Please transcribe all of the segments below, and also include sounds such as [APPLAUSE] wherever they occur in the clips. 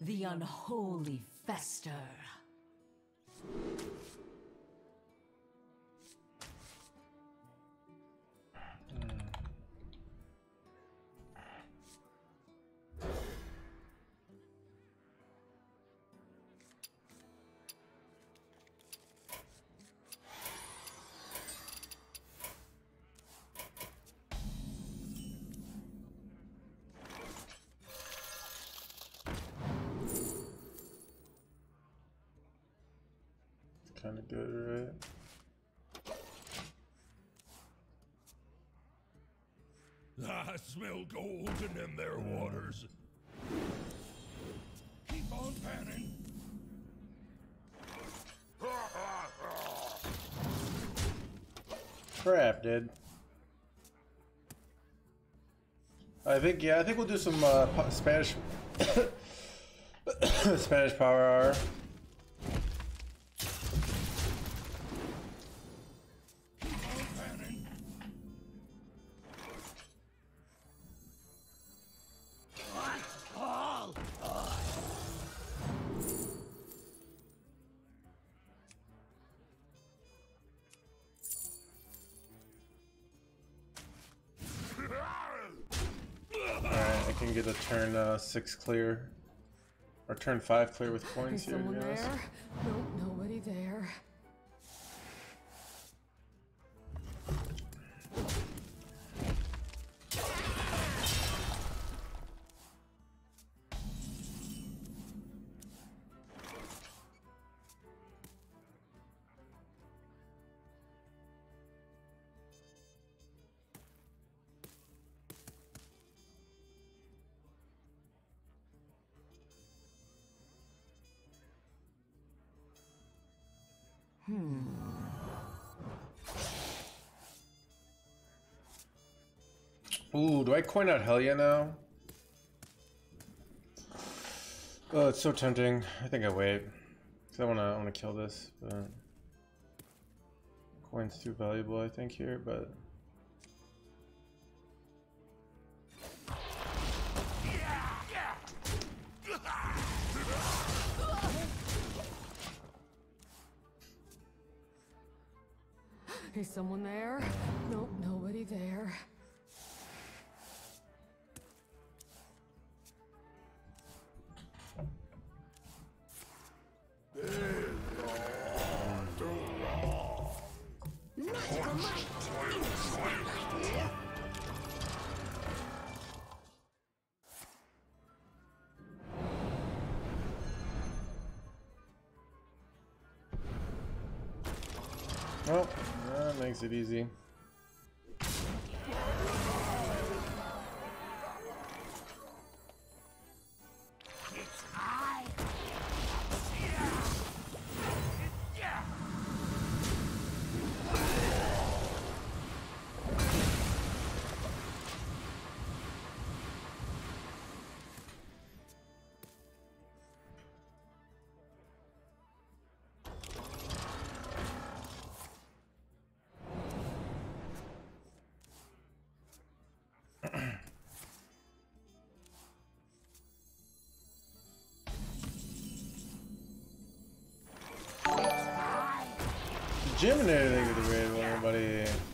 The unholy fester. I smell gold in there waters. Keep on panning. Crap, dude. I think, yeah, I think we'll do some uh, Spanish [COUGHS] Spanish power hour. Turn uh, six clear. Or turn five clear with coins Is here. Someone there? Ooh, do I coin out Helya now? Oh, it's so tempting. I think I wait. Cause I wanna I wanna kill this, but coin's too valuable I think here, but Is someone there? Nope, nobody there. Makes it easy. Jim and everything with the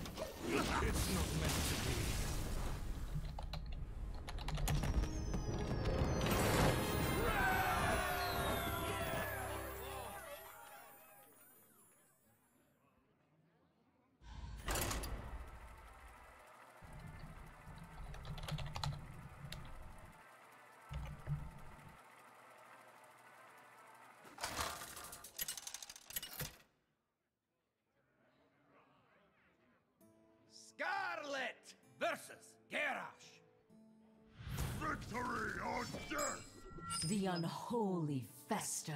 red one, buddy. The unholy fester.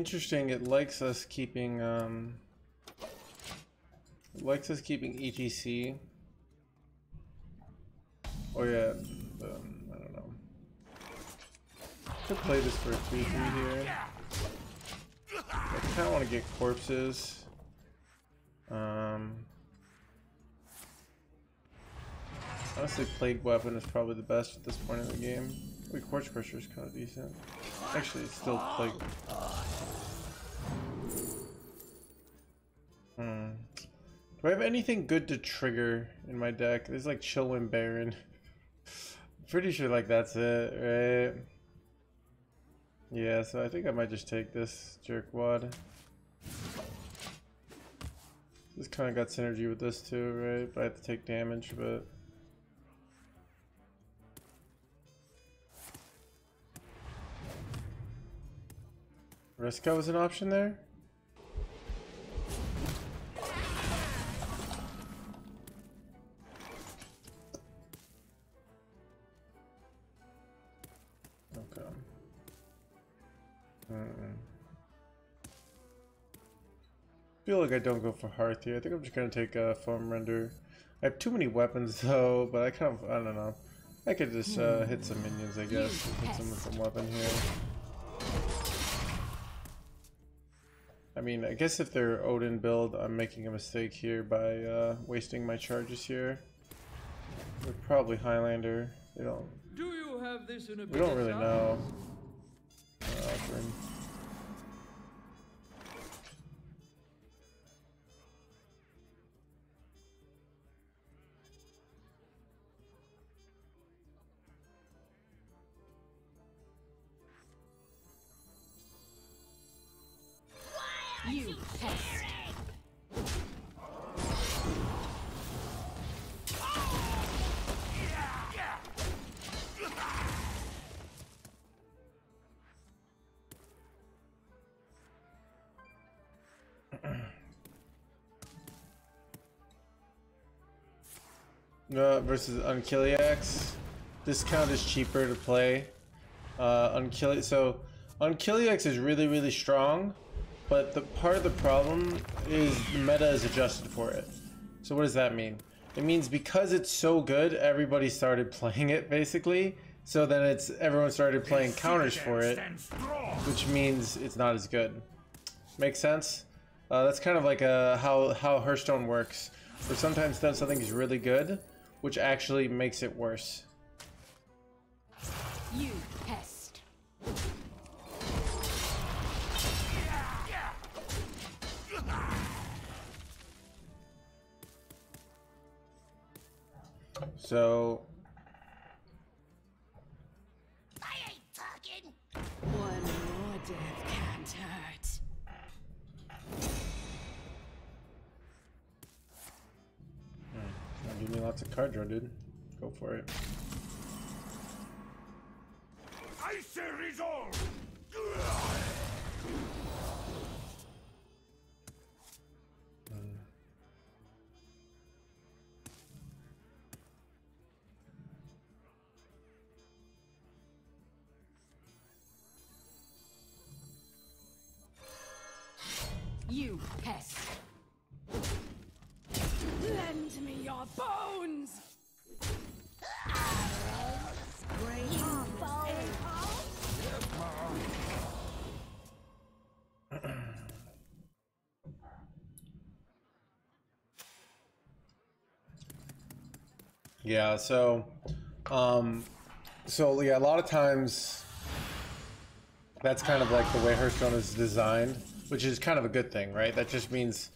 Interesting, it likes us keeping, um... Likes us keeping ETC Oh yeah, um, I don't know. Could play this for a 3-3 here. I kind of want to get corpses. Um, honestly, Plague Weapon is probably the best at this point in the game. Wait, Quartz Crusher is kind of decent. Actually, it's still Plague. Do I have anything good to trigger in my deck? There's like Chillwind Baron. [LAUGHS] Pretty sure like that's it, right? Yeah, so I think I might just take this Jerkwad. This kind of got synergy with this too, right? But I have to take damage, but... Riska was an option there? Feel like I don't go for Hearth here. I think I'm just gonna take a uh, Foam Render. I have too many weapons [LAUGHS] though, but I kind of, I don't know. I could just uh, hit some minions, I guess. Hit some with some weapon here. I mean, I guess if they're Odin build, I'm making a mistake here by uh, wasting my charges here. They're probably Highlander. They don't. Do you have this in a We don't really size? know. Uh, Uh, versus Unkiliax. This count is cheaper to play. Uh, Unkili so Unkiliax is really really strong, but the part of the problem is the meta is adjusted for it. So what does that mean? It means because it's so good, everybody started playing it basically. So then it's everyone started playing counters for it, which means it's not as good. Makes sense? Uh, that's kind of like uh, how how Hearthstone works. Where sometimes then something is really good, which actually makes it worse. You pest. So me lots card draw, dude. Go for it. Icy resolve. Yeah, so um so yeah, a lot of times that's kind of like the way Hearthstone is designed, which is kind of a good thing, right? That just means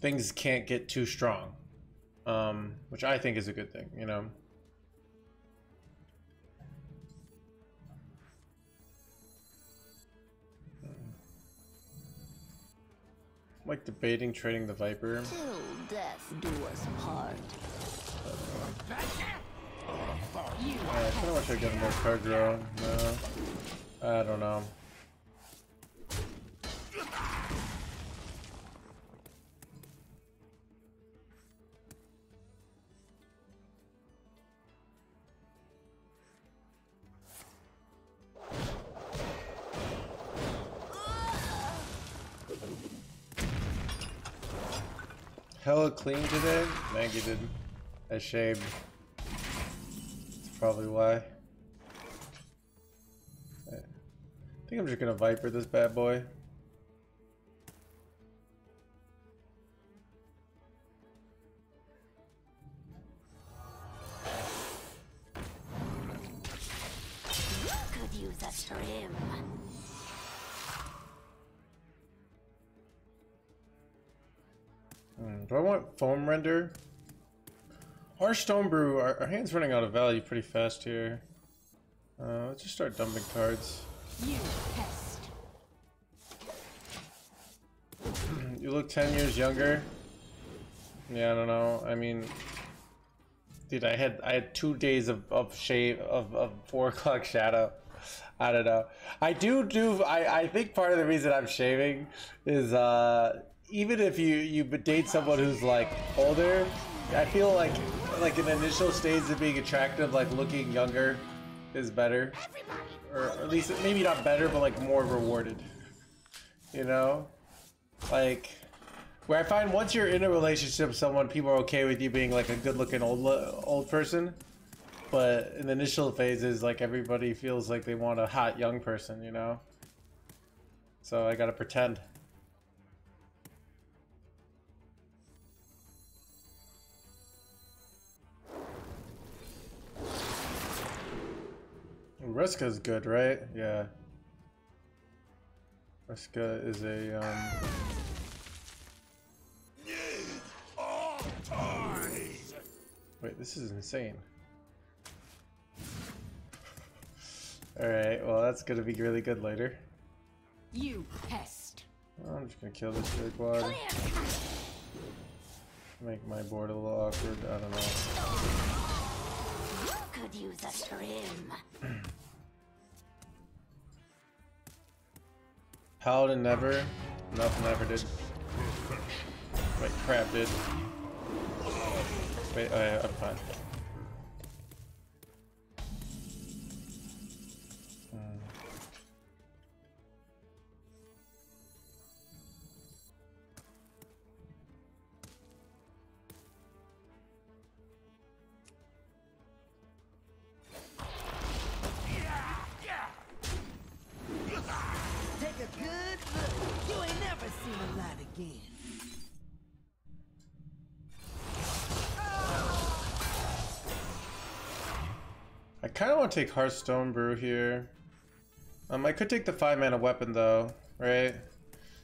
things can't get too strong. Um, which I think is a good thing, you know. I'm like debating trading the Viper. Till death do us part. You I kind of wish I get more draw. No, I don't know. Hella clean today? Maggie did. I That's probably why. I think I'm just gonna Viper this bad boy. Could use a trim. Hmm, do I want foam render? Our stone brew, our, our hand's running out of value pretty fast here. Uh, let's just start dumping cards. You pest. [CLEARS THROAT] You look 10 years younger. Yeah, I don't know. I mean, dude, I had I had two days of of shave of of four [LAUGHS] o'clock shadow. I don't know. I do do. I I think part of the reason I'm shaving is uh even if you you date someone who's like older, I feel like like an initial stage of being attractive, like looking younger, is better, or at least maybe not better, but like more rewarded. You know, like where I find once you're in a relationship with someone, people are okay with you being like a good-looking old old person. But in the initial phases, like everybody feels like they want a hot young person, you know. So I gotta pretend. Riska's good, right? Yeah. Riska is a um Wait, this is insane. Alright, well that's gonna be really good later. You pest. I'm just gonna kill this big quad. Make my board a little awkward, I don't know. You Could use a trim. [CLEARS THROAT] Paladin never. Nothing ever did. Wait, crap did. Wait, oh yeah, I'm fine. Want to take Hearthstone Brew here. Um, I could take the five mana weapon though, right?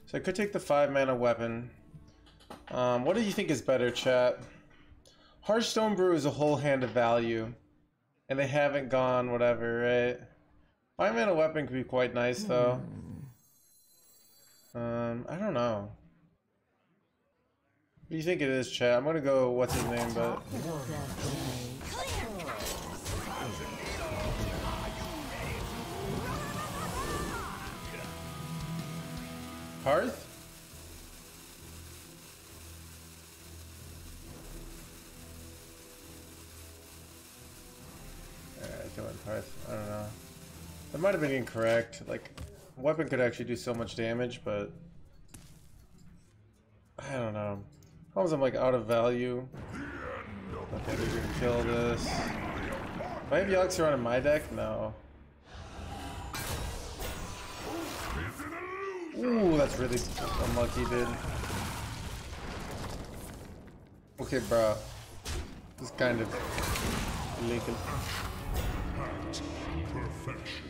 So I could take the five mana weapon. Um, what do you think is better, chat? Hearthstone Brew is a whole hand of value, and they haven't gone whatever, right? Five mana weapon could be quite nice though. Um, I don't know. What do you think it is, chat? I'm gonna go. What's his name? But Alright, uh, Hearth. I don't know. That might have been incorrect. Like, weapon could actually do so much damage, but I don't know. Problem is I'm like out of value. Okay, we're gonna kill this. Do I have Yoxaron in my deck? No. Ooh, that's really unlucky, dude. Okay, bro. This is kind of illegal. [LAUGHS] Perfection.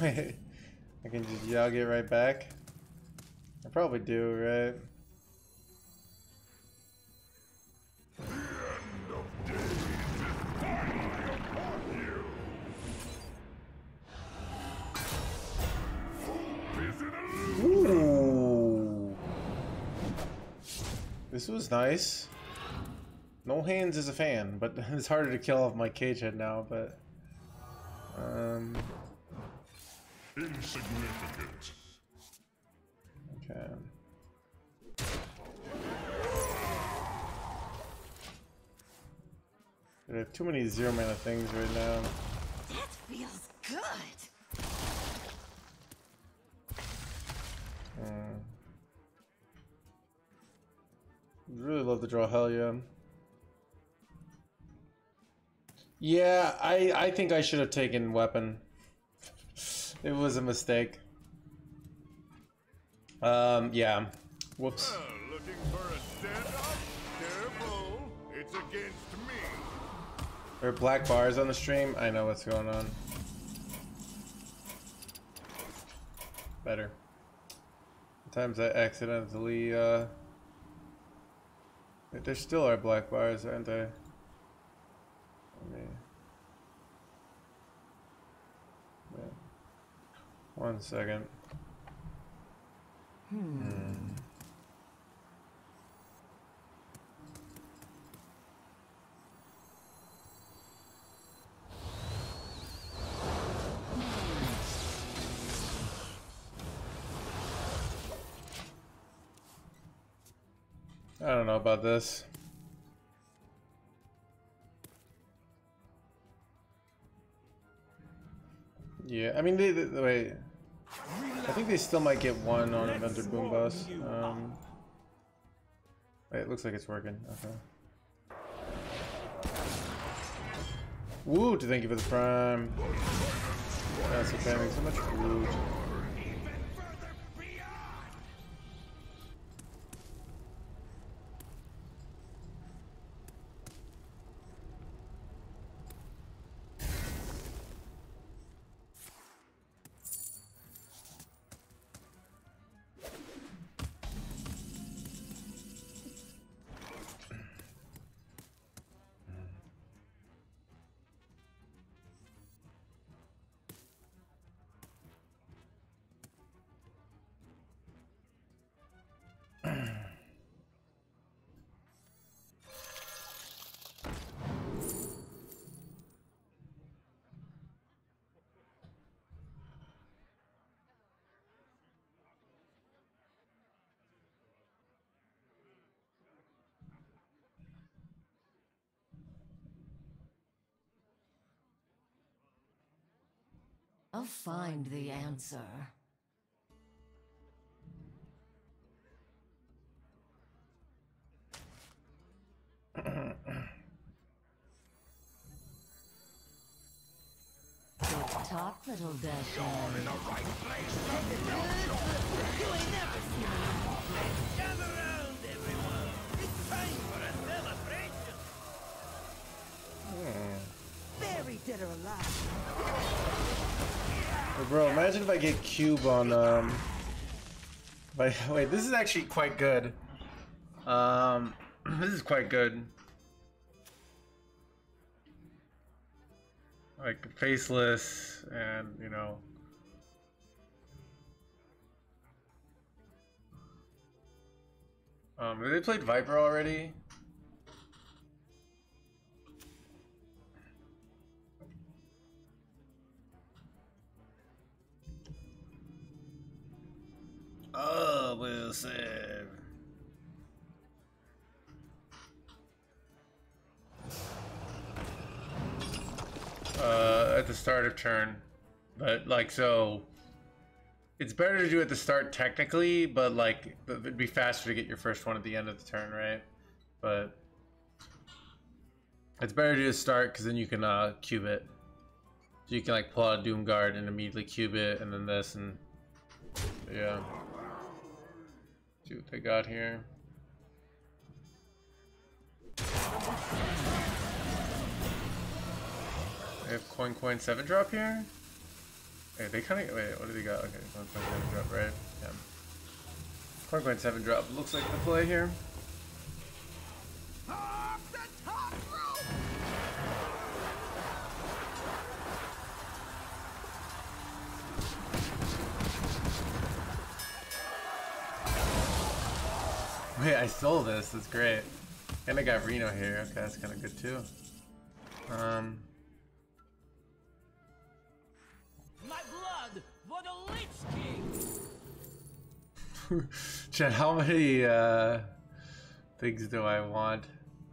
I can just jog it right back? I probably do, right? This was nice. No hands is a fan, but [LAUGHS] it's harder to kill off my cage head now, but... Um... Insignificant. Okay. I have too many zero mana things right now. That feels good. Mm. Really love to draw Hell Yeah, Yeah, I I think I should have taken weapon. It was a mistake. Um, yeah. Whoops. Well, looking for a stand-up? Careful, it's against me. There are black bars on the stream. I know what's going on. Better. Sometimes I accidentally, uh... wait, There still are black bars, aren't there? Let me... Yeah. One second. Hmm. I don't know about this. Yeah, I mean, they, they, wait. I think they still might get one on Inventor Boom Bus. Um, wait, it looks like it's working. Okay. Woot! Thank you for the prime. That's okay. Thanks so much. I'll find the answer. Good talk, little Dashan. You ain't never seen a Gather round, everyone. It's time for a celebration. Buried dead or alive. Hey, bro, imagine if I get cube on um. By [LAUGHS] wait, this is actually quite good. Um, [CLEARS THROAT] this is quite good. Like faceless and you know. Um, have they played Viper already? Oh, we'll save. Uh, at the start of turn, but like so, it's better to do at the start technically, but like it'd be faster to get your first one at the end of the turn, right? But it's better to the start because then you can uh cube it. So you can like pull out a Doom Guard and immediately cube it, and then this and yeah. See what they got here. They have coin coin seven drop here. Wait, they kind of wait. What do they got? Okay, coin coin seven drop, right? Yeah. Coin coin seven drop looks like the play here. Wait, I stole this. That's great. And I got Reno here. Okay, that's kind of good too. Um, My blood for the Lich King. [LAUGHS] Chad, how many uh, things do I want?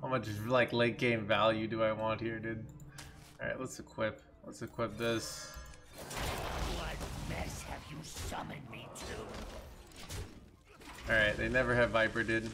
How much like late game value do I want here, dude? All right, let's equip. Let's equip this. What mess have you summoned me to? Alright, they never have Viper, dude.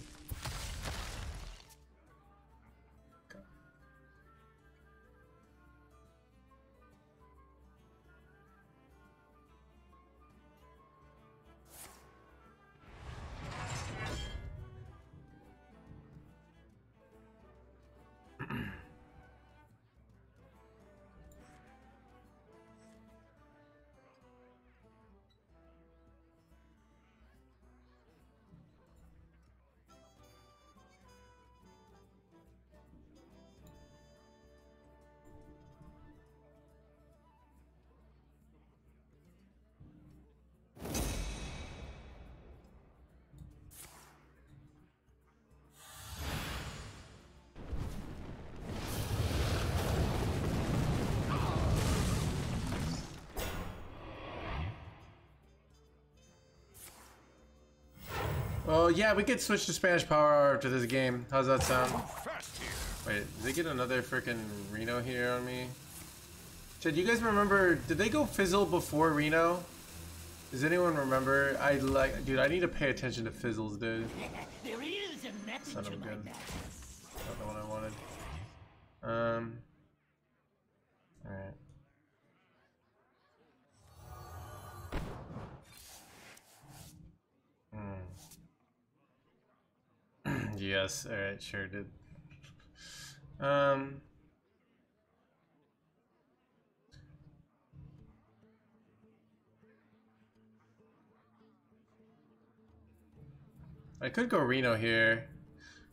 Yeah, we could switch to Spanish Power after this game. How's that sound? Wait, did they get another freaking Reno here on me? Chad, you guys remember, did they go Fizzle before Reno? Does anyone remember? I like, dude, I need to pay attention to Fizzles, dude. [LAUGHS] There is a Son of a gun. Not the one I wanted. Um. Alright. Hmm. Yes, alright, sure did. Um. I could go Reno here.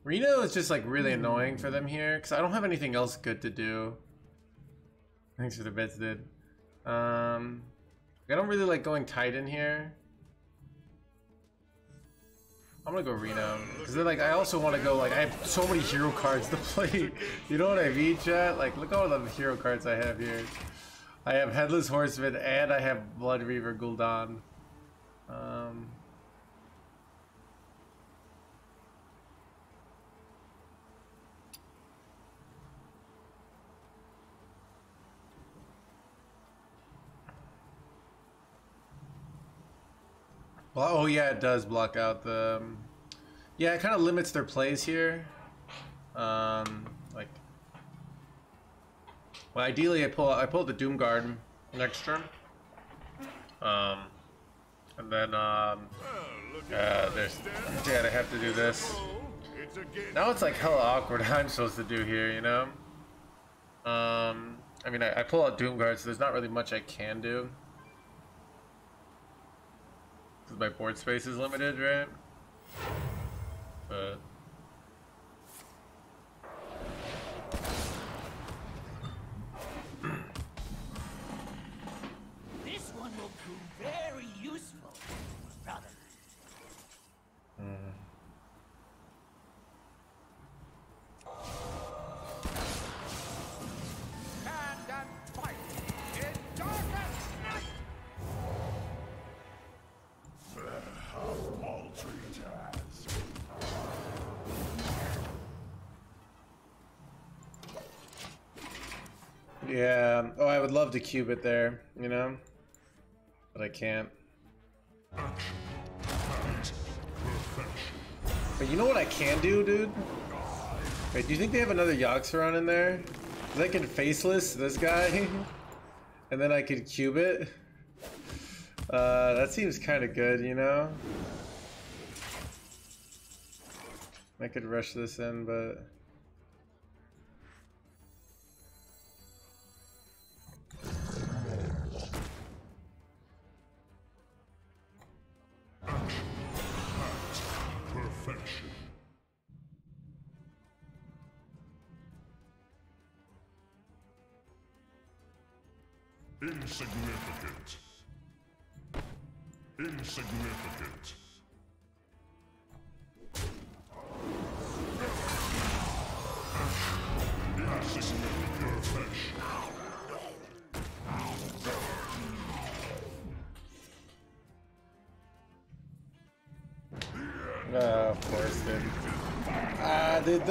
Reno is just like really annoying for them here because I don't have anything else good to do. Thanks for the bits, dude. Um, I don't really like going Titan here. I'm gonna go Reno because then like I also want to go like I have so many hero cards to [LAUGHS] play. you know what I mean, chat? Like look at all the hero cards I have here. I have Headless Horseman and I have Bloodreaver Gul'dan. Um. Well, oh yeah, it does block out the. Um, yeah, it kind of limits their plays here. Um, like, well, ideally I pull I pull the Doom Guard next turn. Um, and then um, uh, there's yeah, I have to do this. Now it's like hella awkward. [LAUGHS] I'm supposed to do here, you know? Um, I mean, I, I pull out Doom Guard, so there's not really much I can do. My board space is limited, right? But... Yeah, oh, I would love to cube it there, you know? But I can't. But you know what I can do, dude? Wait, do you think they have another Yoxeron in there? I can faceless this guy, [LAUGHS] and then I could cube it. Uh, that seems kind of good, you know? I could rush this in, but...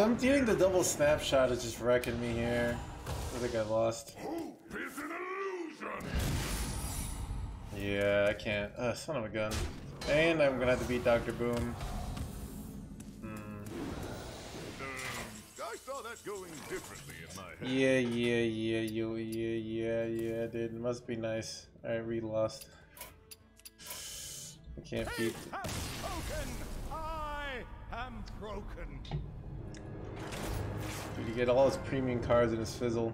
them getting the double snapshot is just wrecking me here. I think I lost. Hope is an illusion. Yeah, I can't. Uh, son of a gun. And I'm gonna have to beat Dr. Boom. I head. Yeah, yeah, yeah, yo, yeah, yeah, yeah, dude. Must be nice. Alright, we lost. I can't beat. I am broken. Dude, you get all his premium cards in his fizzle.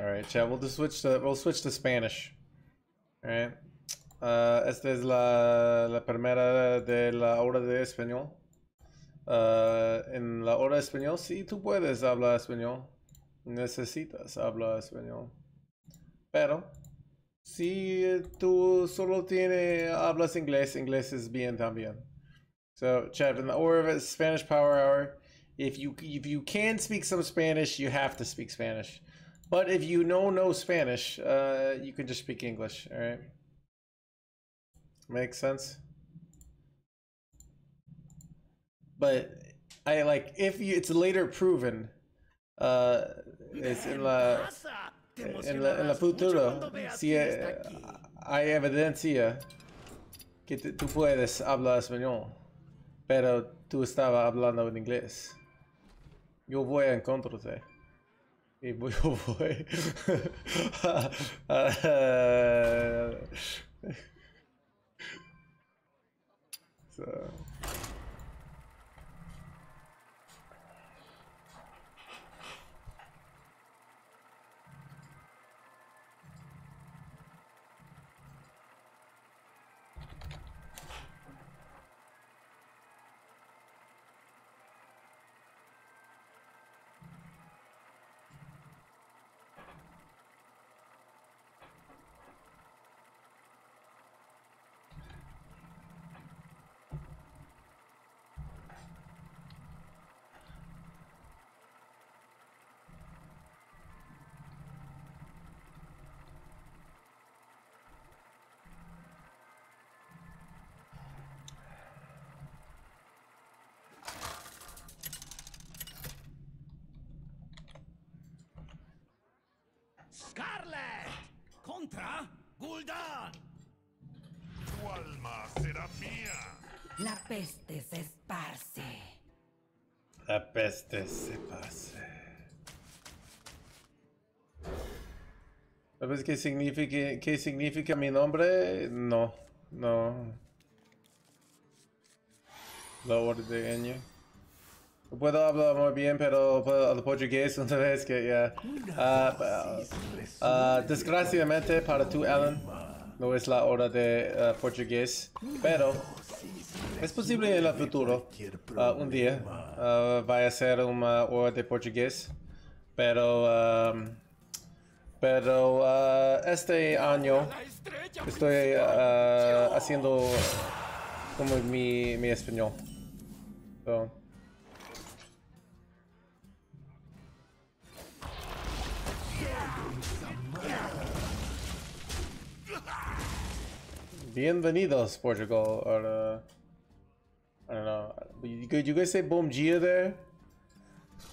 Alright, chat, we'll just switch to we'll switch to Spanish. Alright. Uh, esta es la, la primera de la hora de español. Uh, en la hora de español, sí, tú puedes hablar español. Necesitas hablar español. Pero, si tú solo tienes, hablas inglés, inglés es bien también. So, chat, in the order of Spanish Power Hour, if you if you can speak some Spanish, you have to speak Spanish. But if you know no Spanish, uh, you can just speak English. All right. Makes sense. But I like if you, it's later proven. Uh, it's in la en la, la futuro, si eh, hay evidencia que tú puedes hablar español, pero tú estabas hablando en inglés. Yo voy a encontrarte. Y voy, yo voy. so. Gul'dan. Tu alma será mía. La peste se esparce. La peste se pase. ¿Sabes qué significa, qué significa mi nombre? No, no. Año. No puedo hablar muy bien, pero hablar portugués una vez que ya. Ah, ah, desgraciadamente para tú, Alan, no es la hora de portugués, pero es posible en el futuro, un día, vaya a ser una hora de portugués, pero, ah, pero ah, este año estoy ah, haciendo como mi, mi español. So, Bienvenidos, Portugal. Or, uh, I don't know. You, you, guys say Bom Dia there?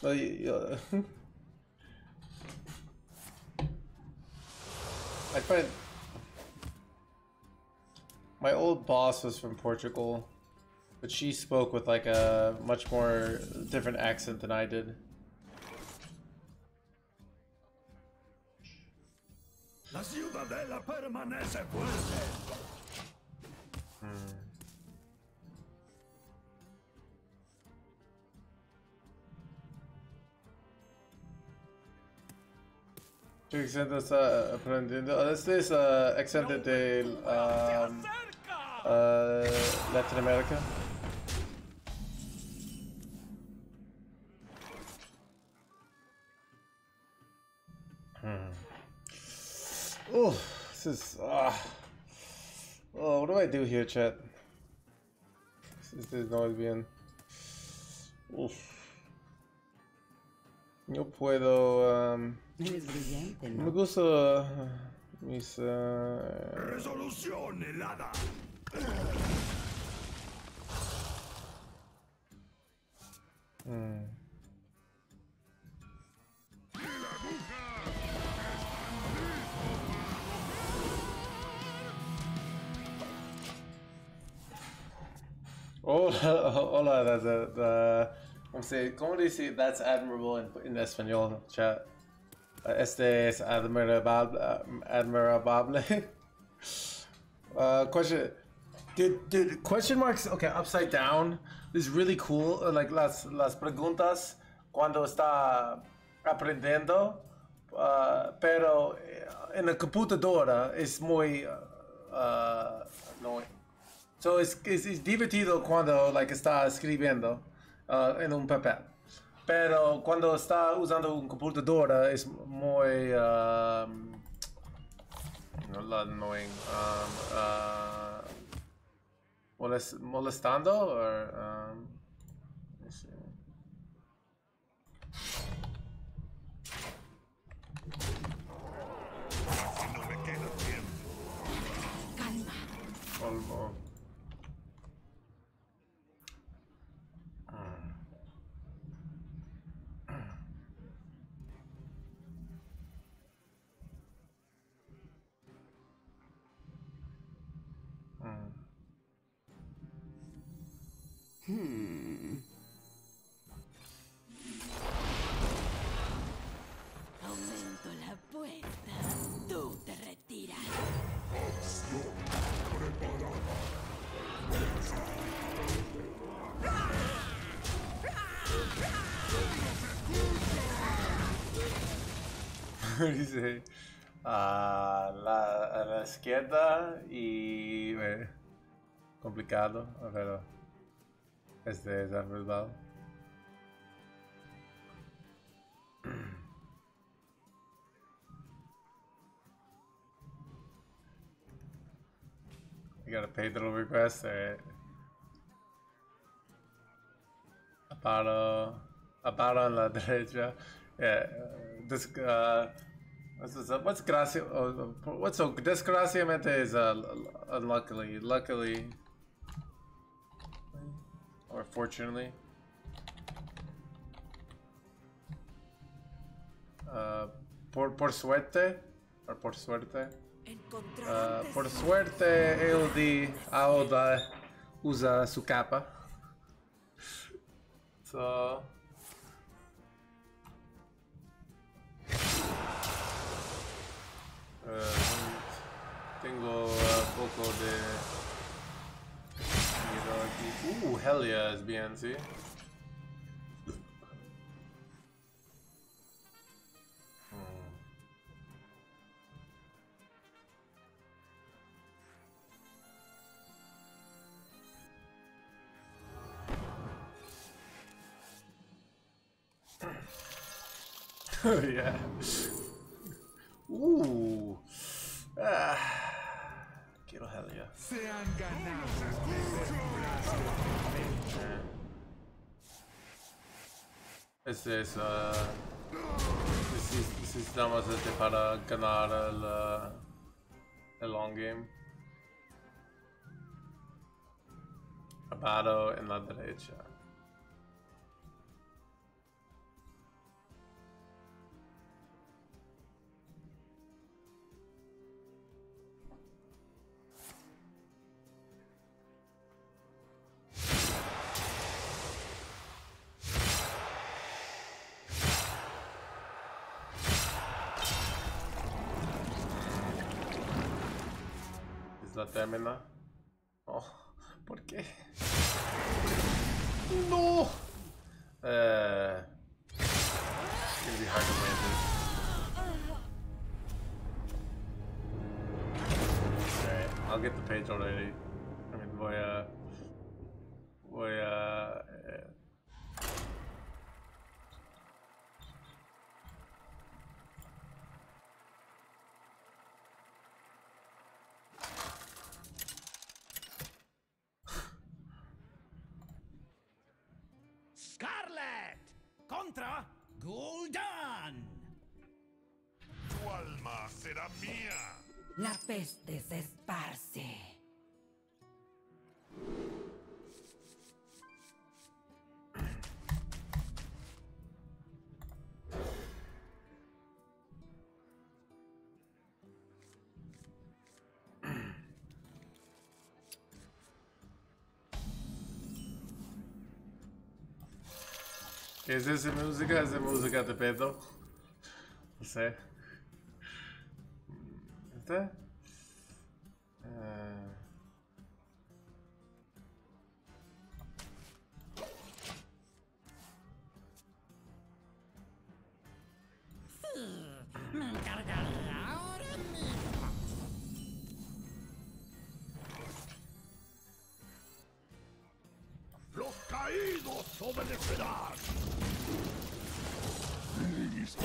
I [LAUGHS] find my old boss was from Portugal, but she spoke with like a much more different accent than I did. La ciudadela permanece fuerte. Tu accent está aprendiendo. Este es uh, accent de um, uh, Latin America. Hmm. Oh, this is. ah. Oh, what do I do here, chat? This is no es bien. Uf. Yo puedo. Um, Es brillante, me gusta uh, mis. Uh, Resolución helada. hmm. [LAUGHS] Hola, hola, the, the, ¿cómo, se, ¿cómo dice that's admirable en, en español, chat? Uh, Este es admirable. admirable. [LAUGHS] Uh, question. Did, did question marks, okay, upside down is really cool. uh, Like las, las preguntas cuando está aprendiendo. uh, pero eh, en la computadora es muy uh, uh, annoying. So es, es, divertido cuando like, está escribiendo uh, en un papel. Pero cuando está usando una computadora es muy um, no la annoying. Um, uh, molest, molestando or um, A la, a la izquierda y eh, complicado, pero este es el verdad. You gotta pay the little request. Eh. Aparo, aparo en la [LAUGHS] derecha. Yeah, uh, this, uh, what's, gracia? Oh, what's so desgraciamente is uh, unluckily, luckily, or fortunately. Uh, por, por suerte, or por suerte. Uh, por suerte, AOD, AOD usa su capa. So. Tengo uh, poco de miedo aquí. Uh, hell yeah, es bien, sí. Hmm. [LAUGHS] [LAUGHS] yeah. [LAUGHS] Uh. Ah. Han ganado. Este es, uh, neces- necesitamos este para ganar el, el long game. Abado en la derecha. Oh, ¿por qué? No. It's gonna be hard to win this. Alright, I'll get the page already. I mean, voy a... Voy a... la mía. La peste se esparce. ¿Qué es esa música? ¿Esa música de pedo? No sé. Encargaré ahora mismo. Los caídos obedecerán. Listo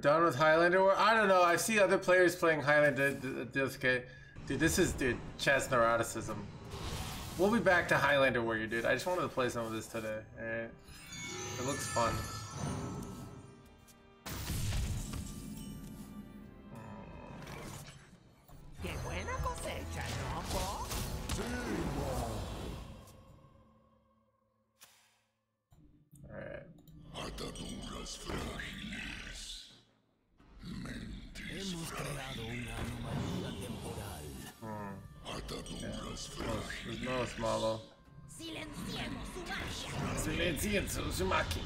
done with Highlander. I don't know. I see other players playing Highlander. Okay, dude, this is dude chess neuroticism. We'll be back to Highlander Warrior, dude. I just wanted to play some of this today. Alright, it looks fun. Su máquina.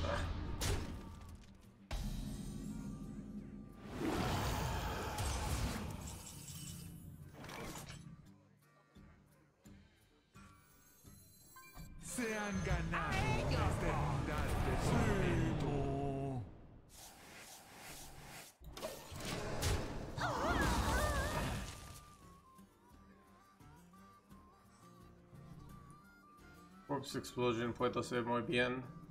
Se han ganado la eternidad de. Corpse Explosion puedo hacer muy bien.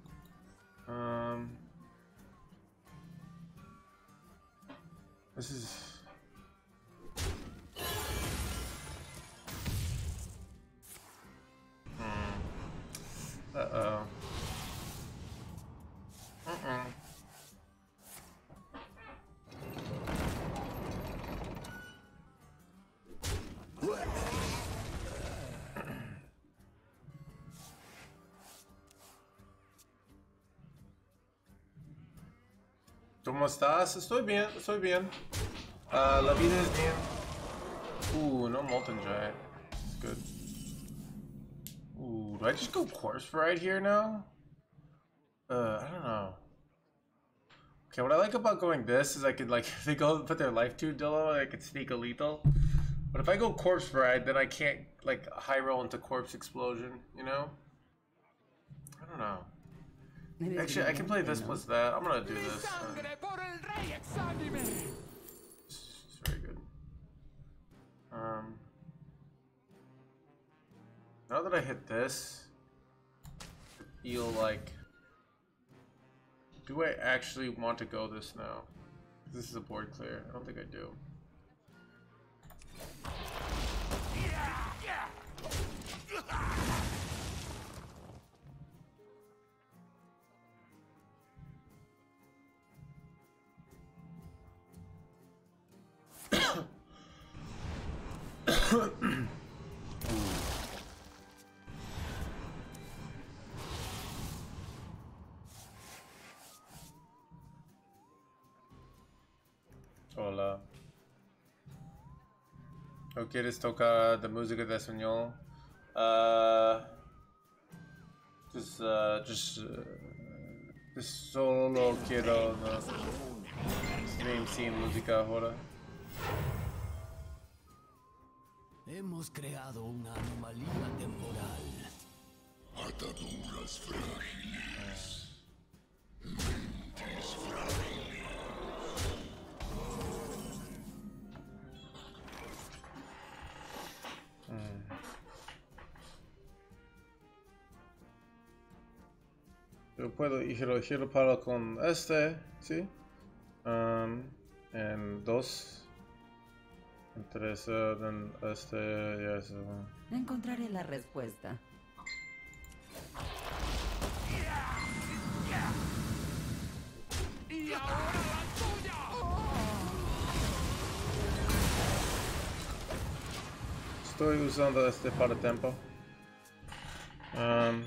This is. ¿Cómo estás? Estoy bien, estoy bien. Ah, la vida es bien. Ooh, no Molten Giant. It's good. Ooh, do I just go Corpse right here now? Uh, I don't know. Okay, what I like about going this is I could like, [LAUGHS] if they go put their life tube low, I could sneak a lethal. But if I go Corpse Bride, then I can't like high roll into Corpse Explosion, you know? I. Actually, I can play this plus that. I'm gonna do this. Uh, Sangre por el rey exánime. It's very good. Um, now that I hit this, I feel like. Do I actually want to go this now? This is a board clear. I don't think I do. Hola. ¿O quieres tocar de música de español? Uh, just, uh, just, uh, just solo quiero no, stream sin música ahora. Hemos creado una anomalía temporal. Ataduras frágiles. Mentes frágiles. Yo puedo giro para con este, ¿sí? Um, en dos. Uh, en este y eso. Encontraré la respuesta. Y ahora la tuya. Estoy usando este para tiempo. Um,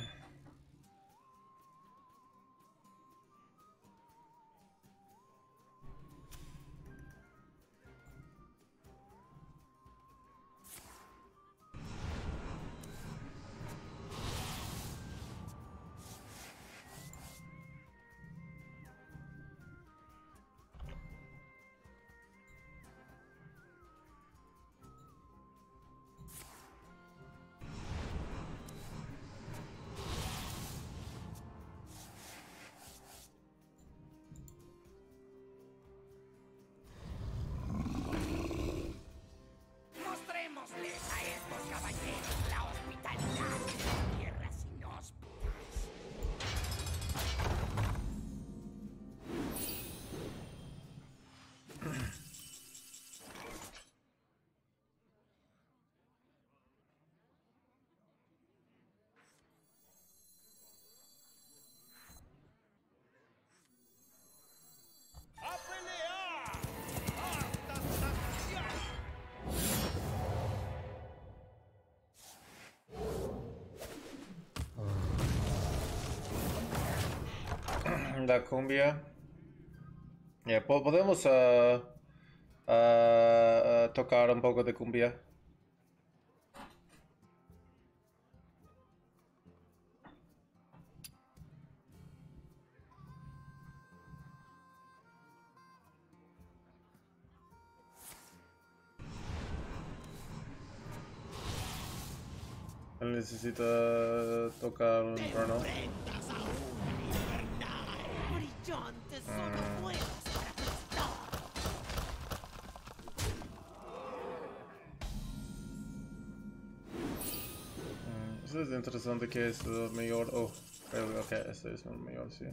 la cumbia. Ya, po- podemos ah, ah, tocar un poco de cumbia. Necesita tocar un trono. Los aplastar. Eso es interesante que es el mayor. Oh, okay, este es el mayor, sí.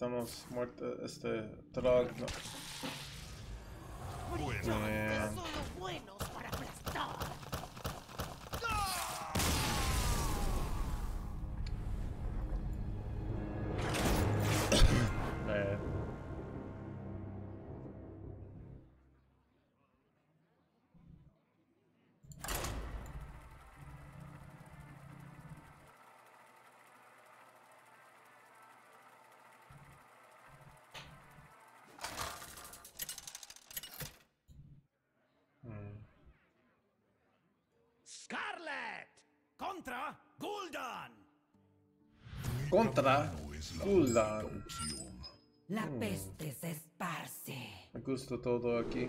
Estamos muertos. Este. Trog. No. Scarlet contra Gul'dan. Contra Gul'dan. La peste se esparce. Me gusta todo aquí.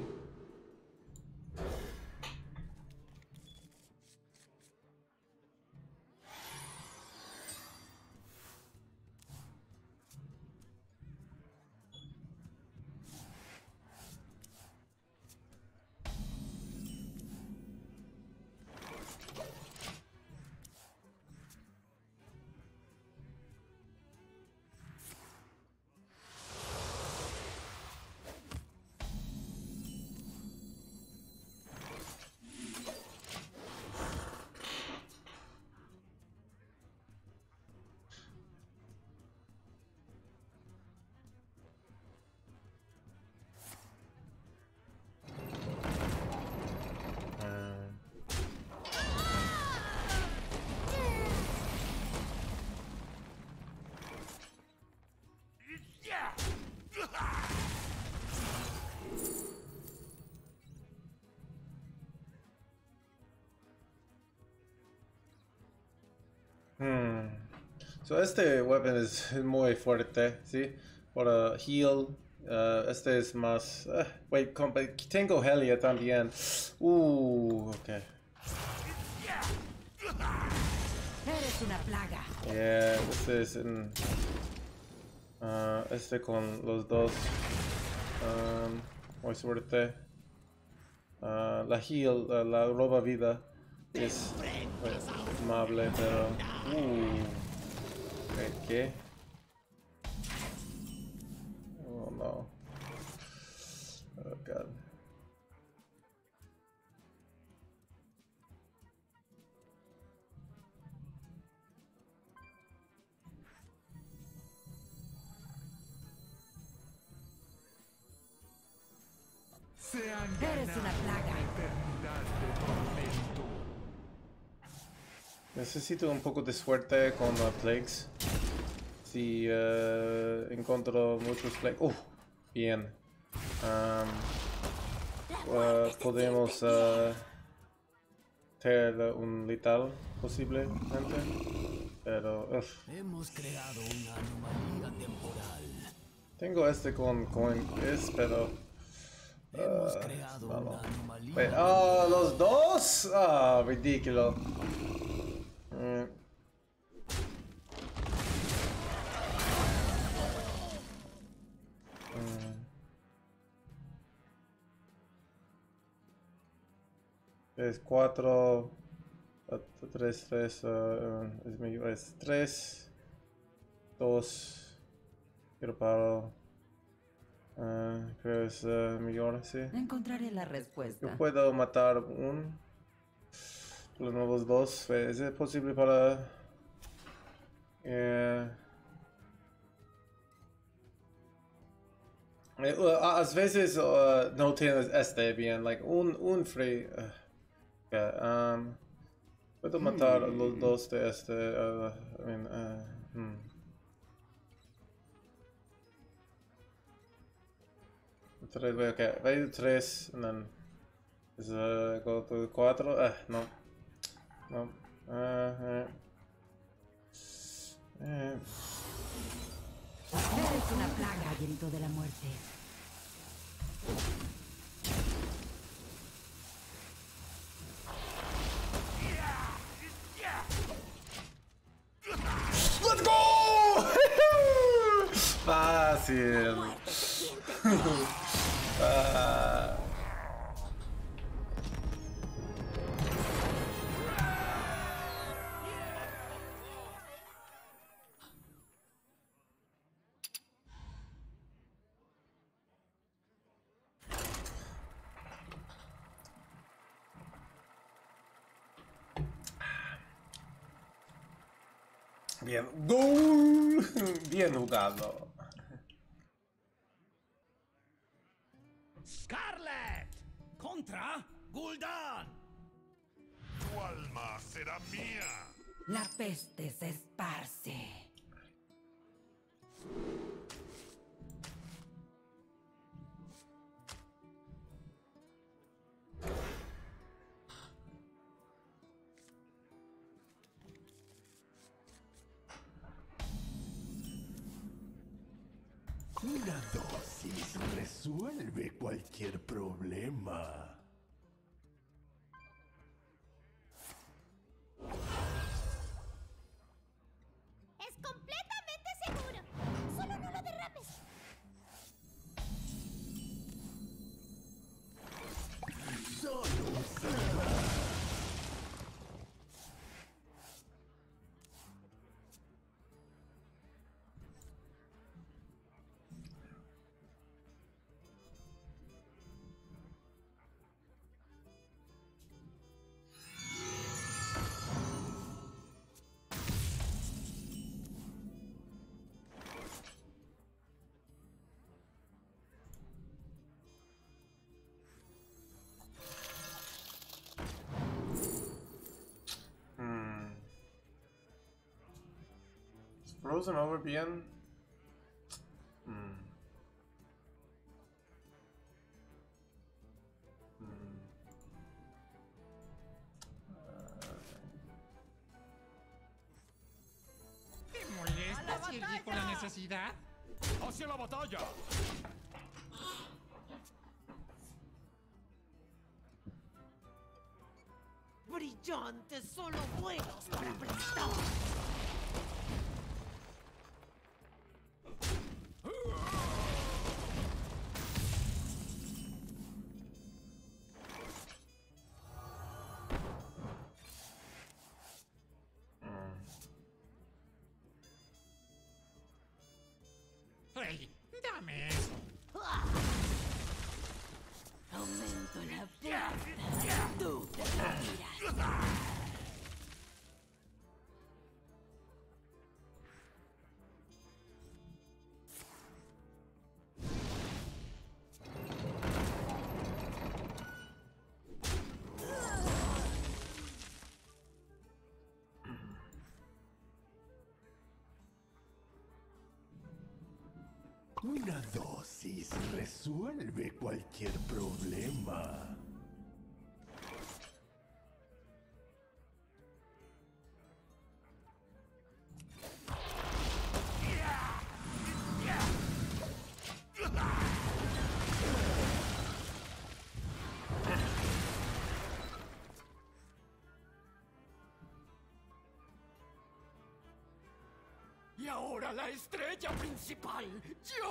So este weapon es muy fuerte, ¿sí? Para heal. uh, este es más... uh, wait, compa, tengo Helia también. Uh, okay. Eres una plaga. Yeah, este es en... ah, este con los dos. Um, muy suerte. Ah, la heal, ah, la roba vida es bueno, amable, pero... Uh, ok, Necesito un poco de suerte con uh, plagues. Si eh, encuentro muchos plagues. Uh, bien. Um, uh, podemos uh, tener un letal posiblemente. Pero uf. Hemos creado una anomalía temporal. tengo este con coin es, pero Hemos creado una anomalía. Wait, ah, los dos. Ah, ridículo. Mm. Mm. Es cuatro, ah, tres, tres, ah, es mi, es tres, dos, quiero paro, ah, creo es ah, mejor, sí. Encontraré la Yo respuesta. puedo matar un. Los nuevos dos. ¿Es posible para.? Eh, eh, a veces uh, no tienes este bien, like un, un free. uh, yeah, um, puedo matar a los dos de este. uh, I mean, uh, hmm. Tres, a ir tres, and then is uh, go to cuatro. Ah, no, no. Uh, eh. Eres una plaga, grito de la muerte. Let's go! [LAUGHS] Fácil. Ah. [LAUGHS] [LAUGHS] Bien. ¡Gol! [LAUGHS] Bien jugado. Scarlet contra Gul'dan. Tu alma será mía. La peste se esparce. Is Frozen over bien? ¡Dame eso! Aumento la fuerza. Tú te retiras. Una dosis resuelve cualquier problema. Y ahora la estrella principal, yo.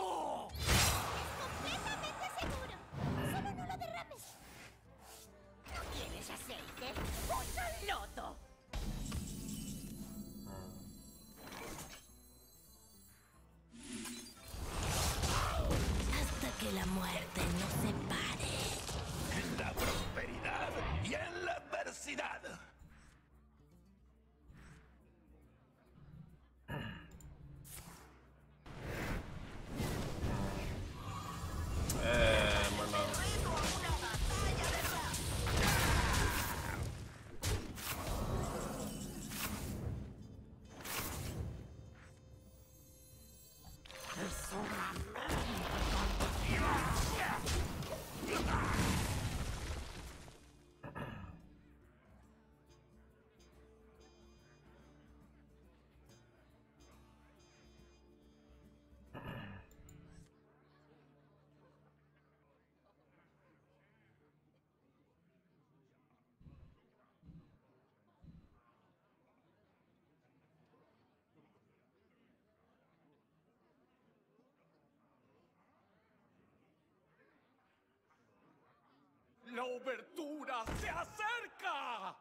¡La obertura se acerca!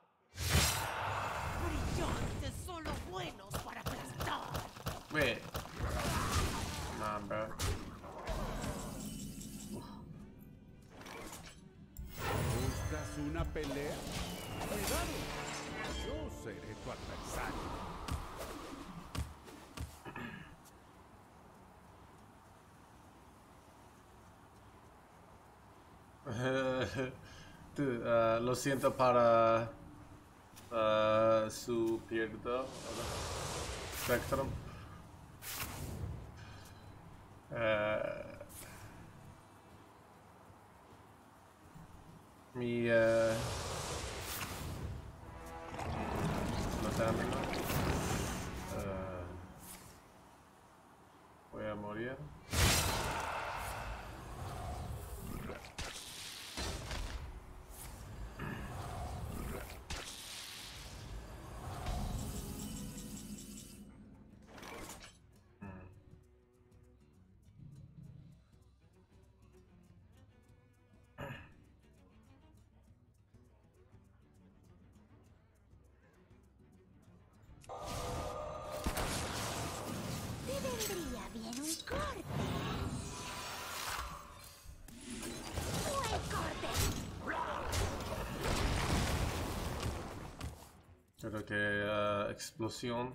Brillantes, solo buenos para aplastar. Wait. Come on, bro. ¿Buscas una pelea? Cuidado. Yo seré tu adversario. Uh, lo siento para uh, su pierdo. Spectrum. Creo que uh, explosión.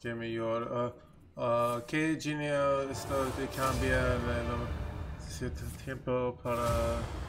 Qué mejor. Uh, uh, ¿Qué genio esto de cambiar el cierto tiempo para...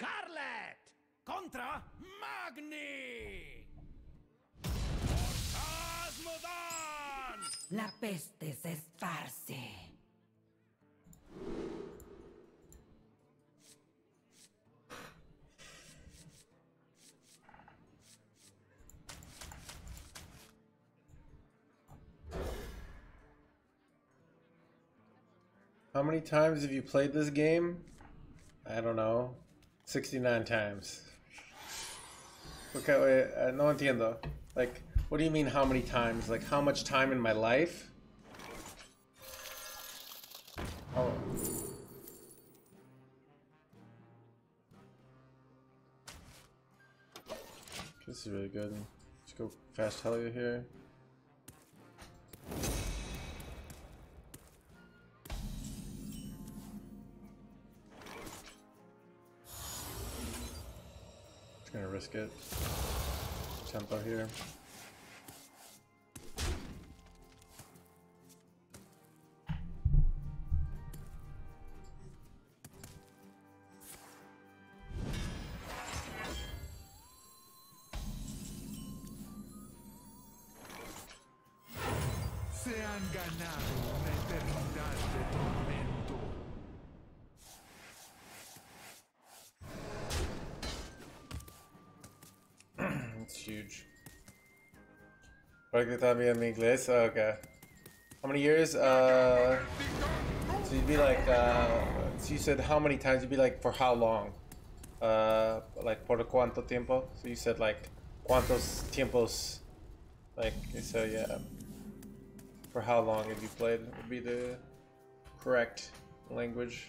Scarlet contra Magni. Asmodan. La peste se esparce. How many times have you played this game? I don't know. 69 times. Okay, wait, uh, no entiendo. Like, what do you mean how many times? Like, how much time in my life? Oh. This is really good. Let's go fast Helya here. Just gonna risk it. Tempo here. Para que también mi inglés? Okay. How many years? Uh, so you'd be like, uh, so you said how many times? You'd be like, for how long? Uh, like, por cuánto tiempo? So you said like, cuántos tiempos? Like, so yeah. For how long have you played? Would be the correct language.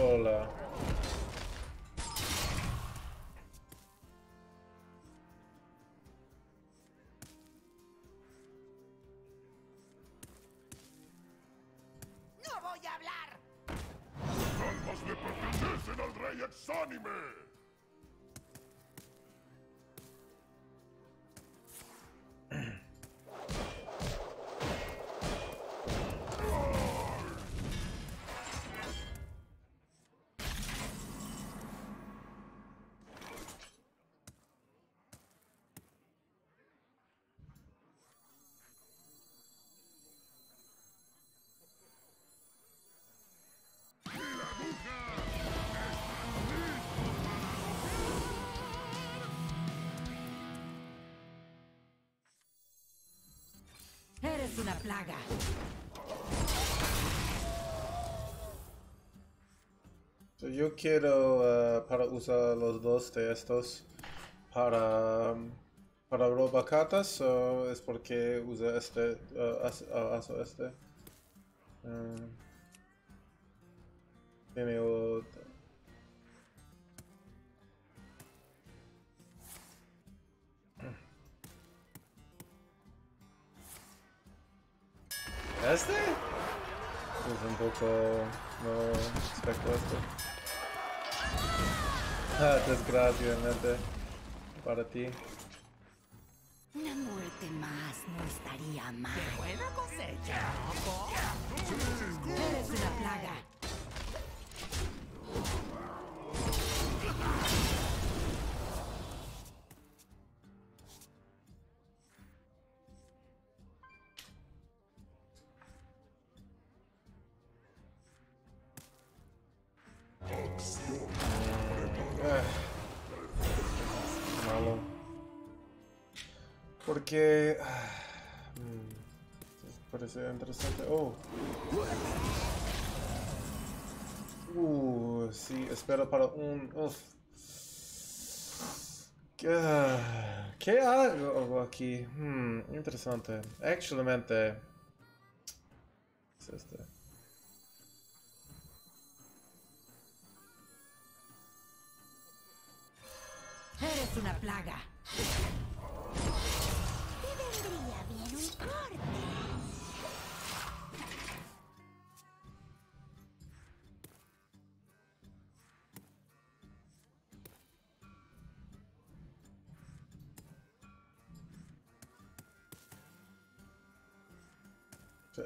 Hola. Plaga. So, yo quiero uh, para usar los dos de estos para um, para robar cartas o es porque usa este uh, uh, este Um, tiene ¿Este? Es un poco... no respecto a esto. Ah, desgraciadamente. Para ti. Una muerte más no estaría mal. Buena cosecha. Eres una plaga. Ah, [SIGHS] mm, Parece interesante. Oh. Uh, sí, espero para un... Uf. ¿Qué, ¿Qué hago aquí? Hmm, interesante. Actualmente... ¿qué es este? Eres una plaga.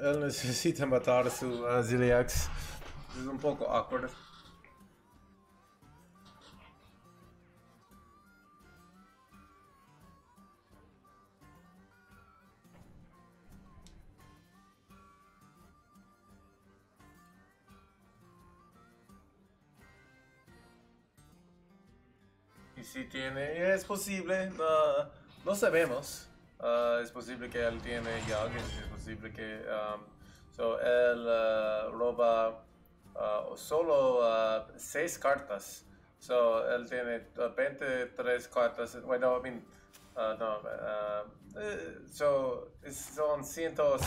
Él necesita matar a su Ziliax. Es un poco awkward. Y si tiene, es posible, no, no sabemos. Ah, es posible que él tiene Yag, es posible que um, so, él ah, roba ah, solo seis cartas. So, él tiene ah, 23 cartas. Bueno, I mean, no, eh, so, son 100, 100. Él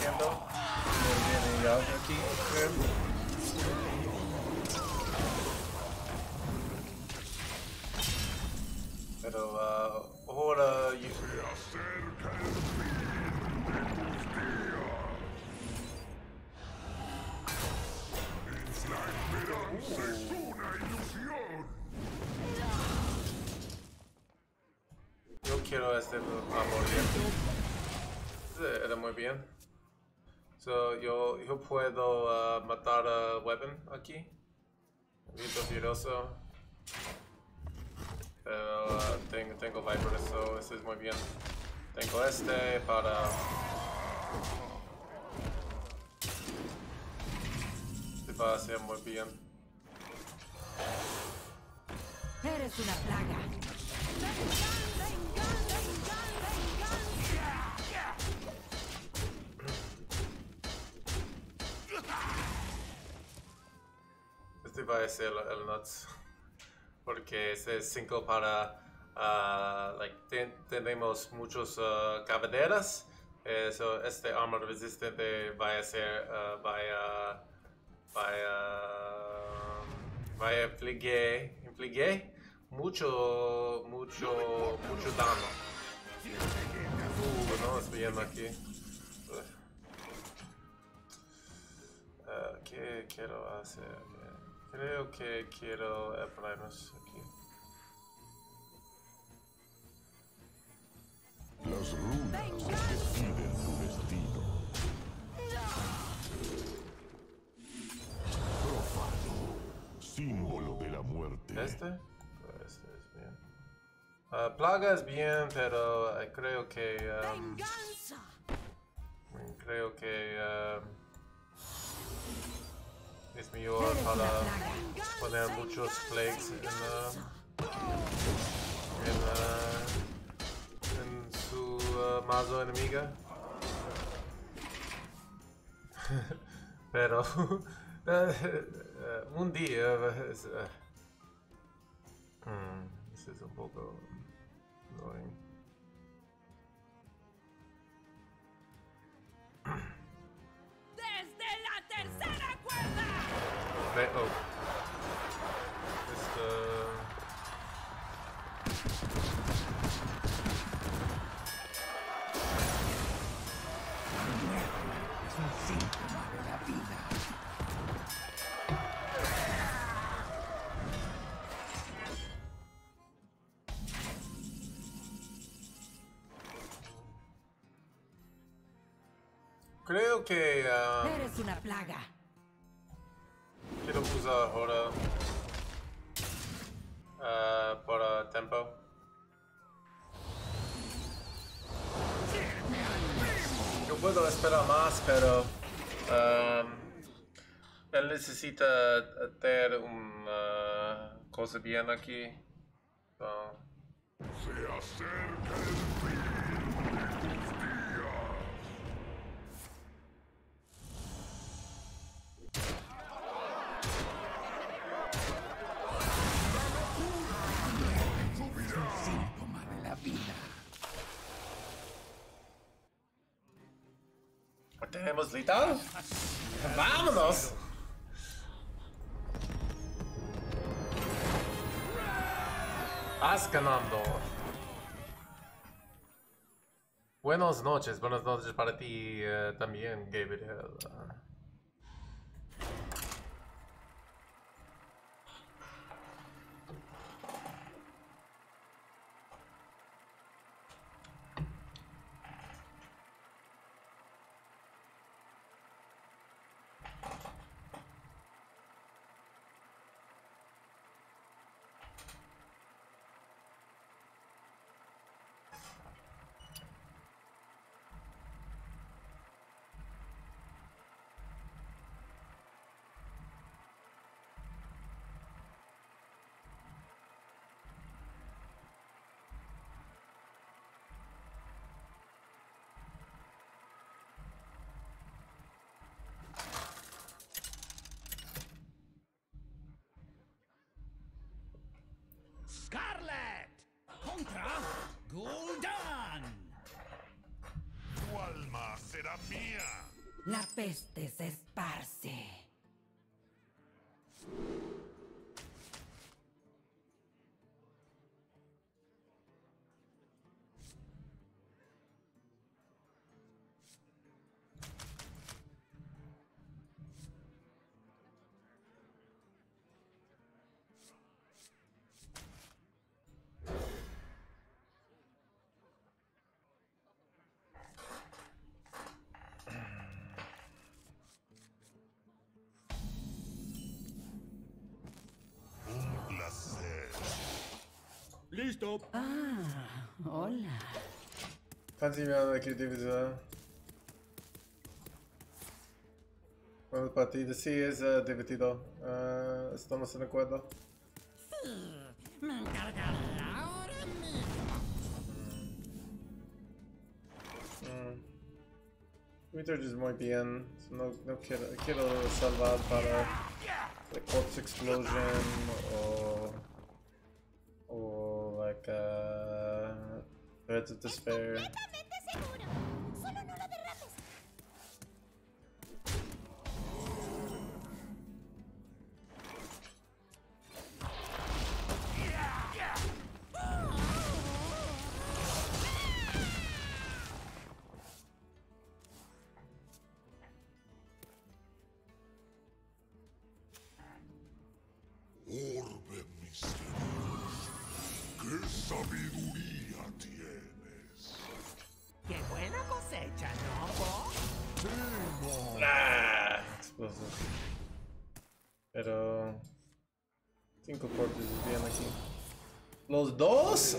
tiene Yag aquí. Pero ah, ahora Yo quiero este amoriente. Ese Era muy bien. So, yo, yo puedo ah, matar a Weapon aquí. Viento furioso. Pero ah, tengo, tengo Viper, so ese es muy bien. Tengo este para... Este va a ser muy bien. Eres una plaga. Este va a ser el, el nuts. Porque este es 5 para. ah, like, ten- tenemos muchos uh, caballeras. Eh, so este armor resistente va a ser. ah, va a. va a. va a infligir. infligir mucho. mucho. mucho daño. Uh, no es bien aquí. Ah, ¿Qué quiero hacer? Creo que quiero Eprimus aquí. Las runas deciden tu destino. Símbolo de la muerte. ¿Este? Este es bien. Ah, plaga es bien, pero eh, creo que... um, creo que... um, es mejor para poner muchos plagues en, uh, en, uh, en su uh, mazo enemiga. [LAUGHS] Pero [LAUGHS] eh, un día es, eh, hmm, eso es un poco annoying. ¡Desde la tercera cuerda! Ve- oh. Que um, Eres una plaga. quiero usar ahora uh, para tempo. Yo puedo esperar más, pero um, él necesita hacer una cosa bien aquí. So, Se acerca el ¿Tenemos letal? ¡Vámonos! Vas ganando. Buenas noches, buenas noches para ti eh, también, Gabriel. Scarlet contra Gul'dan. Tu alma será mía. La peste se esparce. Listo. Ah, hola. Continuando aquí divisor. Bueno, partida sí es eh, divertido. Eh, estamos en acuerdo. Me encargaré ahora mismo. Mm. Twitter es muy bien. so No, no quiero, quiero salvar para like Corpse Explosion o o like uh, Threads of Despair.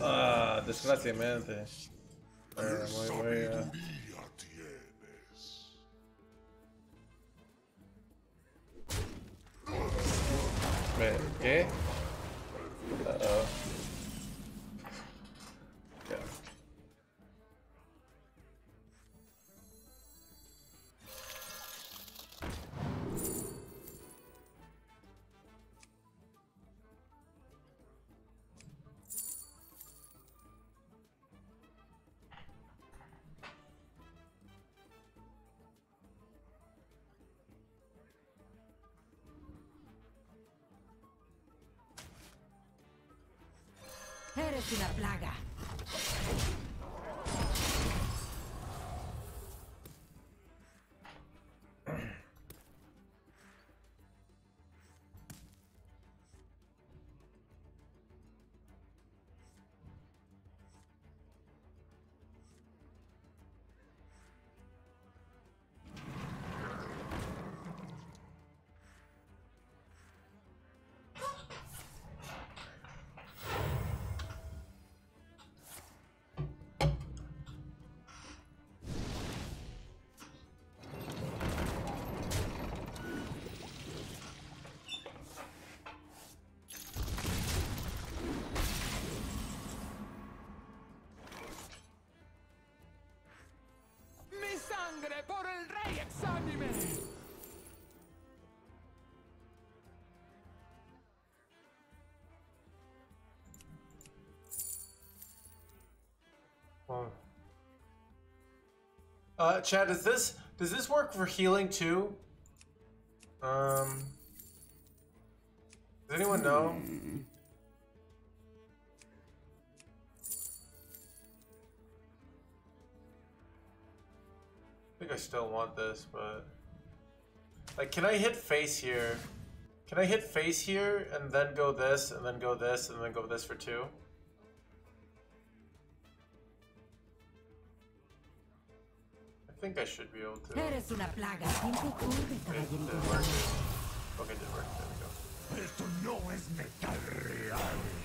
Ah, desgraciadamente. Ah, una plaga. Uh, Chad, does this does this work for healing too? Um, does anyone know? Still want this, but like, can I hit face here? Can I hit face here and then go this and then go this and then go this for two? I think I should be able to. Eres una plaga. Tiempo It did work. Okay, did work. There we go. ¡Esto no es metal real!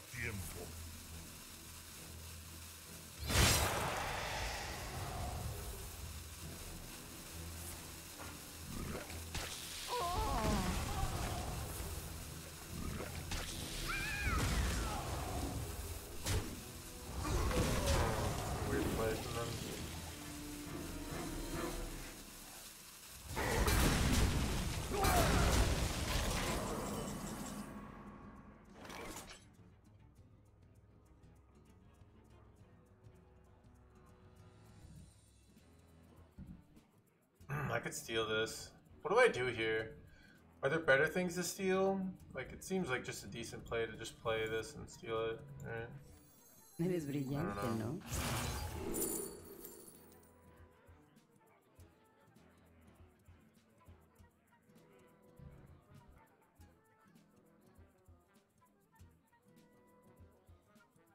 Tiempo. Could steal this. What do I do here? Are there better things to steal? Like, it seems like just a decent play to just play this and steal it, right? Eres brillante, ¿no?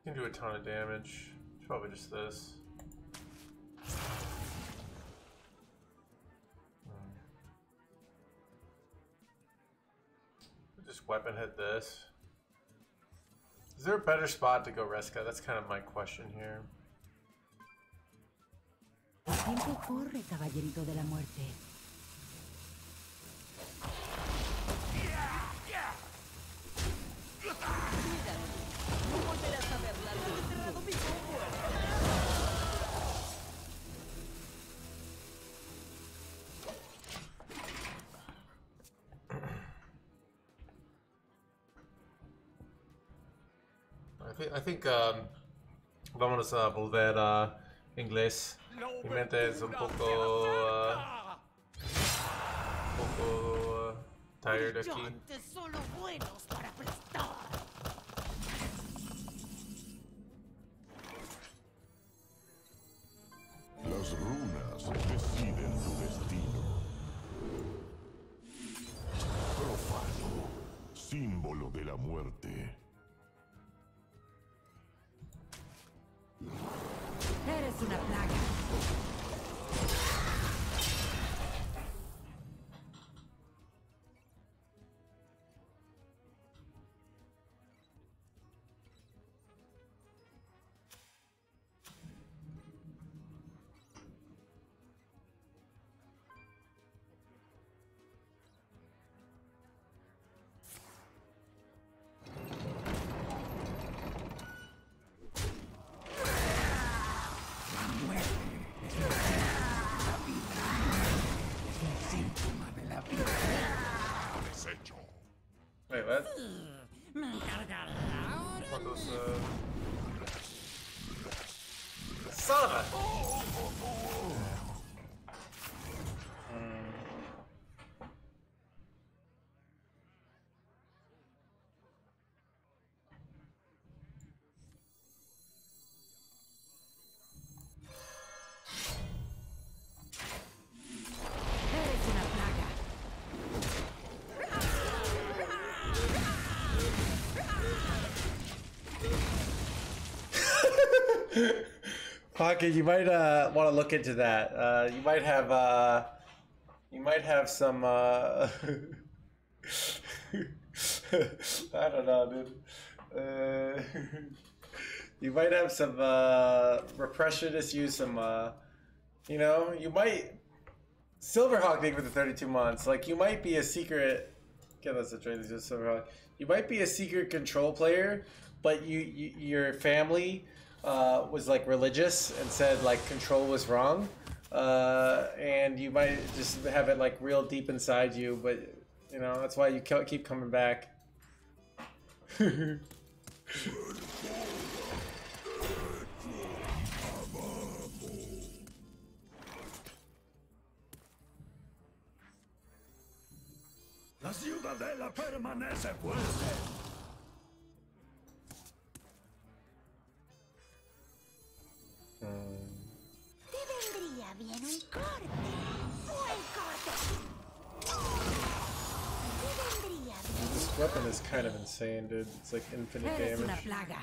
Can do a ton of damage. It's probably just this. Weapon hit this. Is there a better spot to go Reska? That's kind of my question here. I think, um, vámonos a volver a inglés. Mi mente es un poco, uh, un poco uh, tired aquí. Brillantes solo buenos para aplastar. Las runas deciden tu destino. Profano, símbolo de la muerte. Wait, what? Pocket, you might uh, want to look into that. Uh, you might have uh, you might have some. Uh, [LAUGHS] I don't know, dude. Uh, [LAUGHS] you might have some uh, repressionists use some. You know, you might Silverhawk being for the 32 months. Like you might be a secret. Okay, that's a trade. Just Silverhawk. You might be a secret control player, but you, you your family uh, was like religious and said like control was wrong, uh, and you might just have it like real deep inside you. But you know that's why you keep coming back. [LAUGHS] La permanece fuerte. Te vendría bien un corte. Buen corte. Te vendría bien. This weapon is kind of insane, dude. It's like infinite Eres una damage. plaga.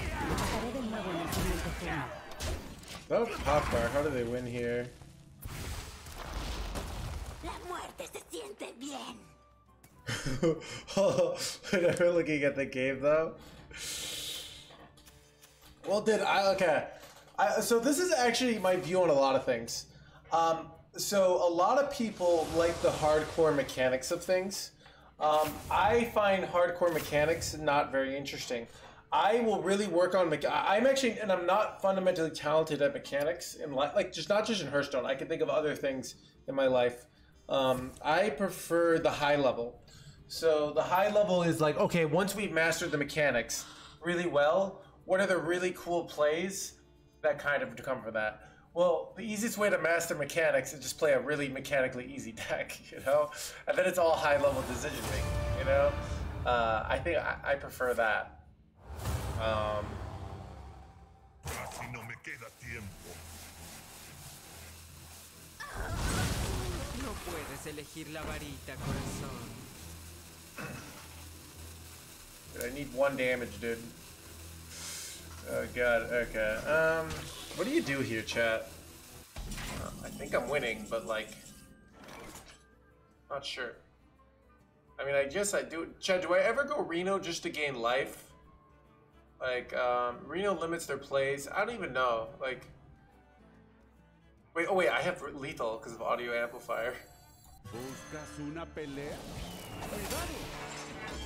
Lo mataré de nuevo en el siguiente turno. Oh, Popcar, how do they win here? La muerte se siente bien. [LAUGHS] Oh, [LAUGHS] Whenever looking at the game, though. Well, did I? Okay. I, so this is actually my view on a lot of things. Um, so a lot of people like the hardcore mechanics of things. Um, I find hardcore mechanics not very interesting. I will really work on. I'm actually, and I'm not fundamentally talented at mechanics in life. Like just not just in Hearthstone. I can think of other things in my life. Um, I prefer the high level. So the high level is like, okay, once we've mastered the mechanics really well, what are the really cool plays that kind of come from that? Well, the easiest way to master mechanics is just play a really mechanically easy [LAUGHS] deck, you know, and then it's all high level decision making, you know. Uh, I think I, I prefer that. Um, no me queda tiempo. No puedes elegir la varita, corazón. I need one damage, dude. Oh god. Okay. Um, what do you do here, chat? Uh, I think I'm winning, but like, Not sure. I mean, I guess I do. Chad, do I ever go Reno just to gain life? Like, um, Reno limits their plays. I don't even know. Like, wait, oh wait, I have lethal because of audio amplifier. ¿Buscas una pelea? Cuidado.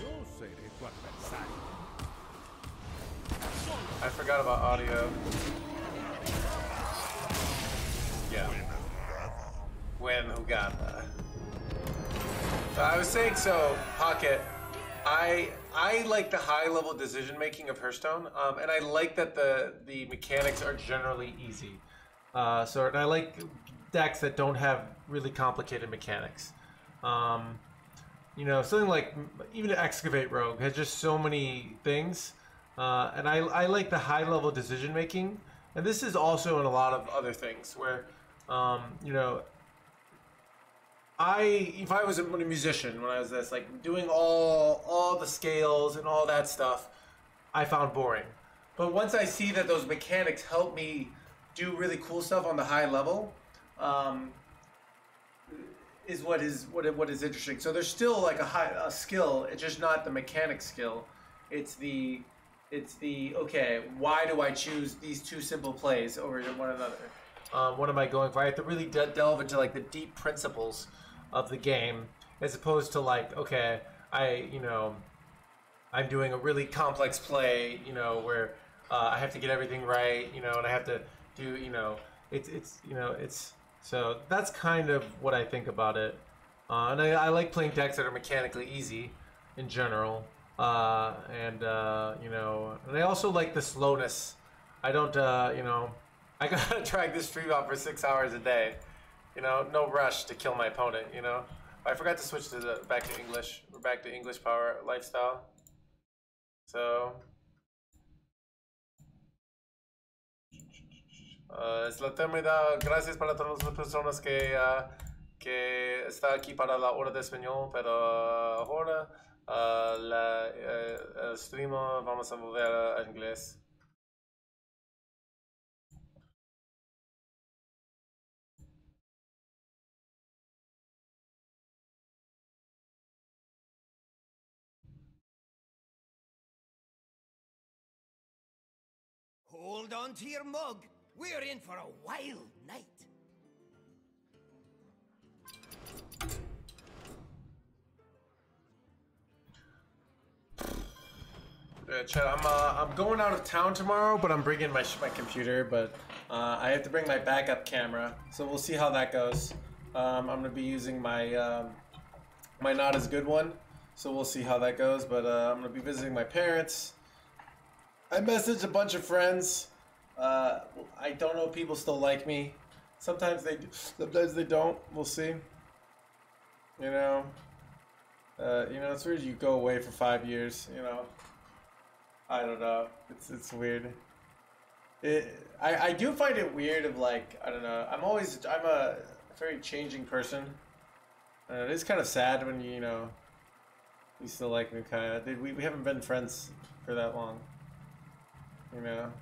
Yo seré tu adversario. I forgot about audio. Yeah. When Uganda. I was saying so, Pocket. I I like the high level decision making of Hearthstone, um, and I like that the the mechanics are generally easy. Uh, so and I like decks that don't have really complicated mechanics. Um, you know, something like even Excavate Rogue has just so many things, uh, and I I like the high level decision making, and this is also in a lot of other things where, um, you know, I if I was a musician when I was this like doing all all the scales and all that stuff, I found boring. But once I see that those mechanics help me do really cool stuff on the high level, um, is what is what what is interesting. So there's still like a high a skill. It's just not the mechanic skill. It's the it's the okay. Why do I choose these two simple plays over one another? Um, what am I going for? I have to really de- delve into like the deep principles of the game, as opposed to like okay, I you know, I'm doing a really complex play, you know, where uh, I have to get everything right, you know, and I have to do you know, it's it's you know it's so that's kind of what I think about it. Uh, and I, I like playing decks that are mechanically easy in general. Uh, and, uh, you know, and I also like the slowness. I don't, uh, you know, [LAUGHS] I gotta drag this stream out for six hours a day. You know, no rush to kill my opponent, you know? I forgot to switch to the back to English. We're back to English power lifestyle. So, Uh, es la eternidad. Gracias para todas las personas que, uh, que está aquí para la hora de español, pero ahora uh, la, el stream vamos a volver a inglés. Hold on to your mug. We're in for a wild night. Yeah, Chad, I'm uh, I'm going out of town tomorrow, but I'm bringing my my computer. But uh, I have to bring my backup camera, so we'll see how that goes. Um, I'm gonna be using my um, my not as good one, so we'll see how that goes. But uh, I'm gonna be visiting my parents. I messaged a bunch of friends. Uh, I don't know if people still like me. Sometimes they, do, sometimes they don't. We'll see. You know. Uh, you know, it's weird. You go away for five years. You know. I don't know. It's it's weird. It, I I do find it weird. Of like I don't know. I'm always I'm a very changing person. And it is kind of sad when you, you know. You still like of. We we haven't been friends for that long. You know.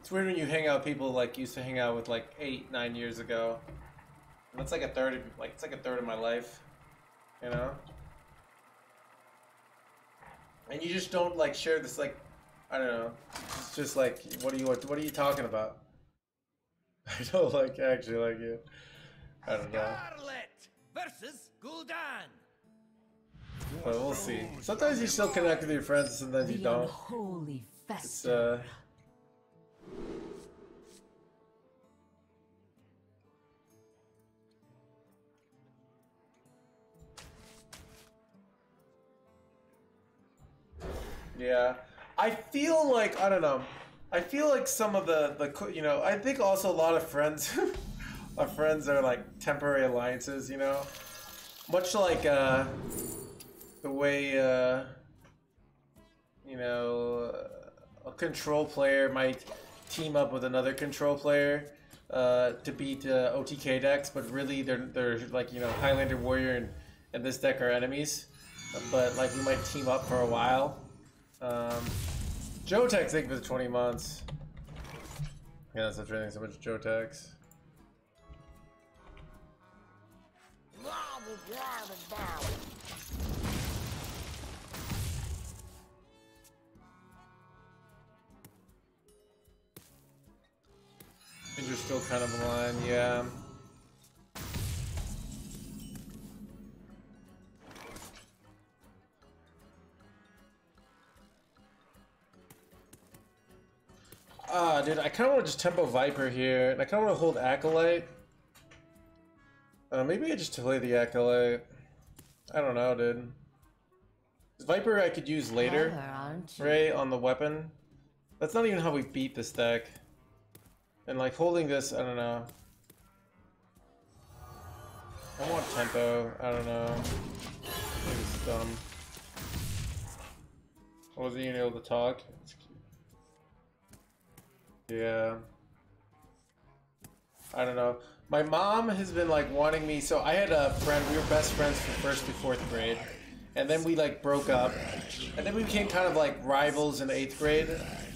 It's weird when you hang out people like used to hang out with like eight, nine years ago. And that's like a third of like it's like a third of my life. You know? And you just don't like share this like I don't know. It's just like what are you what, what are you talking about? [LAUGHS] I don't like actually like you. I don't know. Scarlet versus Gul'dan. But we'll see. Sometimes you still connect with your friends, and sometimes you The don't. unholy It's festival. uh Yeah. I feel like I don't know. I feel like some of the the you know, I think also a lot of friends [LAUGHS] our friends are like temporary alliances, you know. Much like uh the way uh you know, a control player might team up with another control player uh, to beat uh, OTK decks, but really they're they're like you know Highlander Warrior and, and this deck are enemies, but like we might team up for a while. Um, Jotex Inc. the 20 months. Yeah, that's training so much Joe Techs. You're still kind of blind, yeah. Ah, dude, I kind of want to just tempo Viper here, and I kind of want to hold Acolyte. Uh, maybe I just play the Acolyte. I don't know, dude. Viper I could use later, Clever, right, on the weapon. That's not even how we beat this deck. And like holding this, I don't know. I want tempo, I don't know. Dumb. I wasn't even able to talk. Yeah. I don't know. My mom has been like wanting me. So I had a friend. We were best friends from first to fourth grade, and then we like broke up, and then we became kind of like rivals in eighth grade,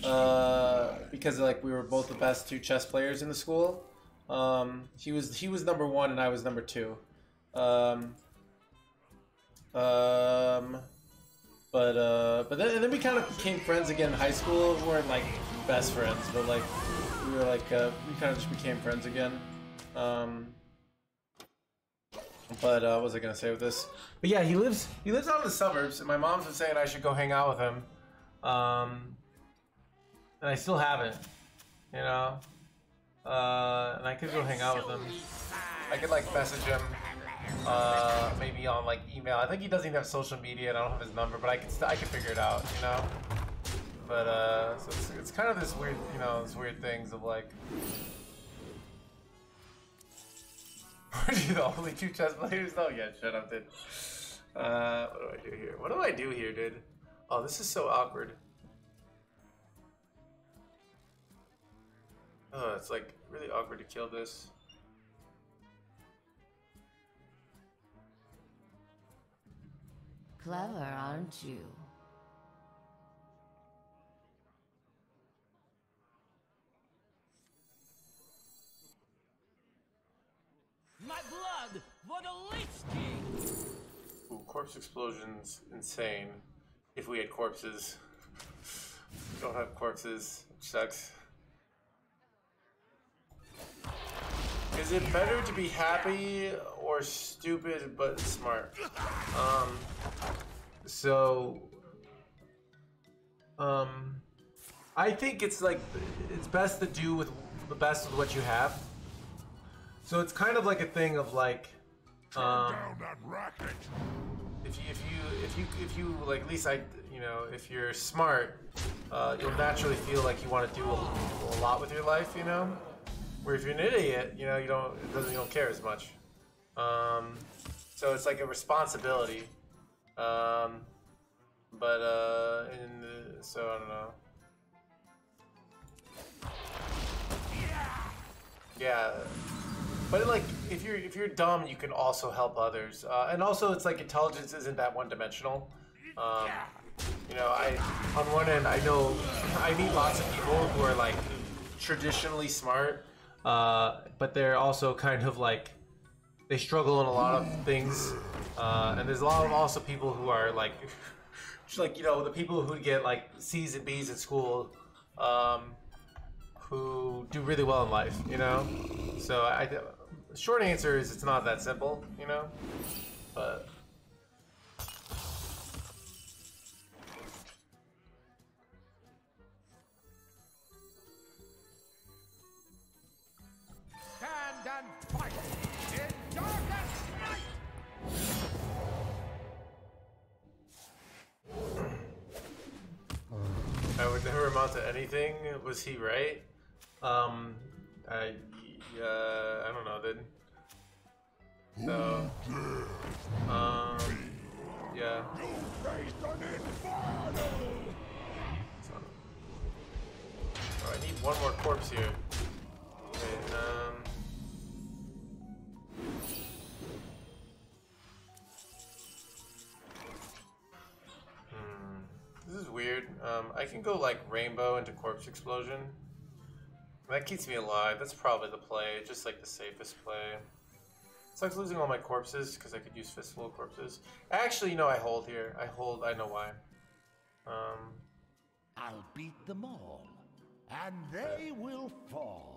uh, because like we were both the best two chess players in the school. Um, he was he was number one, and I was number two. Um, um, but uh, but then and then we kind of became friends again in high school. We weren't like best friends, but like we were like uh, we kind of just became friends again. Um, but uh, what was I gonna say with this? But yeah, he lives he lives out in the suburbs, and my mom's been saying I should go hang out with him. Um, and I still haven't, you know. Uh, and I could go hang out with him. I could like message him, uh, maybe on like email. I think he doesn't even have social media, and I don't have his number, but I could I could figure it out, you know. But uh, so it's, it's kind of this weird, you know, this weird things of like. Are [LAUGHS] you the only two chess players? Oh yeah, shut up, dude. Uh, what do I do here? What do I do here, dude? Oh, this is so awkward. Oh, it's like really awkward to kill this. Clever, aren't you? My blood for the Lich King! Ooh, corpse explosions, insane. If we had corpses. don't have corpses, which sucks. Is it better to be happy or stupid but smart? Um, so, um, I think it's like it's best to do with the best with what you have. So it's kind of like a thing of like, um, Down that racket. if you if you if you if you like at least I you know if you're smart, uh, you'll naturally feel like you want to do a, a lot with your life, you know. Where if you're an idiot, you know you don't it doesn't you don't care as much. Um, so it's like a responsibility. Um, but uh, and so I don't know. Yeah, but like if you're if you're dumb, you can also help others, uh, and also it's like intelligence isn't that one dimensional. Um, you know, I on one end I know I meet lots of people who are like traditionally smart, uh, but they're also kind of like they struggle in a lot of things, uh, and there's a lot of also people who are like, [LAUGHS] like you know the people who get like C's and B's in school. Um, who do really well in life, you know. So I, the short answer is it's not that simple, you know. But Stand and fight in darkest night. I would never amount to anything. Was he right? Um, I, uh, I don't know, dude. So, um, yeah. Oh, I need one more corpse here. Okay, um. Hmm. This is weird. Um, I can go like rainbow into corpse explosion. That keeps me alive. That's probably the play. Just like the safest play. Sucks losing all my corpses because I could use fistful of corpses. Actually, you know, I hold here. I hold. I know why. Um, I'll beat them all, and they will fall.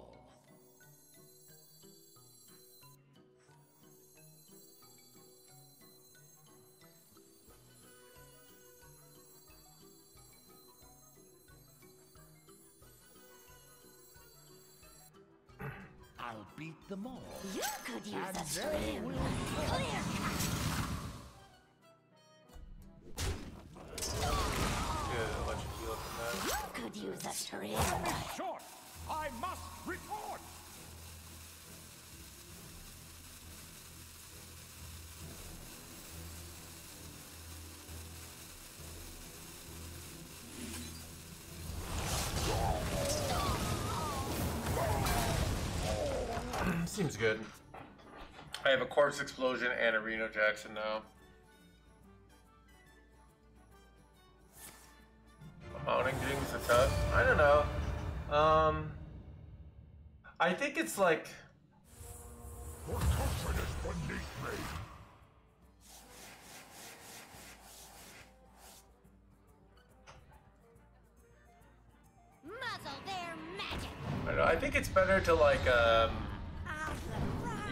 I'll beat them all. You could use And a they will Clear good electric heal from that. You could use a scream. Short! I must report! Good. I have a corpse explosion and a Reno Jackson now. Mounting things are tough. I don't know. Um, I think it's like Your comfort beneath me. Muzzle their magic. I, know, I think it's better to like um, you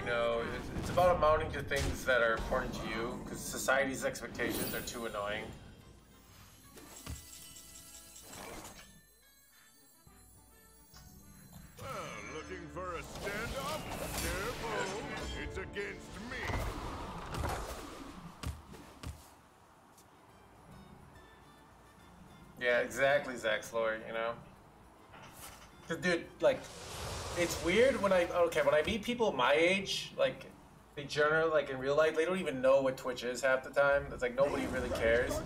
know it's, it's about amounting to things that are important to you because society's expectations are too annoying. Ah, looking for a standoff? Careful, it's against me. Yeah, exactly, Zach Slory, you know? 'Cause, dude, like, it's weird when I, okay, when I meet people my age, like, they generally, like, in real life, they don't even know what Twitch is half the time. It's like, nobody really cares.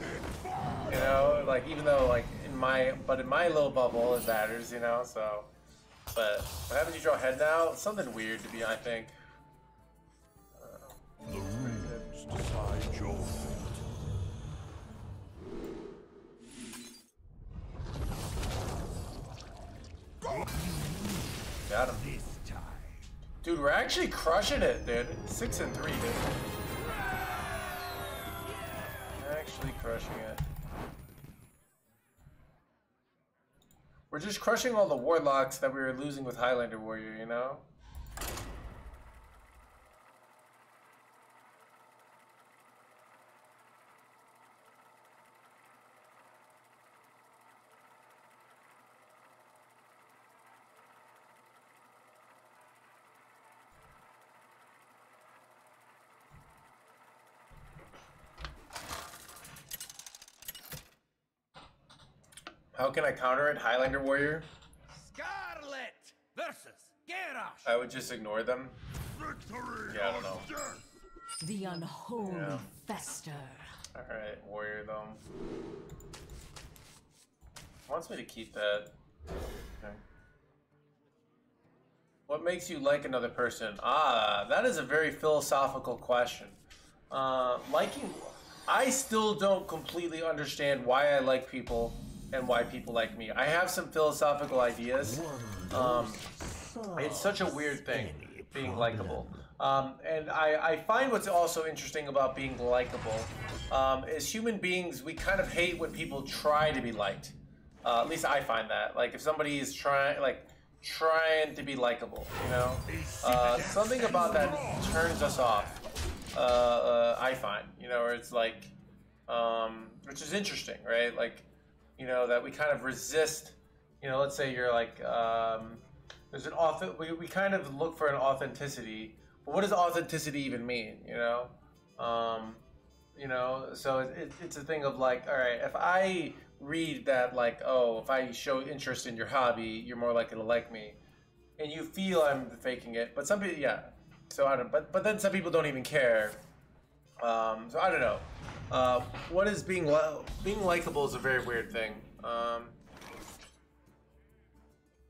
You know? Like, even though, like, in my, but in my little bubble, it matters, you know? So, but, what happens you draw head now? Something weird to be, I think. Uh, the runes decide your Got him. Dude, we're actually crushing it, dude. Six and three, dude. Actually crushing it. We're just crushing all the warlocks that we were losing with Highlander Warrior, you know? How can I counter it? Highlander Warrior? Scarlet versus Garrosh. I would just ignore them. Victory Yeah, I don't know. death. The unholy Yeah. fester. Alright, Warrior though. Wants me to keep that. Okay. What makes you like another person? Ah, that is a very philosophical question. Uh, liking. I still don't completely understand why I like people and why people like me. I have some philosophical ideas. Um, it's such a weird thing being likable. Um, and I, I find what's also interesting about being likable um, is human beings, we kind of hate when people try to be liked. Uh, at least I find that. Like if somebody is trying, like trying to be likable, you know, uh, something about that turns us off. Uh, uh, I find, you know, where it's like, um, which is interesting, right? Like, you know, that we kind of resist. You know, let's say you're like, um, there's an author. We, we kind of look for an authenticity, but what does authenticity even mean? You know, um, you know. So it, it, it's a thing of like, all right, if I read that like, oh, if I show interest in your hobby, you're more likely to like me, and you feel I'm faking it. But some people, yeah. So I don't. But but then some people don't even care. Um, so I don't know. Uh, what is being li- being likable is a very weird thing. Um,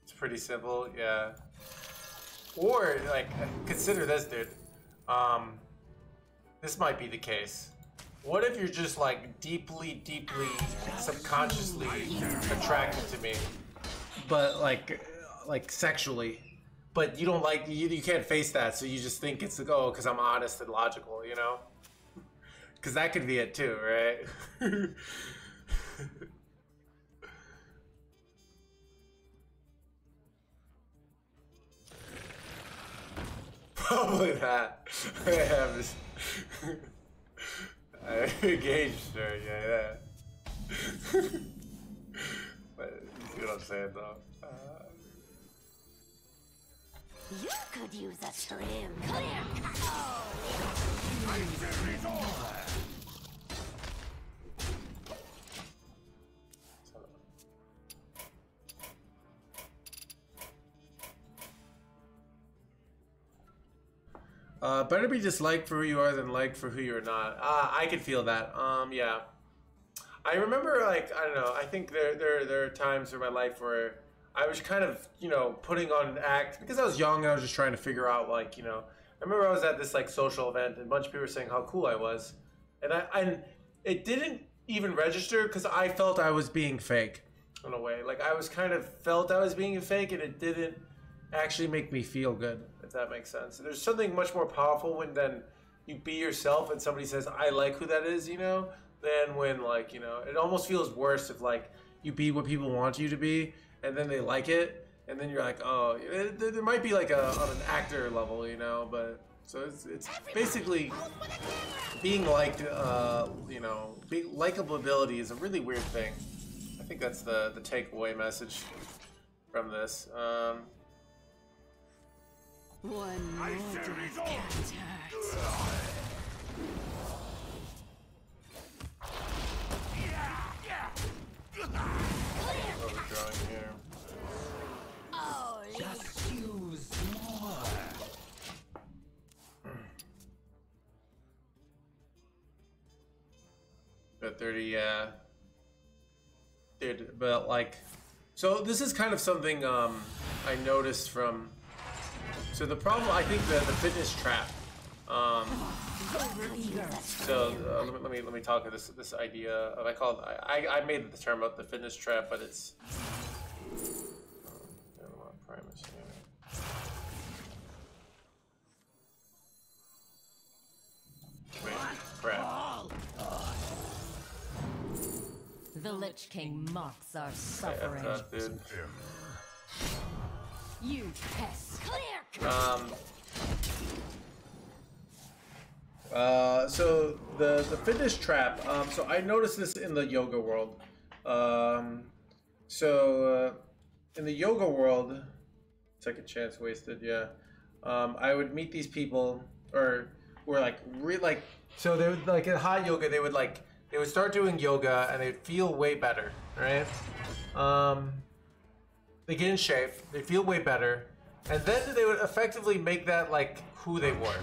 it's pretty simple, yeah. Or like, consider this, dude. Um, this might be the case. What if you're just like deeply, deeply, subconsciously attracted to me, but like, like sexually? but you don't like you, you can't face that, so you just think it's like oh, because I'm honest and logical, you know. Because that could be it too, right? [LAUGHS] Probably that. I have this. [LAUGHS] I engaged her, yeah, yeah. [LAUGHS] but you see what I'm saying, though. Uh, You could use a trim. Clear cut. Uh, better be disliked for who you are than liked for who you're not. Uh, I could feel that. Um, yeah. I remember, like, I don't know. I think there, there, there are times in my life where I was kind of, you know, putting on an act because I was young and I was just trying to figure out, like, you know. I remember I was at this like social event and a bunch of people were saying how cool I was, and I, and it didn't even register because I felt I was being fake in a way. Like I was kind of felt I was being fake, and it didn't actually make me feel good. If that makes sense. There's something much more powerful when then you be yourself and somebody says I like who that is, you know, than when like you know it almost feels worse if like you be what people want you to be and then they like it and then you're like oh it, there there might be like a on an actor level, you know, but. So it's, it's basically being liked, uh, you know, being likability is a really weird thing. I think that's the the takeaway message from this. Um, One more death can't hurt. overdrawing here. Just use more. At 30, yeah. Dude, but like, so this is kind of something um, I noticed from. So the problem, I think, the the fitness trap. Um, so uh, let, me, let me let me talk of this this idea of I call it, I I made the term of the fitness trap, but it's. I Primus here. Wait, crap. The Lich King mocks our suffering. effed up, dude. You pest. Um. Uh, so the the fitness trap. Um, so I noticed this in the yoga world. Um, so uh, in the yoga world, second chance wasted. Yeah. Um, I would meet these people, or were like re like. So they would like in hot yoga. They would like they would start doing yoga and they'd feel way better, right? Um, they get in shape, they feel way better, and then they would effectively make that like who they were.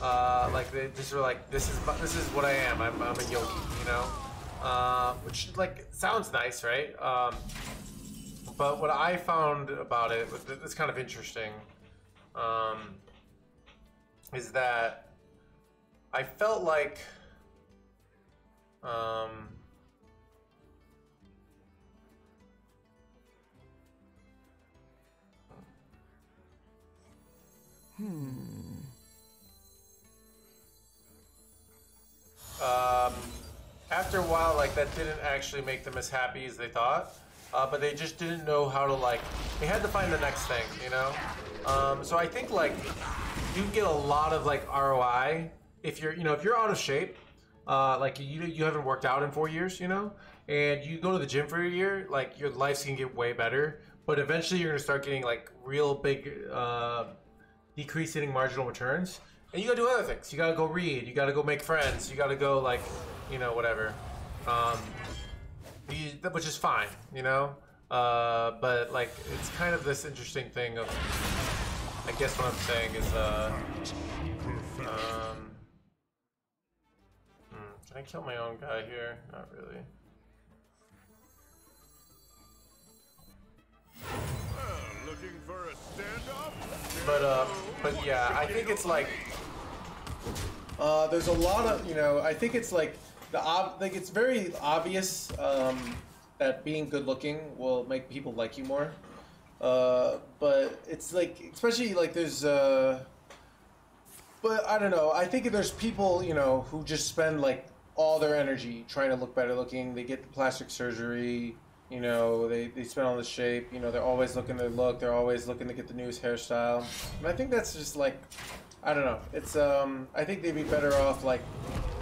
Uh, like they just were like, this is this is what I am. I'm, I'm a yogi, you know, uh, which like sounds nice, right? Um, but what I found about it, that's kind of interesting, um, is that I felt like. Um, um, after a while, like that didn't actually make them as happy as they thought. Uh, but they just didn't know how to like. They had to find the next thing, you know. Um, so I think like you get a lot of like ROI if you're, you know, if you're out of shape, uh, like you you haven't worked out in four years, you know, and you go to the gym for a year, like your life's gonna get way better. But eventually, you're gonna start getting like real big uh, decreasing marginal returns, and you gotta do other things. You gotta go read. You gotta go make friends. You gotta go like, you know, whatever. Um, you, which is fine, you know. Uh, but like, it's kind of this interesting thing of. I guess what I'm saying is, uh, um, hmm, can I kill my own guy here? Not really. But uh, but yeah, I think it's like uh, there's a lot of you know. I think it's like the ob- like it's very obvious um, that being good looking will make people like you more. Uh, but it's like, especially like there's, uh, but I don't know. I think there's people, you know, who just spend like all their energy trying to look better looking. They get the plastic surgery, you know, they, they spend all the shape, you know, they're always looking to look, they're always looking to get the newest hairstyle. And I think that's just like, I don't know. It's, um, I think they'd be better off like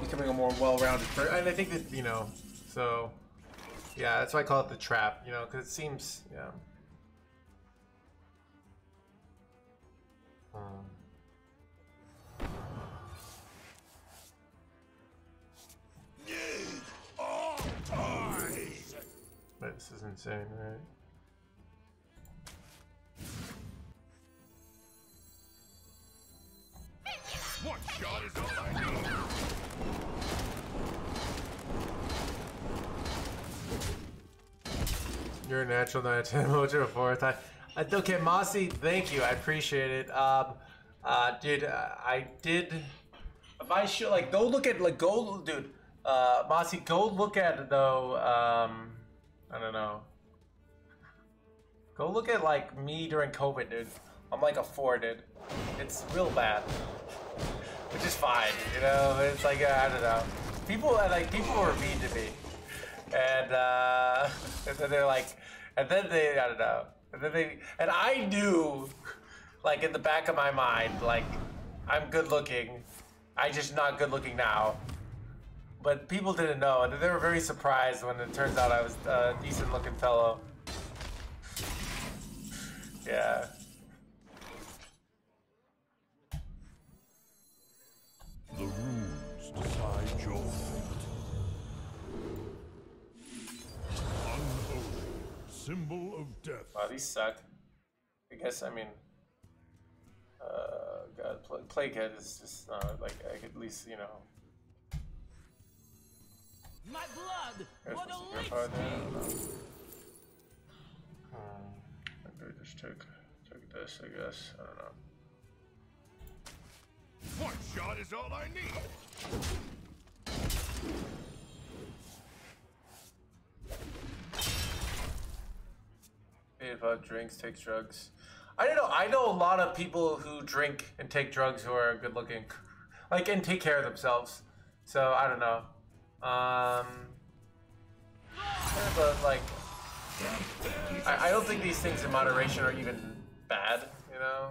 becoming a more well-rounded person. And I think that, you know, so yeah, that's why I call it the trap, you know, because it seems, yeah. Um, this is insane, right? One shot is all I need. You're a natural 910 [LAUGHS] Mojo fourth. I, I okay, Mossy, thank you. I appreciate it. Um, uh, dude, uh, I did. If I should like go look at like go, dude. Uh, Mossy, go look at though. Um, I don't know. Go look at like me during COVID, dude. I'm like a four, dude. It's real bad, [LAUGHS] which is fine, you know. It's like I don't know. People like people were mean to me and uh, [LAUGHS] and then they're like, and then they, I don't know, and then they, and I knew, like in the back of my mind, like I'm good looking, I just not good looking now, but people didn't know, and they were very surprised when it turns out I was a decent looking fellow. Yeah. The runes decide your fate. Unholy, symbol of death. Wow, these suck. I guess I mean, uh, God, Pl- Plaguehead is just uh, like I could at least you know. My blood There's for the some Lich. I King! don't know. Hmm, maybe I just took took this. I guess I don't know. One shot is all I need. If uh, drinks, takes drugs. I don't know. I know a lot of people who drink and take drugs who are good looking, like and take care of themselves. So I don't know. Um, yeah, but like, I, I don't think these things in moderation are even bad. You know,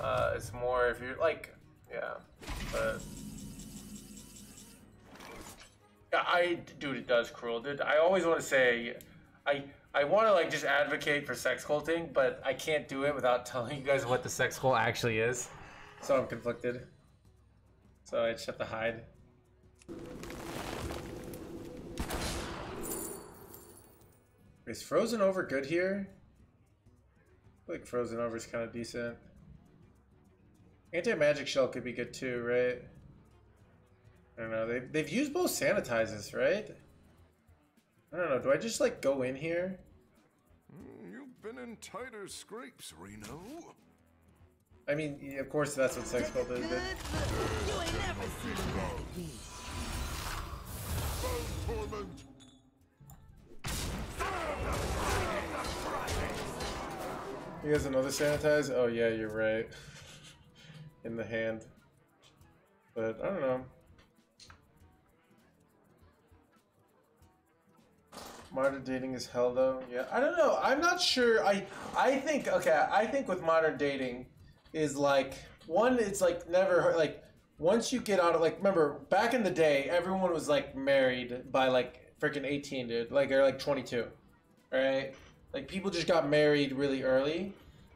uh, it's more if you're like, yeah, but. I dude, it does cruel, dude. I always want to say, I I want to like just advocate for sex culting, but I can't do it without [LAUGHS] telling you guys what the sex cult actually is. So I'm conflicted. So I just have to hide. Is Frozen Over good here? I feel like Frozen Over is kind of decent. Anti Magic Shell could be good too, right? I don't know. They've, they've used both sanitizers, right? I don't know. Do I just like go in here? Hmm, you've been in tighter scrapes, Reno. I mean, of course that's what sex cult is. But You ain't never seen a you guys another sanitize? Oh yeah, you're right. in the hand. But I don't know. Modern dating is hell though. Yeah, I don't know. I'm not sure. I I think okay. I think with modern dating is like one. It's like never like once you get out of like remember back in the day everyone was like married by like freaking 18 dude like they're like 22 right like people just got married really early.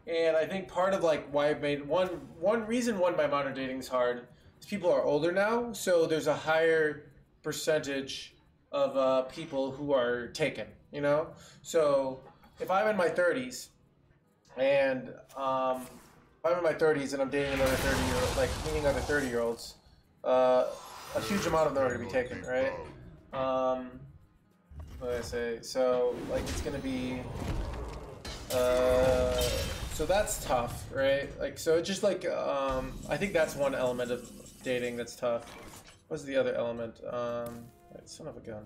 And i think part of like why i've made one one reason one by modern dating is hard is people are older now so there's a higher percentage of uh, people who are taken you know? So if i'm in my 30s and um, i'm in my 30s and i'm dating another 30 year old like meeting other 30 year olds uh, a huge amount of them are going to be taken right? Um, what did I say? So like it's gonna be uh so that's tough, right? Like so it's just like um I think that's one element of dating that's tough. What's the other element? Um son of a gun.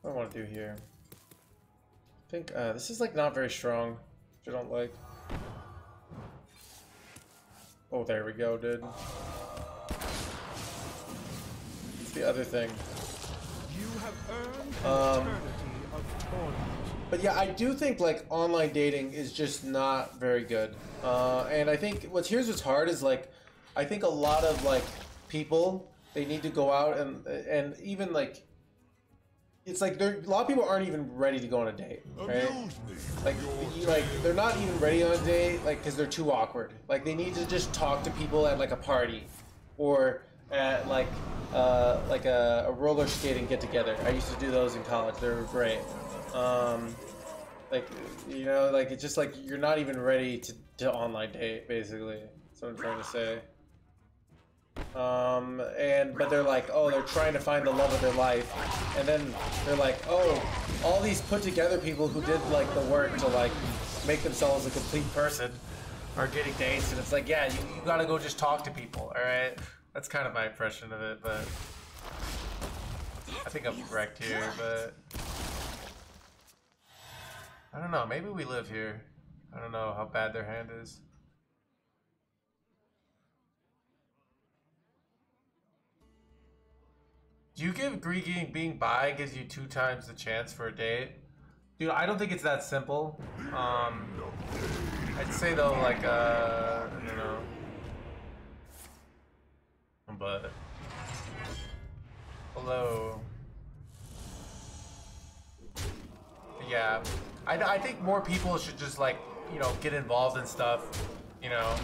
What do I want to do here? I think uh, this is like not very strong, which I don't like. Oh, there we go, dude. It's the other thing. You have earned Um. But yeah, I do think like online dating is just not very good. Uh, and I think what's here's what's hard is like, I think a lot of like people they need to go out and and even like, it's like there a lot of people aren't even ready to go on a date, right? Like you, like they're not even ready on a date, like because they're too awkward. Like they need to just talk to people at like a party, or at like uh, like a, a roller skating get together. I used to do those in college. They were great. Um, like you know, like it's just like you're not even ready to, to online date. Basically, that's what I'm trying to say. Um, and but they're like, oh, they're trying to find the love of their life, and then they're like, oh, all these put together people who did like the work to like make themselves a complete person are getting dates, and it's like, yeah, you, you gotta go just talk to people, all right? That's kind of my impression of it, but I think I'm correct here, but I don't know. Maybe we live here. I don't know how bad their hand is. Do you give Greeking being bi gives you two times the chance for a date? Dude, I don't think it's that simple. Um, I'd say though, like, uh, you know, but hello. Yeah, I, I think more people should just like, you know, get involved in stuff, you know.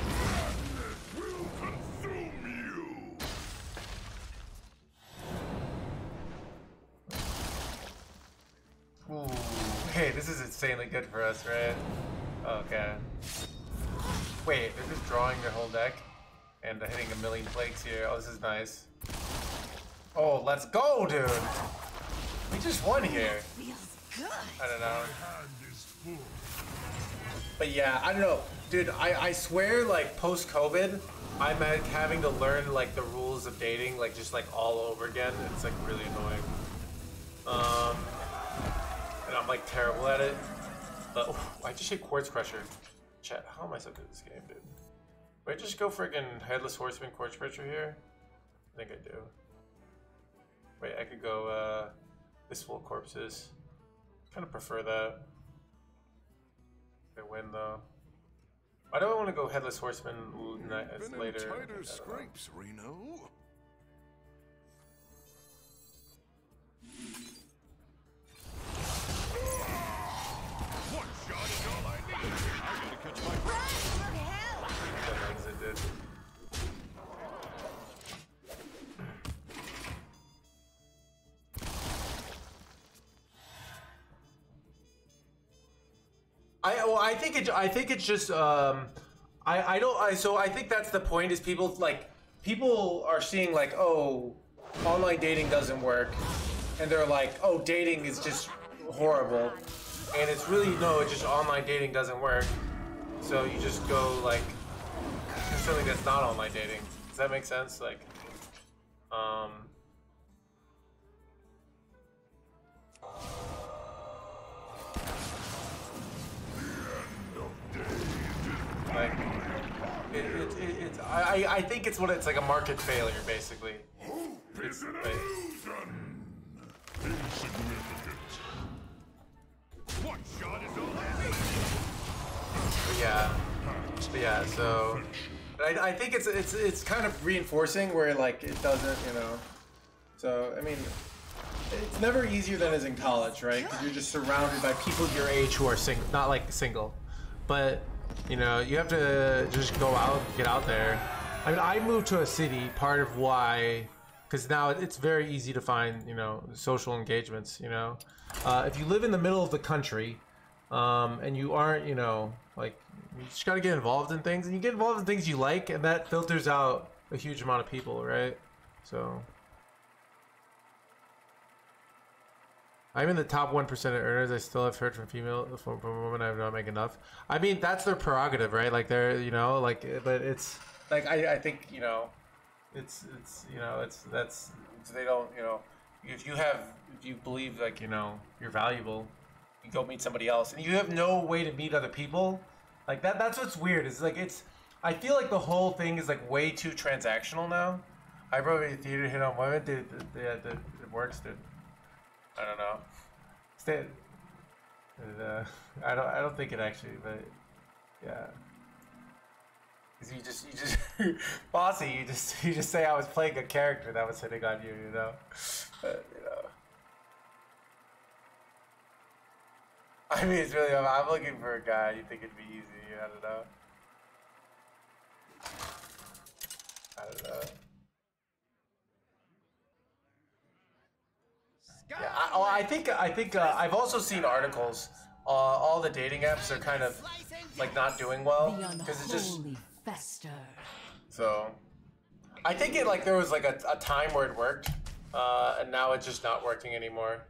Ooh, hey, this is insanely good for us, right? Okay. Wait, they're just drawing their whole deck and hitting a million flakes here. Oh, this is nice. Oh, let's go, dude! We just won here. I don't know. But yeah, I don't know. Dude, I, I swear, like, post-COVID, I'm having to learn, like, the rules of dating, like, just, like, all over again. It's, like, really annoying. Um, and I'm, like, terrible at it. But, oh, I just hit Quartz Crusher. Chat, how am I so good at this game, dude? Wait, just go friggin' Headless Horseman Quartz Crusher here? I think I do. Wait, I could go, uh, Fistful of Corpses. kind of prefer that. They win, though. Why do I want to go Headless Horseman as Been later? in I tighter know. scrapes, Reno. I well, I think it. I think it's just. Um, I I don't. I so I think that's the point. Is people like people are seeing like oh, online dating doesn't work, and they're like oh, dating is just horrible, and it's really no. It's just online dating doesn't work. So you just go like something that's not online dating. Does that make sense? Like, um. Like, it, it, it, it's, I, I- think it's what it's like a market failure, basically. One shot is all. But yeah, but yeah. So I, I think it's it's it's kind of reinforcing where like it doesn't, you know. So I mean, it's never easier than it is in college, right? Because you're just surrounded by people your age who are single, not like single, but you know you have to just go out, get out there. I mean, I moved to a city. Part of why. Because now it's very easy to find, you know, social engagements. You know, uh, if you live in the middle of the country, um, and you aren't, you know, like you just gotta get involved in things, and you get involved in things you like, and that filters out a huge amount of people, right? So I'm in the top one percent of earners. I still have heard from female from, from women I have not make enough. I mean, that's their prerogative, right? Like they're, you know, like, eh, but it's like I, I think you know, it's it's you know, it's that's they don't, you know, if you have if you believe like you know you're valuable, you go meet somebody else, and you have no way to meet other people. Like that. That's what's weird. Is like it's. I feel like the whole thing is like way too transactional now. I a theater hit on women. Dude, dude, it works, dude. I don't know. Stay. Uh, I don't. I don't think it actually, but yeah. 'Cause you just, you just, [LAUGHS] bossy. You just, you just say I was playing a character that was hitting on you, you know. But, you know. I mean, it's really. I'm, I'm looking for a guy. You think it'd be easy? I don't know. I don't know. Yeah, I, oh, I think I think uh, I've also seen articles. Uh, all the dating apps are kind of like not doing well because it's just fester. so. I think it like there was like a, a time where it worked, uh, and now it's just not working anymore.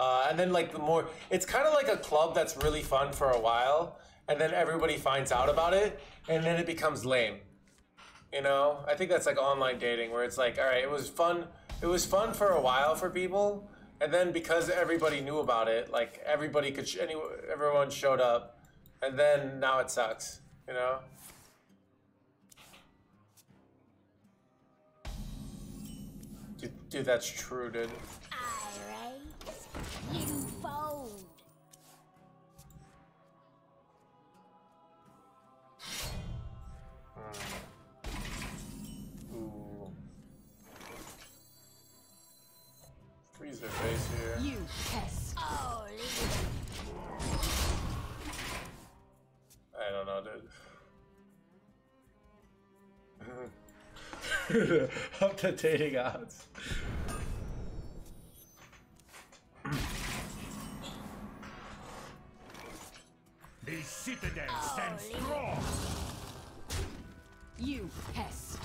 Uh, and then like the more, it's kind of like a club that's really fun for a while, and then everybody finds out about it, and then it becomes lame. You know, I think that's like online dating where it's like, all right, it was fun. It was fun for a while for people, and then because everybody knew about it, like everybody could, sh- any, everyone showed up, and then now it sucks. You know. Dude, dude that's true, dude. I raise, you fold. Ooh. Freeze their face here. You pest. Oh, I don't know, dude. [LAUGHS] Up the dating odds. The citadel stands strong. You pest.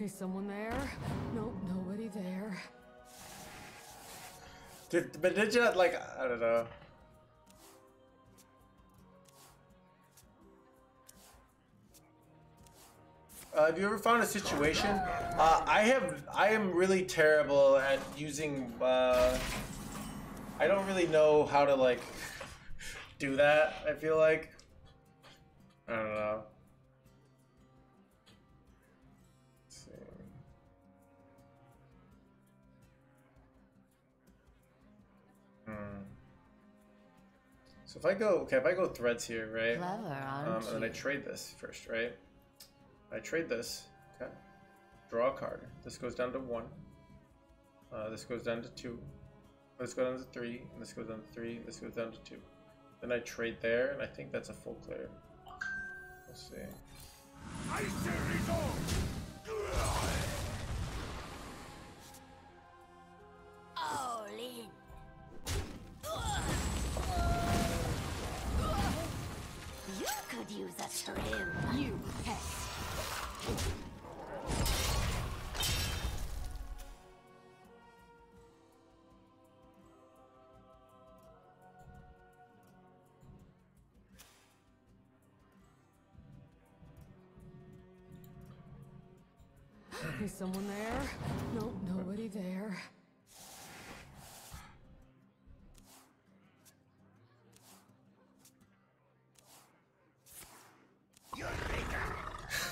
Is someone there? Nope, nobody there. Did, but did you, like, I don't know. Uh, have you ever found a situation? Uh, I have. I am really terrible at using. Uh, I don't really know how to like [LAUGHS] do that. I feel like. I don't know. So if I go, okay, if I go threads here, right? Clever, aren't Um, and then I trade this first, right? I trade this. Okay. Draw a card. This goes down to one. Uh, this goes down to two. This goes down to three. And this goes down to three. This goes down to two. Then I trade there, and I think that's a full clear. Let's see. I say resolve. You could use a trim. You pest. Is someone there? Nope, nobody there.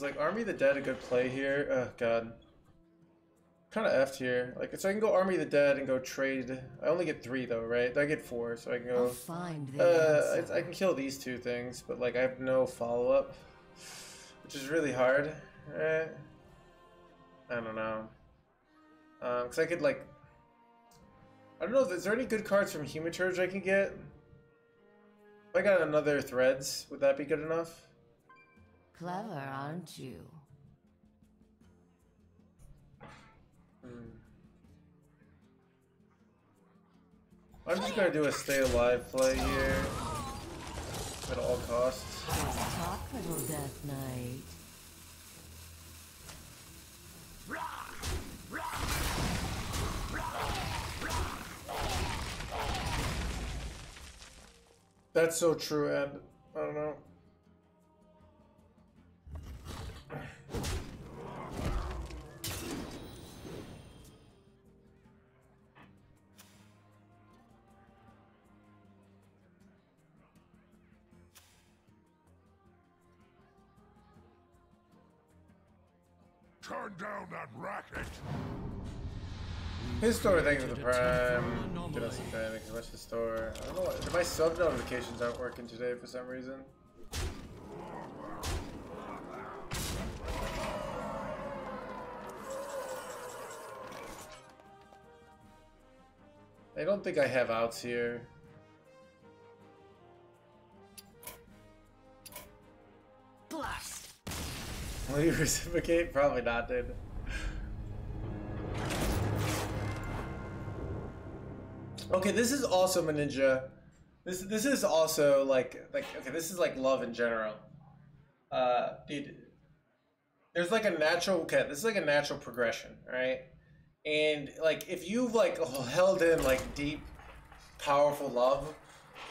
is like Army of the Dead a good play here? Oh god. Kind of effed here. Like, so I can go Army of the Dead and go trade. I only get three though, right? I get four, so I can I'll go. find the Uh, answer. I, I can kill these two things, but like I have no follow up, which is really hard. Eh, I don't know. Um, cause I could like. I don't know. Is there any good cards from Humaturge I can get? If I got another Threads, would that be good enough? Clever, aren't you? Hmm. I'm just gonna do a stay alive play here at all costs. Talk, little Death Knight. That's so true, and I don't know. Turn down that racket. His store, thank you for the prime. Get us some panic. Watch the store. I don't know. Why, my sub notifications aren't working today for some reason. I don't think I have outs here. [LAUGHS] Will you reciprocate? Probably not, dude. Okay, this is also a ninja. This this is also like like okay, this is like love in general. Uh, dude, there's like a natural okay. This is like a natural progression, right? And like if you've like [LAUGHS] held in like deep, powerful love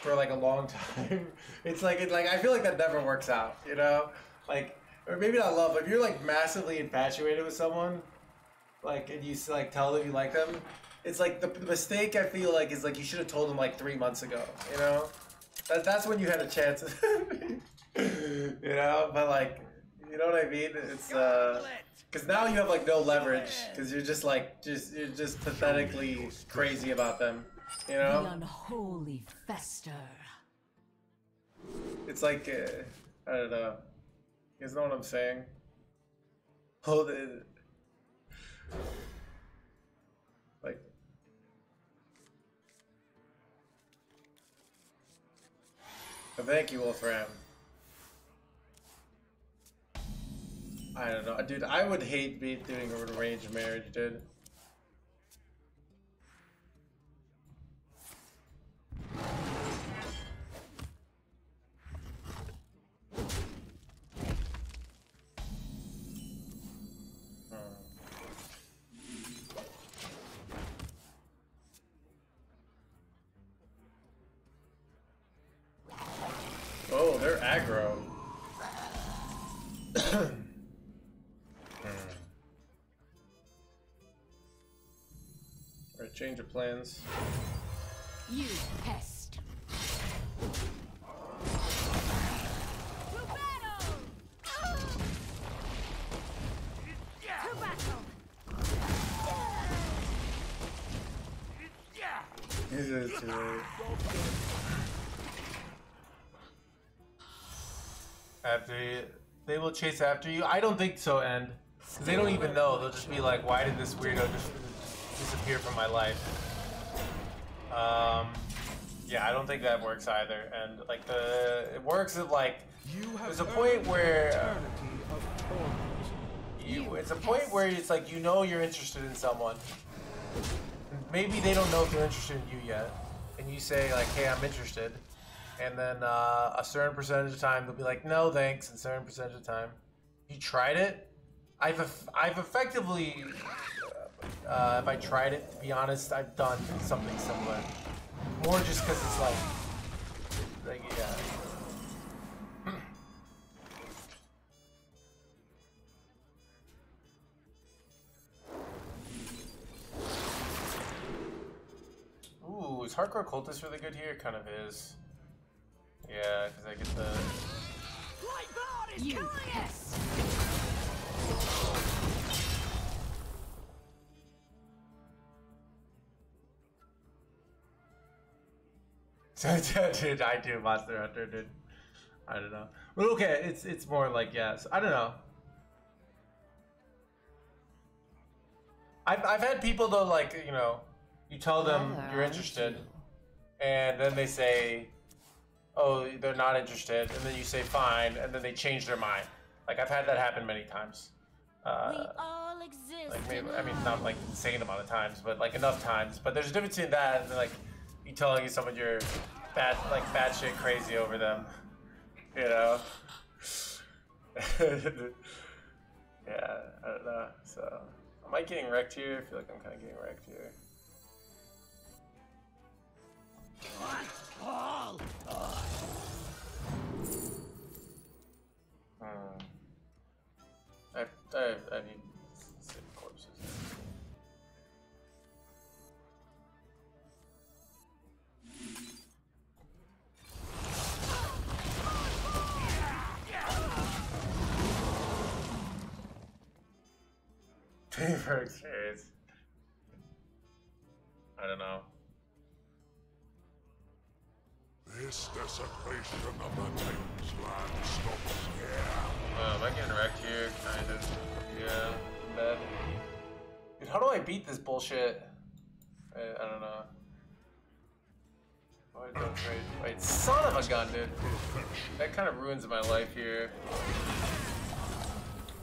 for like a long [LAUGHS] time, it's like it like I feel like that never works out, you know? Like or maybe not love, but if you're like massively infatuated with someone, like and you s- like tell them you like them, it's like the, the mistake I feel like is like you should have told them like three months ago, you know? That, that's when you had a chance, [LAUGHS] you know? But like, you know what I mean? It's uh, because now you have like no leverage because you're just like just you're just pathetically crazy about them, you The know? unholy fester. It's like uh, I don't know. You guys know what I'm saying? Hold it. Like. But thank you, Wolfram. I don't know, dude. I would hate be doing a arranged marriage, dude. Change of plans. You pest. To battle! To battle! Is too late. After you, they will chase after you. I don't think so, End. 'Cause they don't even know. They'll just be like, "Why did this weirdo just disappear from my life?" Um, yeah, I don't think that works either. And like the, it works at like there's a point where you, it's a point where it's like you know you're interested in someone. Maybe they don't know if they're interested in you yet, and you say like, "Hey, I'm interested," and then uh, a certain percentage of time they'll be like, "No, thanks," and a certain percentage of time, you tried it. I've I've effectively, uh, if I tried it, to be honest, I've done something similar. More just because it's like, like yeah. [CLEARS THROAT] Ooh, is Hardcore Cultist really good here? Kind of is. Yeah, because I get the. You pest. [LAUGHS] dude, I do Monster Hunter, dude. I don't know. Well, okay, it's it's more like yes. I don't know. I've I've had people though, like you know, You tell them Clever, you're interested, you? and then they say, "Oh, they're not interested," and then you say, "Fine," and then they change their mind. Like I've had that happen many times. we Uh, all exist. like maybe, I mean, not like insane amount of times, but like enough times. But there's a difference between that and like you telling someone you're bad, like bad shit crazy over them. You know. [LAUGHS] yeah, I don't know. So, am I getting wrecked here? I feel like I'm kind of getting wrecked here. Hmm. I, I, I need Favorite. I don't know. This desecration of the Titan's land stops here. Uh, am I getting wrecked here? Kind of. Yeah, bad. Dude, how do I beat this bullshit? I, I don't know. Why don't trade? Wait, son of a gun, dude. That kind of ruins my life here.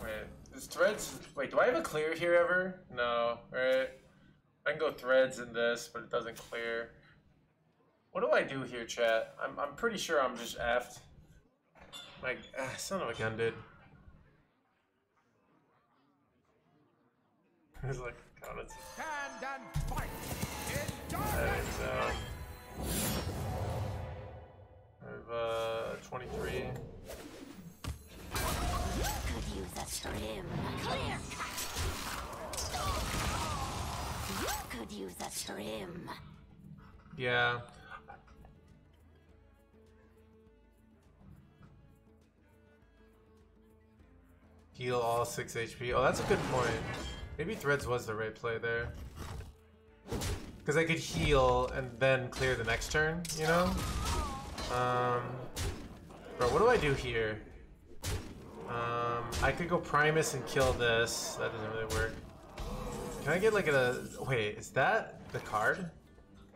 Wait, this threads. Wait, do I have a clear here ever? No, right? I can go threads in this, but it doesn't clear. What do I do here, chat? I'm, I'm pretty sure I'm just effed. Like, ah, son of a gun, dude. [LAUGHS] He's like, God, it's. Stand and fight! Think so. I have, uh, 23. Could use a trim. Clear cut. Could use a trim. Yeah. Heal all 6 HP. Oh, that's a good point. Maybe Threads was the right play there. Because I could heal and then clear the next turn, you know? Um, bro, what do I do here? Um, I could go Primus and kill this. That doesn't really work. Can I get like a... Wait, is that the card?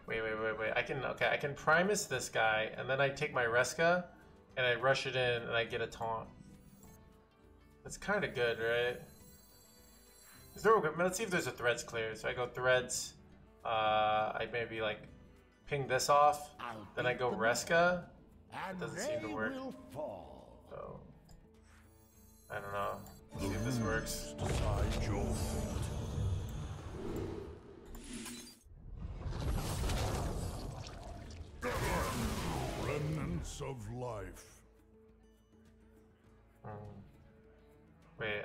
Wait, wait, wait, wait. I can... Okay, I can Primus this guy, and then I take my Reska, and I rush it in, and I get a taunt. That's kind of good, right? Is there a, let's see if there's a threads clear. So I go threads. Uh, I maybe like ping this off. I'll Then I go Reska. and doesn't seem to work. Will fall. So I don't know. Let's see if this works. Decide your fate. Remnants of life. Um, wait,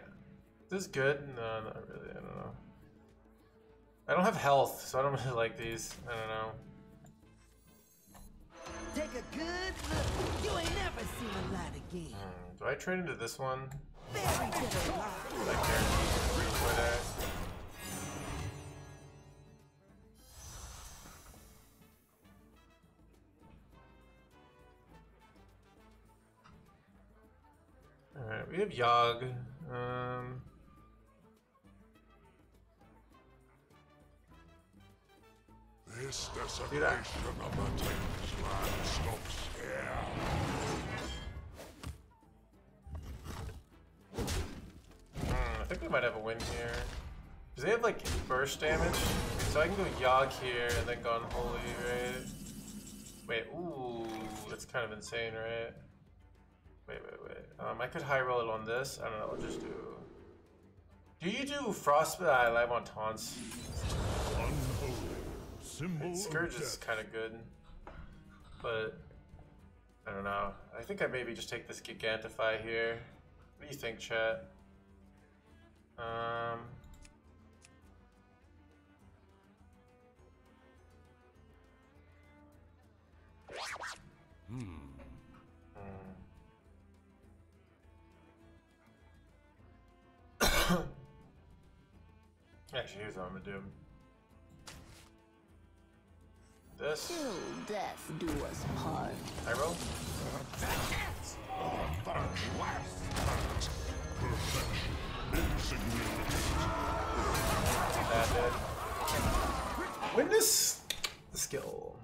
this is good? No, not really. I don't know. I don't have health, so I don't [LAUGHS] really like these. I don't know. Take a good look. You ain't never seen a light again. Hmm, do I trade into this one? Buried to the light. Like guaranteed replay there. Alright, we have Yogg. Um, This Dude, I- of the Titan's land stops here. Think we might have a win here. Because they have like burst damage. So I can go Yogg here and then go on Holy, right? Wait, ooh, that's kind of insane, right? Wait, wait, wait. Um, I could high roll it on this. I don't know, I'll just do... Do you do Frostbite? I, I want taunts. Unholy. Scourge is kind of good. But, I don't know. I think I maybe just take this Gigantify here. What do you think, chat? Um... Hmm. [COUGHS] Actually, here's what I'm gonna do. This. Till death do us part. I roll. That dead. Witness skill.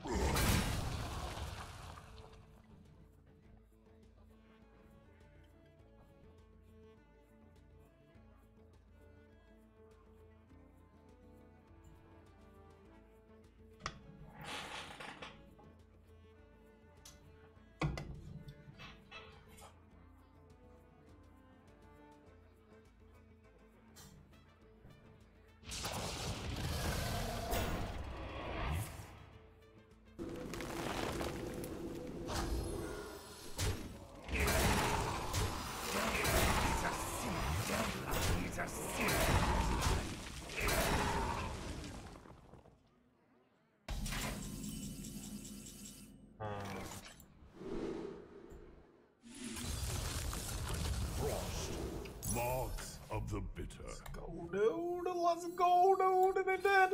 Dude. Let's go, dude. They're dead.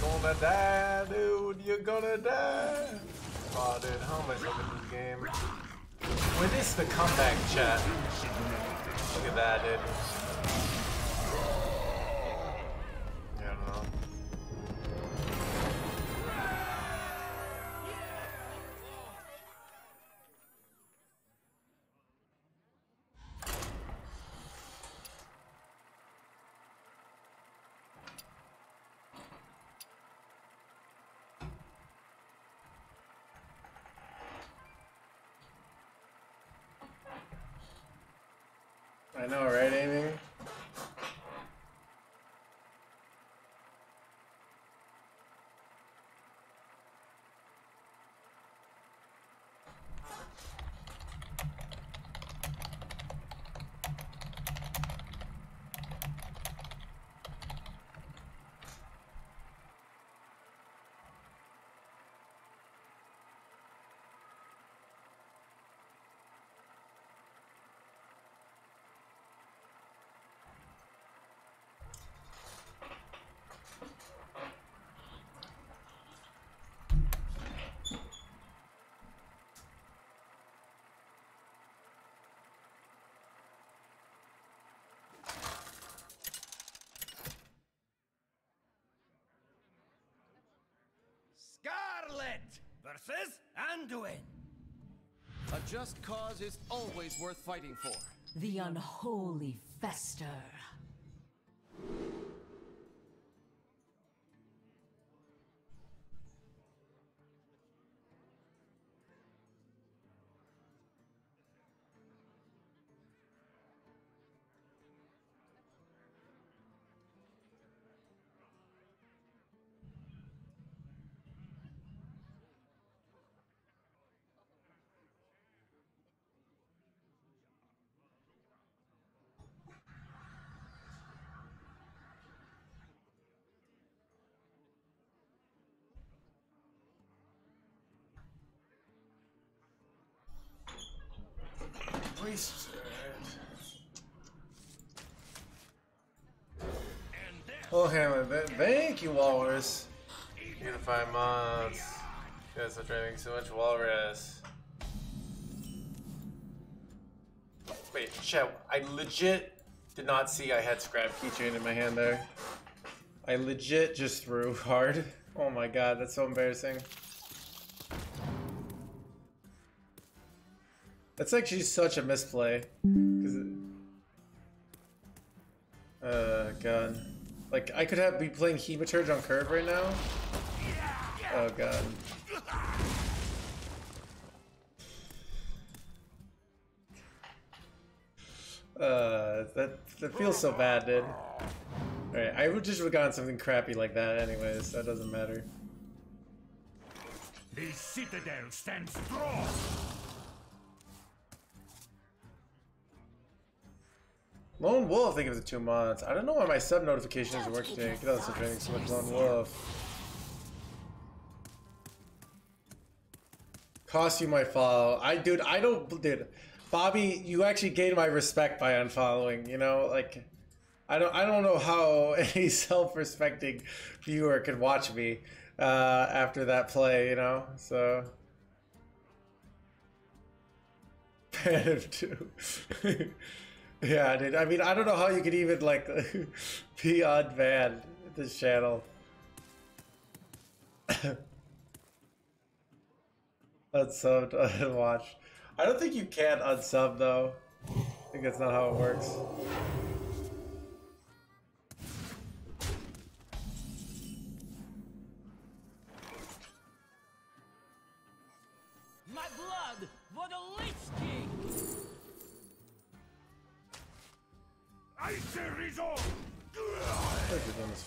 Gonna die, dude. You're gonna die. Oh, dude. How am I in this game? Witness the comeback chat. Look at that, dude. Scarlet versus Anduin. A just cause is always worth fighting for. The unholy fester. Oh, Hamlet, th- thank you, Walrus. Unified mods. You guys are driving so much Walrus. Wait, chat, I legit did not see I had scrap keychain in my hand there. I legit just threw [LAUGHS] hard. Oh my god, that's so embarrassing. That's actually such a misplay. 'Cause it... Uh, god. Like, I could have be playing Hematurge on curve right now. Oh god. Uh, that that feels so bad, dude. Alright, I would just have gotten something crappy like that anyways, that doesn't matter. The citadel stands strong. Lone Wolf, think of the two months. I don't know why my sub notifications are working today. Get out of training so much Lone Wolf. Cost you my follow. I dude, I don't dude. Bobby, you actually gained my respect by unfollowing, you know, like I don't I don't know how [LAUGHS] any self-respecting viewer could watch me uh after that play, you know. So [LAUGHS] Phantom 2. [LAUGHS] yeah, dude. I mean, I don't know how you could even like [LAUGHS] be unbanned this channel. [COUGHS] Unsubbed, [LAUGHS] unwatched. I don't think you can unsub though. I think that's not how it works.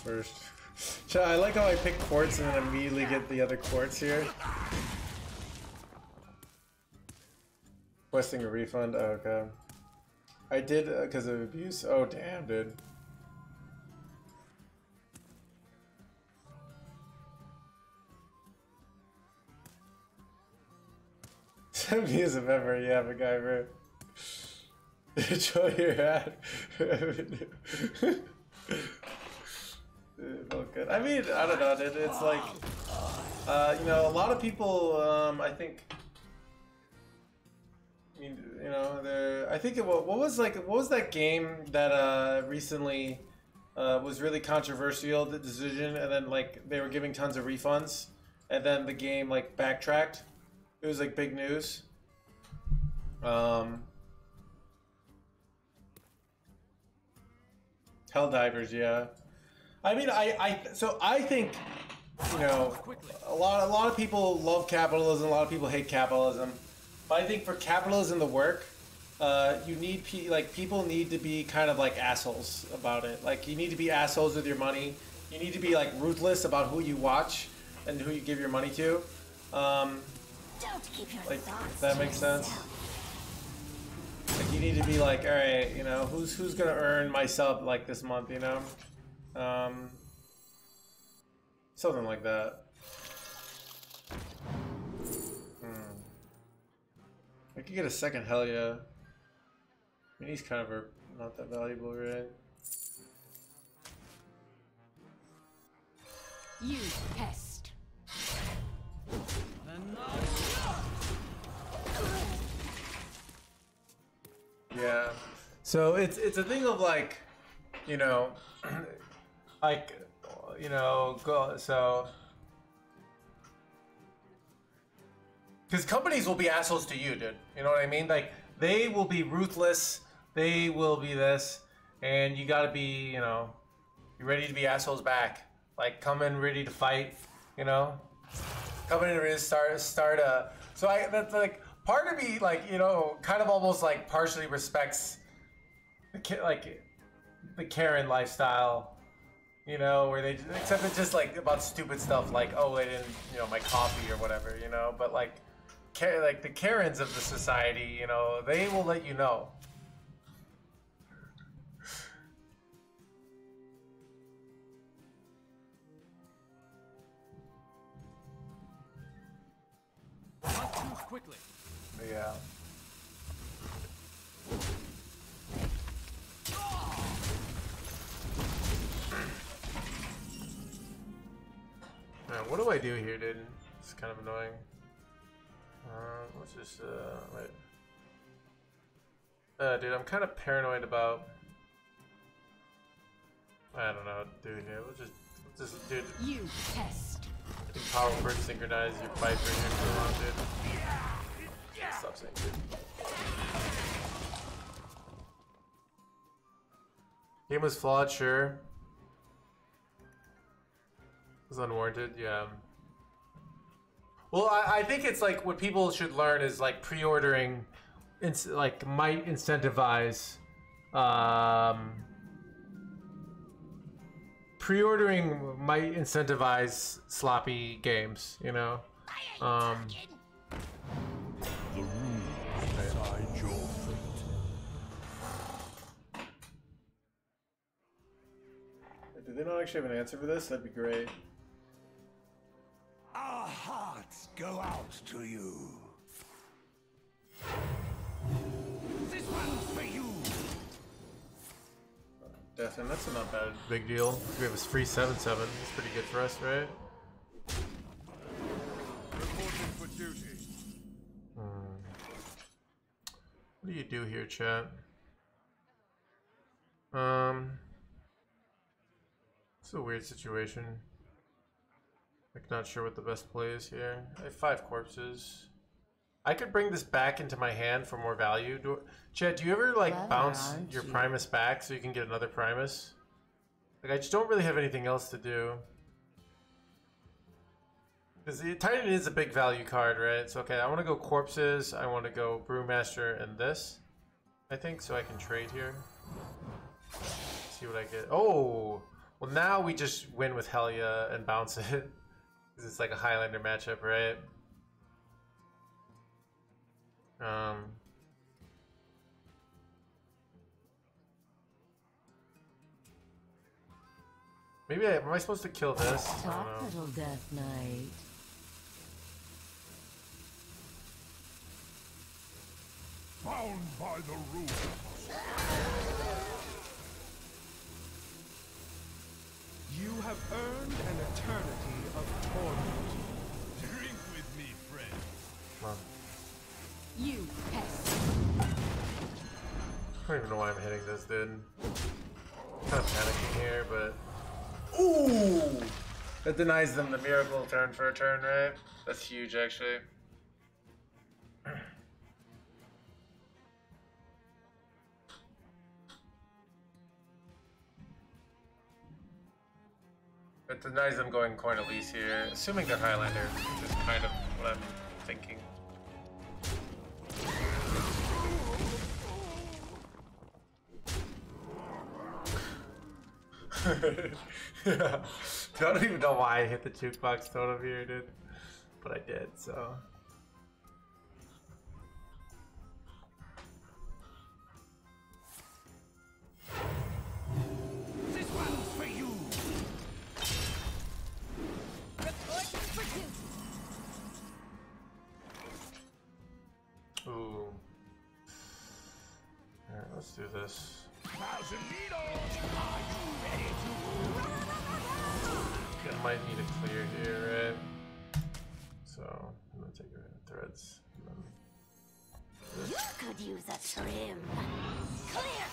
First. I like how I pick quartz and then immediately get the other quartz here. Requesting a refund? Oh, okay. I did uh, because of abuse? Oh, damn, dude. [LAUGHS] Abuse of memory, yeah, MacGyver. [LAUGHS] Enjoy your ad. [LAUGHS] Good. I mean, I don't know, dude. It's like, uh, you know, a lot of people, um, I think, I mean, you know, they're, I think it, what, what was like, what was that game that, uh, recently, uh, was really controversial, the decision, and then, like, they were giving tons of refunds, and then the game, like, backtracked. It was, like, big news. Um, Helldivers, yeah. I mean, I, I, so I think, you know, a lot, a lot of people love capitalism. A lot of people hate capitalism. But I think for capitalism to work, uh, you need pe- like people need to be kind of like assholes about it. Like you need to be assholes with your money. You need to be like ruthless about who you watch and who you give your money to. Um, Don't keep your like thoughts if that makes sense. Like you need to be like, all right, you know, who's who's gonna earn my sub like this month, you know, um, something like that. Hmm. I could get a second hell yeah. I mean, he's kind of a, not that valuable, right? You pest. Yeah. So it's it's a thing of like, you know, [CLEARS THROAT] like, you know, go so. Because companies will be assholes to you, dude. You know what I mean? Like they will be ruthless. They will be this, and you gotta be, you know, you ready to be assholes back. Like come in ready to fight. You know, coming in ready to start start a. So I that's like part of me like you know kind of almost like partially respects the like the Karen lifestyle, you know, where they except it's just like about stupid stuff like oh they didn't you know my coffee or whatever you know, but like. Like the Karens of the society, you know, they will let you know. Not too quickly. Yeah. Man, what do I do here, dude? It's kind of annoying. Uh, let's just, uh, wait. Uh, dude, I'm kind of paranoid about. I don't know what to do here. Let's just, let's just, dude. You test. I think power chord synchronize your pipe right here for a while, dude. Stop saying dude. Game was flawed, sure. Unwarranted, yeah. Well, I, I think it's like what people should learn is like pre-ordering, ins- like might incentivize. Um, pre-ordering might incentivize sloppy games. You know. Um, do they not actually have an answer for this? That'd be great. Our hearts go out to you. This one's for you. Death, and that's not bad big deal. We have a free seven seven. It's pretty good for us, right? Reporting for duty. What do you do here, chat? Um, it's a weird situation. Like, not sure what the best play is here. I have five corpses. I could bring this back into my hand for more value. Do, Chad, do you ever like bounce your you? Primus back so you can get another Primus? Like, I just don't really have anything else to do. Because the Titan is a big value card, right? So, okay, I want to go corpses. I want to go Brewmaster and this. I think so I can trade here. See what I get. Oh! Well, now we just win with Helya and bounce [LAUGHS] it. Because it's like a Highlander matchup, right? Um, maybe I, am I supposed to kill this? I don't know. little Death Knight. Bound by the rules. You have earned an eternity of torment. Drink with me, friend. You pest. I don't even know why I'm hitting this, dude. Kind of panicking here, but. Ooh! That denies them the miracle turn for a turn, right? That's huge, actually. It denies them going coin Elise here, assuming they're Highlander, which is kind of what I'm thinking. [LAUGHS] I don't even know why I hit the jukebox totem here, dude. But I did, so. Ooh. Alright, let's do this. Thousand needles. Are you ready to I might need a clear here, right? So, I'm gonna take your threads. You could use a trim. Clear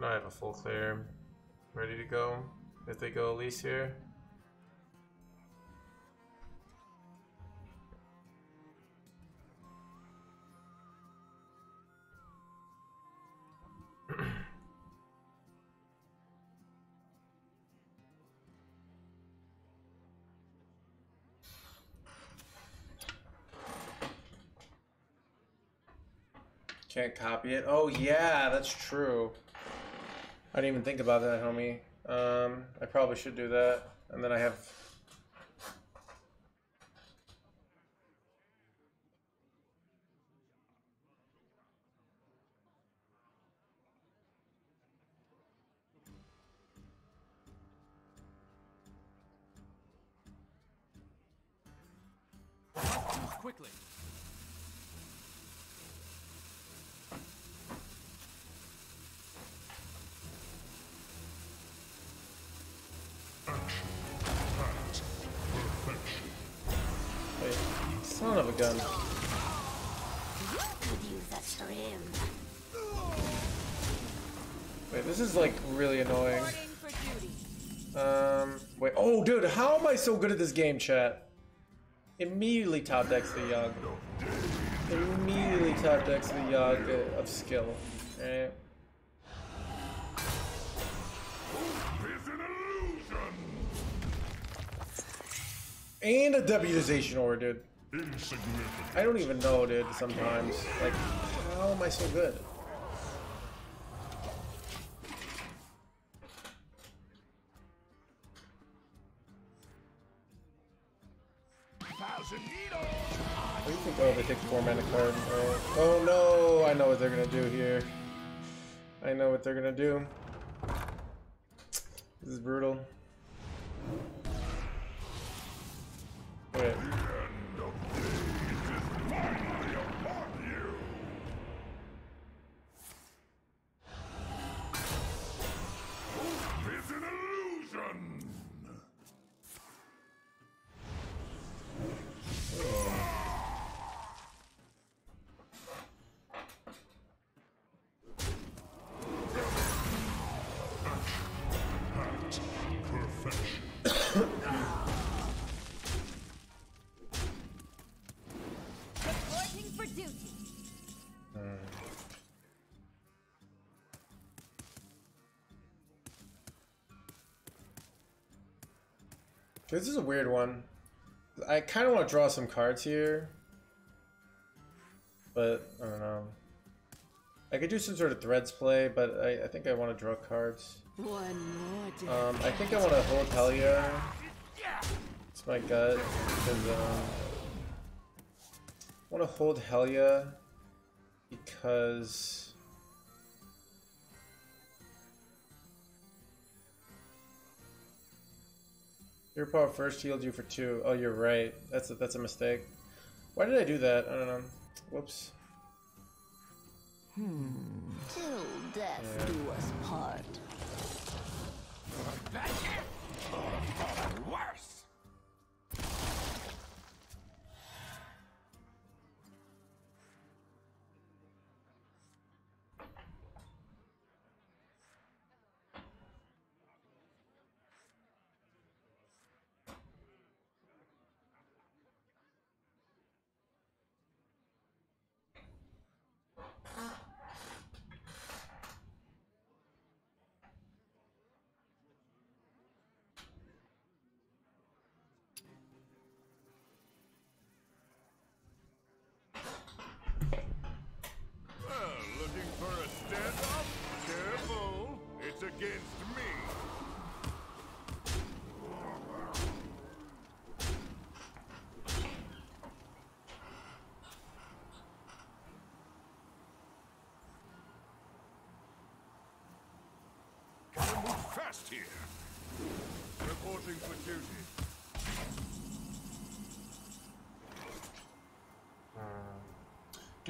now I have a full clear ready to go. If they go Elise here. Can't copy it. Oh yeah, that's true. I didn't even think about that, homie. Um, I probably should do that. And then I have. So good at this game, chat? Immediately top decks the Yogg. Immediately top decks the uh, of skill. Illusion. And a Deputization Aura, dude. I don't even know, dude, sometimes. Like, how am I so good? Four mana card. Right. Oh no! I know what they're gonna do here. I know what they're gonna do. This is brutal. Wait. This is a weird one. I kind of want to draw some cards here. But, I don't know. I could do some sort of threads play, but I, I think I want to draw cards. One more Um, I think I want to hold Helya. It's my gut. Because, um, I want to hold Helya because... Your power first healed you for two. Oh, you're right. That's a, that's a mistake. Why did I do that? I don't know. Whoops. Hmm. Till death Yeah. do us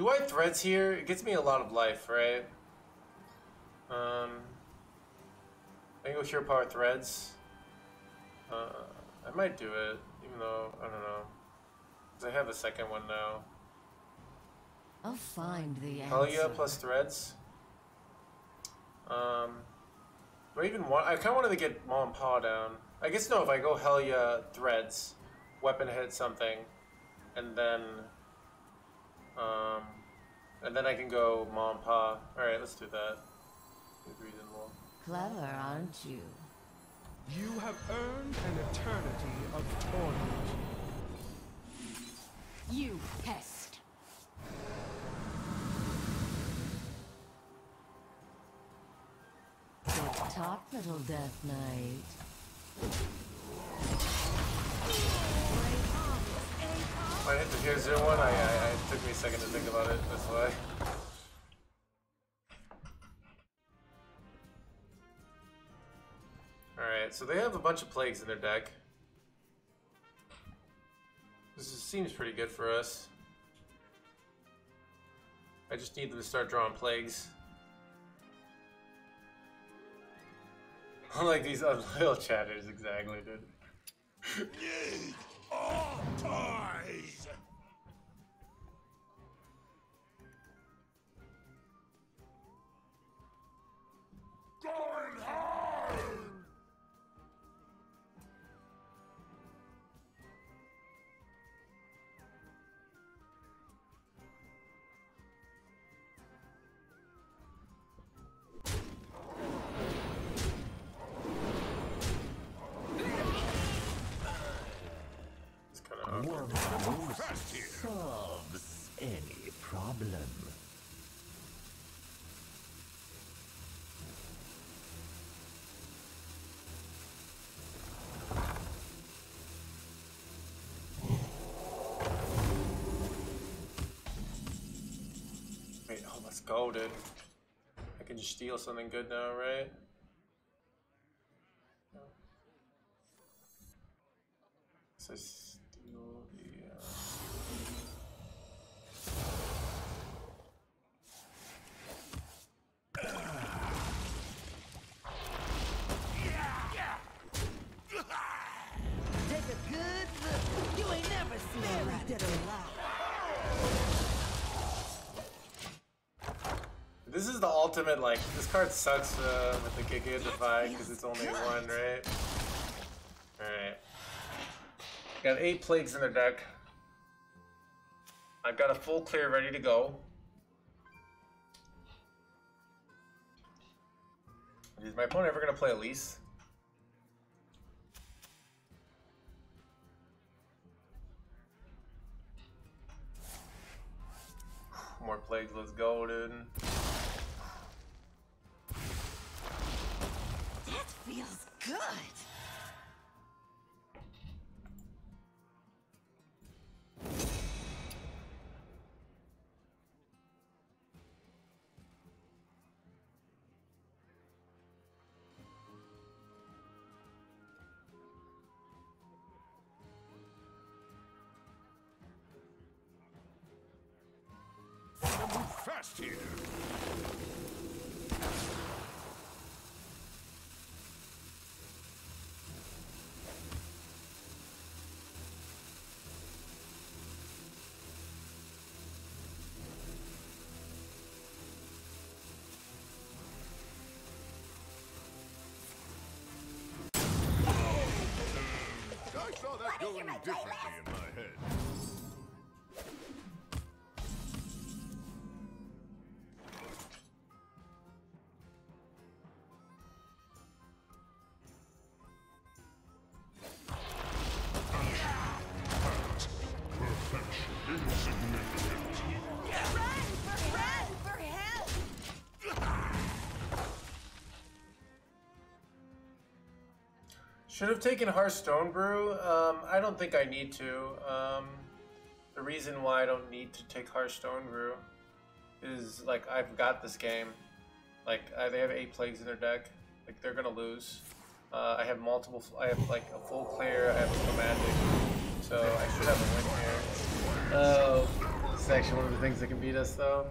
Do I threads here? It gets me a lot of life, right? Um, I can go hero power threads. Uh, I might do it, even though I don't know. 'Cause I have a second one now. I'll find the answer. Helya plus threads. Um, do I even want? I kind of wanted to get Mom Paw down. I guess no. If I go Helya threads, weapon hit something, and then, um, and then I can go Mom pa. All right, let's do that. Seems reasonable. Clever, aren't you? You have earned an eternity of torment. You pest. Good talk, little Death Knight. When I hit the tier zero one, I, I, took me a second to think about it. That's why. Alright, so they have a bunch of plagues in their deck. This is, seems pretty good for us. I just need them to start drawing plagues. [LAUGHS] Unlike these unloyal [LAUGHS] chatters, exactly, dude. All toys. Going hard. Any problem. Wait, oh, let's go, dude. I can just steal something good now, right? So ultimate, like, this card sucks uh, with the Gigantify because it's only one, right? Alright. Got eight plagues in the deck. I've got a full clear ready to go. Is my opponent ever going to play Elise? More plagues, let's go, dude. Feels good. Saw that going differently Should have taken Hearthstone Brew. Um, I don't think I need to. Um, the reason why I don't need to take Hearthstone Brew is like I've got this game. Like I, they have eight plagues in their deck. Like they're gonna lose. Uh, I have multiple. I have like a full clear. I have a magic. So I should have a win here. Oh, is actually one of the things that can beat us though.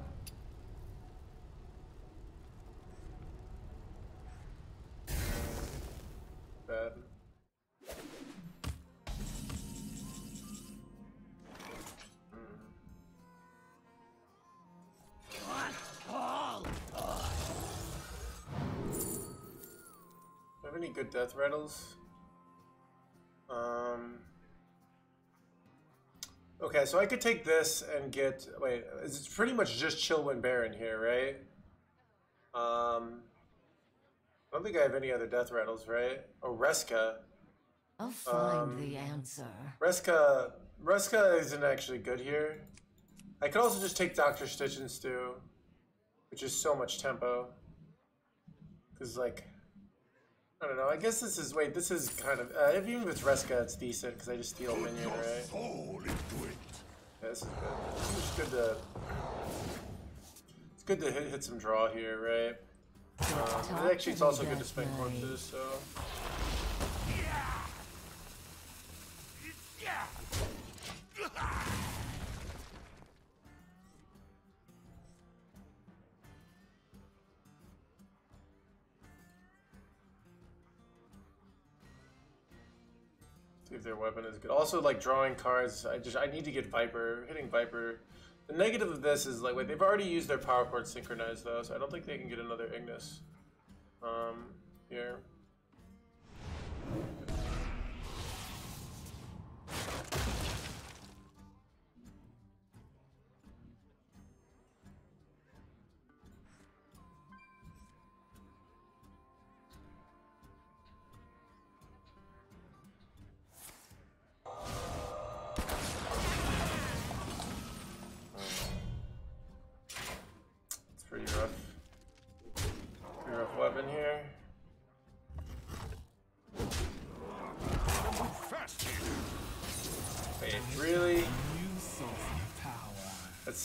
Death rattles? Um. Okay, so I could take this and get. Wait, it's pretty much just Chillwind Baron here, right? Um. I don't think I have any other death rattles, right? Oh, Reska. I'll find Um, the answer. Reska. Reska isn't actually good here. I could also just take Doctor Stitch and Stew, which is so much tempo. Because, like, I don't know. I guess this is wait. This is kind of uh, if even if it's Reska, it's decent because I just steal a minion, right? Fall into it. Yeah, this is good. It's just good to. It's good to hit, hit some draw here, right? Um, actually, it's also good to spend corpses. So their weapon is good. Also, like drawing cards. I just I need to get Viper. Hitting Viper. The negative of this is like wait, they've already used their power chord synchronized though, so I don't think they can get another Ignis. Um, here.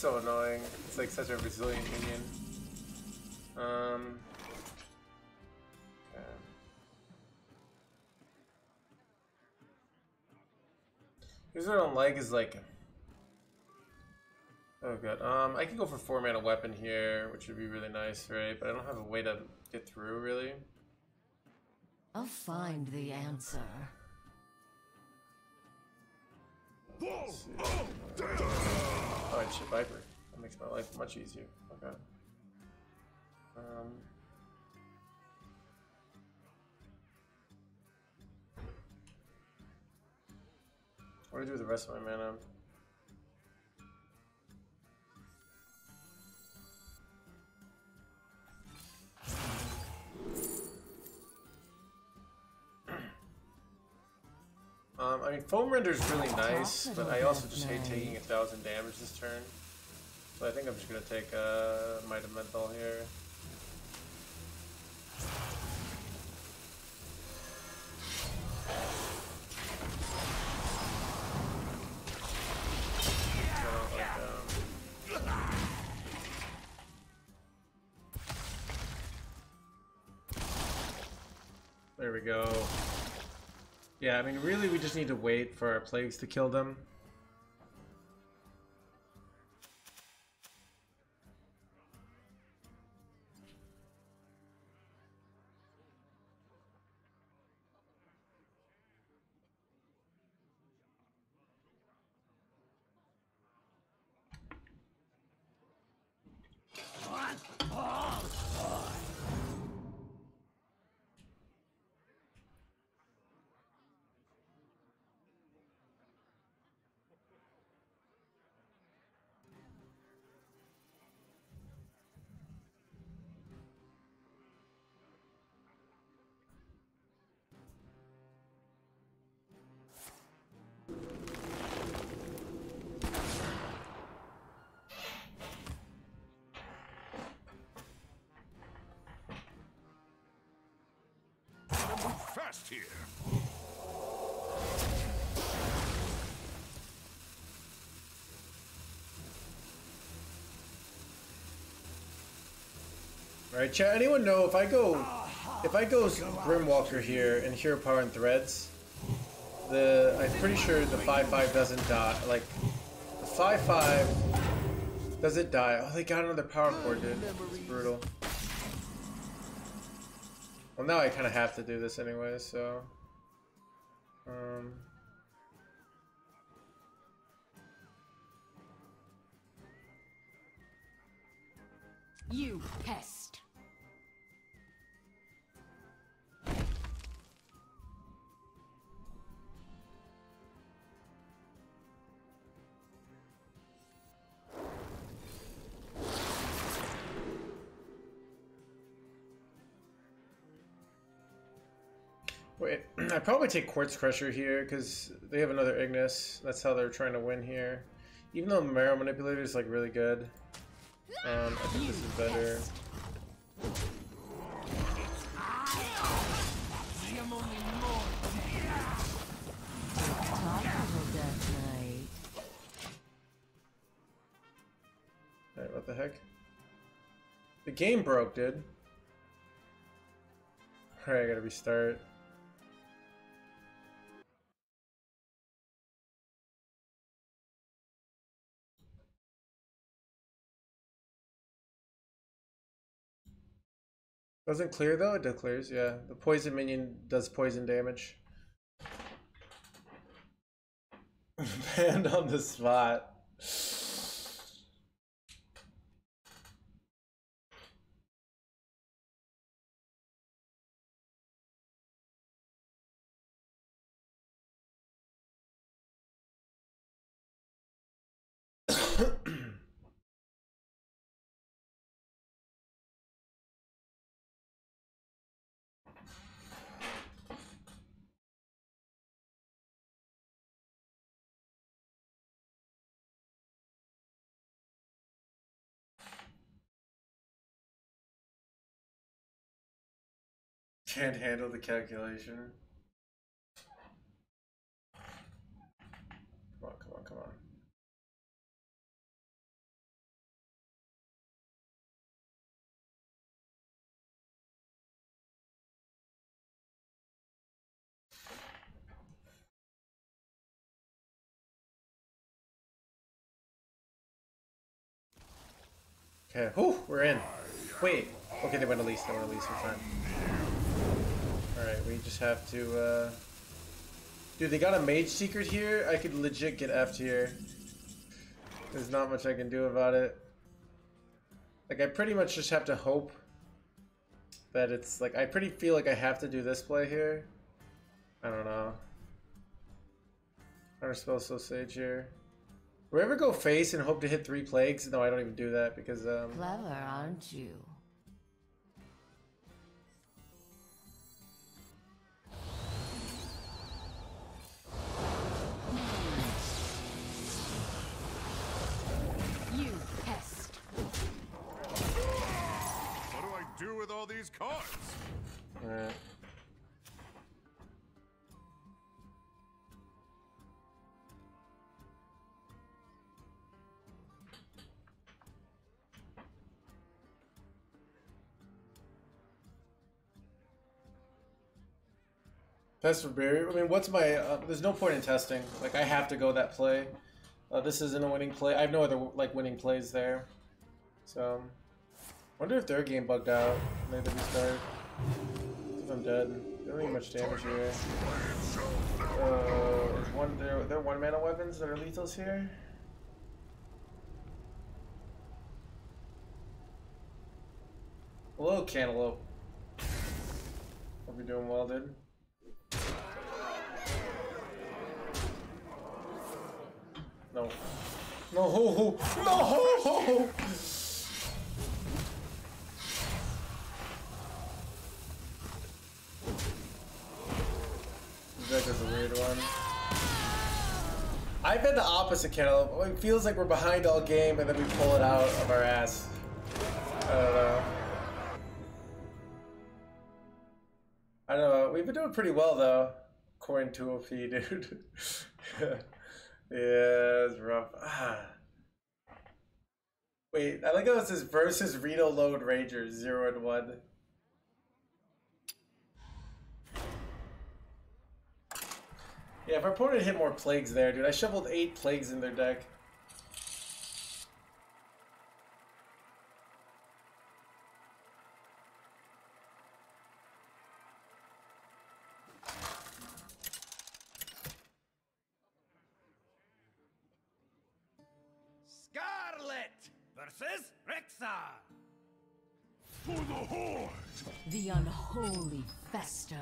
So annoying. It's like such a resilient minion. Um. Okay. Here's what I don't like is like. Oh god. Um, I can go for four mana weapon here, which would be really nice, right? But I don't have a way to get through really. I'll find the answer. Oh, I shit Viper. That makes my life much easier. Okay. Um. What do I do with the rest of my mana? Um, I mean, foam render is really nice, but I also just hate taking a thousand damage this turn. So I think I'm just gonna take uh, Might of Menethil here. I don't like, There we go. Yeah, I mean, really, we just need to wait for our plagues to kill them. Here. Alright, chat, anyone know if I go if I go Grimwalker here and Hero Power and Threads, the I'm pretty sure the 5-5 doesn't die like the 5-5 does it die. Oh they got another power core, dude. It's brutal. Well now I kinda have to do this anyway, so um You pest. Probably take Quartz Crusher here because they have another Ignis. That's how they're trying to win here. Even though Marrow Manipulator is like really good, um, I think this is better. Alright, what the heck? The game broke, dude. Alright, I gotta restart. Doesn't clear though? It does clears, yeah. The poison minion does poison damage. [LAUGHS] Banned on the spot. Can't handle the calculation. Come on, come on, come on. Okay, whew, we're in. Wait. Okay, they went Elise, they went Elise, we're fine. Alright, we just have to, uh... Dude, they got a Mage Secret here? I could legit get F'd here. There's not much I can do about it. Like, I pretty much just have to hope that it's, like, I pretty feel like I have to do this play here. I don't know. Counterspell Soul Sage here. We ever go face and hope to hit three plagues? No, I don't even do that because, um... Clever, aren't you? Cards. Alright. Test for barrier. I mean, what's my? Uh, there's no point in testing. Like, I have to go that play. Uh, this isn't a winning play. I have no other like winning plays there. So, wonder if their game bugged out. Maybe we start. If I'm dead. They don't need much damage here. Uh, one there? There one mana weapons that are lethals here. Hello, cantaloupe. Hope you're doing well, dude. No. No! [LAUGHS] No! Deck is a weird one. I've been the opposite, Cantaloupe. It feels like we're behind all game and then we pull it out of our ass. I don't know. I don't know. We've been doing pretty well though, according to OP, [LAUGHS] dude. [LAUGHS] yeah, it's rough. Ah. Wait, I like how it says versus Reno Lone Rangers zero and one. Yeah, if our opponent hit more plagues there, dude. I shoveled eight plagues in their deck. Scarlet versus Rexxar. For the Horde! The unholy fester.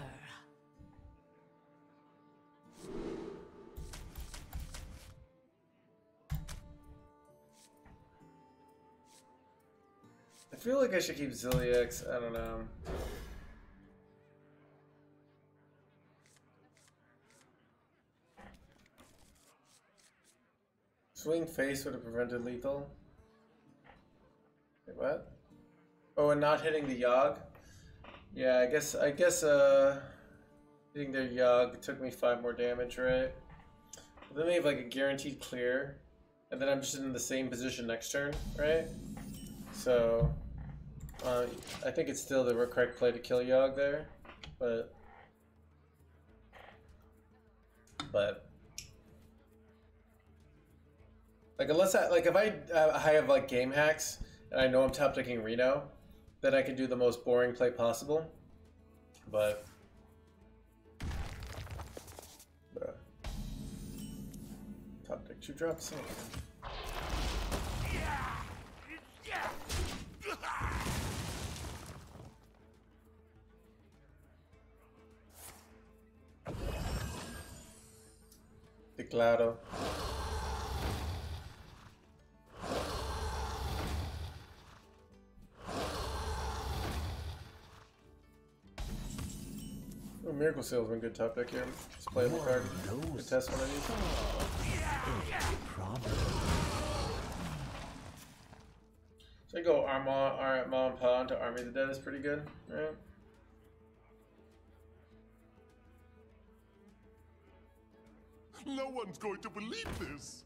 Feel like I should keep Zilliax. I don't know. Swing face would have prevented lethal. Wait, what? Oh, and not hitting the Yogg? Yeah, I guess, I guess, uh, hitting their Yogg took me five more damage, right? Then they have like a guaranteed clear, and then I'm just in the same position next turn, right? So, uh, I think it's still the correct play to kill Yogg there, but, but, like unless I like if I uh, I have like game hacks and I know I'm top decking Reno, then I can do the most boring play possible, but. Top deck two drops. Oh. Declaro. Oh, Miracle Sail's been good top deck here. Just play the card. Good test one of these. So I go Armand, Armand Pa into Army of the Dead is pretty good, right? No one's going to believe this.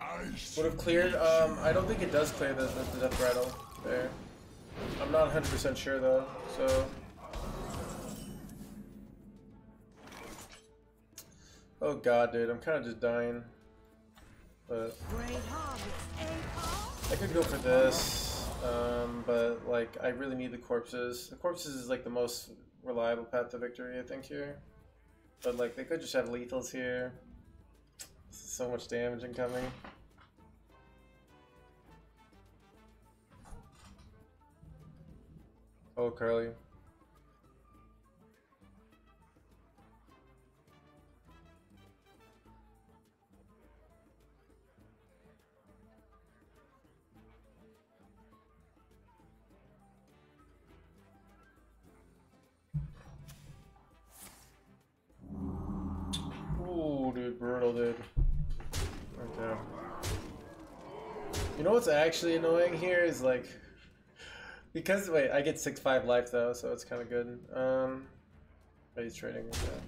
I Would have cleared. Um, I don't think it does clear the, the, the death rattle there. I'm not 100% sure though, so. Oh god, dude, I'm kind of just dying. But I could go for this, um, but like I really need the corpses. The corpses is like the most reliable path to victory, I think here. But like they could just have lethals here. So much damage incoming. Oh, Carly. Dude, brutal, dude. Right there. You know what's actually annoying here is like Because wait, I get six five life though, so it's kind of good. Um, oh, he's trading with that.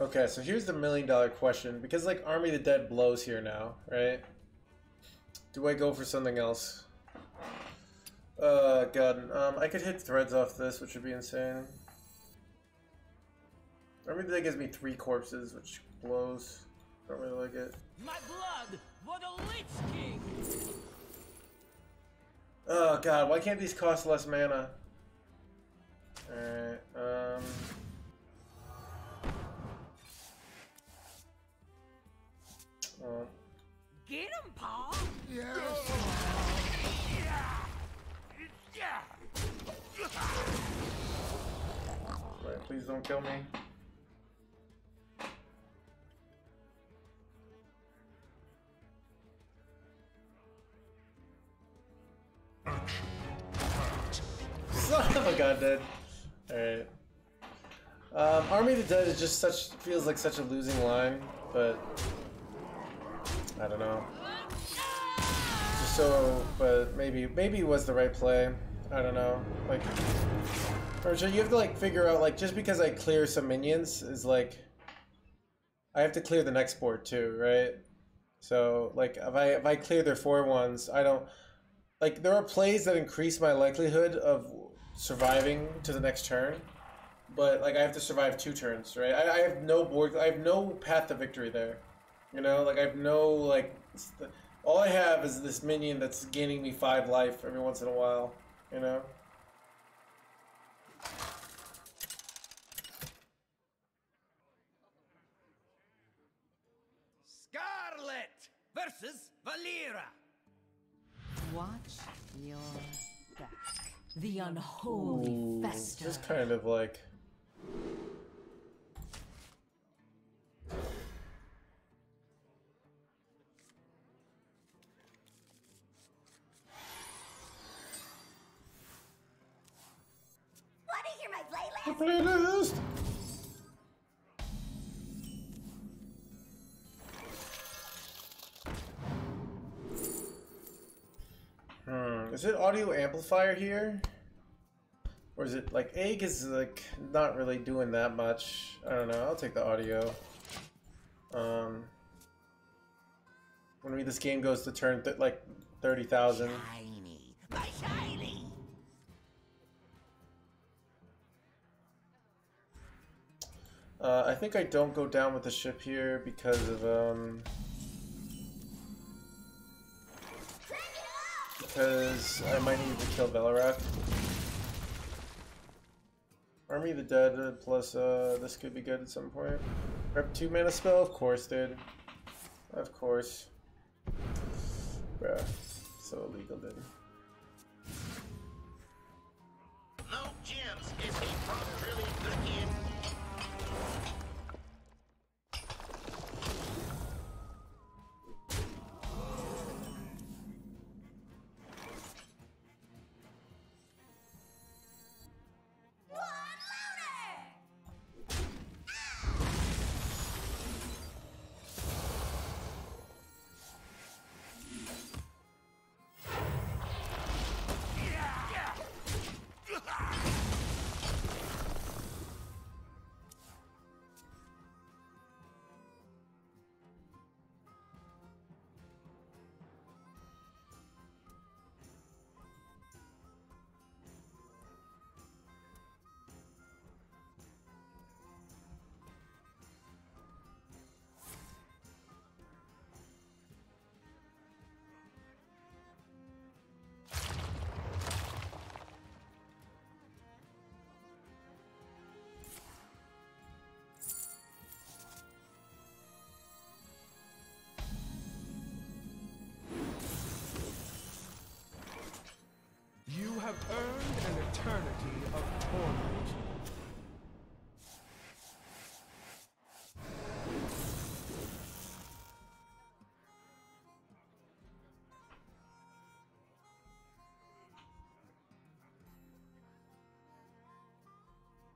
Okay, so here's the million dollar question. Because like Army of the Dead blows here now, right? Do I go for something else? Uh, God, um, I could hit threads off this, which would be insane. Army of the Dead gives me three corpses, which blows. Don't really like it. My blood for the Lich King! Oh God, why can't these cost less mana? Alright, um... Oh. Get him, Paul! Wait, please don't kill me. God, dead. Alright. Um, Army of the Dead is just such feels like such a losing line, but I don't know. Just so, but maybe maybe it was the right play. I don't know. Like, or so you have to like figure out like just because I clear some minions is like I have to clear the next board too, right? So like if I if I clear their four ones, I don't like there are plays that increase my likelihood of surviving to the next turn, but like I have to survive two turns, right? I, I have no board, I have no path to victory there. You know, like I have no like, all I have is this minion that's gaining me five life every once in a while. You know. Scarlet versus Valeera! Watch your back. The unholy Ooh, fester. Just kind of like. Hear my playlist? Playlist. Hmm. Is it audio amplifier here? Or is it like egg is like not really doing that much? I don't know. I'll take the audio. Um. When we, this game goes to turn th like thirty thousand. Shiny! My shiny! Uh, I think I don't go down with the ship here because of um. Because I might need to kill Velarak. Army of the Dead plus uh, this could be good at some point. Rep 2 mana spell? Of course, dude. Of course. Bruh. So illegal, dude. No gems is he from really have earned an eternity of torment.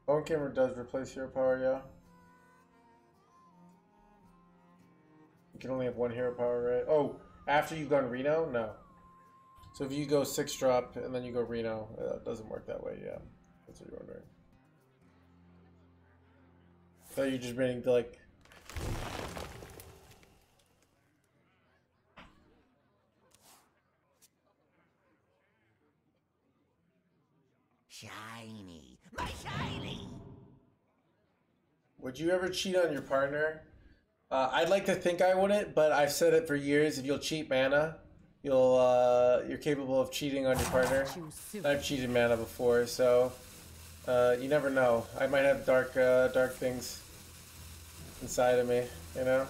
Bone Camera does replace your power, yeah. You can only have one hero power, right? Oh, after you've gone Reno? No. So if you go six drop and then you go Reno, uh, it doesn't work that way, yeah. That's what you're wondering. So you're just meaning to like Shiny. My shiny. Would you ever cheat on your partner? Uh, I'd like to think I wouldn't, but I've said it for years. If you'll cheat mana, you'll uh, you're capable of cheating on your partner. I've cheated mana before, so uh, you never know. I might have dark uh, dark things inside of me, you know.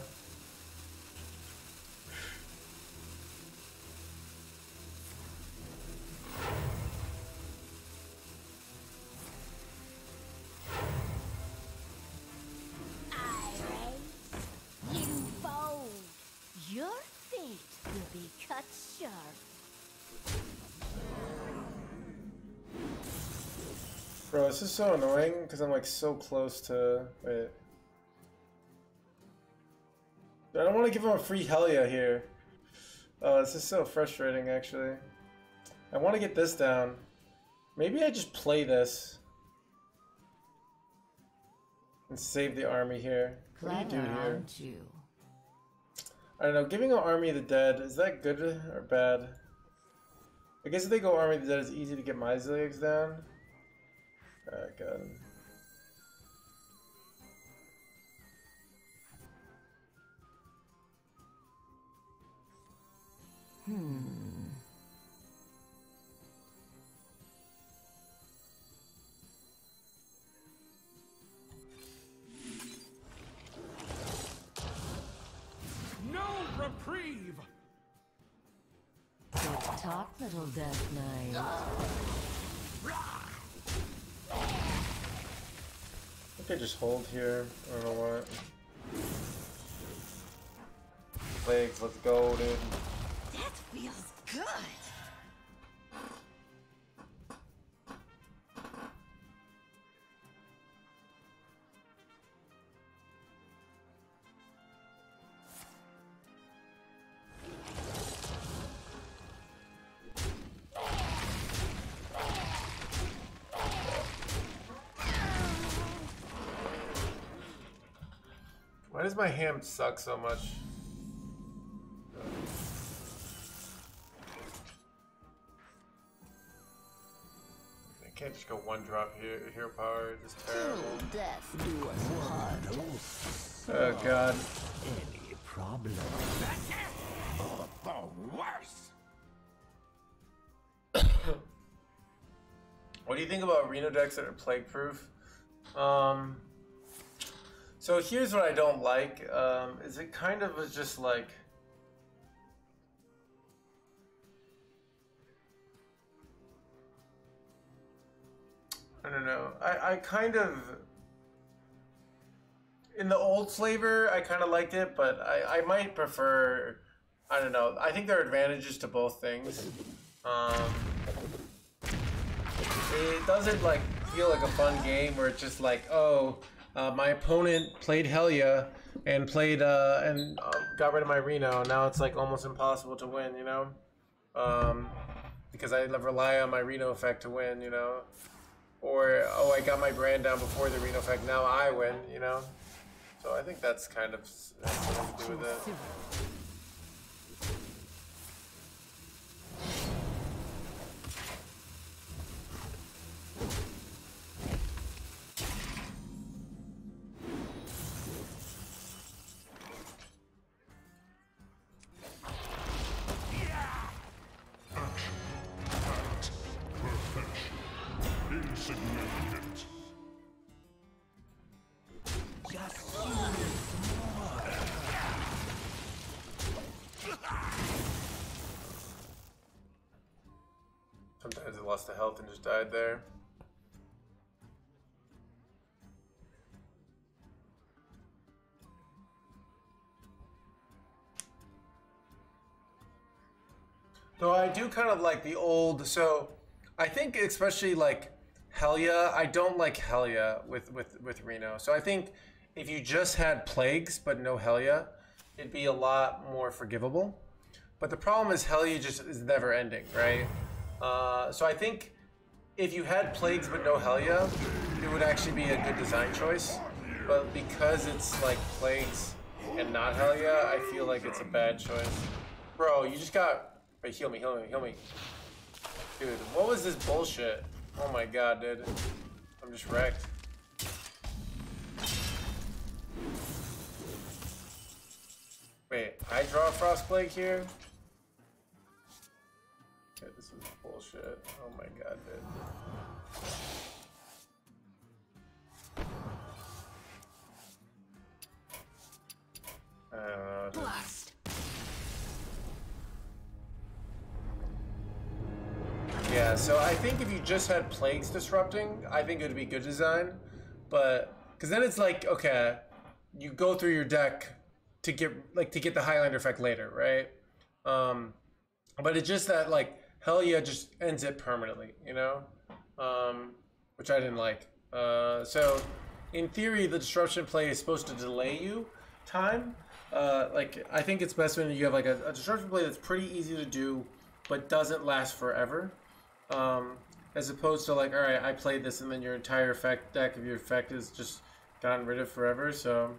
This is so annoying because I'm like so close to. Wait. I don't want to give him a free Helya here. Oh, this is so frustrating actually. I want to get this down. Maybe I just play this. And save the army here. What do you do here? you? I don't know, giving an army of the dead, is that good or bad? I guess if they go army of the dead, it's easy to get my Zilliax down. Alright, got him. Hmm. No reprieve! Good talk, little Death Knight. Think I just hold here. I don't know what. Legs, let's go, dude. That feels good. Does my ham suck so much? I can't just go one drop here, hero power, just terrible. death do us part. Oh god. Any problem? Oh, the worst. What do you think about Reno decks that are plague proof? Um, so here's what I don't like. Um, is it kind of is just like I don't know. I, I kind of in the old flavor I kind of liked it, but I, I might prefer I don't know. I think there are advantages to both things. Um, it doesn't like feel like a fun game where it's just like, oh, uh, my opponent played Helya and played uh, and uh, got rid of my Reno. Now it's like almost impossible to win, you know, um, because I rely on my Reno effect to win, you know, or oh, I got my brand down before the Reno effect. Now I win, you know. So I think that's kind of to do with it. Died there. Though I do kind of like the old, so I think especially like Helya, I don't like Helya with with with Reno. So I think if you just had plagues but no Helya, it'd be a lot more forgivable. But the problem is Helya just is never ending, right? Uh, so I think if you had plagues but no Helya, it would actually be a good design choice. But because it's like plagues and not Helya, I feel like it's a bad choice. Bro, you just got. Wait, heal me, heal me, heal me. Dude, what was this bullshit? Oh my god, dude. I'm just wrecked. Wait, I draw Frost Plague here? Okay, this is bullshit. Oh my god, dude. I don't know. dude. Blast. Yeah, so I think if you just had plagues disrupting, I think it would be good design. But because then it's like, okay, you go through your deck to get like to get the Highlander effect later, right? Um, but it's just that like hell yeah just ends it permanently, you know, um, which I didn't like. Uh, so in theory, the disruption play is supposed to delay you time. Uh, like I think it's best when you have like a, a disruption play that's pretty easy to do, but doesn't last forever. Um, as opposed to like, all right, I played this, and then your entire effect deck of your effect is just gotten rid of forever. So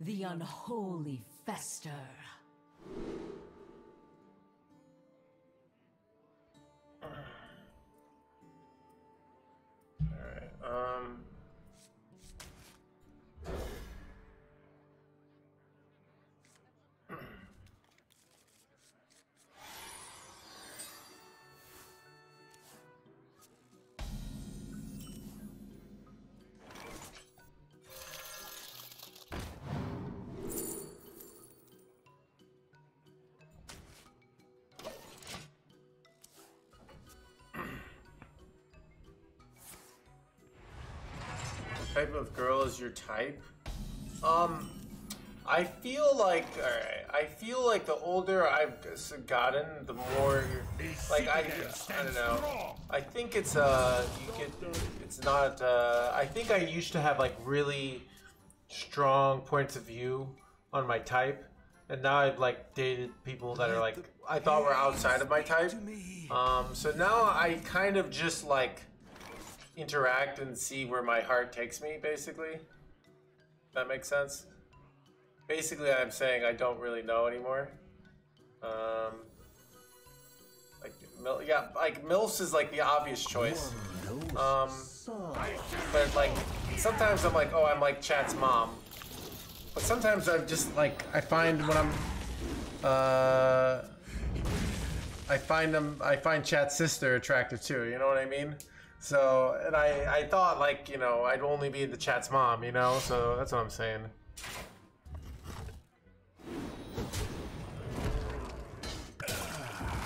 The unholy fester. Type of girl is your type? Um, I feel like, alright, I feel like the older I've gotten, the more, like, I, I don't know. I think it's, uh, you get, it's not, uh, I think I used to have, like, really strong points of view on my type. And now I've, like, dated people that are, like, I thought were outside of my type. Um, so now I kind of just, like, interact and see where my heart takes me, basically. That makes sense? Basically, I'm saying I don't really know anymore. Um, like, Mil- yeah, like MILFs is like the obvious choice. Um, but like, sometimes I'm like, oh, I'm like Chat's mom. But sometimes I'm just like, I find when I'm, uh, I find them, I find Chat's sister attractive too. You know what I mean? So, and I, I thought like, you know, I'd only be the Chat's mom, you know? So that's what I'm saying.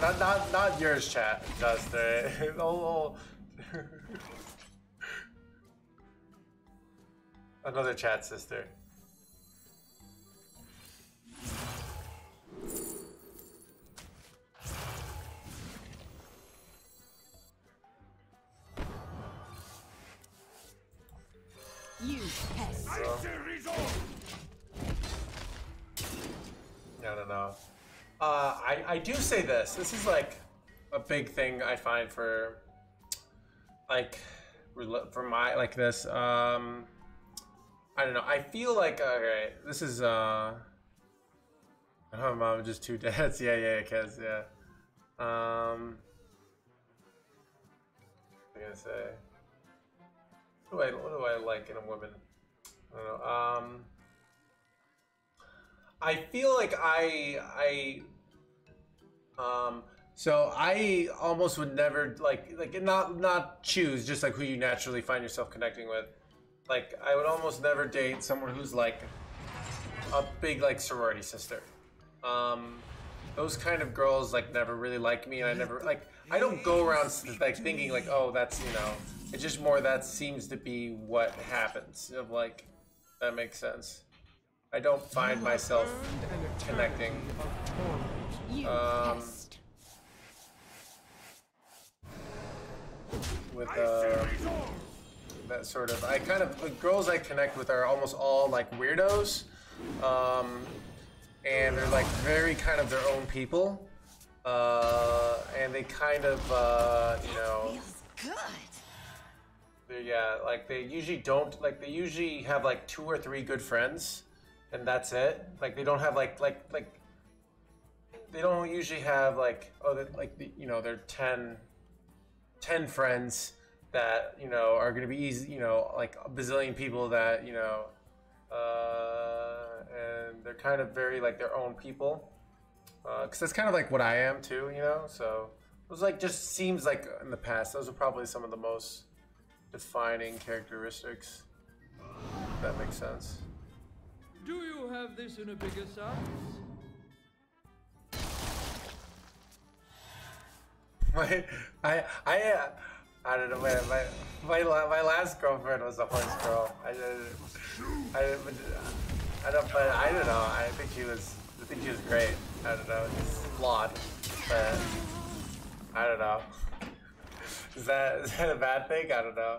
Not, not, not yours, chat. Just uh, [LAUGHS] oh, oh. [LAUGHS] another chat sister. You pest. I don't know. Uh, I, I do say this. This is like a big thing I find for like for my like this. Um, I don't know. I feel like okay. This is uh. Oh, mom, just two dads. [LAUGHS] Yeah, yeah, kids. Yeah. Um. What am I gonna say? What do I what do I like in a woman? I don't know. Um. I feel like I I um so I almost would never like like not not choose just like who you naturally find yourself connecting with. Like I would almost never date someone who's like a big like sorority sister. Um those kind of girls like never really like me and I never like I don't go around like thinking like oh that's you know it's just more that seems to be what happens of like that makes sense. I don't find myself connecting. Um, with uh, that sort of. I kind of the girls I connect with are almost all like weirdos, um, and they're like very kind of their own people, uh, and they kind of uh, you know. Good. Yeah, like they usually don't like they usually have like two or three good friends, and that's it. Like they don't have like like like they don't usually have like oh like the, you know they're 10, 10 friends that you know are gonna be easy you know like a bazillion people that you know uh, and they're kind of very like their own people because that's kind of like what I am too you know so it was like just seems like in the past those are probably some of the most defining characteristics. If that makes sense. Do you have this in a bigger size? [LAUGHS] My, I, I, uh, I don't know. My, my, my, la- my last girlfriend was a horse girl. I, didn't- I, didn't- I don't, but I don't know. I think she was, I think she was great. I don't know. Just flawed, but I don't know. Is that, is that a bad thing? I don't know.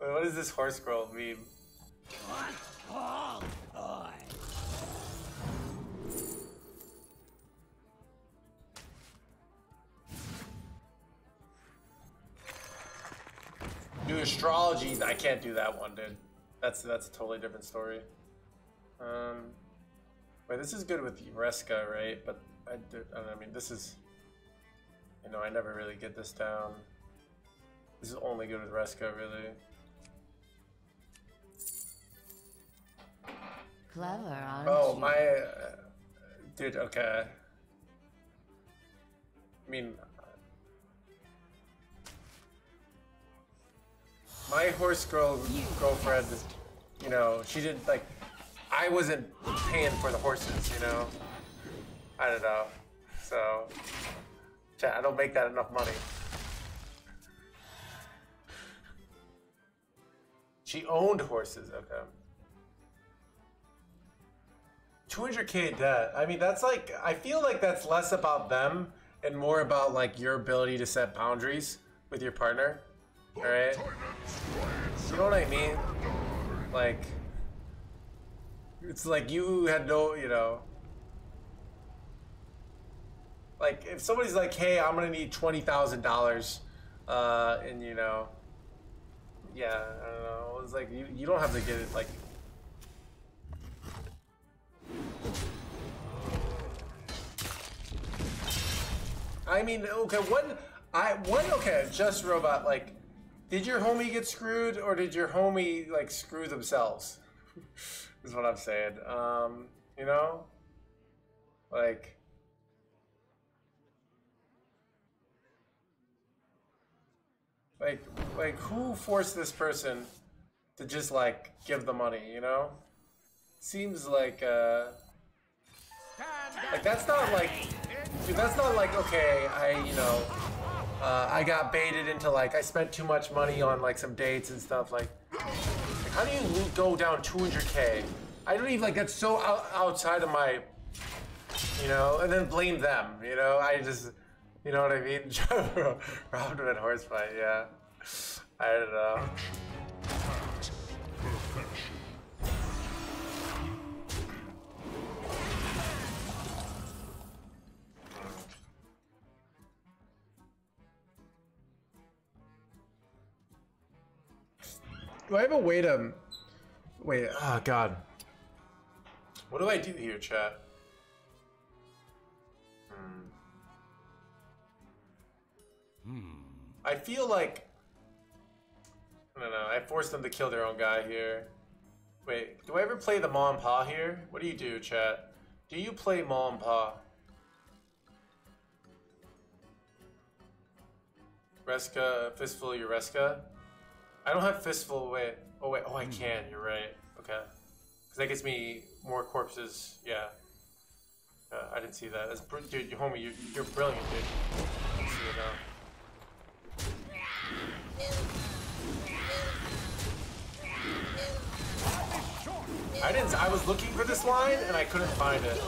Wait, What does this horse girl mean? Do astrology? I can't do that one, dude. That's that's a totally different story. Um, wait, this is good with Reska, right? But I, do, I mean, this is, you know, I never really get this down. This is only good with Reska, really. Clever, aren't Oh you? my, uh, dude. Okay. I mean, my horse girl girlfriend, you know, she didn't like. I wasn't paying for the horses, you know. I don't know. So, I don't make that enough money. She owned horses. Okay. 200k debt. I mean, that's like, I feel like that's less about them and more about like your ability to set boundaries with your partner. Alright? You know what I mean? Like, it's like you had no, you know. Like, if somebody's like, hey, I'm gonna need $20,000, uh, and you know, yeah, I don't know. It's like, you, you don't have to get it, like, I mean, okay, what I what okay, just robot like did your homie get screwed or did your homie like screw themselves? [LAUGHS] is what I'm saying. Um, you know? Like like like who forced this person to just like give the money, you know? Seems like uh like that's not like dude that's not like okay i you know uh, i got baited into like i spent too much money on like some dates and stuff like, like how do you go down 200k i don't even like that's so out, outside of my you know and then blame them you know i just you know what i mean [LAUGHS] robbed at horse fight yeah i don't know Do I have a way to wait? Oh God. What do I do here, chat? Hmm. I feel like I don't know. I forced them to kill their own guy here. Wait, do I ever play the Ma and Pa here? What do you do, chat? Do you play Ma and Pa? Reska, Fistful of Eureska? I don't have Fistful, wait. Oh, wait, oh, I can, you're right. Okay. Because that gets me more corpses, yeah. Uh, I didn't see that. That's br- dude, you homie, you're, you're brilliant, dude. I see it now. I didn't. I was looking for this line and I couldn't find it.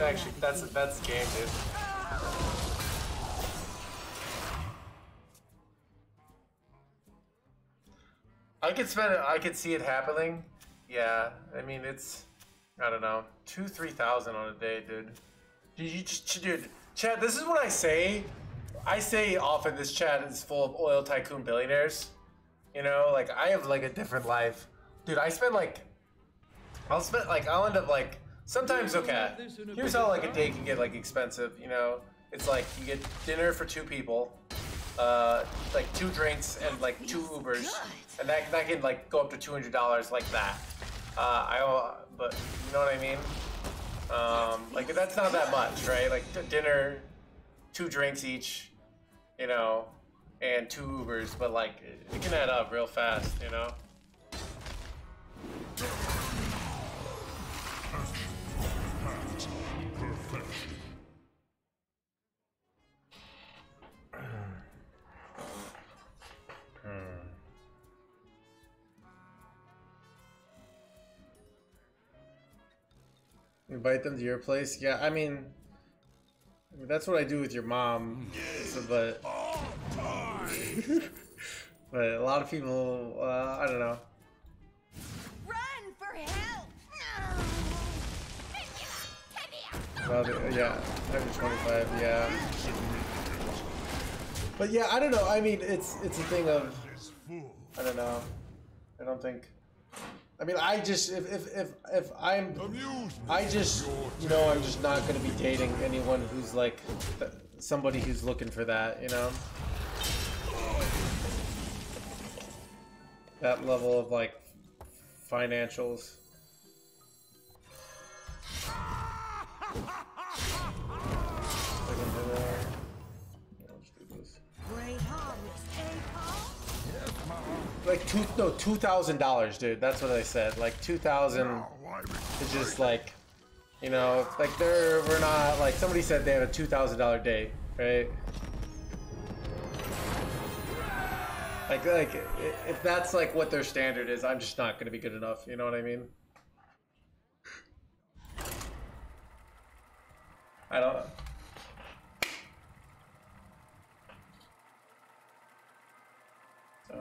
Actually, that's that's the game, dude. I could spend it. I could see it happening. Yeah, I mean it's. I don't know, two three thousand on a day, dude. Dude, you just, dude, Chad. This is what I say. I say often. This chat is full of oil tycoon billionaires. You know, like I have like a different life, dude. I spend like I'll spend like I'll end up like sometimes okay. Here's how like a day can get like expensive. You know, it's like you get dinner for two people, uh, like two drinks and like two Ubers, and that that can like go up to two hundred dollars like that. Uh, I but you know what I mean. Um, like that's not that much, right? Like dinner, two drinks each, you know, and two Ubers, but like it, can add up real fast, you know. Invite them to your place? Yeah, I mean, I mean, that's what I do with your mom. So, but, [LAUGHS] but a lot of people, uh, I don't know. Run for help! Well, yeah, 125, yeah. But yeah, I don't know. I mean, it's it's a thing of, I don't know. I don't think. I mean, I just if if if, if I'm, I just you know I'm just not gonna be dating anyone who's like somebody who's looking for that, you know. That level of like financials. [LAUGHS] Like two no two thousand dollars, dude. That's what I said. Like two thousand is just like, you know, like they're we're not like somebody said they had a two thousand dollar day, right? Like like if that's like what their standard is, I'm just not gonna be good enough. You know what I mean? I don't. So,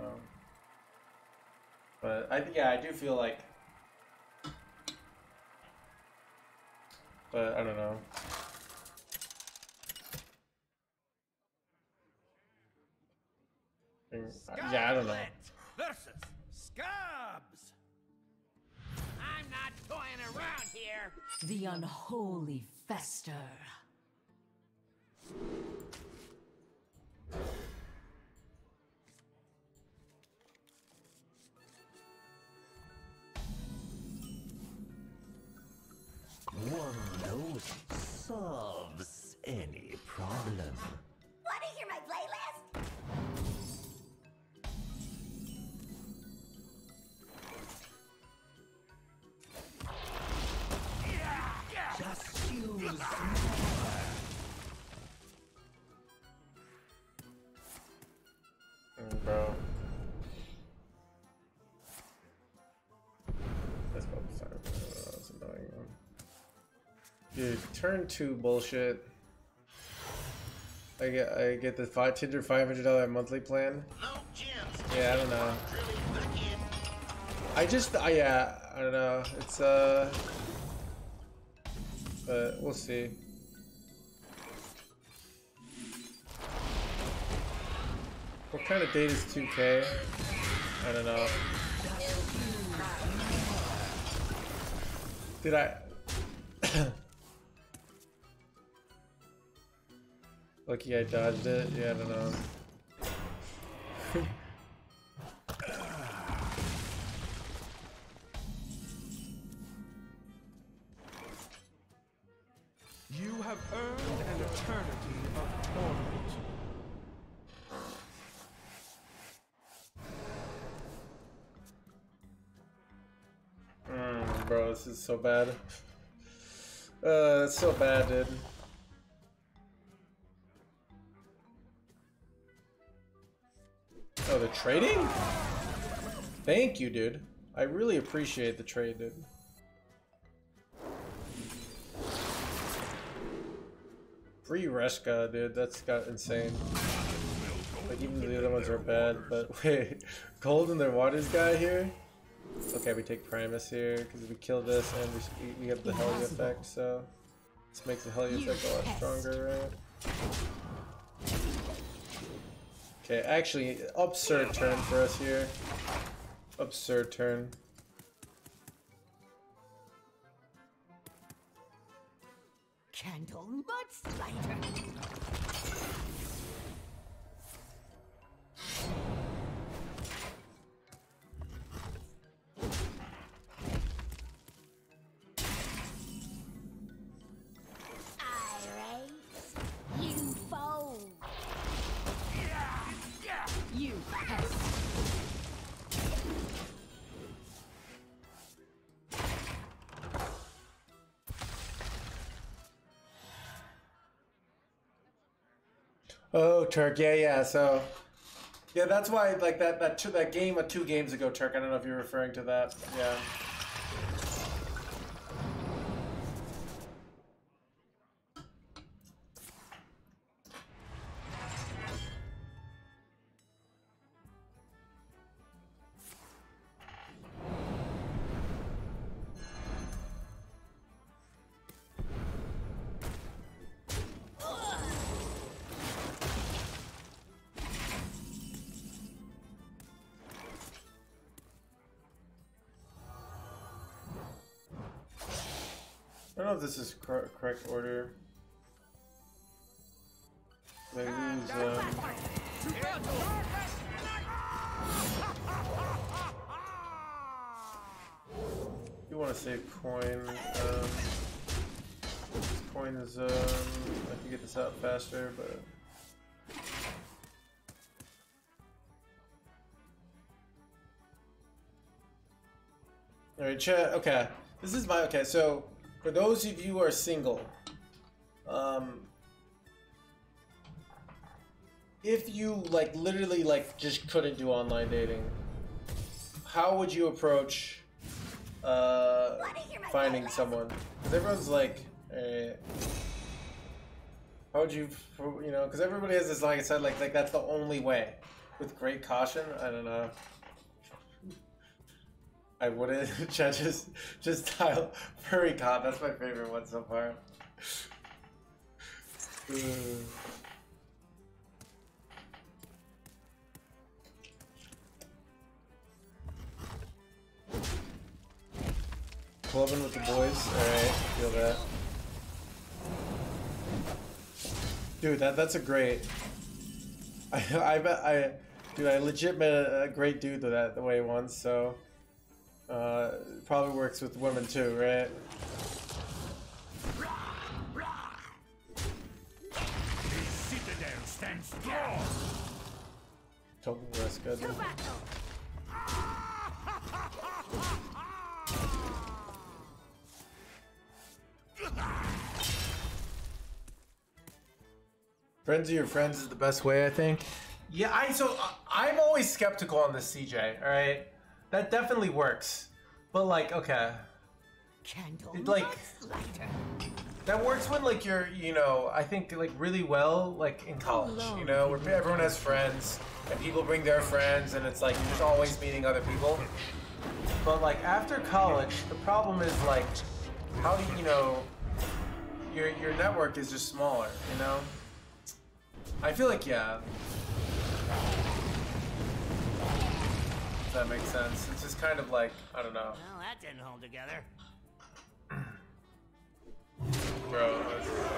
but I yeah, I do feel like, but I don't know. Yeah, I don't know. Versus Scabs. I'm not toying around here. The unholy fester. One note solves any problem. Turn two bullshit. I get I get the five Tinder five hundred dollar monthly plan. Yeah, I don't know. I just I yeah I don't know. It's uh, but we'll see. What kind of date is 2K? I don't know. Did I? [CLEARS THROAT] Lucky I dodged it. Yeah, I don't know. you have earned an eternity of torment. Mm, bro, this is so bad. Uh, it's so bad, dude. The trading? Thank you, dude. I really appreciate the trade, dude. Free Reska, dude. That's got insane. Like, even the other ones are bad, but [LAUGHS] wait. Cold in their waters guy here? Okay, we take Primus here, because we kill this and we, we get the Helya effect, so... This makes the Helya effect a lot stronger, right? Okay, actually, absurd turn for us here. Absurd turn. Candle Mudslider. Irate, Oh, Turk, yeah, yeah, so... Yeah, that's why, like, that, that, that game of two games ago, Turk, I don't know if you're referring to that, yeah. Correct order. Maybe use, um... You want to save coin, um... Coin is, um... I can get this out faster, but... Alright, chat, okay. This is my, okay, so... For those of you who are single, um, if you like literally like just couldn't do online dating, how would you approach uh, finding someone? Because everyone's like, eh, how would you, you know? Because everybody has this, like I said, like like that's the only way. With great caution, I don't know. I wouldn't [LAUGHS] just just dial furry cop. That's my favorite one so far. Clubbing with the boys. Alright, feel that. Dude, that that's a great. [LAUGHS] I I bet I dude I legit met a, a great dude that the way once, so uh probably works with women too, right? Total risk. Friends of your friends is the best way, I think. Yeah, I so uh, I'm always skeptical on this CJ. All right, that definitely works, but like, okay, Candle It, like- Mudslider. that works when like you're, you know, I think like really well, like in college, you know, where everyone has friends and people bring their friends, and it's like you're just always meeting other people. But like after college, the problem is like, how do you, you know, your your network is just smaller, you know. I feel like yeah. If that makes sense. It's just kind of like I don't know, Well, that didn't hold together. [CLEARS THROAT] bro. it's-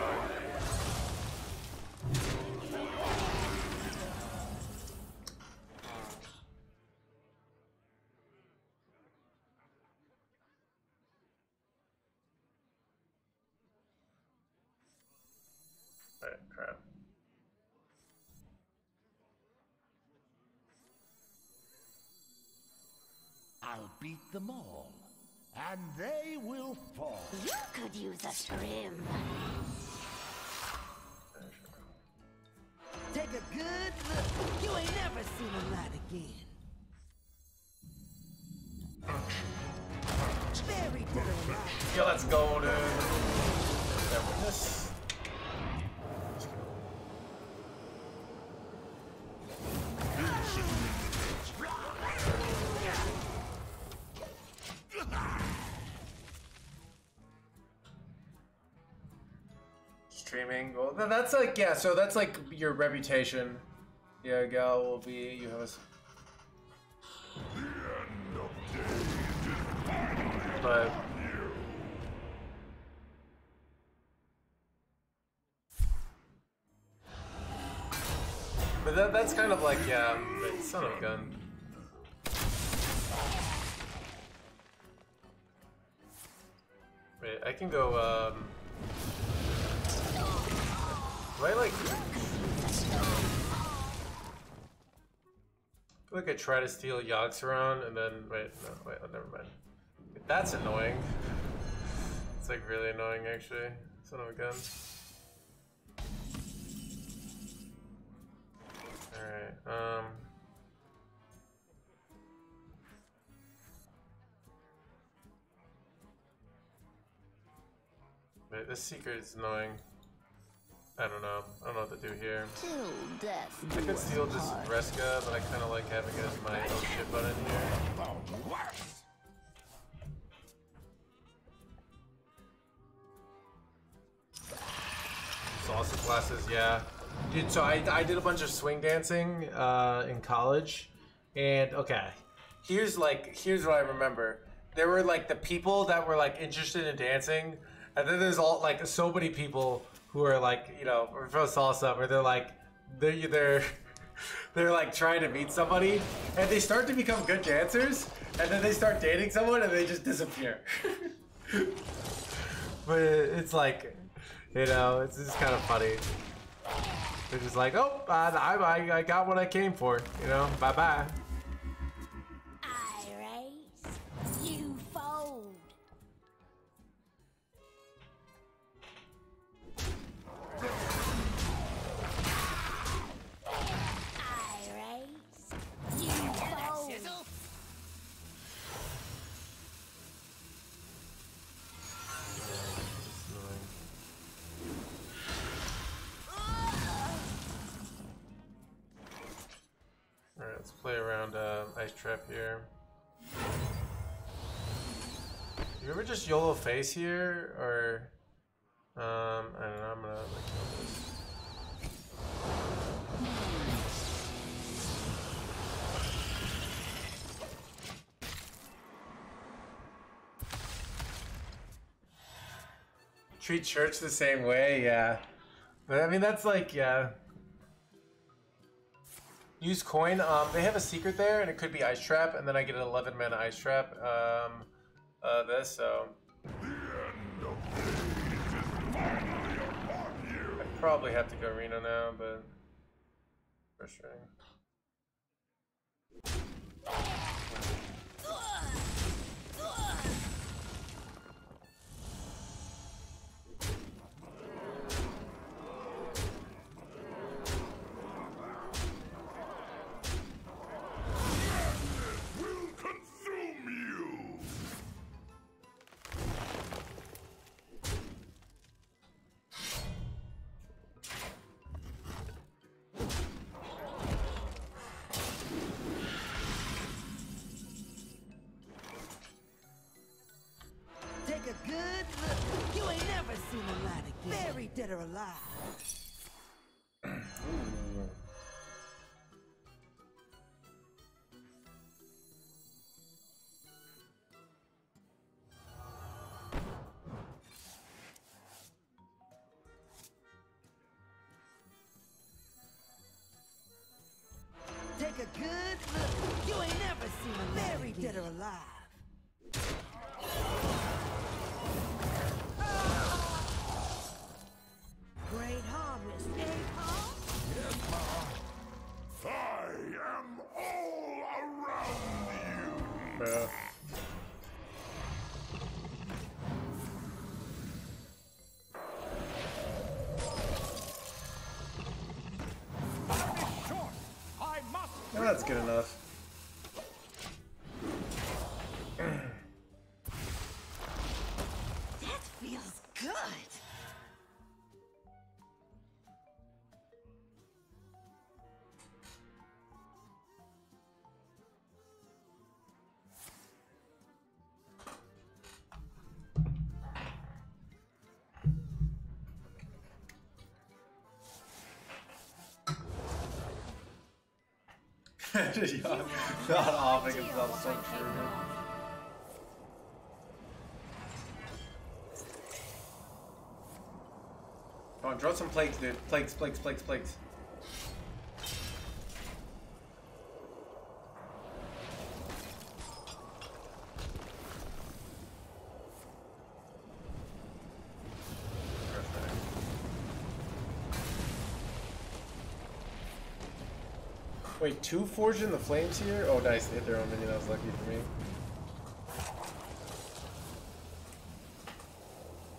I'll beat them all, and they will fall. You could use a trim. Take a good look. You ain't never seen a light again. Very good. Yeah, let's go, that's like yeah. So that's like your reputation. Yeah, Gal will be. You have a. But. But that, that's kind of like, yeah, son of a gun. Wait, I can go, um... I, like... I like I try to steal Yogs around and then, wait, no, wait, oh, never mind. That's annoying. It's like really annoying actually. Son of a gun. Alright, um... Wait, this secret is annoying. I don't know. I don't know what to do here. Till death I do could steal this. Reska, but I kind of like having it as my oh shit button here. Salsa classes, yeah. Dude, so I, I did a bunch of swing dancing uh, in college, and okay, here's like here's what I remember. There were like the people that were like interested in dancing, and then there's all like so many people who are like you know from salsa where they're like they're either [LAUGHS] they're like trying to meet somebody, and they start to become good dancers, and then they start dating someone, and they just disappear. [LAUGHS] but it's like you know, it's just kind of funny. They're just like, oh, I, I, I got what I came for, you know, bye bye play around uh, Ice Trap here. You ever just YOLO face here, or... Um, I don't know, I'm gonna like, kill this. Treat church the same way, yeah. But I mean, that's like, yeah. Use coin. Um, they have a secret there, and it could be ice trap, and then I get an 11 mana ice trap. Um, uh, this so. I probably have to go Reno now, but frustrating. Good look. You ain't never seen a Very dead or alive. Good enough. Not offing himself so true. Come on, draw some plagues, dude. Plagues, plagues, plagues, plagues. Wait, two Forged in the Flames here? Oh, nice. They hit their own minion. That was lucky for me.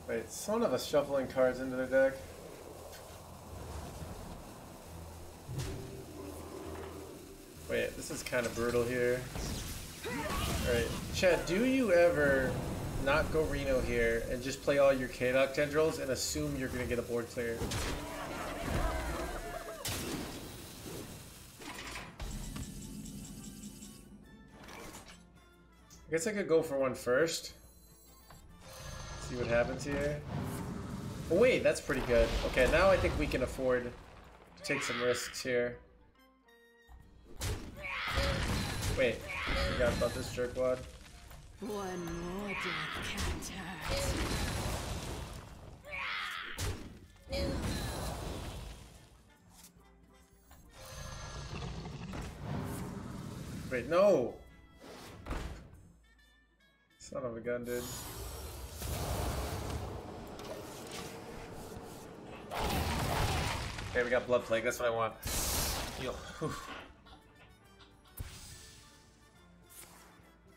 Wait, son of a shuffling cards into their deck. Wait, this is kind of brutal here. Alright, Chad, do you ever not go Reno here and just play all your K-Dog tendrils and assume you're gonna get a board clear? Guess I could go for one first. See what happens here. Oh wait, that's pretty good. Okay, now I think we can afford to take some risks here. Wait, forgot about this jerkwad. One more death can't hurt. Wait, no! Son of a gun, dude. Okay, we got Blood Plague. That's what I want. Yo.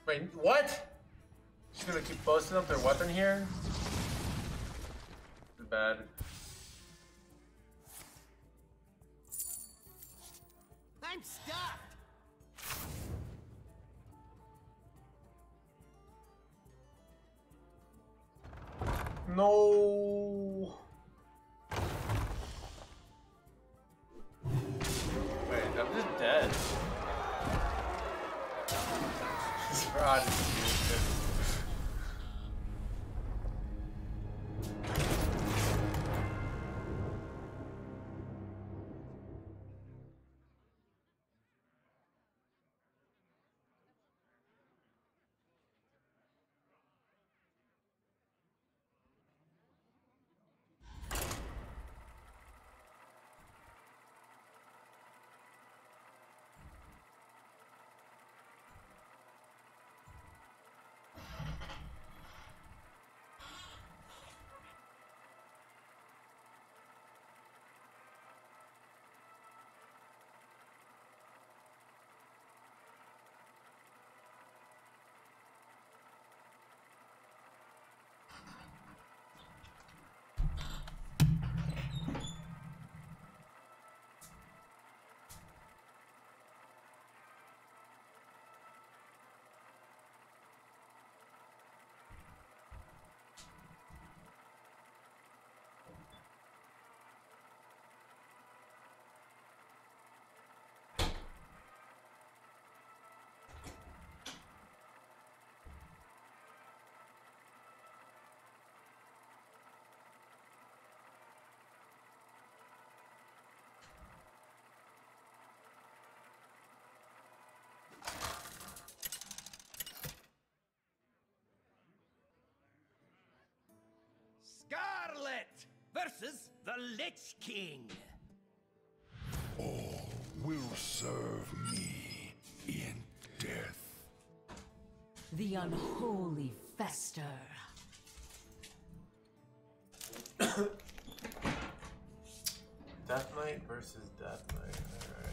Wait, what? She's gonna keep boasting up their weapon here? This is bad. I'm stuffed. No. Scarlet versus the Lich King. All will serve me in death. The unholy fester. [COUGHS] Death Knight versus Death Knight.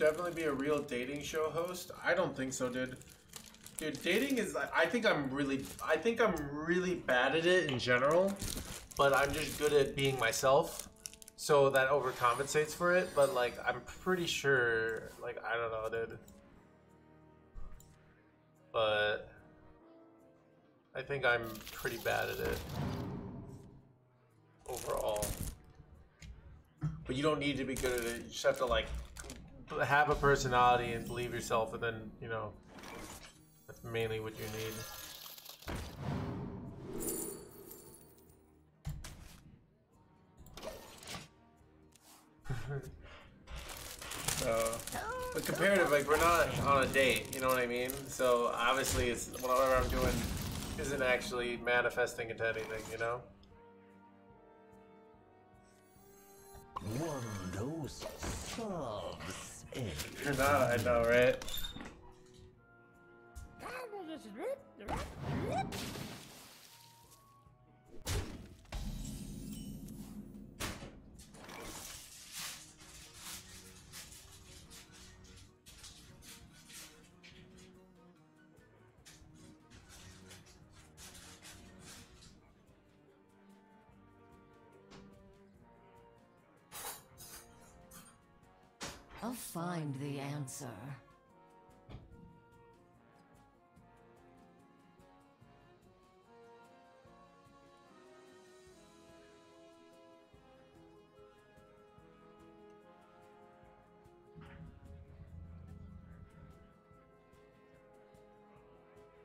Definitely be a real dating show host. I don't think so, dude. Dude, dating is. I think I'm really. I think I'm really bad at it in general. but I'm just good at being myself. So that overcompensates for it, but like I'm pretty sure like I don't know, dude. But I think I'm pretty bad at it overall. But you don't need to be good at it. You just have to like have a personality and believe yourself and then, you know, that's mainly what you need. [LAUGHS] So, but comparative, like we're not on a date. You know what I mean? So obviously, it's whatever I'm doing Isn't actually manifesting into anything, you know? One dose solves everything. You're not. I know, right? Answer.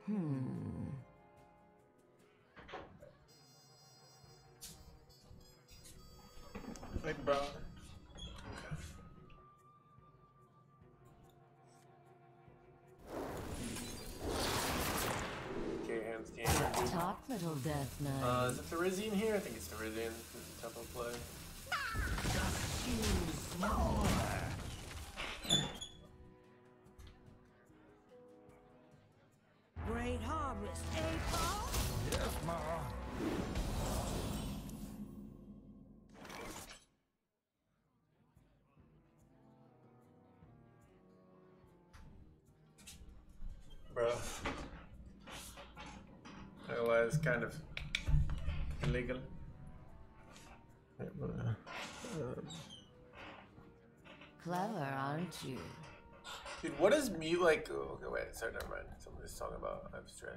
Hmm. Like, bro. Okay, little death knight. Uh, is it Therizian here? I think it's Therizian. It's a temple play. Great Otherwise, kind of illegal. Clever, aren't you? Dude, what is mute like? Oh, okay, wait, sorry, never mind. Somebody's talking about abstract.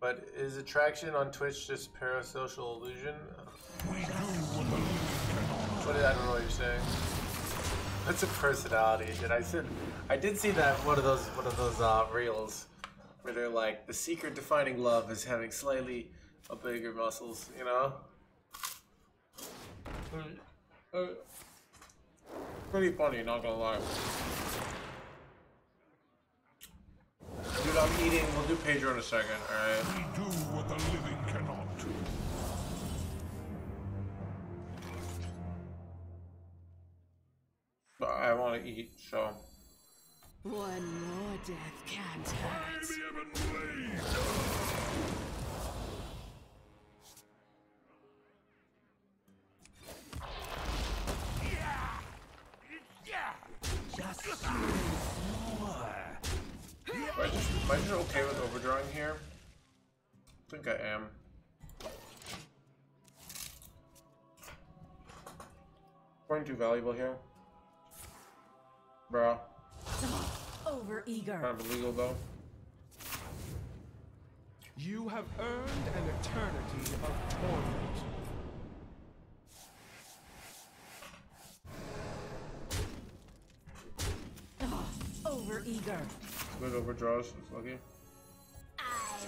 But is attraction on Twitch just parasocial illusion? What did I don't know what you're saying? What's a personality? Did I said I did see that one of those one of those uh, reels where they're like the secret defining love is having slightly a bigger muscles, you know? Uh, pretty funny, not gonna lie. Dude, I'm eating. We'll do Pedro in a second, alright? We do what the living cannot. But I want to eat, so. One more death can't hurt. Baby Evan Blade! Just use more. Am I just, am I just okay with overdrawing here? I think I am. Going too valuable here. Bro. Over eager. Kind of illegal though. You have earned an eternity of torment. Over eager. Good overdraws, it's lucky. I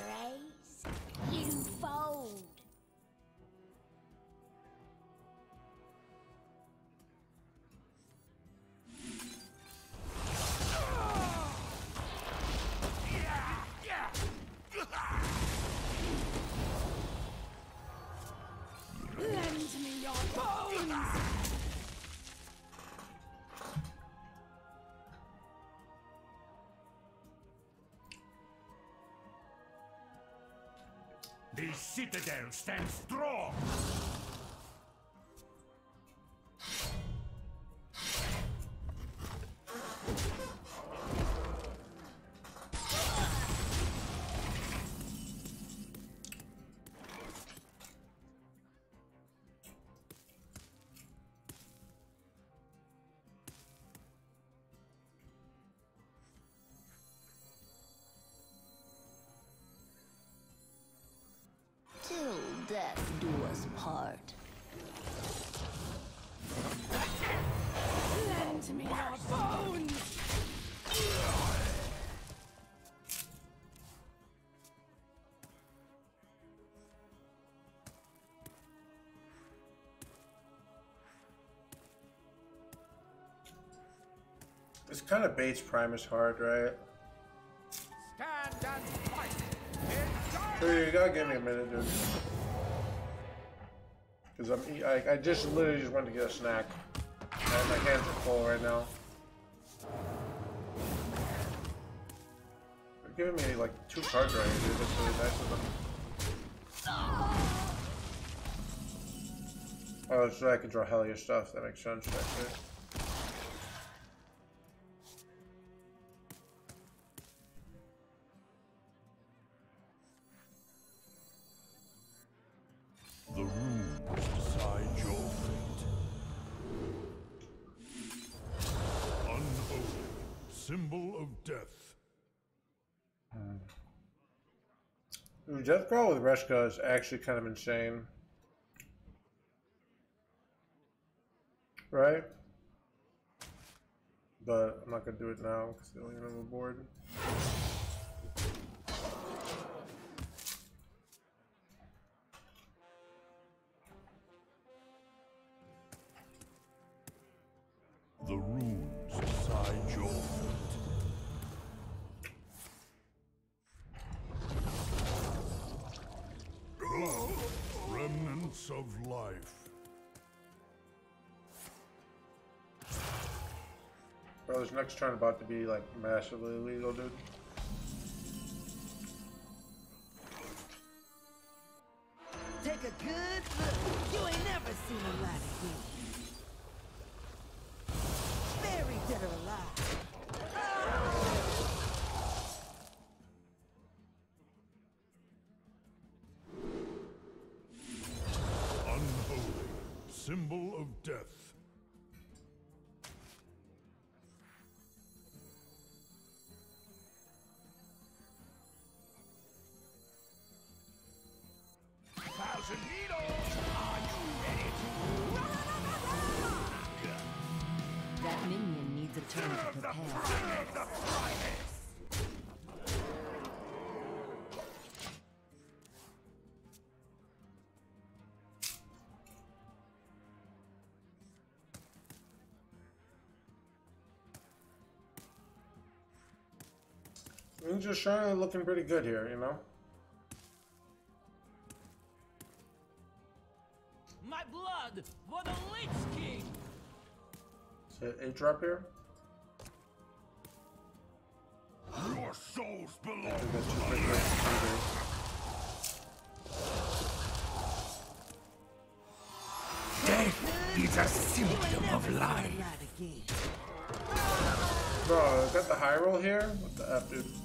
raise, you fold. Citadel stands strong. This kind of baits Primus hard, right? Stand and fight. So you gotta give me a minute, dude. Cause I'm, I, I just literally just went to get a snack. And my hands are full right now. They're giving me like two cards right here, dude. That's really nice of them. Oh, so I can draw Helya stuff. That makes sense, actually. Death Crawl with Reska is actually kind of insane. Right? But I'm not gonna do it now because I don't even have a board. Turn about to be like massively illegal, dude. Ninja Shine looking pretty good here, you know? My blood for the Lich King! Is it 8 drop here? Your souls I belong think that's just pretty good. Death is a symptom of life. Bro, is that the high roll here? What the F, dude?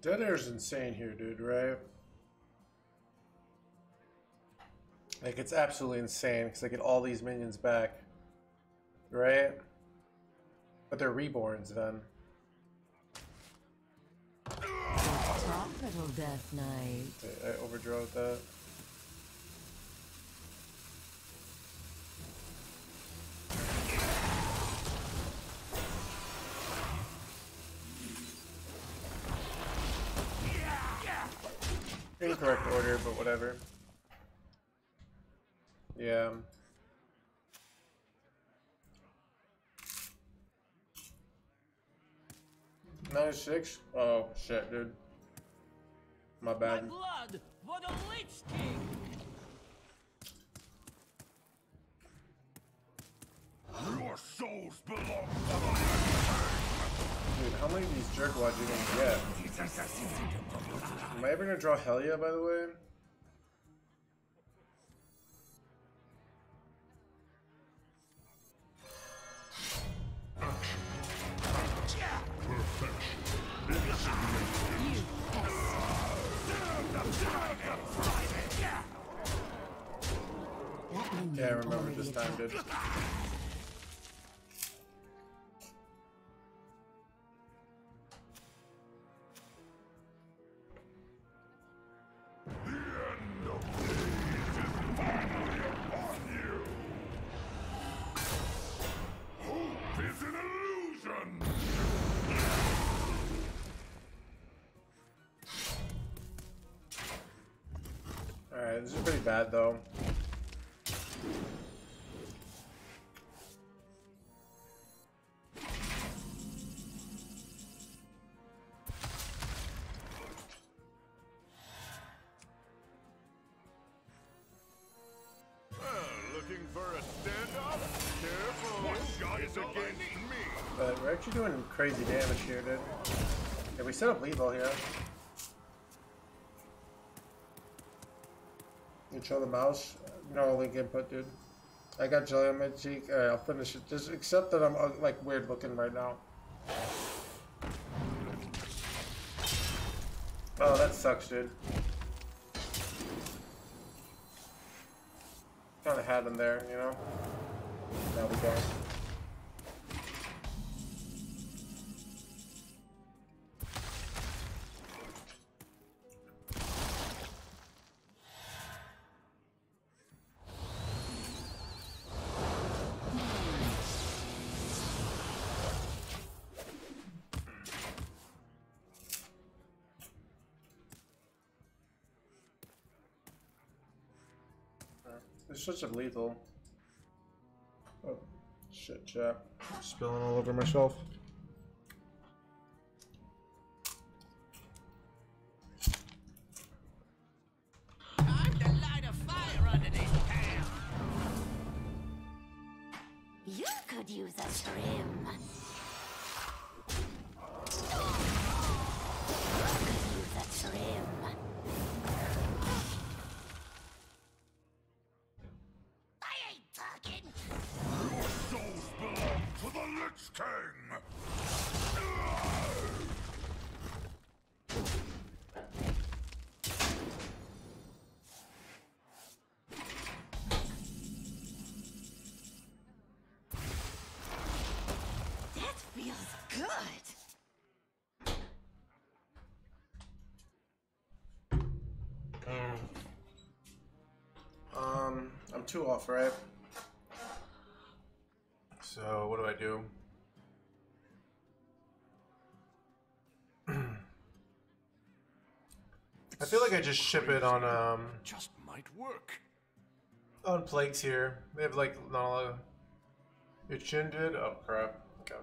Dead is insane here, dude, right? Like, it's absolutely insane because I get all these minions back. Right? But they're reborns then. Little Death Knight. I, I overdrove that. Incorrect order, but whatever. Yeah. Nine six? Oh shit, dude. My My bad. blood for the Lich King! Your souls belong Dude, how many of these jerkwads are you gonna get? Am I ever gonna draw Helya, by the way? Yeah, I remember this time, dude. Against me! But we're actually doing crazy damage here, dude. Yeah, we set up lethal here. Control the mouse. No link input, dude. I got jelly on my cheek. Alright, I'll finish it. Just accept that I'm uh, like weird looking right now. Oh, that sucks, dude. Kinda had him there, you know? Now we don't. It's such a lethal. Oh, shit, chat. Spilling all over myself. Two off, right? So what do I do? I feel like I just ship it on um Just might work. on plagues here. They have like not a lot of your chin did? Oh crap. Okay.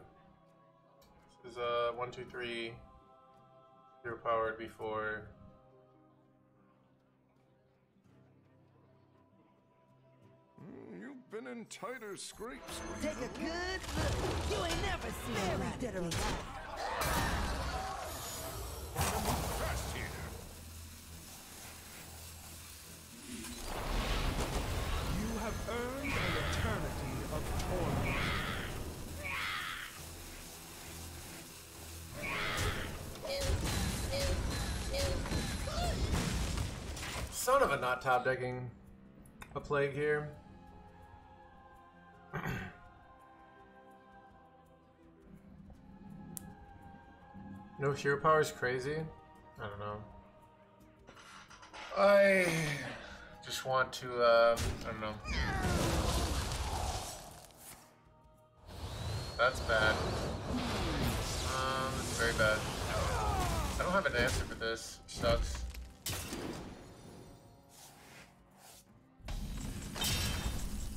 This is uh one, two, three zero powered before been in tighter scrapes. Take a good look. You ain't never seen a rat dead or alive. Fast here! You have earned an eternity of torment. son of a not top decking a plague here. No hero power is crazy. I don't know. I just want to, um, I don't know. That's bad. Um, it's very bad. I don't have an answer for this. Sucks.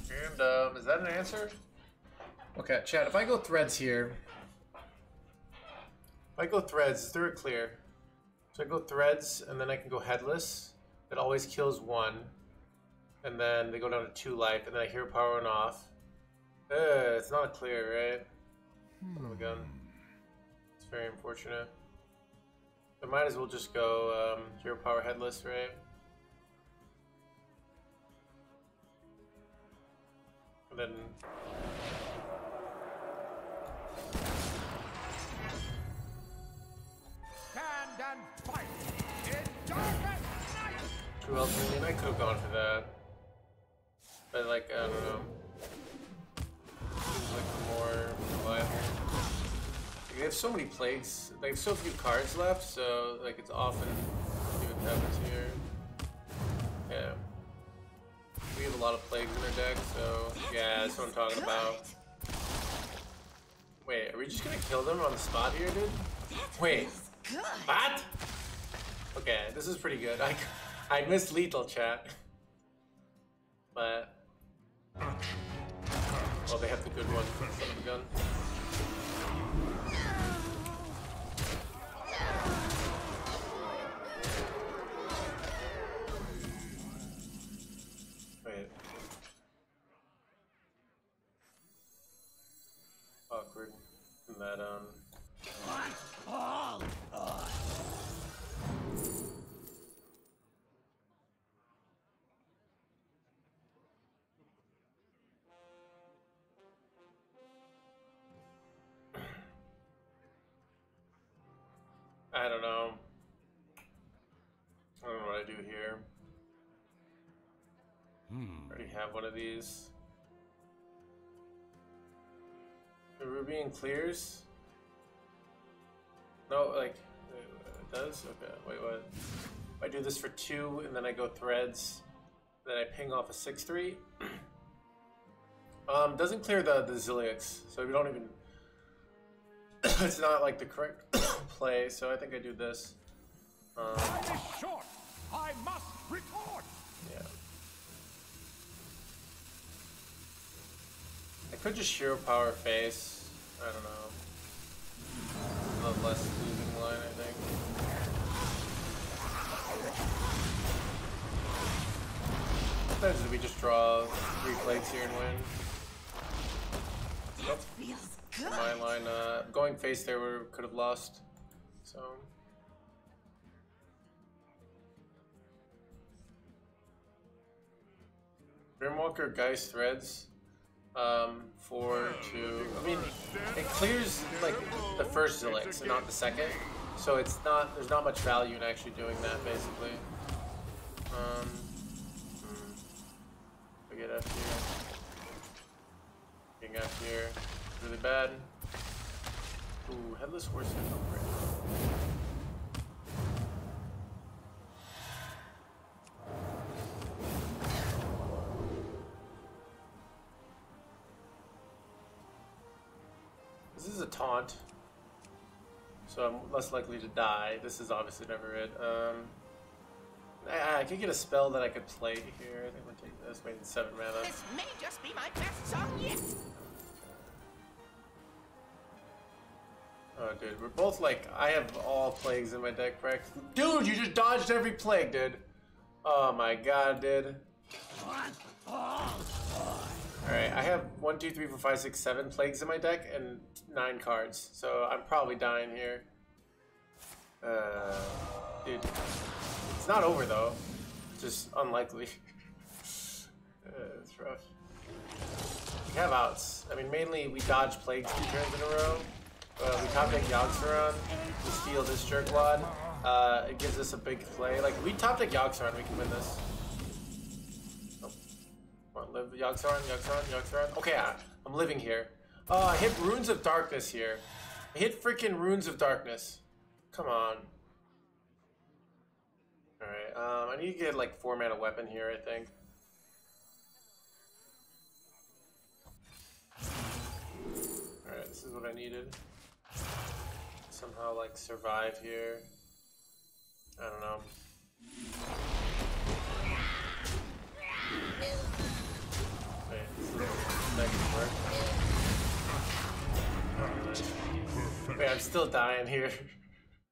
And, um, is that an answer? Okay, Chad, if I go threads here, if I go threads, there a clear? So I go threads, and then I can go headless. It always kills one. And then they go down to two life, and then I hear power on off. Uh, it's not a clear, right? Gun. It's very unfortunate. I might as well just go um, hero power headless, right? And then and fight in darkest night! Who else? I mean, I could have gone for that. But like, I don't know. Seems like more reliable. They have so many plagues. They have so few cards left, so like it's often see what happens here. Yeah. We have a lot of plagues in our deck, so yeah, that's what I'm talking about. Wait, are we just gonna kill them on the spot here, dude? Wait, what? Okay, this is pretty good. I, I missed lethal chat, but well, they have the good one, son of a gun. Wait. Awkward. And that, um... one of these. The Rubian clears? No, like, it does? Okay, wait, what? I do this for two, and then I go threads, then I ping off a 6-3. [CLEARS THROAT] um, doesn't clear the, the Zilliax, so we don't even... [COUGHS] it's not like the correct [COUGHS] play, so I think I do this. Um. I must retort. Could just hero power face. I don't know. A less losing line, I think. Sometimes we just draw three plates here and win. Nope. Feels good. My line, uh, going face there, we could have lost. So. Grimwalker Geist threads um, for two. I mean, it clears like the first Zilliax and not the second, so it's not. There's not much value in actually doing that, basically. Um, hmm. We get up here. Getting up here. Really bad. Ooh, headless horseman. Is a taunt, so I'm less likely to die. This is obviously never it. Um, I, I could get a spell that I could play here. I think we'll take this. Wait, seven mana. This may just be my best song yet. Oh, dude, we're both like, I have all plagues in my deck, practically. Dude, you just dodged every plague, dude. Oh my god, dude. Alright, I have one, two, three, four, five, six, seven plagues in my deck and nine cards, so I'm probably dying here. Uh, dude, it's not over though. Just unlikely. [LAUGHS] uh, it's rough. We have outs. I mean, mainly we dodge plagues two turns in a row. Uh, we top deck Yogg-Saron to steal this Jerkwad. Uh, it gives us a big play. Like, we top deck Yogg-Saron, we can win this. Live Yogg-Saron, Yogg-Saron, Yogg-Saron. Okay, I, I'm living here. Oh, I hit Runes of Darkness here. I hit freaking Runes of Darkness. Come on. Alright, um, I need to get like four mana weapon here, I think. Alright, this is what I needed. Somehow like survive here. I don't know. Wait, I'm still dying here.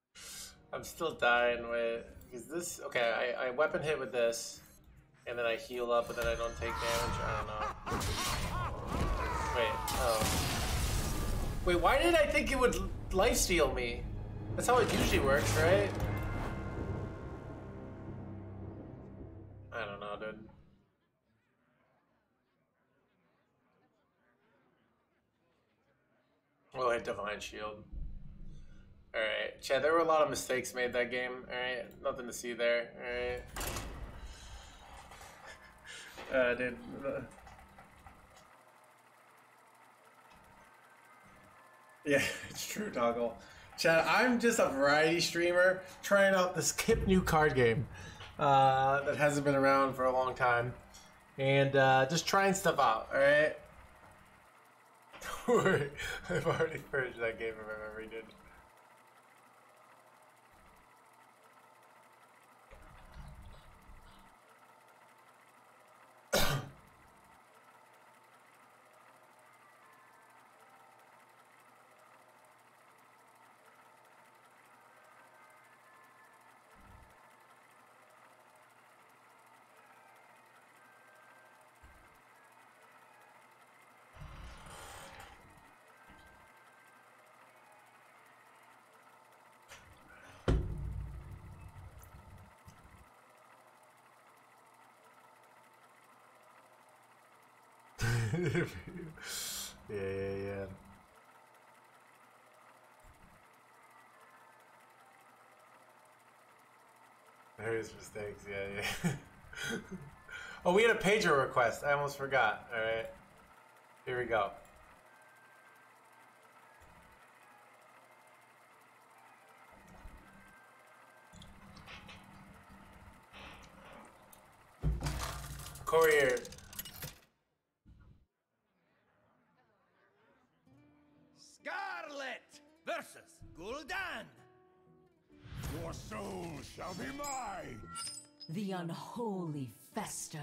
[LAUGHS] I'm still dying with this okay, I, I weapon hit with this and then I heal up but then I don't take damage. I don't know. Wait, oh. Wait, why did I think it would lifesteal me? That's how it usually works, right? Oh, hit Divine Shield. Alright, Chad, there were a lot of mistakes made that game. Alright, nothing to see there. Alright. Uh, dude. uh, Yeah, [LAUGHS] it's true, Toggle. Chad, I'm just a variety streamer Trying out this hip new card game uh, that hasn't been around for a long time, and uh, just trying stuff out. All right. [LAUGHS] I've already purged that game from my memory, dude. [LAUGHS] yeah, yeah, yeah. Various mistakes, yeah, yeah. [LAUGHS] oh, we had a pager request. I almost forgot. All right. Here we go. Courier. Soul shall be mine. The unholy fester.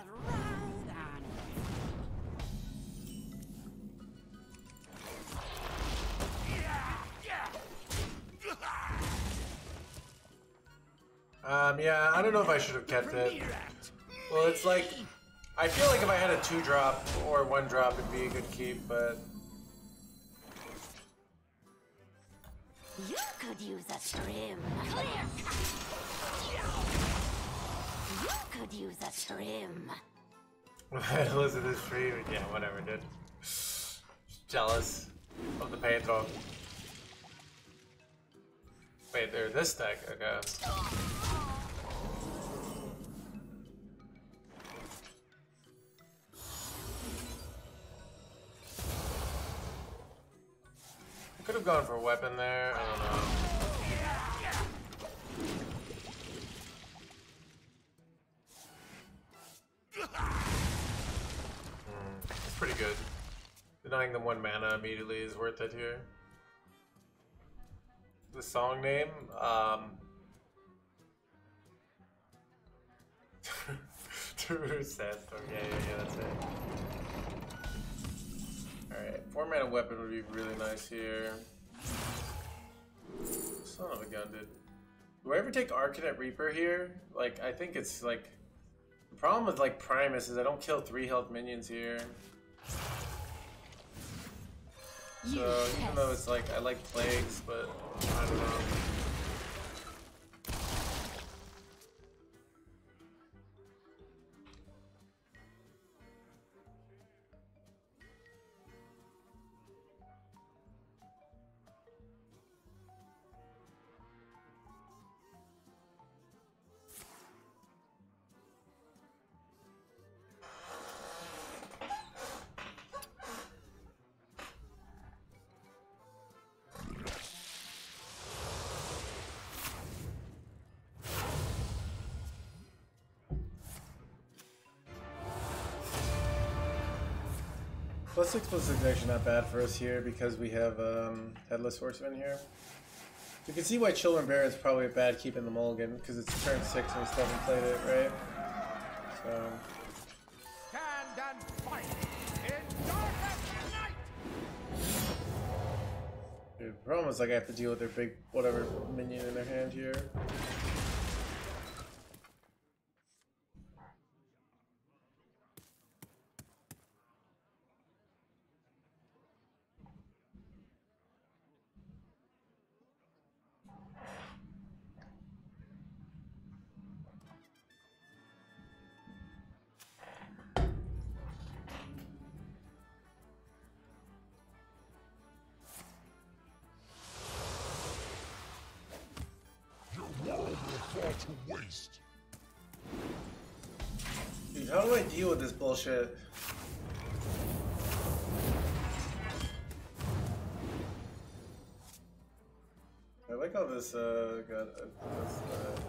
Right on it. Um, yeah, I don't know if I should have kept it. Well, it's like, I feel like if I had a two drop or one drop, it'd be a good keep, but You could use a trim. You could use a trim. listen to this stream, yeah, whatever, dude. Jealous of the Panther. Wait, they're this deck, okay. I could have gone for a weapon there, I don't know. Denying them one mana immediately is worth it here. The song name, um... [LAUGHS] True Sandstorm, yeah, yeah, yeah, that's it. Alright, four mana weapon would be really nice here. Son of a gun, dude. Do I ever take Arcanite Reaper here? Like, I think it's like... The problem with like Primus is I don't kill three health minions here. So even though it's like I like plagues, but I don't know. Plus six plus six is actually not bad for us here because we have um, Headless Horseman here. You can see why Children Bear is probably a bad keep in the mulligan because it's turn six and we still haven't played it, right? So Stand and fight in darkest night. dude, the problem is like I have to deal with their big whatever minion in their hand here. Bullshit? I like how this, uh, got, uh, this, uh...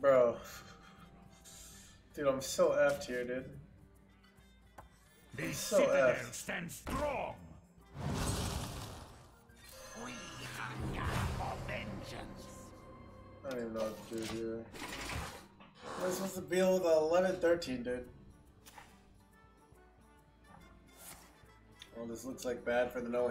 Bro. Dude, I'm so effed here, dude. The I'm so citadel effed. stands strong. We hunger for vengeance. I don't even know what to do here. I supposed to with 11 13, dude? Well, this looks like bad for the no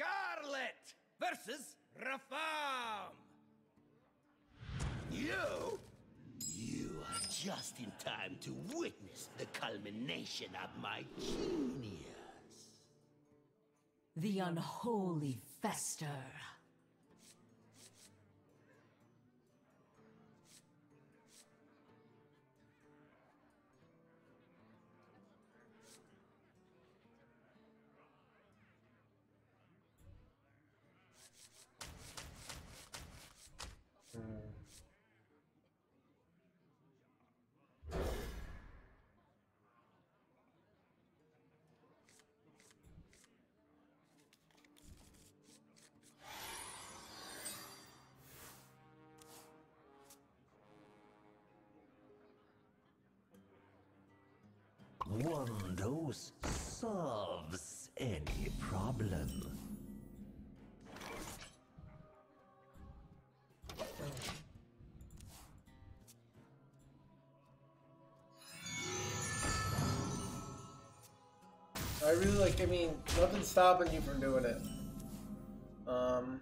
Scarlet versus Rafaam! You? You are just in time to witness the culmination of my genius. The unholy fester. Solves any problem. I really like, I mean, nothing's stopping you from doing it. Um.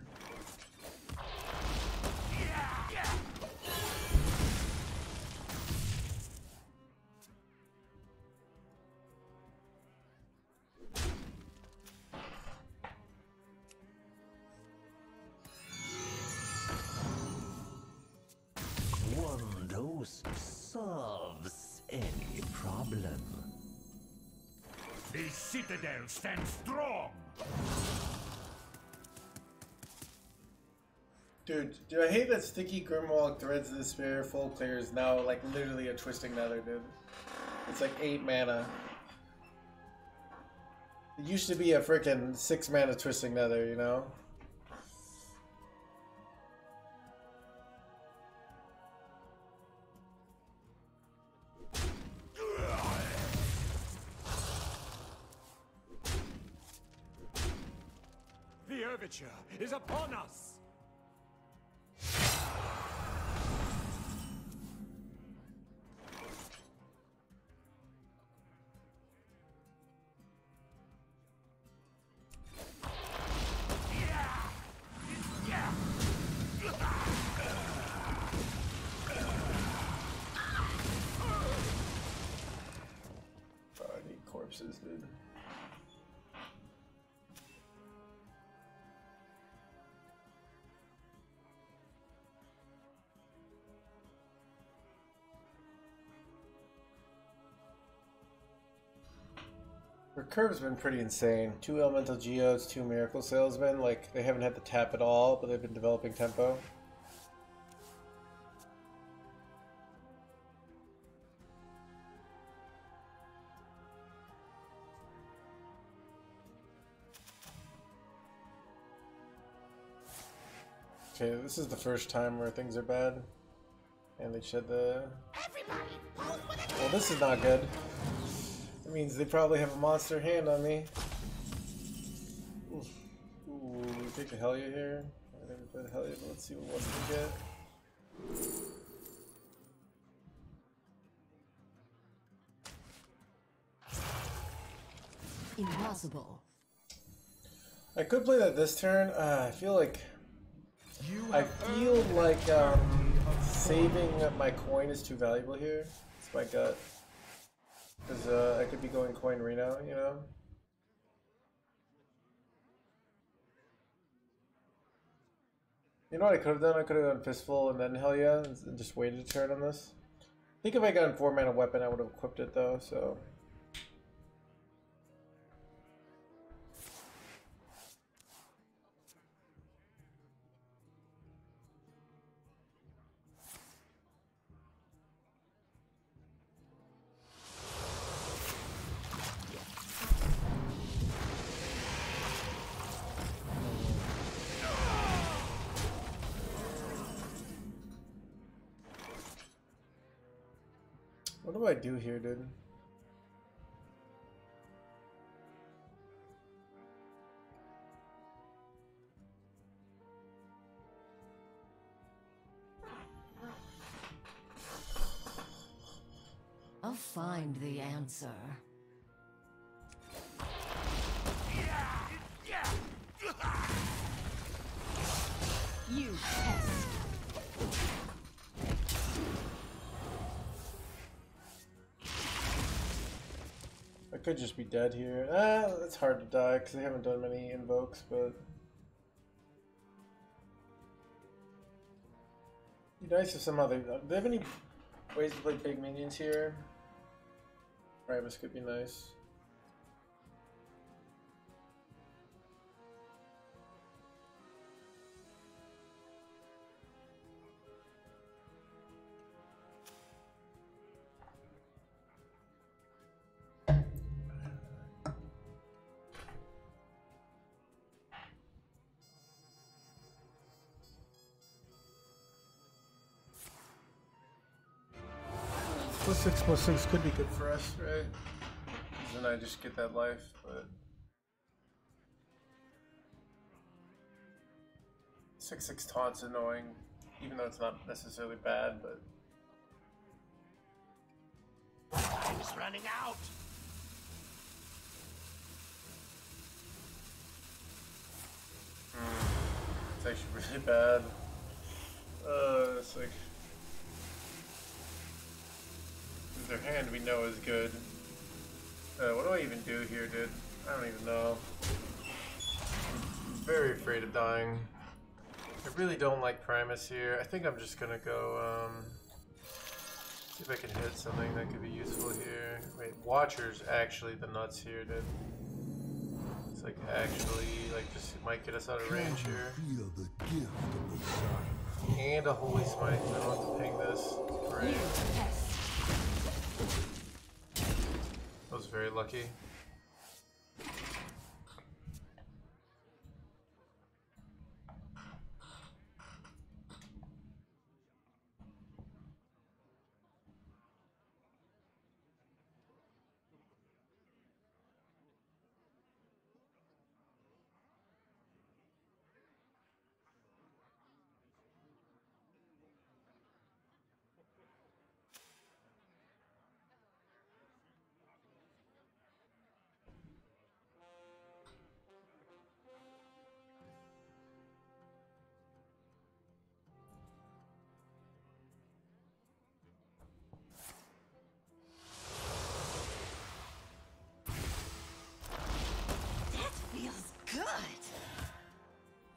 Stands strong. Dude, do I hate that Sticky Grimwald Threads of Despair full clear is now like literally a Twisting Nether, dude. It's like 8 mana. It used to be a freaking 6 mana Twisting Nether, you know? Their curve's been pretty insane. Two elemental geodes, two miracle salesmen. Like they haven't had to tap at all, but they've been developing tempo. Okay, this is the first time where things are bad. And they shed the... Well, this is not good. It means they probably have a monster hand on me. Oof. Ooh, we take the Helya here. I never played the Helya, but let's see what else we get. Impossible. I could play that this turn. Uh, I feel like I feel like um, saving my coin is too valuable here. It's my gut. Because uh, I could be going coin Reno, you know? You know what I could have done? I could have gone Fistful and then Helya and just waited a turn on this. I think if I got a 4 mana weapon, I would have equipped it though, so. Do here, dude? Could just be dead here. Ah, it's hard to die because I haven't done many invokes, but... Be nice if some other... Do they have any ways to play big minions here? Primus could be nice. Six plus six could be good for us, right? 'Cause then I just get that life, but six six taunt's annoying, even though it's not necessarily bad, but Time's running out. it's actually [LAUGHS] really bad. Uh, it's like their hand we know is good. Uh, what do I even do here, dude? I don't even know. I'm very afraid of dying. I really don't like Primus here. I think I'm just gonna go, um, see if I can hit something that could be useful here. Wait, Watcher's actually the nuts here, dude. It's like actually, like, just might get us out of range here. Feel the gift of the. And a Holy Smite. I don't have to ping this. Great. Was very lucky.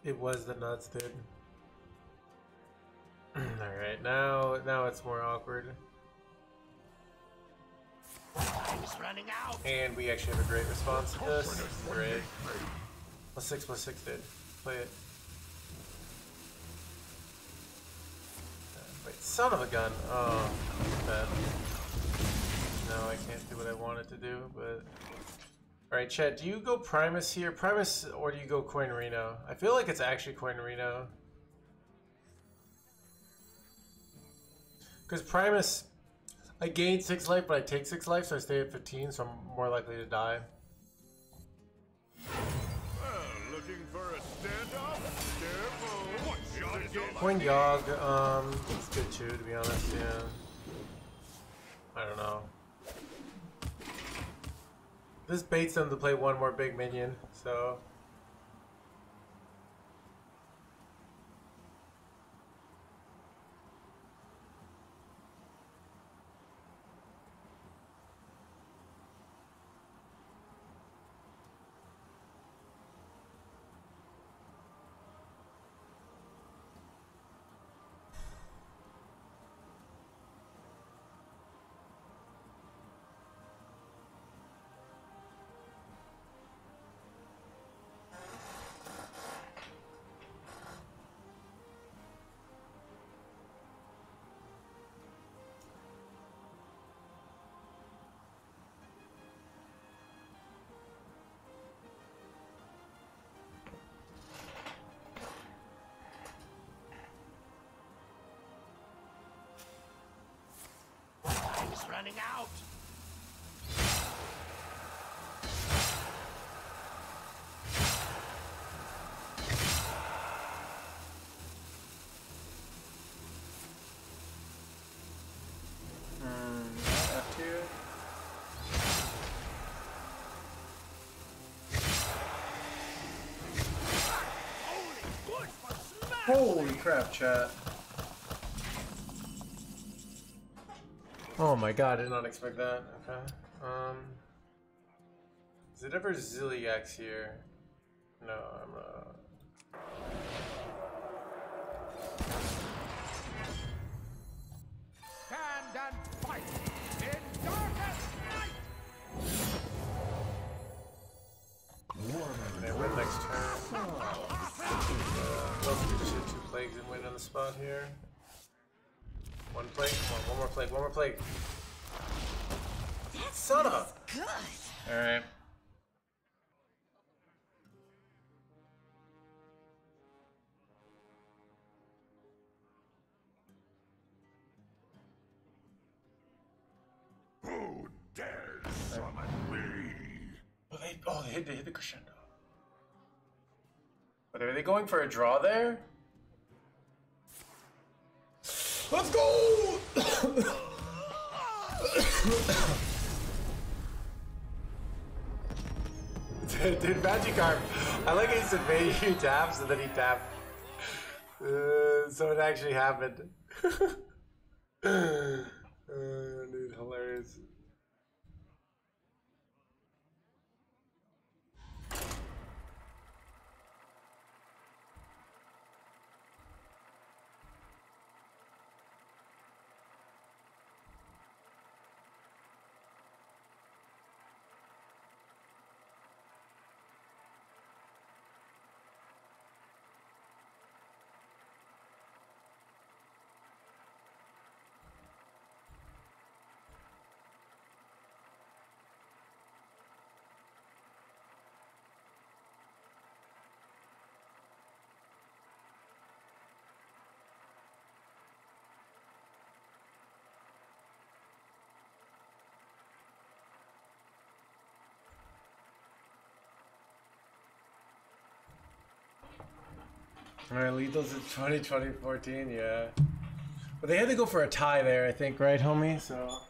It was the nuts, dude. [CLEARS THROAT] Alright, now now it's more awkward. Time's running out. And we actually have a great response to this. Great. Plus six plus six, dude. Play it. Uh, Wait, son of a gun. Oh, bad. No, I can't do what I wanted to do, but... Alright, Chad, do you go Primus here? Primus, or do you go Coin Reno? I feel like it's actually Coin Reno. Because Primus, I gain 6 life, but I take 6 life, so I stay at 15, so I'm more likely to die. Well, looking for a standoff? Careful! What shot is? Coin Yogg, um, it's good too, to be honest, yeah. I don't know. This baits them to play one more big minion, so... Time's running out. Um, Tier. Holy crap, chat. Oh my god, I did not expect that. Okay. Um... Is it ever Zilliax here? No, I'm uh... Stand and fight in darkest night! Can I win next turn? Uh, well, we just hit two plagues and win on the spot here. One plague, come on, one more plague, one more plague. Son of Good. Alright. Who dares summon me? Oh, they, oh, they hit, they hit the crescendo. But are they going for a draw there? Let's go! dude, dude, Magikarp. I like he said maybe he taps and then he tapped. Uh, so it actually happened. [LAUGHS] uh, dude, hilarious. Alright, Lethal's in 20, 2014, yeah. But they had to go for a tie there, I think, right, homie? So.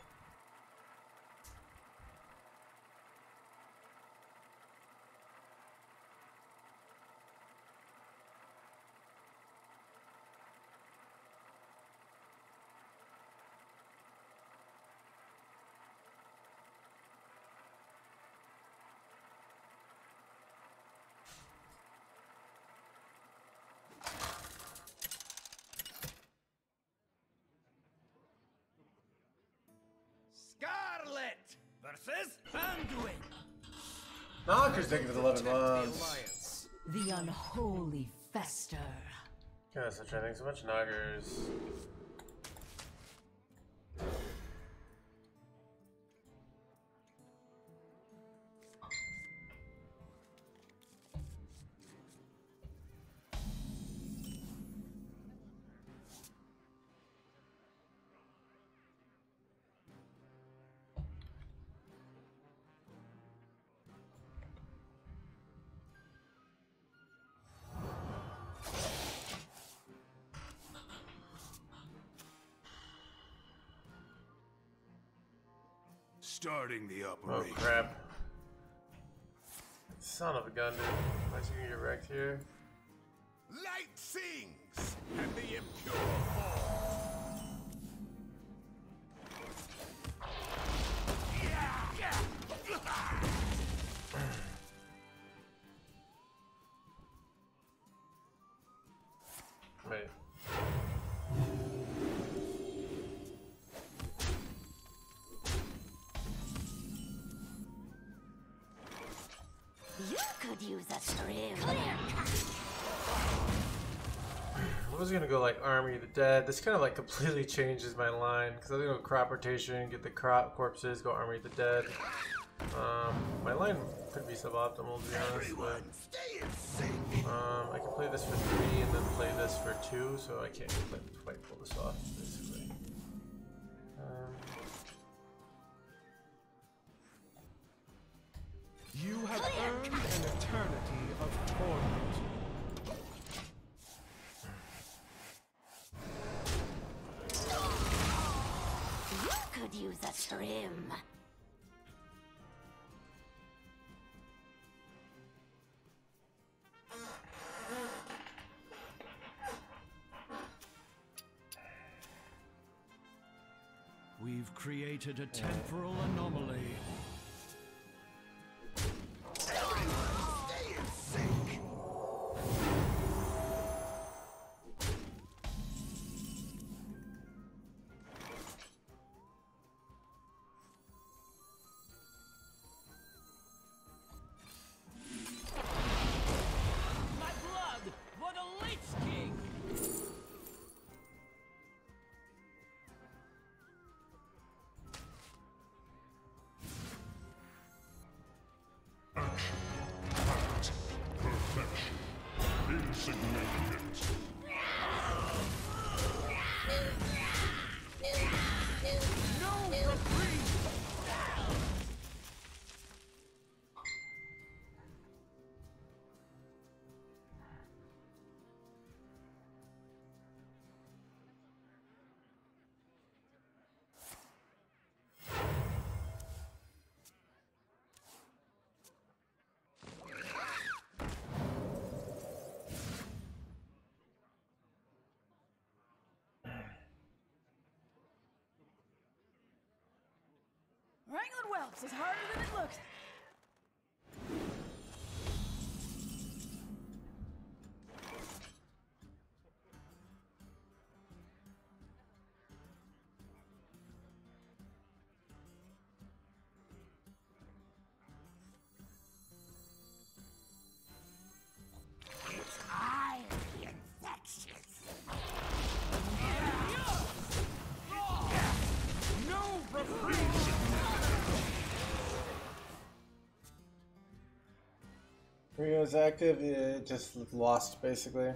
Unholy fester. Gosh, I'm trying to think so much Noggers. The Oh crap. Son of a gun, dude. Why is he gonna get wrecked here? Could use a trim. I was gonna go like Army of the Dead. This kind of like completely [LAUGHS] changes my line because I was gonna go crop rotation, get the crop corpses, go Army of the Dead. Um, my line could be suboptimal to be honest, but um, I can play this for three and then play this for two, so I can't quite pull this off created a temporal anomaly. Wrangling whelps is harder than it looks. Rio's active, it just lost basically.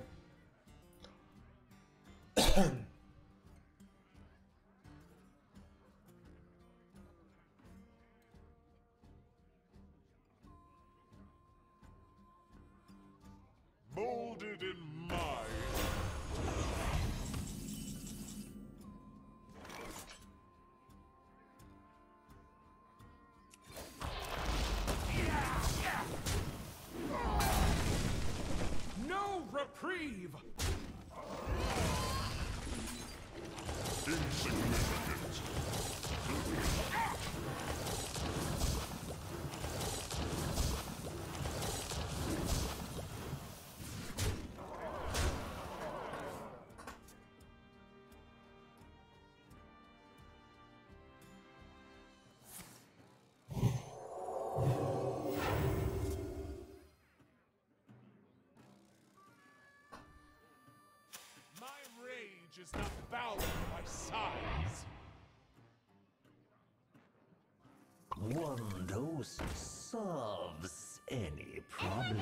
One solves any problem.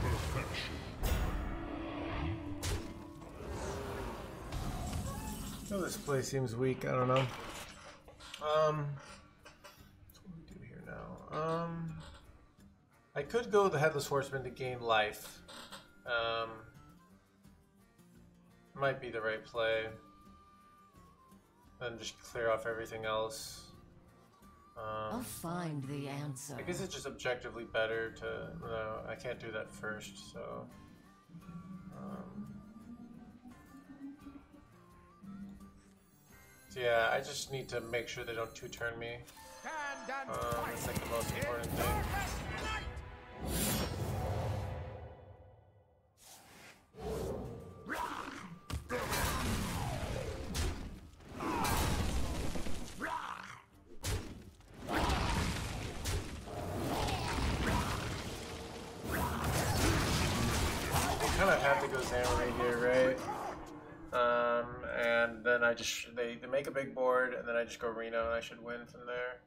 Perfection. Oh, this place seems weak. I don't know. Um, what do we do here now? Um, I could go the Headless Horseman to gain life. Um, might be the right play. Then just clear off everything else. I'll Um, find the answer. I guess it's just objectively better to. No, I can't do that first, so. Um, so yeah, I just need to make sure they don't two turn me. Um, that's like the most important thing. Just they, they make a big board, and then I just go Reno, and I should win from there.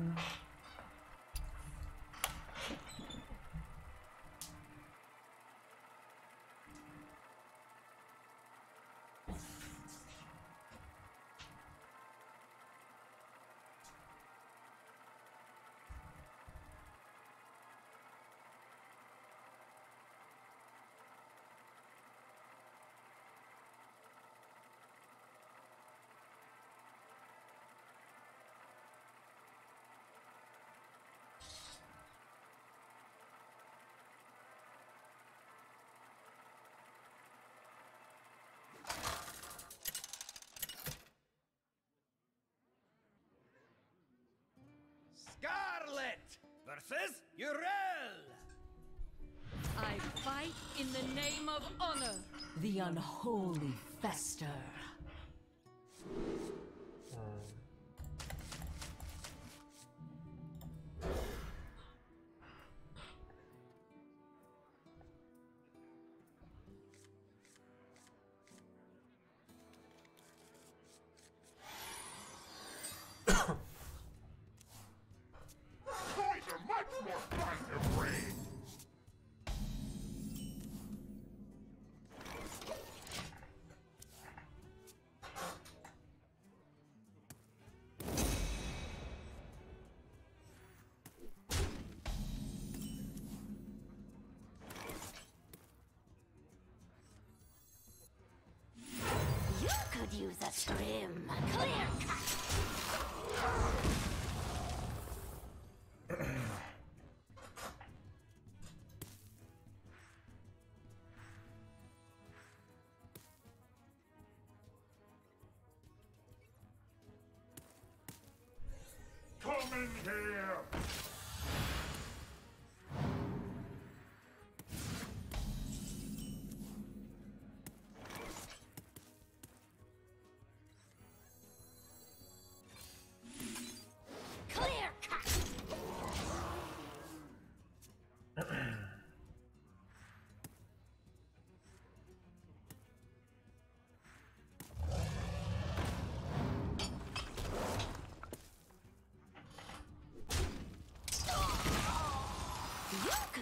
Mm-hmm. Scarlet versus Urel. I fight in the name of honor. The unholy fester. Use a trim. Clear cut. Come in here.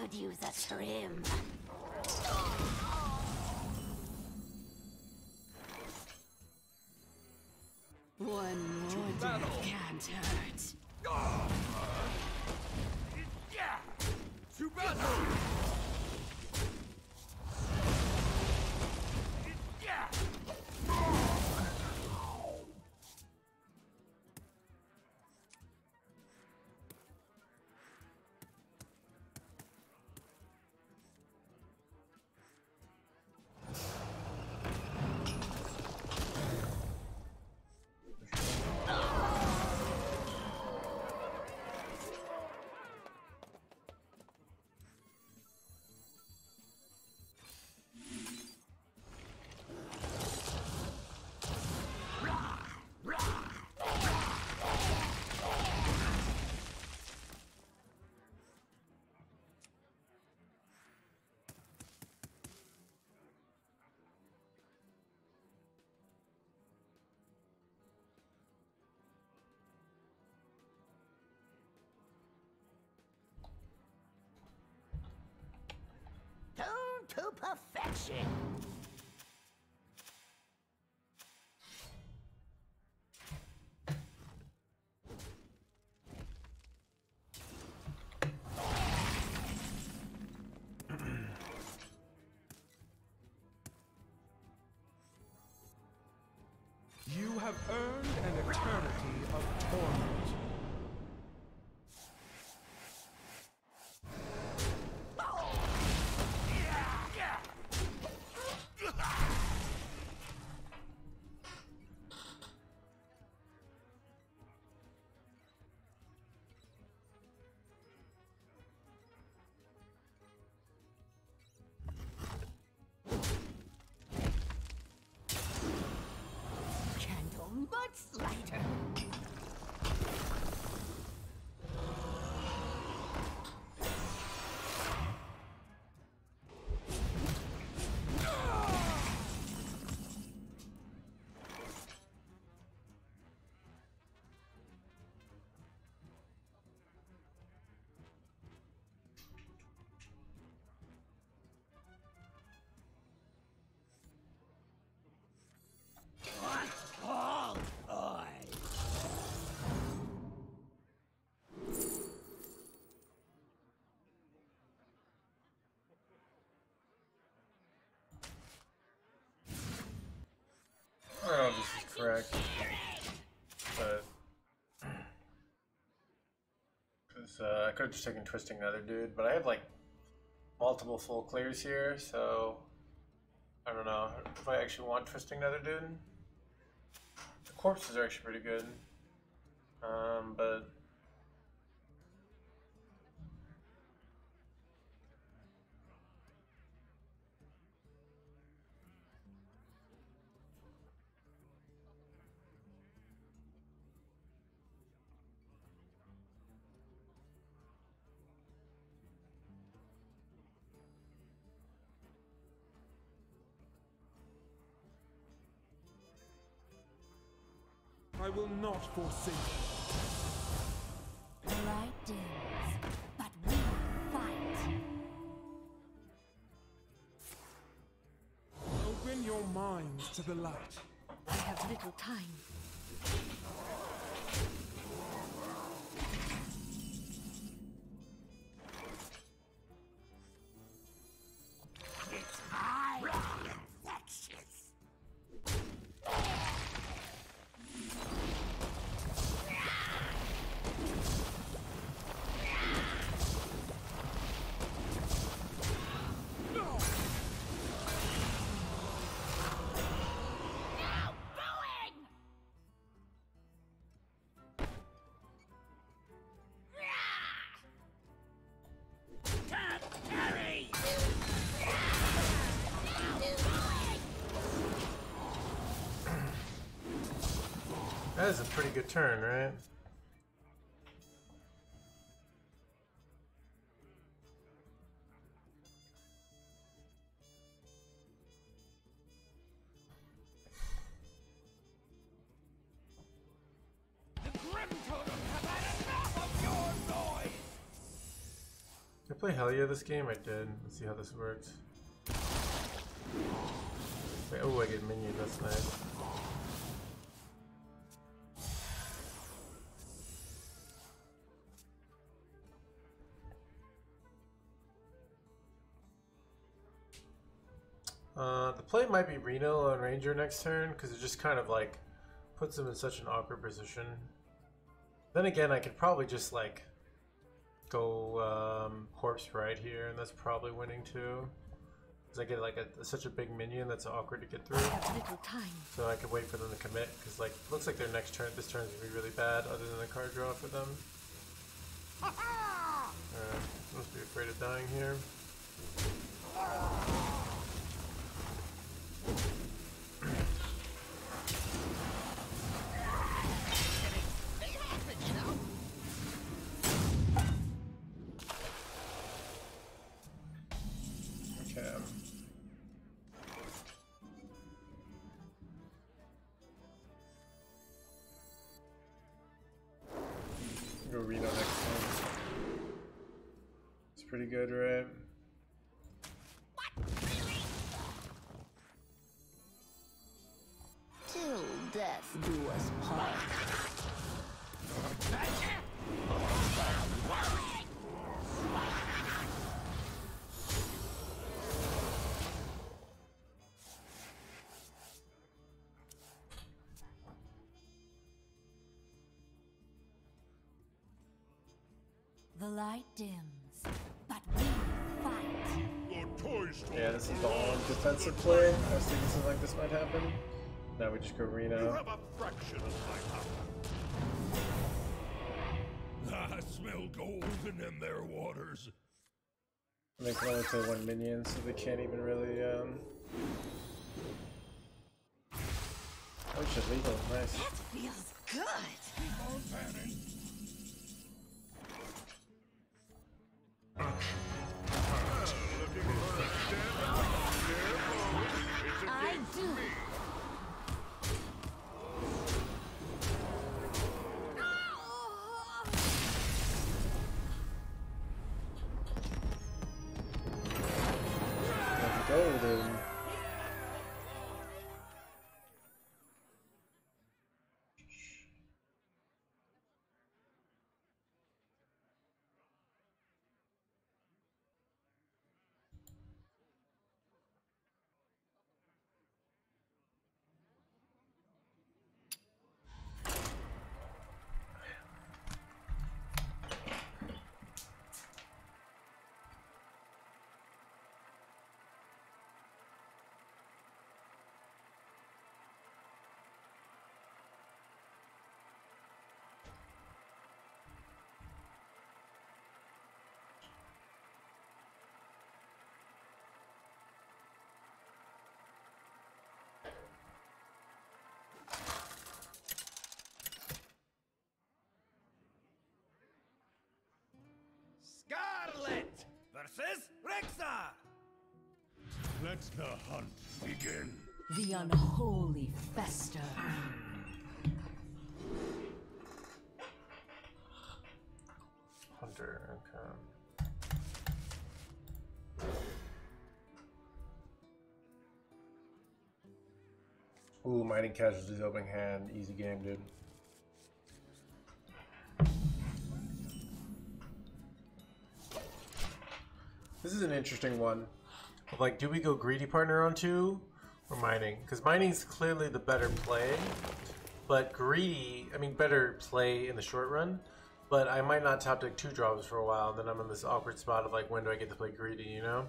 Could use a trim. One more battle. Infection. You have earned an I could have just taken Twisting Nether dude, but I have like multiple full clears here, so I don't know if I actually want Twisting Nether dude. The corpses are actually pretty good, will not forsake you. The light dims, but we fight. Open your minds to the light. I have little time. Is a pretty good turn, right? The Grim Totem have had enough of your noise! Did I play Helya this game? I did. Let's see how this works. Wait, oh, I get minion. That's nice. Uh, the play might be Reno Lone Ranger next turn because it just kind of like puts him in such an awkward position. Then again, I could probably just like go um, corpse right here, and that's probably winning too. Because I get like a, such a big minion that's awkward to get through. Little time. So I could wait for them to commit, because like looks like their next turn, this turn's gonna be really bad, other than the card draw for them. [LAUGHS] Uh, must be afraid of dying here. pretty good, right? Till death do us part. The light dim. Yeah, this is the all defensive play. I was thinking something like this might happen. Now we just go You Reno. have a fraction of my power. I smell golden in their waters. And they can only play one minion, so they can't even really, um... Oh shit, lethal, nice. Feels good. Versus Rexxar. Let the hunt begin. The unholy fester. Hunter, okay. Ooh, mining casualties opening hand. Easy game, dude. This is an interesting one. Like, do we go greedy partner on two or mining? Because mining's clearly the better play, but greedy, I mean, better play in the short run. But I might not top deck two drops for a while, then I'm in this awkward spot of like, when do I get to play greedy, you know?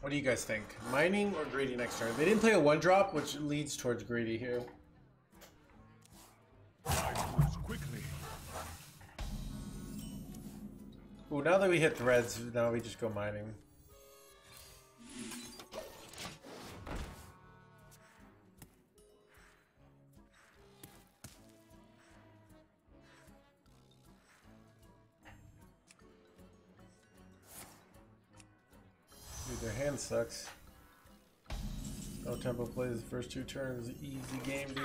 What do you guys think? Mining or greedy next turn? They didn't play a one drop, which leads towards greedy here. Ooh, now that we hit threads, now we just go mining. Dude, their hand sucks. No tempo plays the first two turns. Easy game, dude.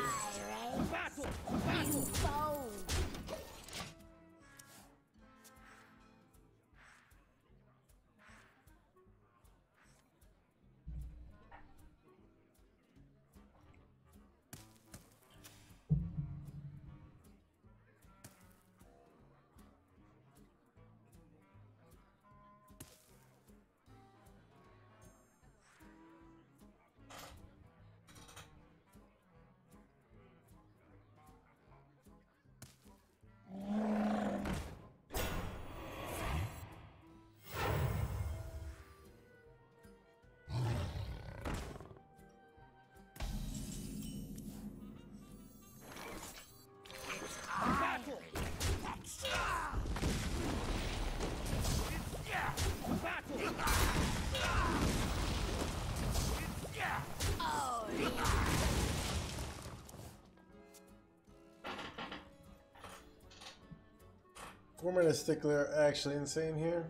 Four minute stickler actually insane here.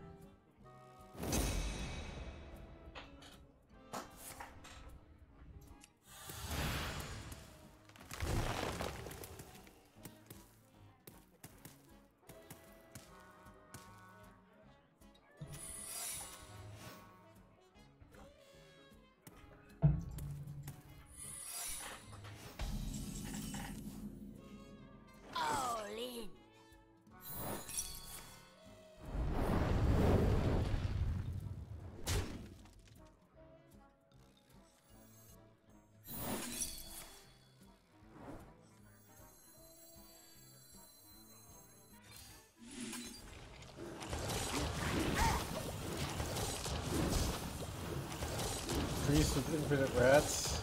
With infinite rats.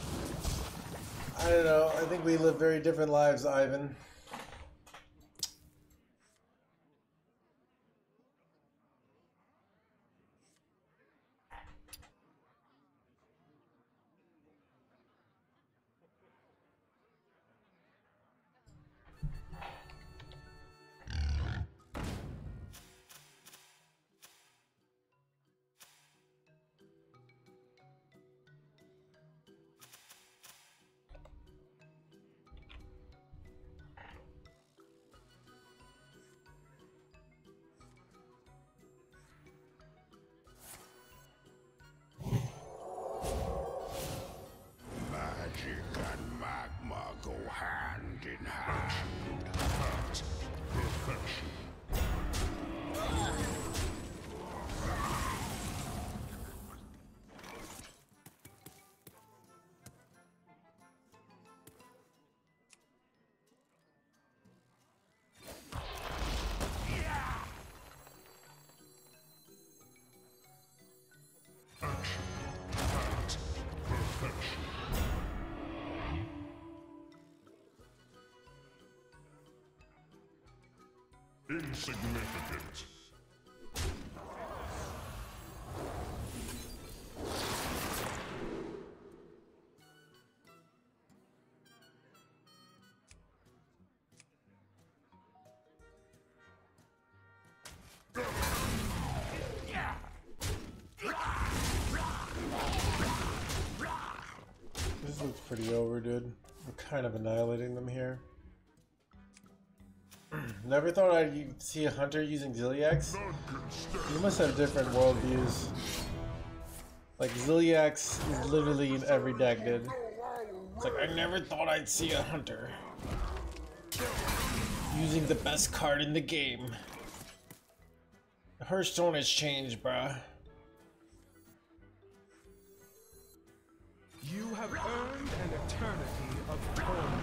I don't know. I think we live very different lives, Ivan. Insignificant. This looks pretty over, dude. We're kind of annihilating them here. Never thought I'd see a hunter using Zilliax. You must have different worldviews. Like Zilliax is literally in every deck, dude. It's like I never thought I'd see a hunter using the best card in the game. Hearthstone has changed, bruh. You have earned an eternity of torment.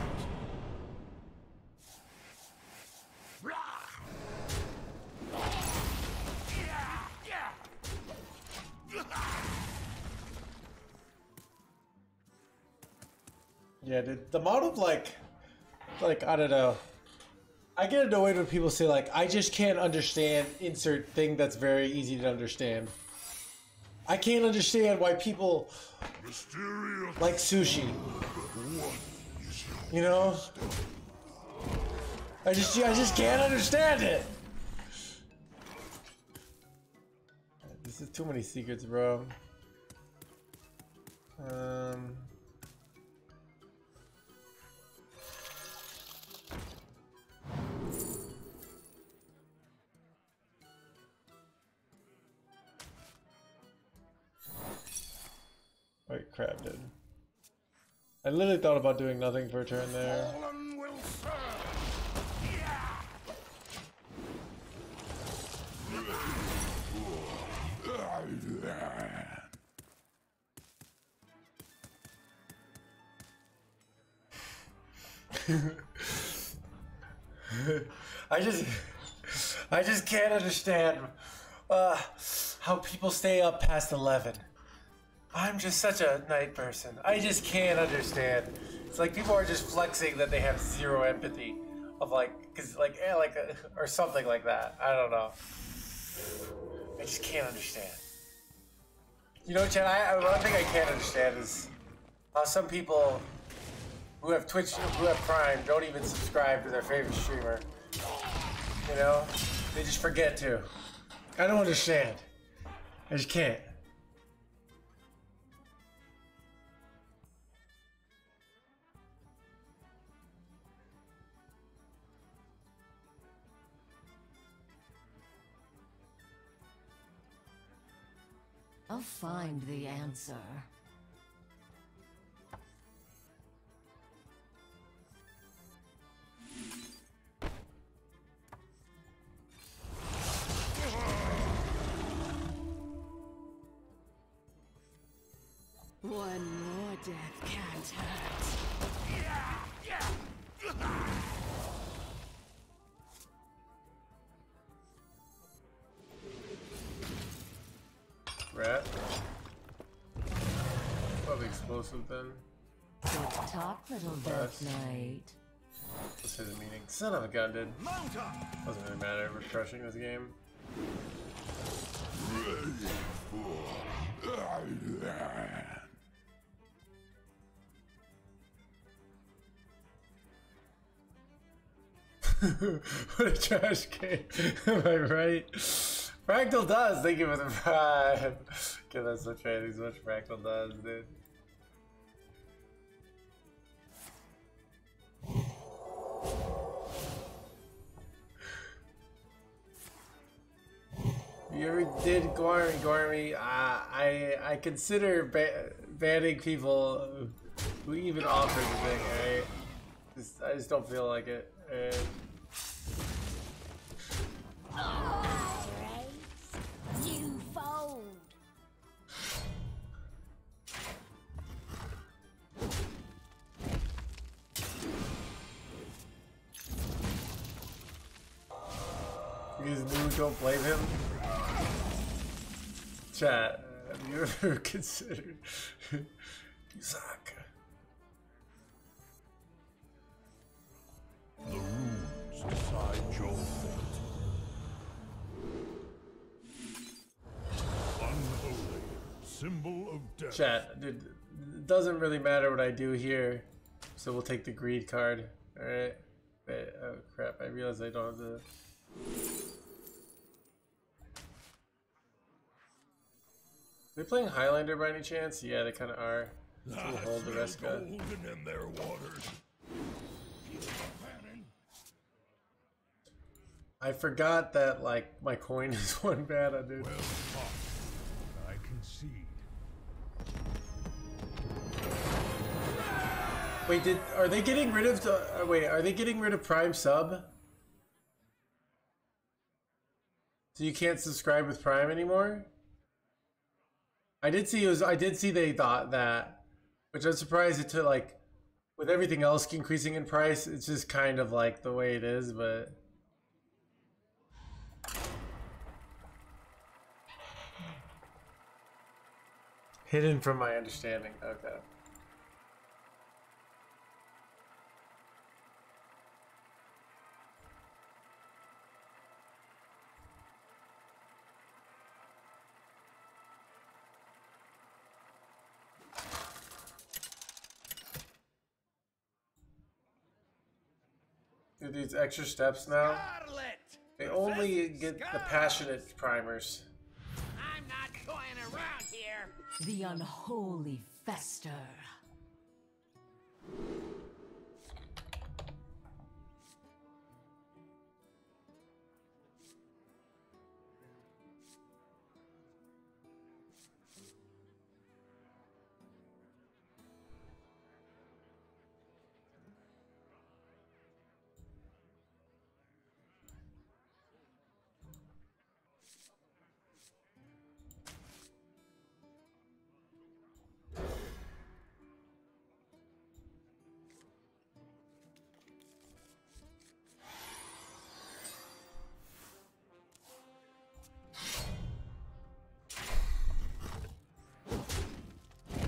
Yeah, dude. The amount of like, like I don't know. I get annoyed when people say like, "I just can't understand." Insert thing that's very easy to understand. I can't understand why people Mysterious. like sushi. You know, I just I just can't understand it. This is too many secrets, bro. Um. Wait, crap, dude. I literally thought about doing nothing for a turn there. I just, I just can't understand uh, how people stay up past eleven. I'm just such a night person. I just can't understand. It's like people are just flexing that they have zero empathy of like, cause like, eh, like, uh, or something like that. I don't know. I just can't understand. You know, Chad, I, I, one thing I can't understand is how some people who have Twitch, who have Prime, don't even subscribe to their favorite streamer. You know, they just forget to. I don't understand. I just can't. I'll find the answer. One more death can't hurt. Rat. Probably explosive then. Good talk, little Death Knight. Let's say the meaning. Son of a gun, dude. Doesn't really matter. We're crushing this game. [LAUGHS] what a trash game. [LAUGHS] Am I right? Fractal does. Thank you for the prime. [LAUGHS] That's so crazy. So much Fractal does, dude. You ever did Gormy? Gormy, uh, I I consider ba- banning people who even offer the thing. Right? Just, I just don't feel like it. And Alright. You fold. just knew don't blame him. Chat, have you [LAUGHS] ever considered suck? The runes decide your fate. Unholy, symbol of death. Chat, dude, it doesn't really matter what I do here, so we'll take the greed card. All right. Wait, oh crap! I realize I don't have the. Are they playing Highlander by any chance? Yeah, they kind of are. So we'll ah, hold the rest guy. in their waters. I forgot that like my coin [LAUGHS] is one bad, dude. Well Wait, did are they getting rid of the? Uh, wait, are they getting rid of Prime Sub? So you can't subscribe with Prime anymore? I did see it was. I did see they thought that, which I'm surprised it took like, with everything else increasing in price, it's just kind of like the way it is, but. Hidden from my understanding. Okay. Do these extra steps now? They only get the passionate primers. I'm not toying around here. The unholy fester.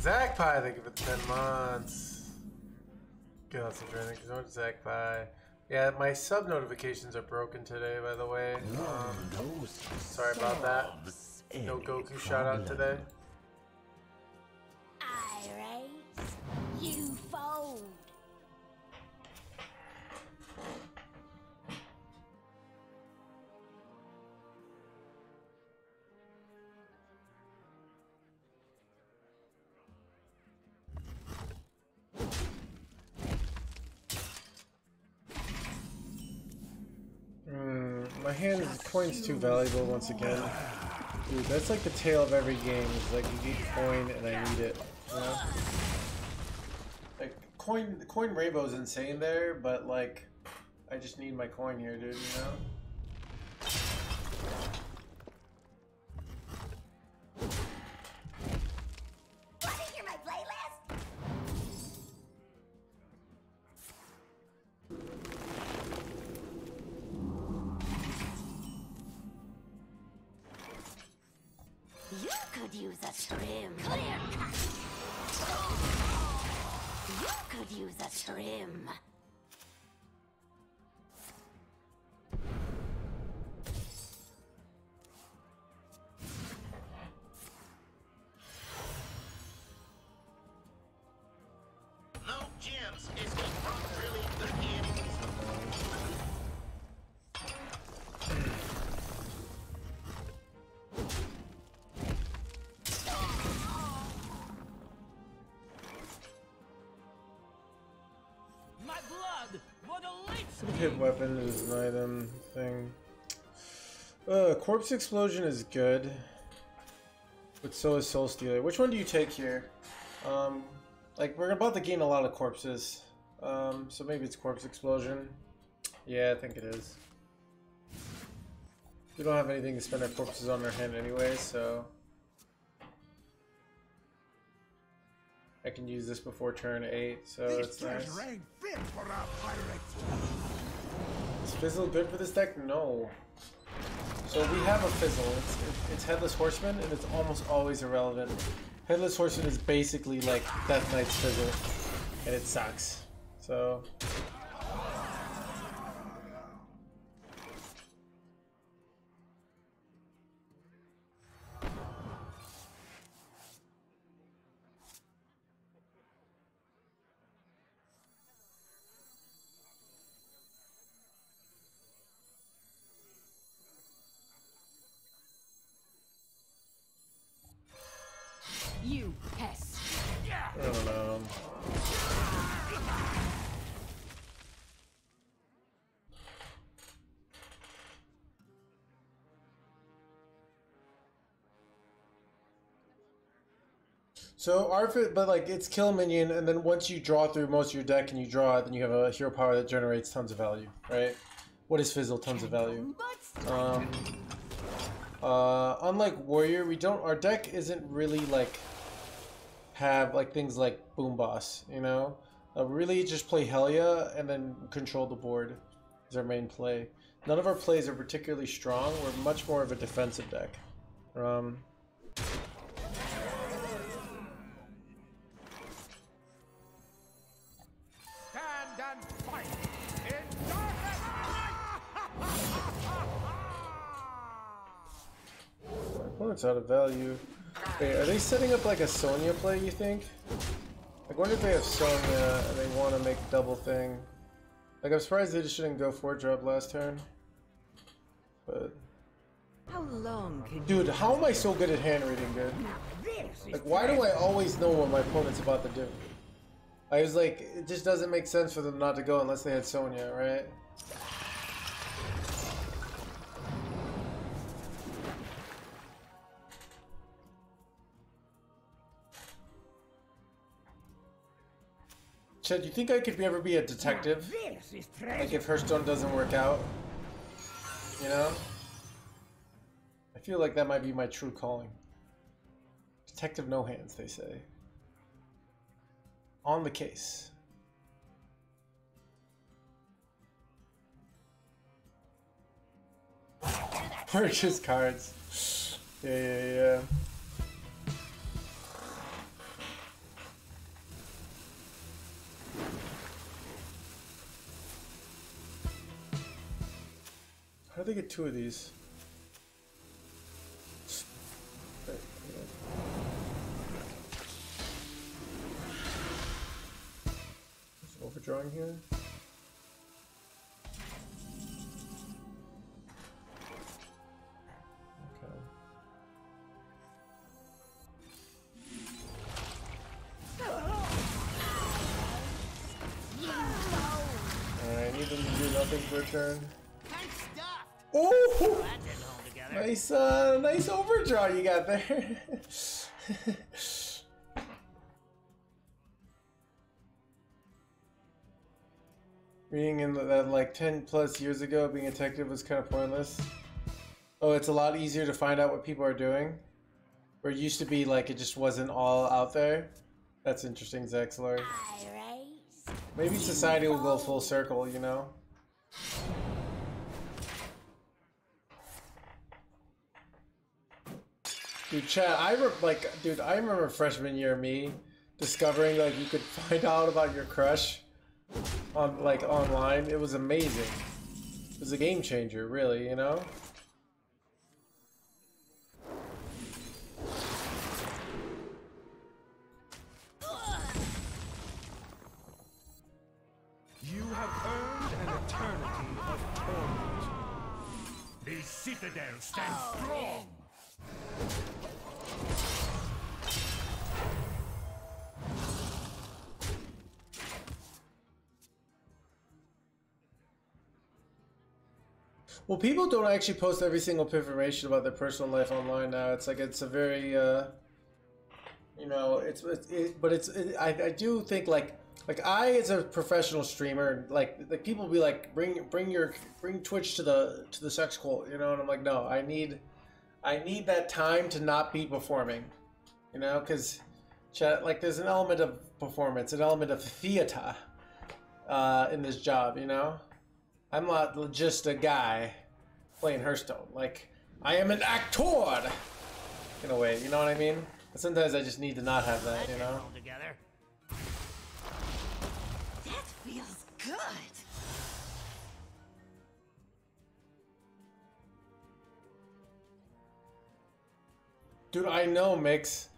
Zach Pie, thank you for the 10 months. Get lots of training. Zach Pie. Yeah, my sub notifications are broken today, by the way. Um, sorry about that. No Goku shout out today. Coin's too valuable once again. Dude, that's like the tale of every game. It's like you need coin and I need it. You know? Like coin coin rainbow's insane there, but like I just need my coin here, dude, you know? Hit weapon is an item thing. Uh, corpse explosion is good, but so is soul stealer. Which one do you take here? Um, like we're about to gain a lot of corpses, um, so maybe it's corpse explosion. Yeah, I think it is. We don't have anything to spend our corpses on our hand anyway, so I can use this before turn eight, so This it's nice. Is Fizzle good for this deck? No. So we have a Fizzle. It's, it's Headless Horseman, and it's almost always irrelevant. Headless Horseman is basically like Death Knight's Fizzle, and it sucks. So... So Arfit, but like it's kill minion, and then once you draw through most of your deck and you draw it, then you have a hero power that generates tons of value, right? What is Fizzle? Tons of value. Um, uh, unlike Warrior, we don't. Our deck isn't really like have like things like Boom Boss, you know. Uh, really, just play Helya and then control the board is our main play. None of our plays are particularly strong. We're much more of a defensive deck. Um, out of value. Wait, are they setting up like a Sonya play? You think? Like, wonder if they have Sonya and they want to make a double thing. Like, I'm surprised they just didn't go four drop last turn. But How long can dude, how am I so good at hand reading, dude? Like, why do I always know what my opponent's about to do? I was like, it just doesn't make sense for them not to go unless they had Sonya, right? Chad, do you think I could ever be a detective? Like if Hearthstone doesn't work out? You know? I feel like that might be my true calling. Detective no hands, they say. On the case. [LAUGHS] Purchase cards. Yeah, yeah, yeah. How do they get two of these? Just overdrawing here. I need them to do nothing for a turn. Nice, uh, nice overdraw you got there. [LAUGHS] being in that like 10 plus years ago, being a detective was kind of pointless. Oh, it's a lot easier to find out what people are doing. Where it used to be like it just wasn't all out there. That's interesting, Zexler. Maybe society will go full circle, you know? Dude, Chad, I like, dude, I remember freshman year me discovering like you could [LAUGHS] find out about your crush on like online. It was amazing. It was a game changer, really, you know? You have earned an eternity of torment. The citadel stands strong. Well, people don't actually post every single information about their personal life online now. It's like it's a very, uh, you know, it's, it's it, but it's it, I, I do think like like I as a professional streamer like like people be like bring bring your bring Twitch to the to the sex cult, you know, and I'm like no, I need I need that time to not be performing, you know, because like there's an element of performance, an element of theater uh, in this job, you know. I'm not just a guy playing Hearthstone. Like, I am an actor! In a way, you know what I mean? But sometimes I just need to not have that, you know? Together. That feels good. Dude, I know, Mix.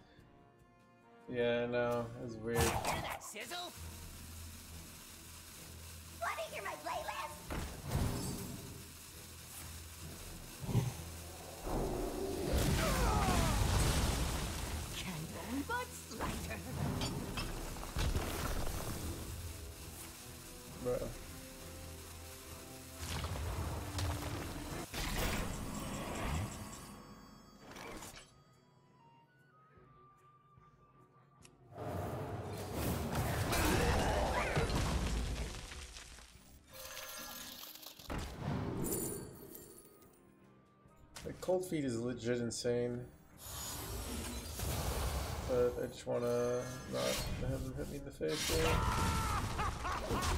Yeah, no, it's weird. Hear that sizzle? Wanna hear my playlist? Cold feet is legit insane. But I just wanna not have them hit me in the face here.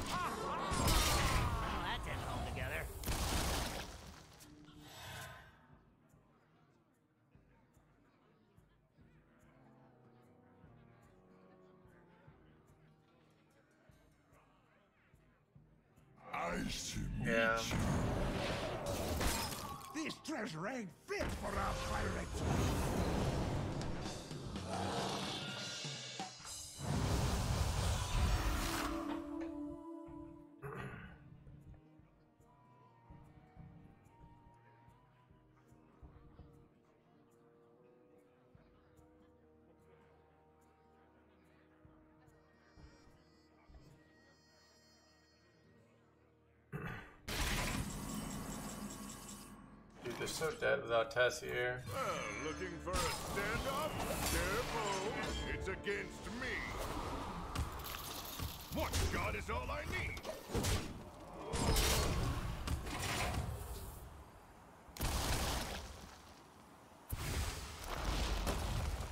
So dead without Tess here. Well, looking for a standoff? Careful, it's against me. What shot is all I need?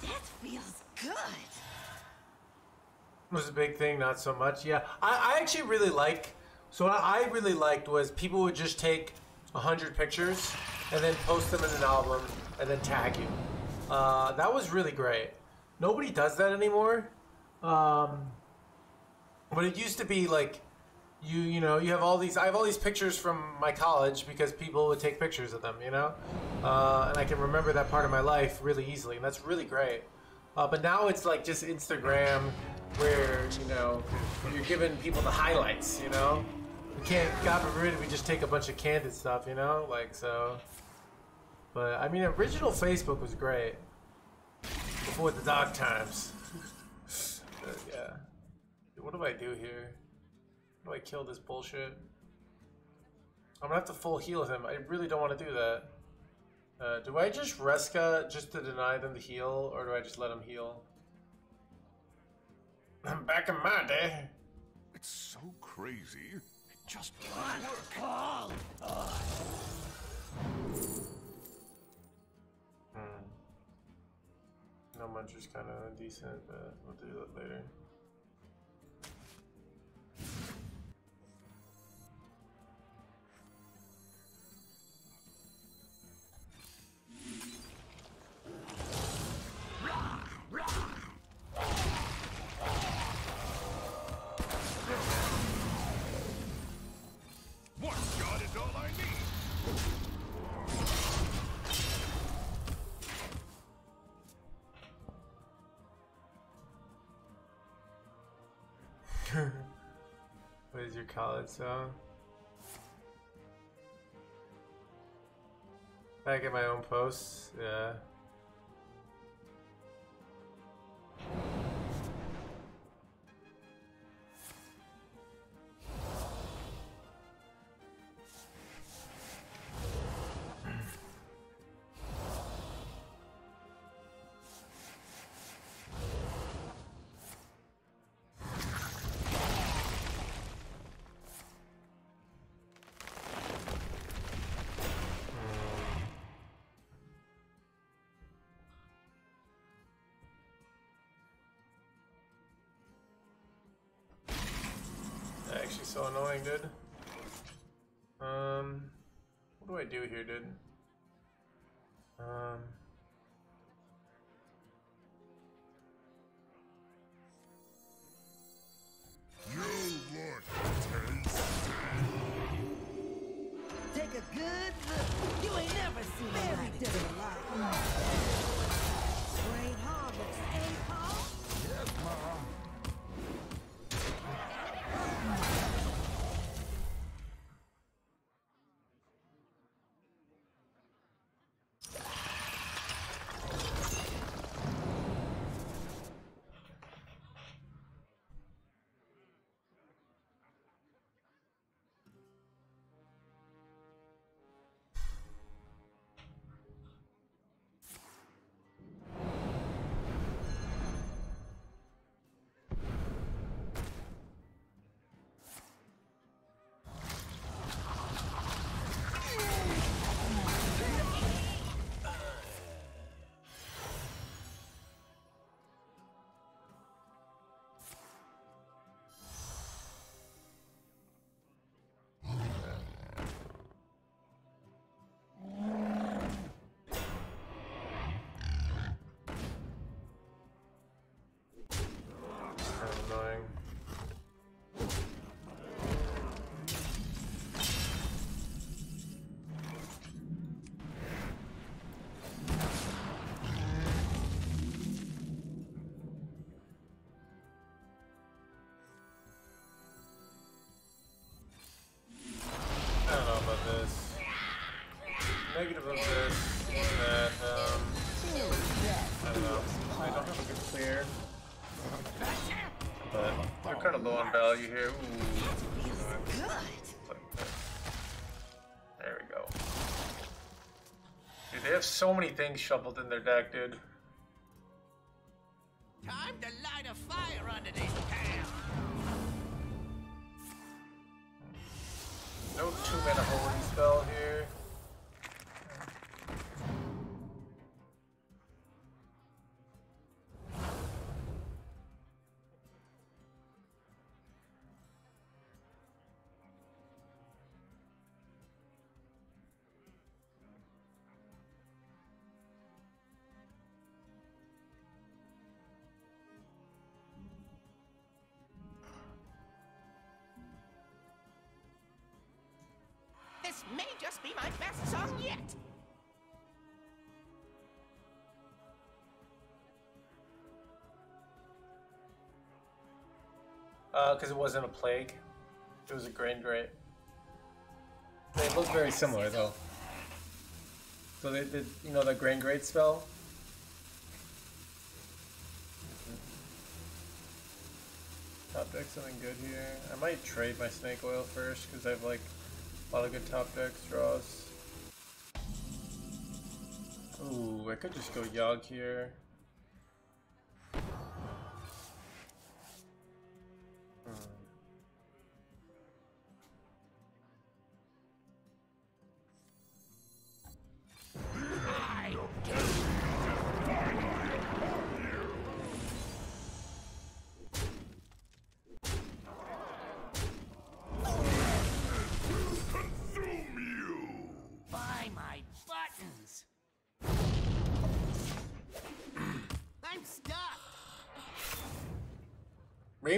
That feels good. was a big thing, not so much. Yeah, I, I actually really like. So what I really liked was people would just take hundred pictures and then post them in an album and then tag you. Uh, that was really great. Nobody does that anymore. Um, but it used to be like you you know you have all these I have all these pictures from my college because people would take pictures of them you know uh, and I can remember that part of my life really easily and that's really great uh, but now it's like just Instagram where you know you're giving people the highlights you know we can't God forbid we just take a bunch of candid stuff you know like so but I mean original Facebook was great before the dark times But, yeah what do I do here how do I kill this bullshit? I'm gonna have to full heal him. I really don't want to do that. Uh, do I just Reska just to deny them the heal, or do I just let him heal? I'm [CLEARS THROAT] back in my day. It's so crazy. It just One call. No Muncher's kind of decent, but we'll do that later. College song? Back at my own posts, yeah. Actually, so annoying, dude. Um, what do I do here, dude? Um. Value here. Ooh. There we go. Dude, they have so many things shuffled in their deck, dude. Uh, because it wasn't a plague. It was a grain grate. They look very similar though. So they did, you know, the grain grate spell. Top deck something good here. I might trade my snake oil first because I have like a lot of good top decks draws. Ooh, I could just go Yogg here.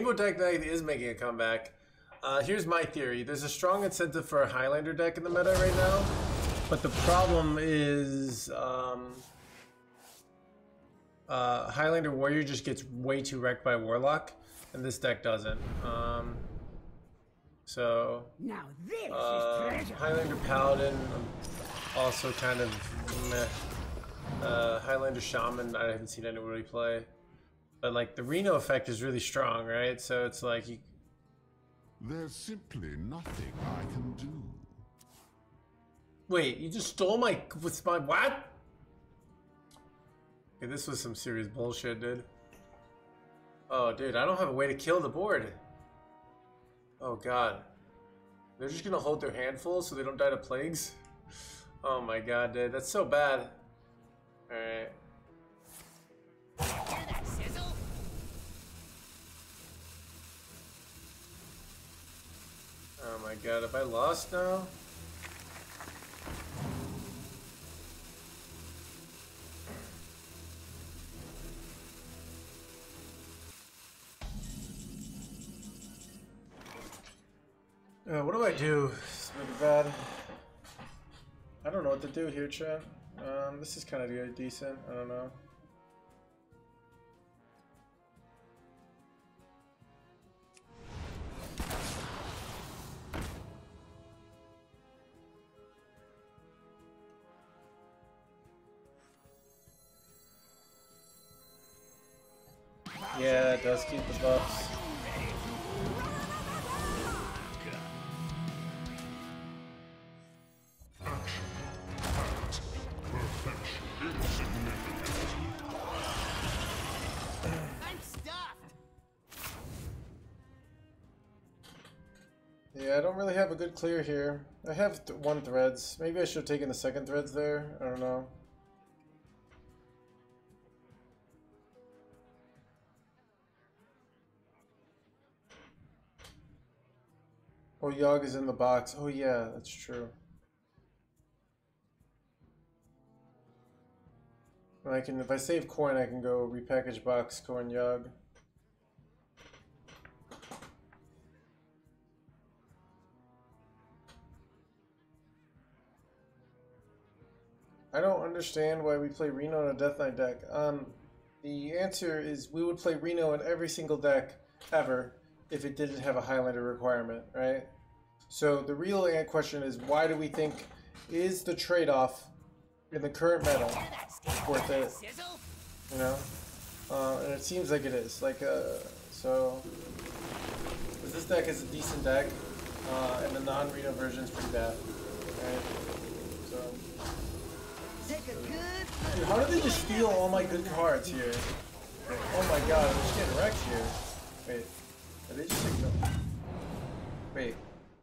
Rainbow Deck Knight is making a comeback. Uh, here's my theory. There's a strong incentive for a Highlander deck in the meta right now, but the problem is um, uh, Highlander Warrior just gets way too wrecked by Warlock. and this deck doesn't. Um, so Now this uh, is. Highlander Paladin, I'm also kind of meh. Uh, Highlander Shaman, I haven't seen anybody play. But like the Reno effect is really strong, right? So it's like you, There's simply nothing I can do. Wait, you just stole my with my what? Okay, this was some serious bullshit, dude. Oh, dude, I don't have a way to kill the board. Oh god. They're just gonna hold their handful so they don't die to plagues? Oh my god, dude, that's so bad. Alright. Oh my god, have I lost now? Uh, what do I do? Really bad. I don't know what to do here, chat. Um, this is kind of decent. I don't know. Yeah, it does keep the buffs. Yeah, I don't really have a good clear here. I have th one threads. Maybe I should have taken the second threads there. I don't know. Oh, Yogg is in the box. Oh yeah, that's true. I can, if I save coin, I can go repackage box coin Yogg. I don't understand why we play Reno in a Death Knight deck. Um, the answer is we would play Reno in every single deck ever if it didn't have a Highlander requirement, right? So the real question is why do we think is the trade-off in the current meta worth it? You know, uh, and it seems like it is. Like, uh, so this deck is a decent deck, uh, and the non-Reno version is pretty bad. Right? So. Dude, how did they just steal all my good cards here? Oh my god, I'm just getting wrecked here. Wait, are they just like, Wait,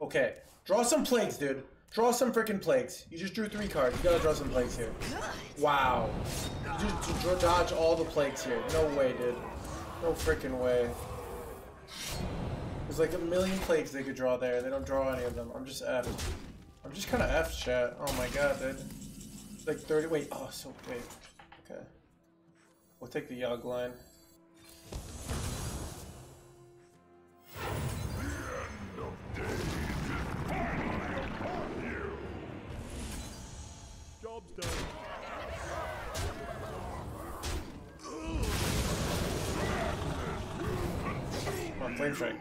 okay. Draw some plagues, dude. Draw some freaking plagues. You just drew three cards. You gotta draw some plagues here. Wow. You just you dodge all the plagues here. No way, dude. No freaking way. There's like a million plagues they could draw there. They don't draw any of them. I'm just effed. I'm just kind of effed, chat. Oh my god, dude. Like 30. Wait. Oh, so wait. Okay. We'll take the Yogg line. Come on.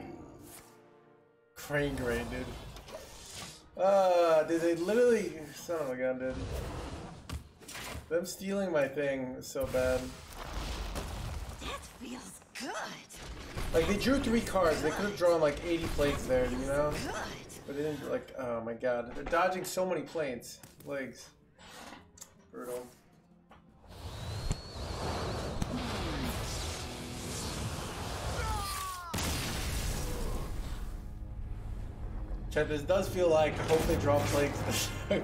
Crane grain, dude. Uh, dude, they literally. Son of a gun, dude. Them stealing my thing is so bad. That feels good. Like, they drew three cards. They could have drawn like 80 plates there, you know? But they didn't, like, oh my god. They're dodging so many planes. Legs. Brutal. This does feel like, I hope they draw plagues when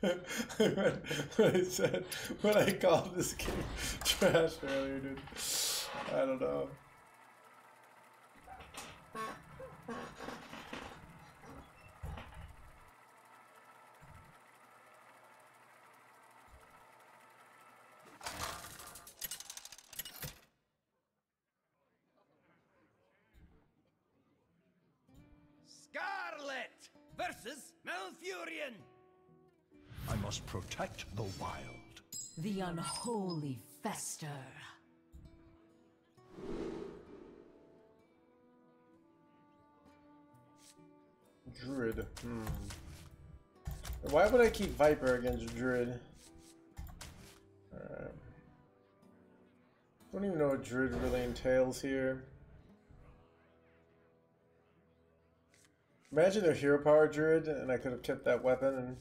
[LAUGHS] I said when I called this game [LAUGHS] trash earlier, dude. I don't know. Must protect the wild. The unholy fester. Druid. Hmm. Why would I keep Viper against Druid? Alright. Don't even know what Druid really entails here. Imagine a hero power Druid and I could have kept that weapon and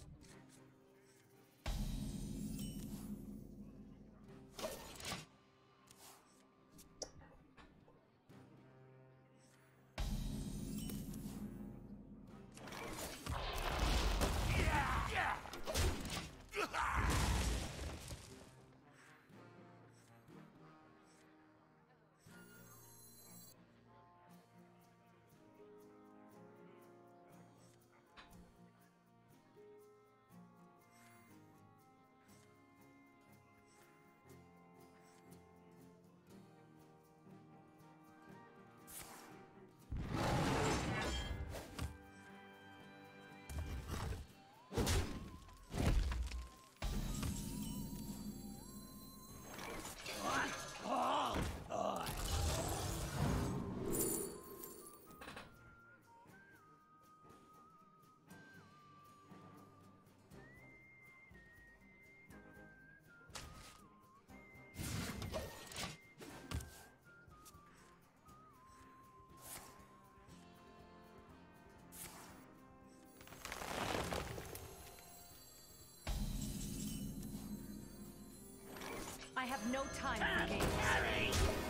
I have no time for games.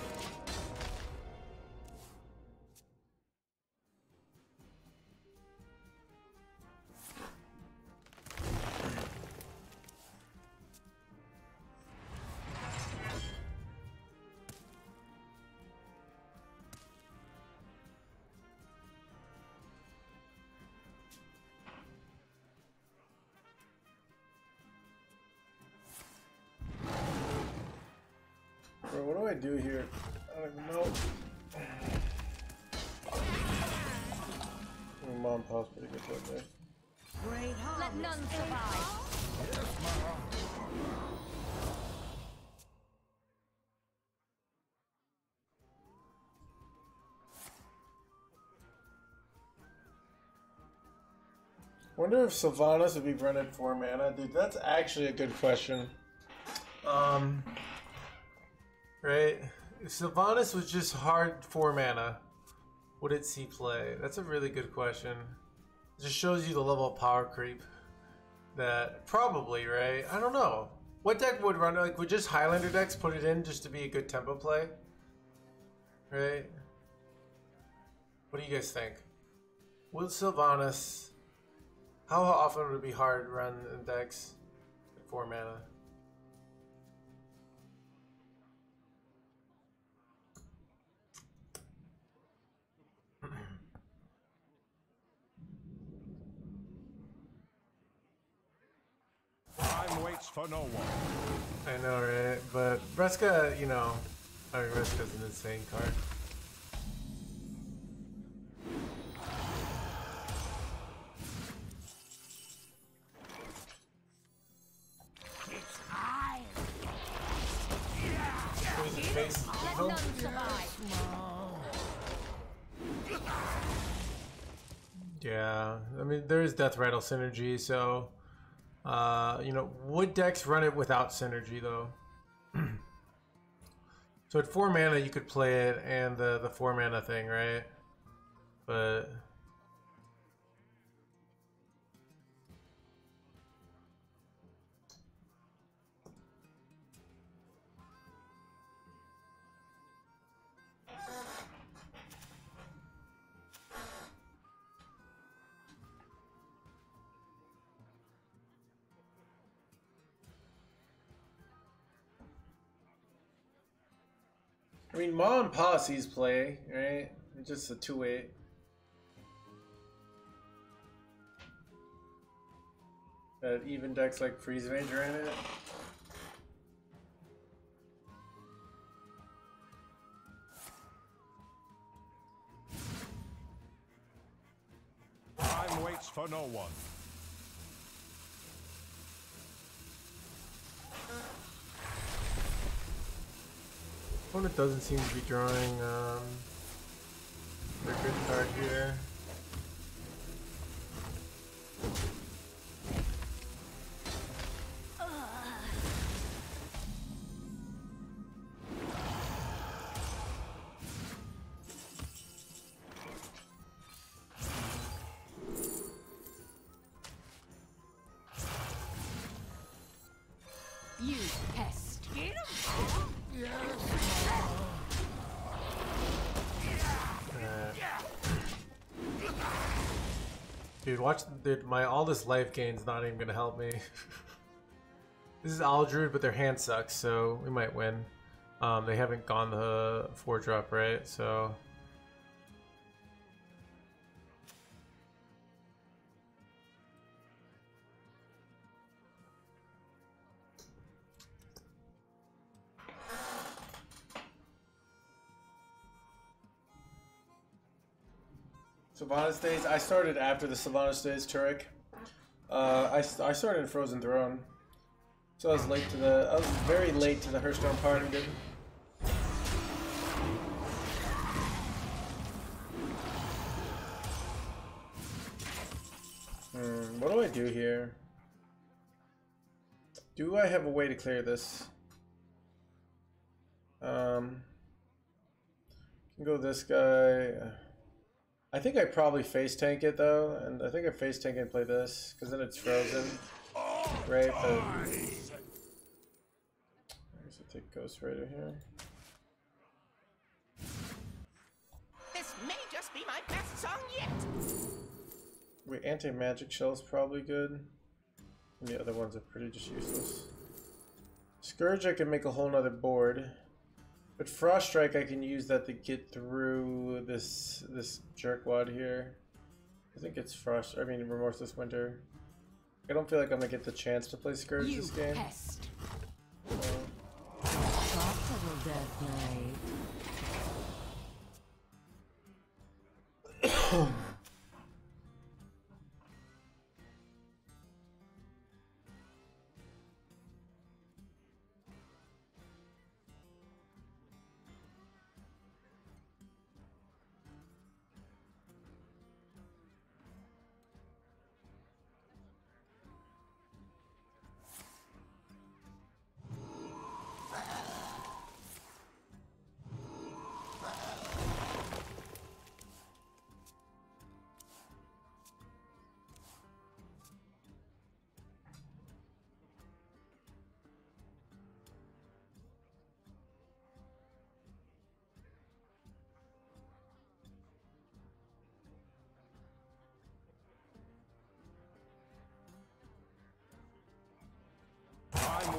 What do I do here? I don't even know. [SIGHS] My mom paused pretty good right there. Great Let none survive. Yes, Wonder if Sylvanas would be run for 4 mana. Dude, that's actually a good question. Um, right? If Sylvanas was just hard 4 mana, would it see play? That's a really good question. It just shows you the level of power creep that probably, right? I don't know. What deck would run, like, would just Highlander decks put it in just to be a good tempo play? Right? What do you guys think? Would Sylvanas, how often would it be hard run in decks at 4 mana? Time waits for no one. I know, right? But Reska, you know, I mean, Reska's an insane card. Who's his face? Let none survive. Yeah, I mean, there is Death Rattle synergy, so, uh, you know, would decks run it without synergy, though? [CLEARS THROAT] so at 4 mana, you could play it and the, the 4 mana thing, right? But. I mean, Ma and Pa sees play, right? It's just a 2 8. That even decks like Freeze Avenger in it. Time waits for no one. Opponent doesn't seem to be drawing um, a good card here. Watch dude, my all this life gain's not even gonna help me. [LAUGHS] this is Aldruid, but their hand sucks, so we might win. Um, they haven't gone the four drop, right? So Sylvanas days. I started after the Sylvanas days, Turek. Uh, I, I started in Frozen Throne. So I was late to the. I was very late to the Hearthstone party, dude. Hmm, what do I do here? Do I have a way to clear this? Um, can go this guy. I think I probably face tank it though, and I think I face tank and play this because then it's frozen, right? But I guess I take Ghost Writer here. This may just be my best song yet. Wait, anti magic shell is probably good. And the other ones are pretty just useless. Scourge, I can make a whole nother board. But Frost Strike, I can use that to get through this this jerkwad here. I think it's Frost. I mean, Remorseless Winter. I don't feel like I'm gonna get the chance to play Scourge You this game. pest. Soft [COUGHS] death knight.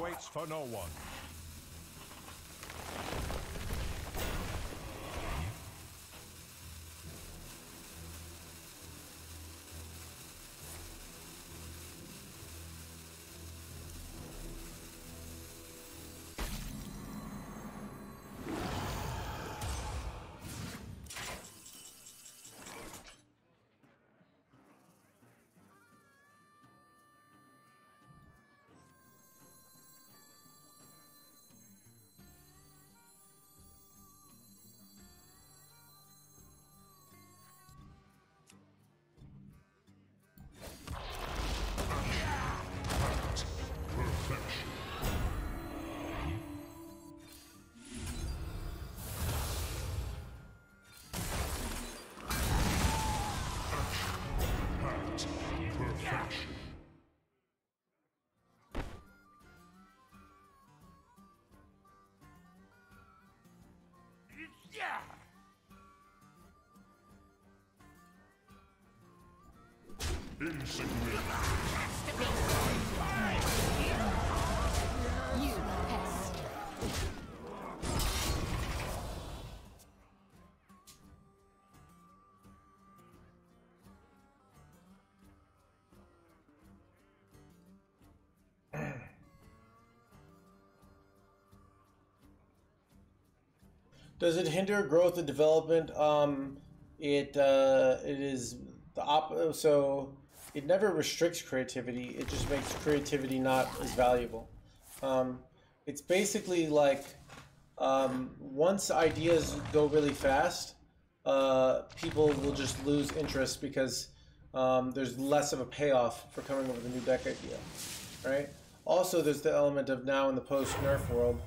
Waits for no one. Does it hinder growth and development? Um, it uh, it is the op. So it never restricts creativity. It just makes creativity not as valuable. Um, it's basically like um, once ideas go really fast, uh, people will just lose interest because um, there's less of a payoff for coming up with a new deck idea, right? Also, there's the element of now in the post-nerf world,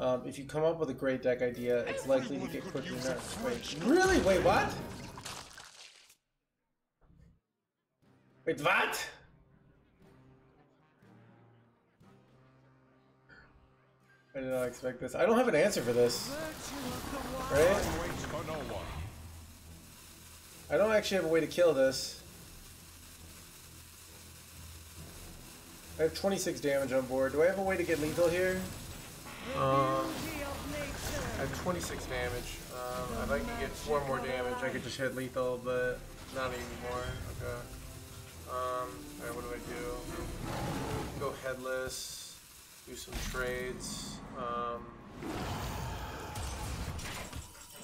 um, if you come up with a great deck idea, it's likely to get quickly nerfed. Wait, really? Wait, what? Wait, what? I did not expect this. I don't have an answer for this. Right? I don't actually have a way to kill this. I have 26 damage on board. Do I have a way to get lethal here? Um, I have 26 damage. Um, I'd like to get 4 more damage. I could just hit lethal, but not anymore. Okay. Um, alright, what do I do? Go headless. Do some trades. Um,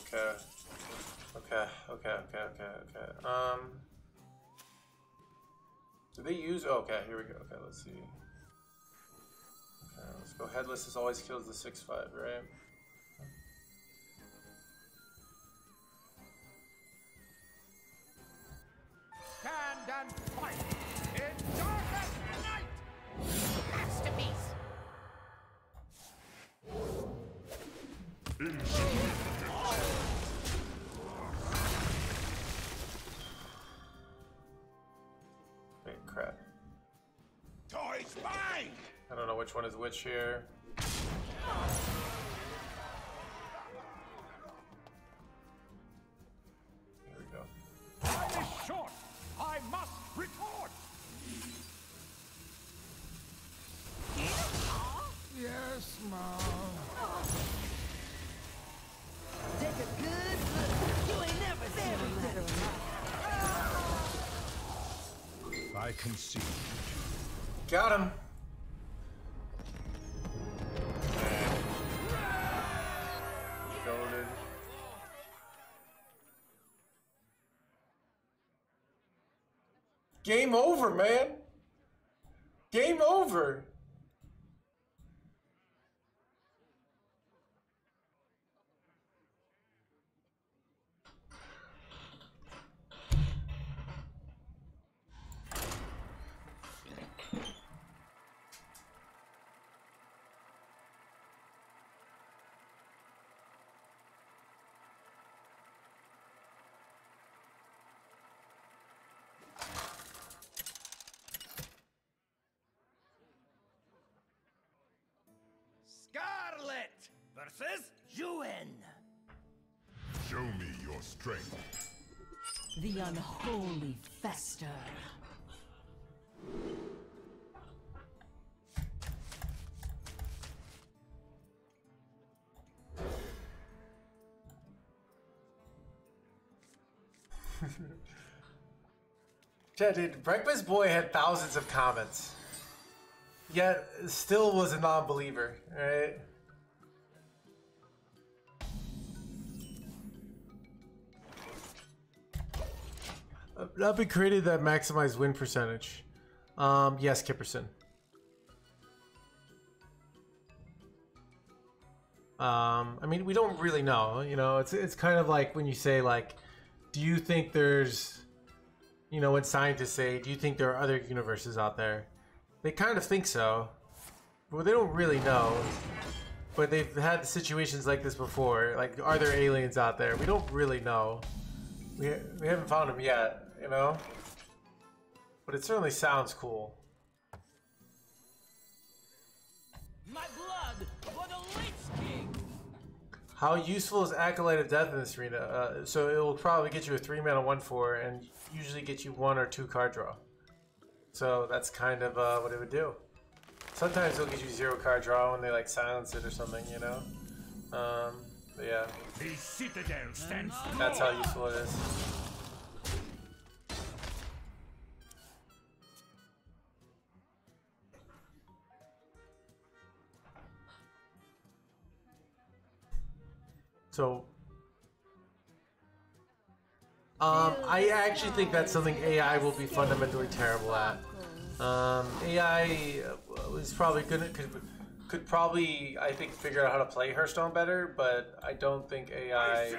okay. Okay, okay, okay, okay, okay. Um, do they use? Oh, okay, here we go. Okay, let's see. Okay, let's go. Headless is always kills the 6-5, right? Stand and fight in darkest night! Masterpiece! Wait, crap. Toys mine! I don't know which one is which here. Here I concede. Got him. Goaded. Game over, man. Game over. Versus Yuen. Show me your strength. The unholy fester. [LAUGHS] Yeah, dude, Breakfast Boy had thousands of comments. Yet, still was a non believer, right? That'd be created that maximize win percentage. Um, yes, Kipperson. Um, I mean, we don't really know. You know, it's it's kind of like when you say like, do you think there's, you know, when scientists say, do you think there are other universes out there? They kind of think so, but they don't really know. But they've had situations like this before. Like, are there aliens out there? We don't really know. We we haven't found them yet. You know. But it certainly sounds cool. My blood for the Lich King! How useful is Acolyte of Death in this arena? Uh, so it will probably get you a 3 mana 1 4 and usually get you 1 or 2 card draw. So that's kind of uh, what it would do. Sometimes it'll get you 0 card draw when they like silence it or something, you know? Um, but yeah. The citadel stands That's how useful it is. So Um, I actually think that's something AI will be fundamentally terrible at. Um, AI uh, is probably good could, could probably, I think, figure out how to play Hearthstone better, but I don't think AI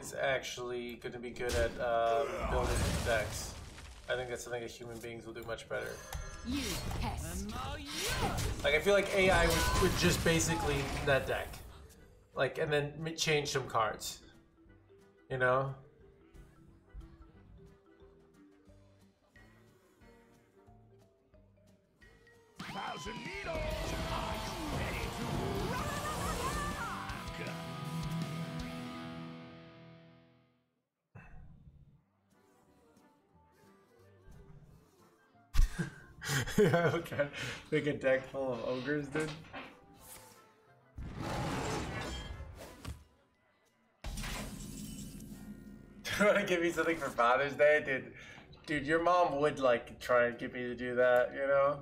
is actually going to be good at um, building decks. I think that's something that human beings will do much better. You pest. Like, I feel like AI would, would just basically that deck. Like, and then change some cards. You know? Thousand needles! Are you ready to rock? yeah, okay. Make a deck full of ogres, dude. [LAUGHS] want to give me something for Father's Day, dude? Dude, your mom would like try and get me to do that, you know?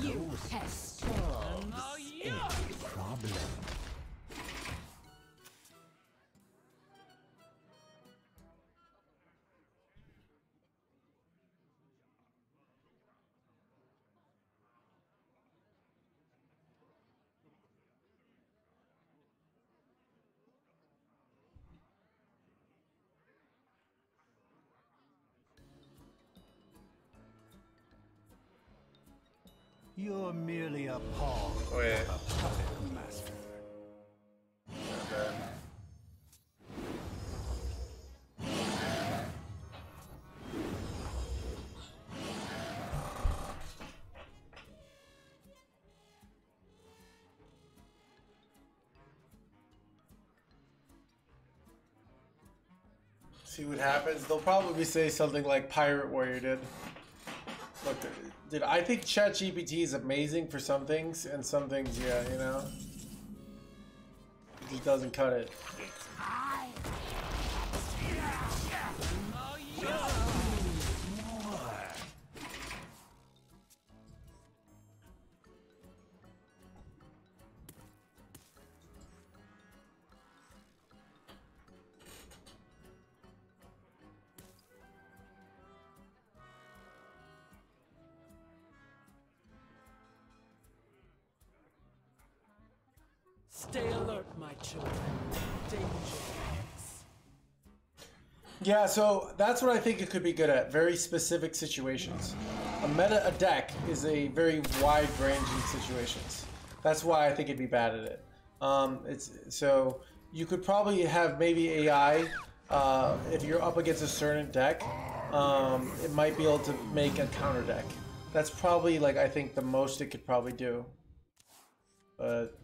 You pest. Oh, problem. You're merely a pawn Wait. of a puppet master. See what happens. They'll probably say something like Pirate Warrior did. Look, dude, I think ChatGPT is amazing for some things, and some things, yeah, you know, it just doesn't cut it. Yeah, so that's what I think it could be good at. Very specific situations. A meta a deck is a very wide ranging situations. That's why I think it'd be bad at it. Um, it's so you could probably have maybe AI uh, if you're up against a certain deck. Um, it might be able to make a counter deck. That's probably like I think the most it could probably do. But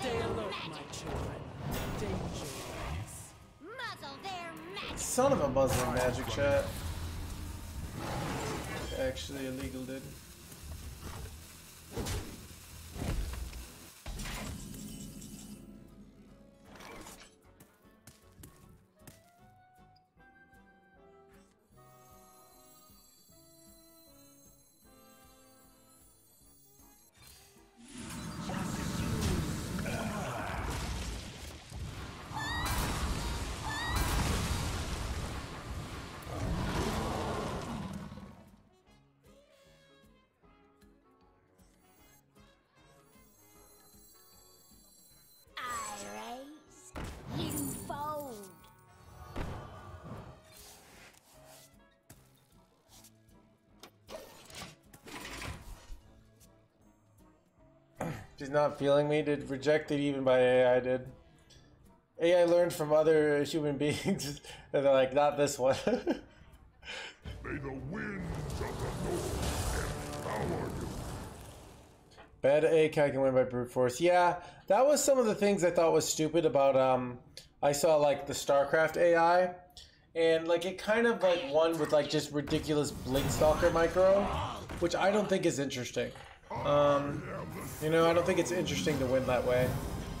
Stay alert, my children. Danger. Muzzle their magic. son of a Muslim magic chat. Actually illegal, dude. She's not feeling me, did rejected even by AI, did. AI learned from other human [LAUGHS] beings, and they're like, not this one. [LAUGHS] May the winds of the north empower you. Bad AK can win by brute force. Yeah, that was some of the things I thought was stupid about. Um, I saw like the StarCraft AI, and like it kind of like won with like just ridiculous Blink Stalker micro, which I don't think is interesting. Um, you know, I don't think it's interesting to win that way.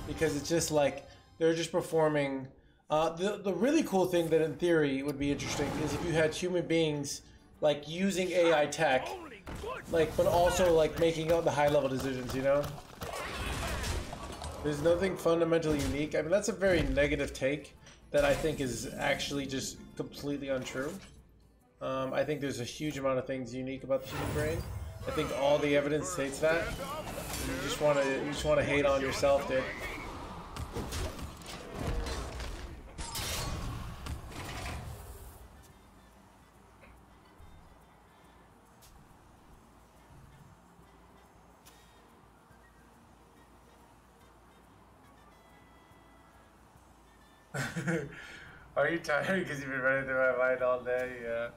because it's just like they're just performing. Uh, the the really cool thing that in theory would be interesting is if you had human beings like using AI tech, like but also like making the high level decisions. You know, there's nothing fundamentally unique. I mean, that's a very negative take that I think is actually just completely untrue. Um, I think there's a huge amount of things unique about the human brain. I think all the evidence states that. You just want to you just want to hate on yourself, dude. [LAUGHS] Are you tired because you've been running through my mind all day? Yeah.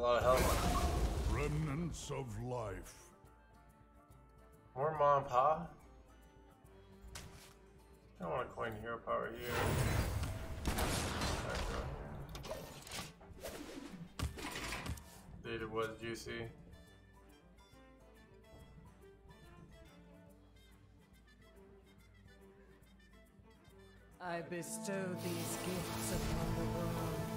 A lot of health. Remnants of life. More mom and pa? I don't want a coin hero power here. Alright, go here. Data was juicy. I bestow these gifts upon the world.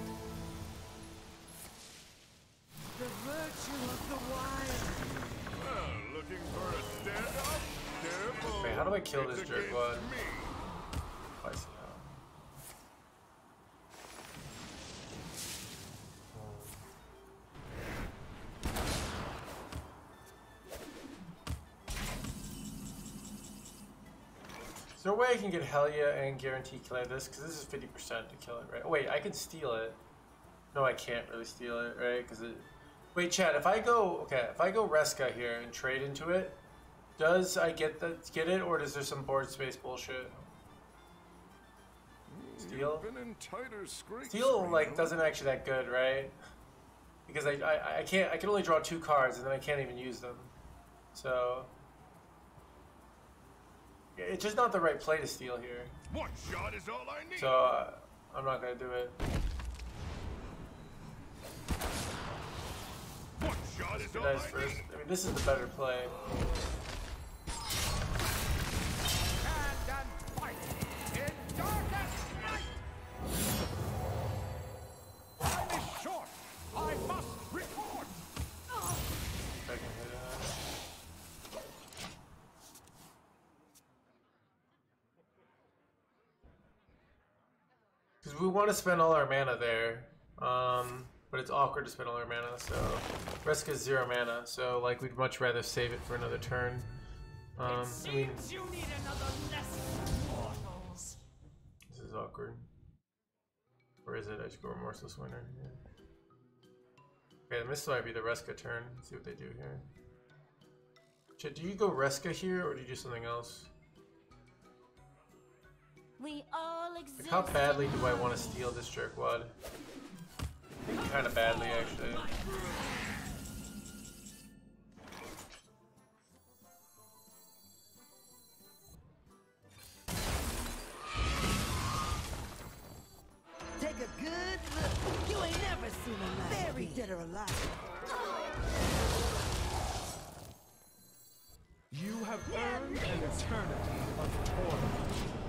Careful. Wait, how do I kill this jerk against lad? me. I see how. Is there a way I can get Helya and guarantee killing this? Because this is 50% to kill it, right? Oh, wait, I can steal it. No, I can't really steal it, right? Because it... Wait, Chad, if I go... Okay, if I go Reska here and trade into it, does I get the, get it, or does there some board space bullshit? Steel? You've been in tighter scrapes. Steal, like, doesn't actually that good, right? Because I, I, I can't... I can only draw two cards, and then I can't even use them. So... It's just not the right play to steal here. One shot is all I need. So, uh, I'm not gonna do it. One shot is all Nice I first. need. I mean, this is the better play. We want to spend all our mana there, um, but it's awkward to spend all our mana, so Reska's zero mana, so like we'd much rather save it for another turn. Um, I mean, you need another lesson, this is awkward. Or is it? I just go Remorseless Winter. Yeah. Okay, this might be the Reska turn. Let's see what they do here. Chad, do you go Reska here, or do you do something else? We all exist. Like, how badly do I want to steal this jerkwad? Kind of badly, actually. Take a good look. You ain't never seen a light. Buried dead or alive. You have earned an eternity of torment.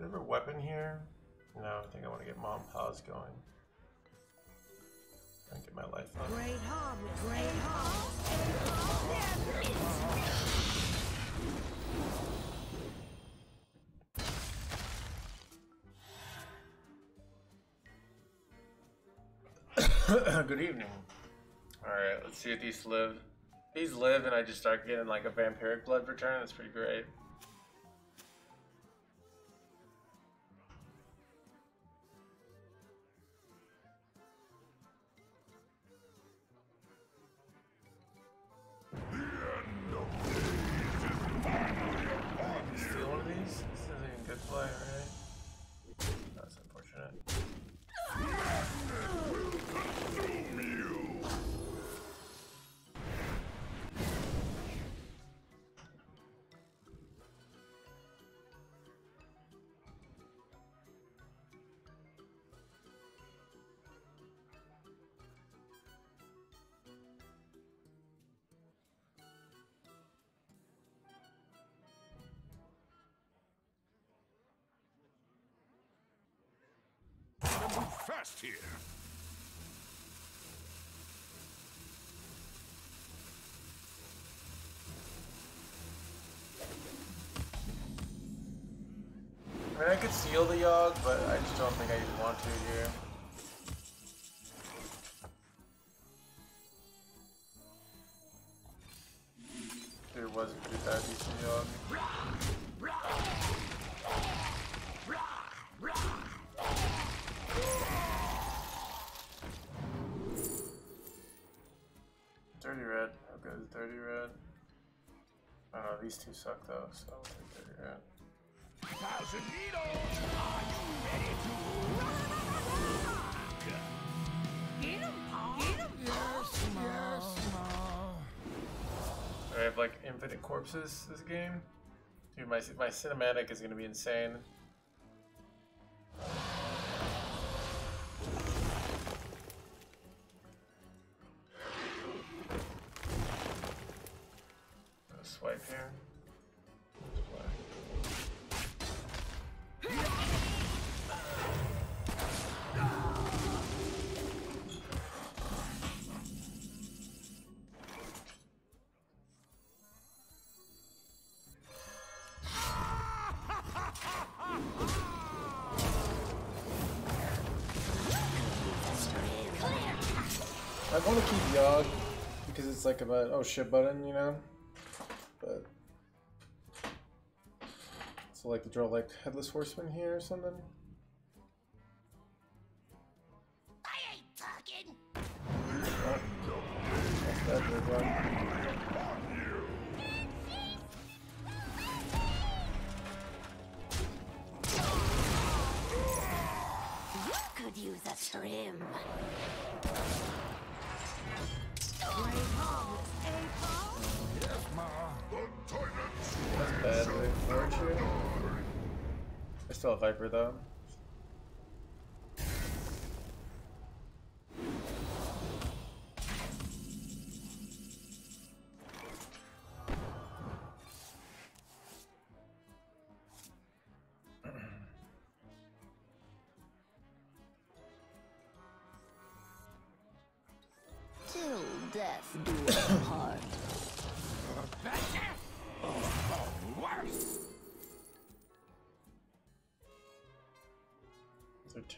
Do have a weapon here? No, I think I want to get mom pause going. And get my life up. Great harvest. Great harvest. [COUGHS] Good evening. Alright, let's see if these live. These live and I just start getting like a vampiric blood return, that's pretty great. I mean, I could steal the Yogg, but I just don't think I even want to here. Infinite corpses this game. Dude, my my cinematic is gonna be insane. It's like a oh shit button, you know. But so like to draw like headless horseman here or something.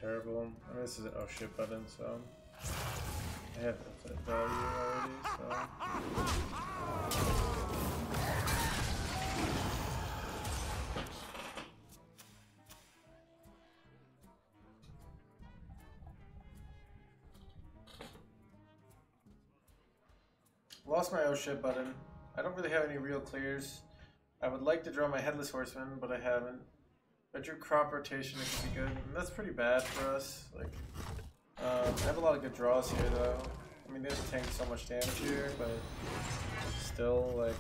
Terrible. I mean, this is an oh shit button, so I have that value already. So lost my oh shit button. I don't really have any real clears. I would like to draw my headless horseman, but I haven't. I drew crop rotation, it could be good. And that's pretty bad for us. Like, um, I have a lot of good draws here, though. I mean, they have tanked so much damage here, but still, like,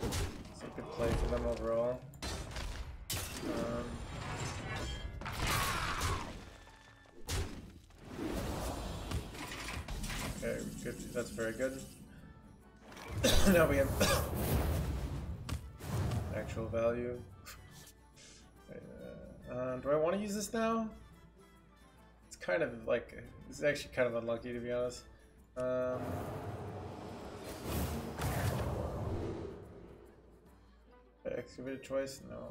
it's a good play for them overall. Um, okay, good. That's very good. [COUGHS] now we have [COUGHS] actual value. Uh, do I want to use this now? It's kind of like, it's actually kind of unlucky to be honest. Um, excavated twice? No.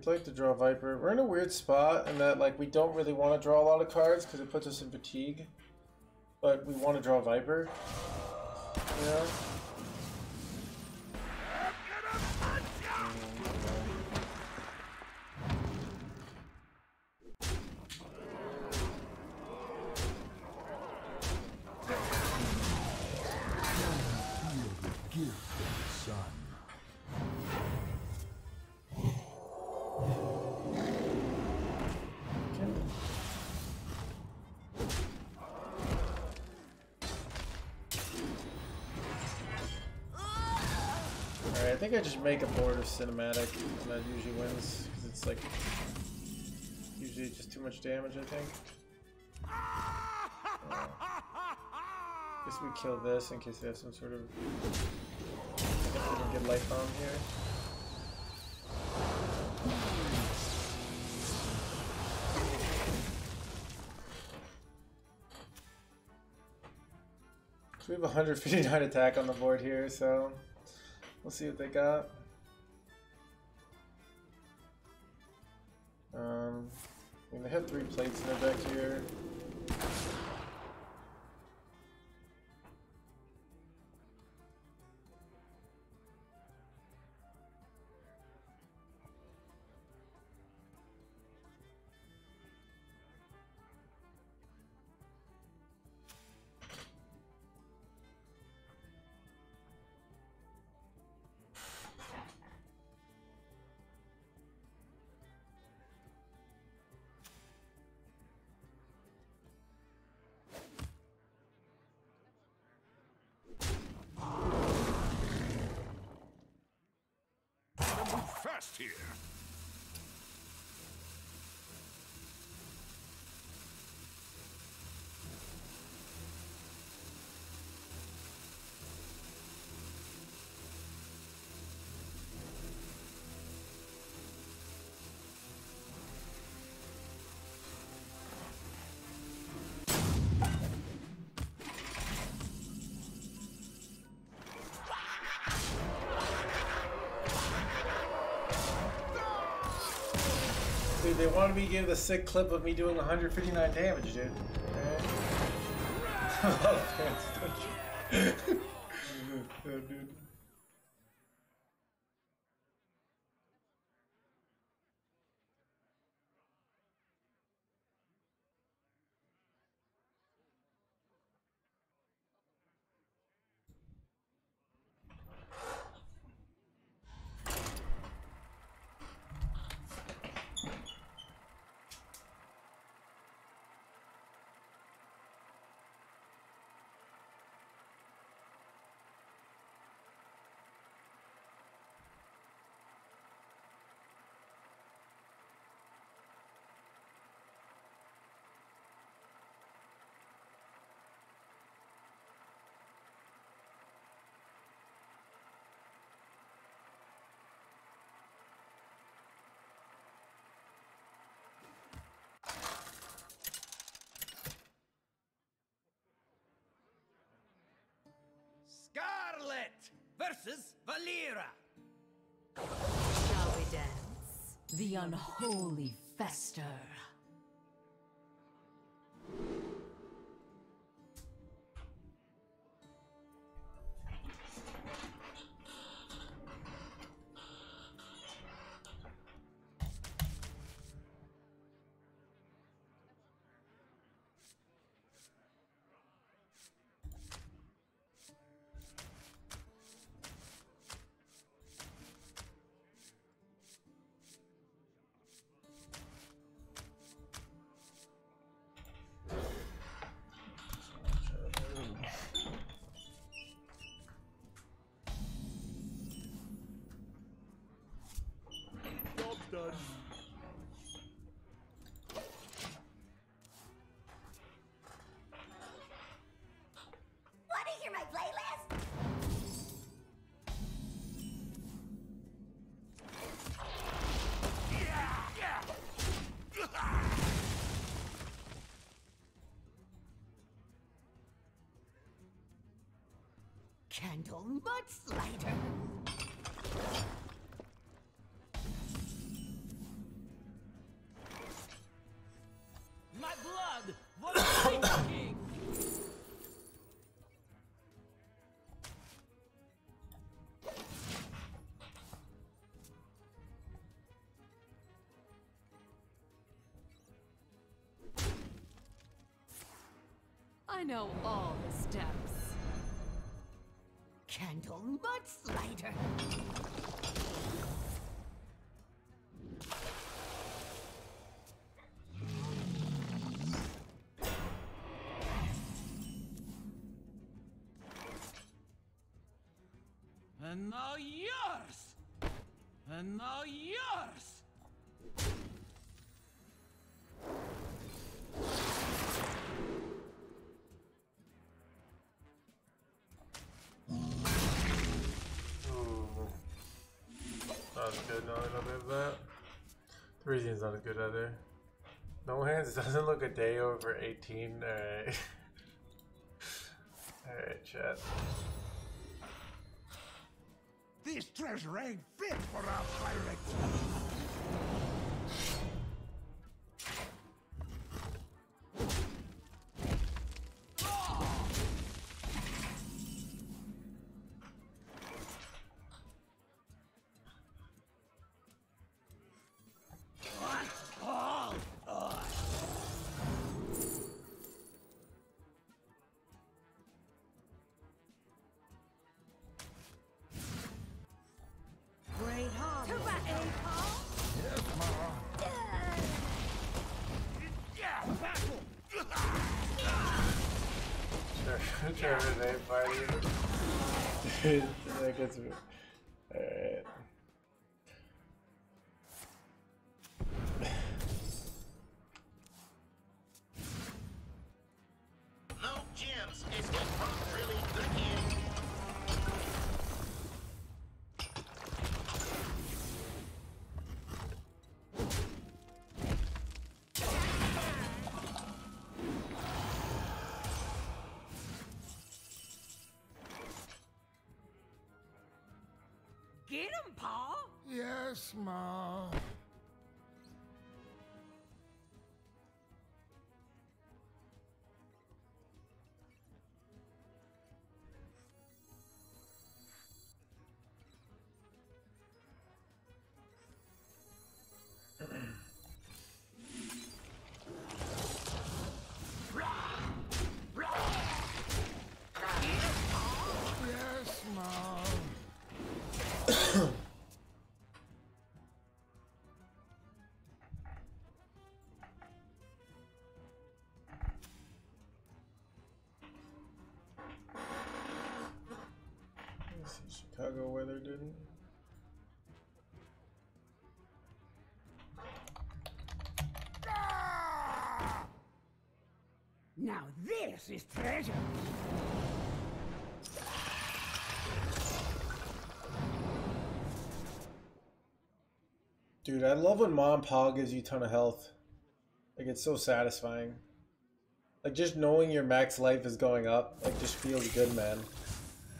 We'd like to draw Viper. We're in a weird spot in that like we don't really want to draw a lot of cards because it puts us in fatigue. But we want to draw Viper. I just make a border cinematic and that usually wins because it's like usually just too much damage I think. Uh, guess we kill this in case they have some sort of I we can get light bomb here. We have 159 attack on the board here, so we'll see what they got. Um, I mean, they have three plates in their deck here. Fast here. They wanted me to give the sick clip of me doing 159 damage, dude. [LAUGHS] Yeah, [LAUGHS] [LAUGHS] dude. Scarlet versus Valeera. Shall we dance? The unholy fester. yours. Wanna? Candle much lighter. I know all the steps. Candle Mudslider. And now yours! And now yours! Threesian's not as good either. No hands doesn't look a day over 18. Alright. [LAUGHS] Alright, chat. This treasure ain't fit for our pirate. Terminate party. Dude, that gets me. Chicago weather didn't. Now this is treasure. Dude, I love when Mom Pa gives you a ton of health. Like it's so satisfying. Like just knowing your max life is going up, like just feels good, man.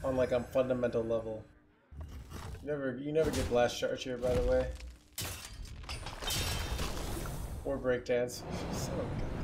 On like a fundamental level. You never you never get blast charge here by the way. Or breakdance. [LAUGHS]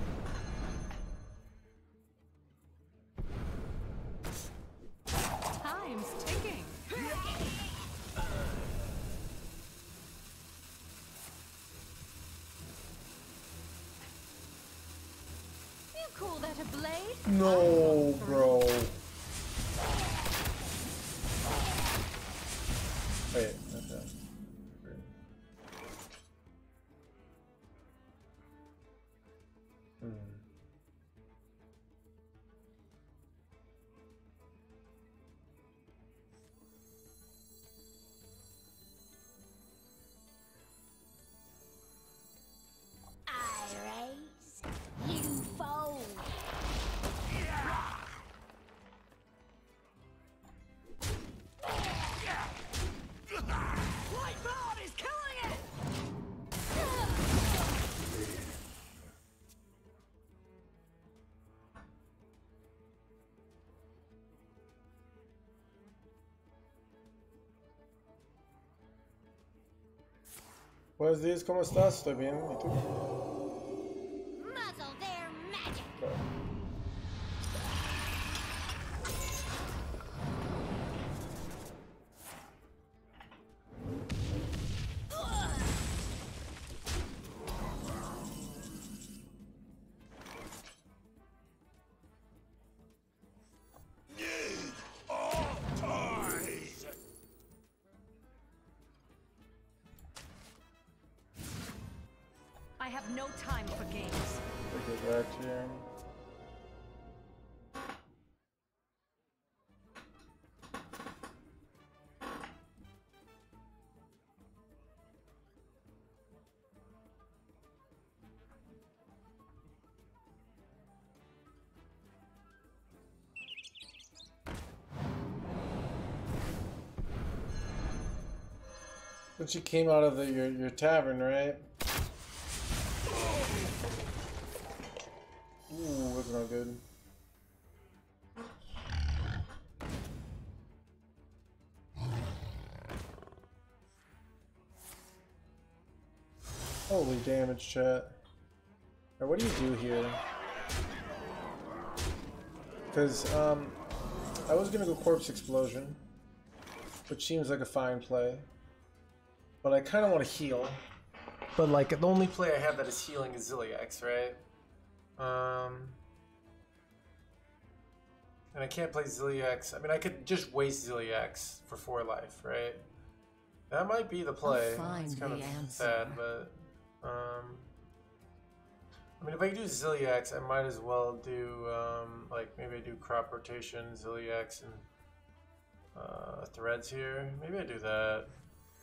Buenos días, ¿cómo estás? Estoy bien, ¿y tú? No time for games. Take it back here. But you came out of the, your, your tavern, right? Not good. Holy damage, chat. Now, what do you do here? Because, um, I was gonna go Corpse Explosion, which seems like a fine play. But I kind of want to heal. But like the only play I have that is healing is Zilliax, right? Um, and I can't play Zilliax. I mean, I could just waste Zilliax for four life, right? That might be the play. it's kind of answer. sad, but um, I mean, if I do Zilliax, I might as well do um, like maybe I do crop rotation, Zilliax, and uh, threads here. Maybe I do that.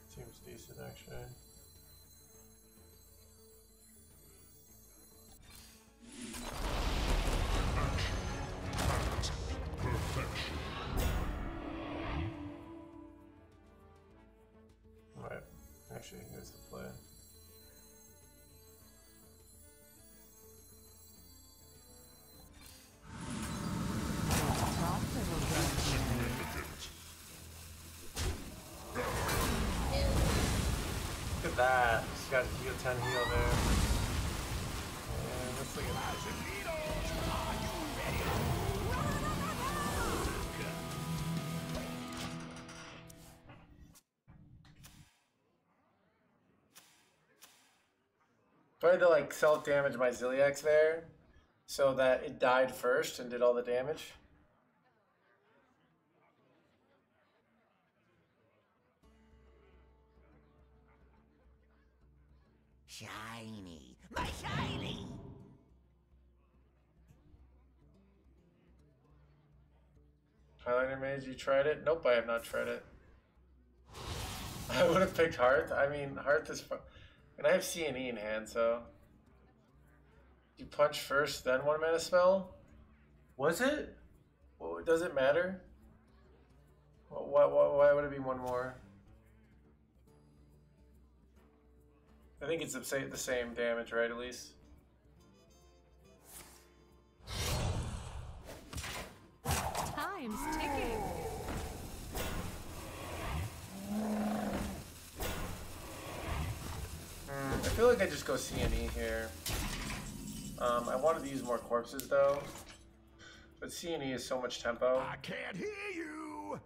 Seems decent actually. Tried to like self damage my Zilliax there so that it died first and did all the damage. Shiny. My shiny. Highliner Mage, you tried it? Nope, I have not tried it. [LAUGHS] I would have picked Hearth. I mean, Hearth is fun. And I have C and E in hand, so. You punch first, then one mana spell? Was it? Well, does it matter? Wh- Why, why, why would it be one more? I think it's the same, the same damage, right, at least? Time's ticking. Mm, I feel like I just go C and E here. Um, I wanted to use more corpses though, but C and E is so much tempo. I can't hear you.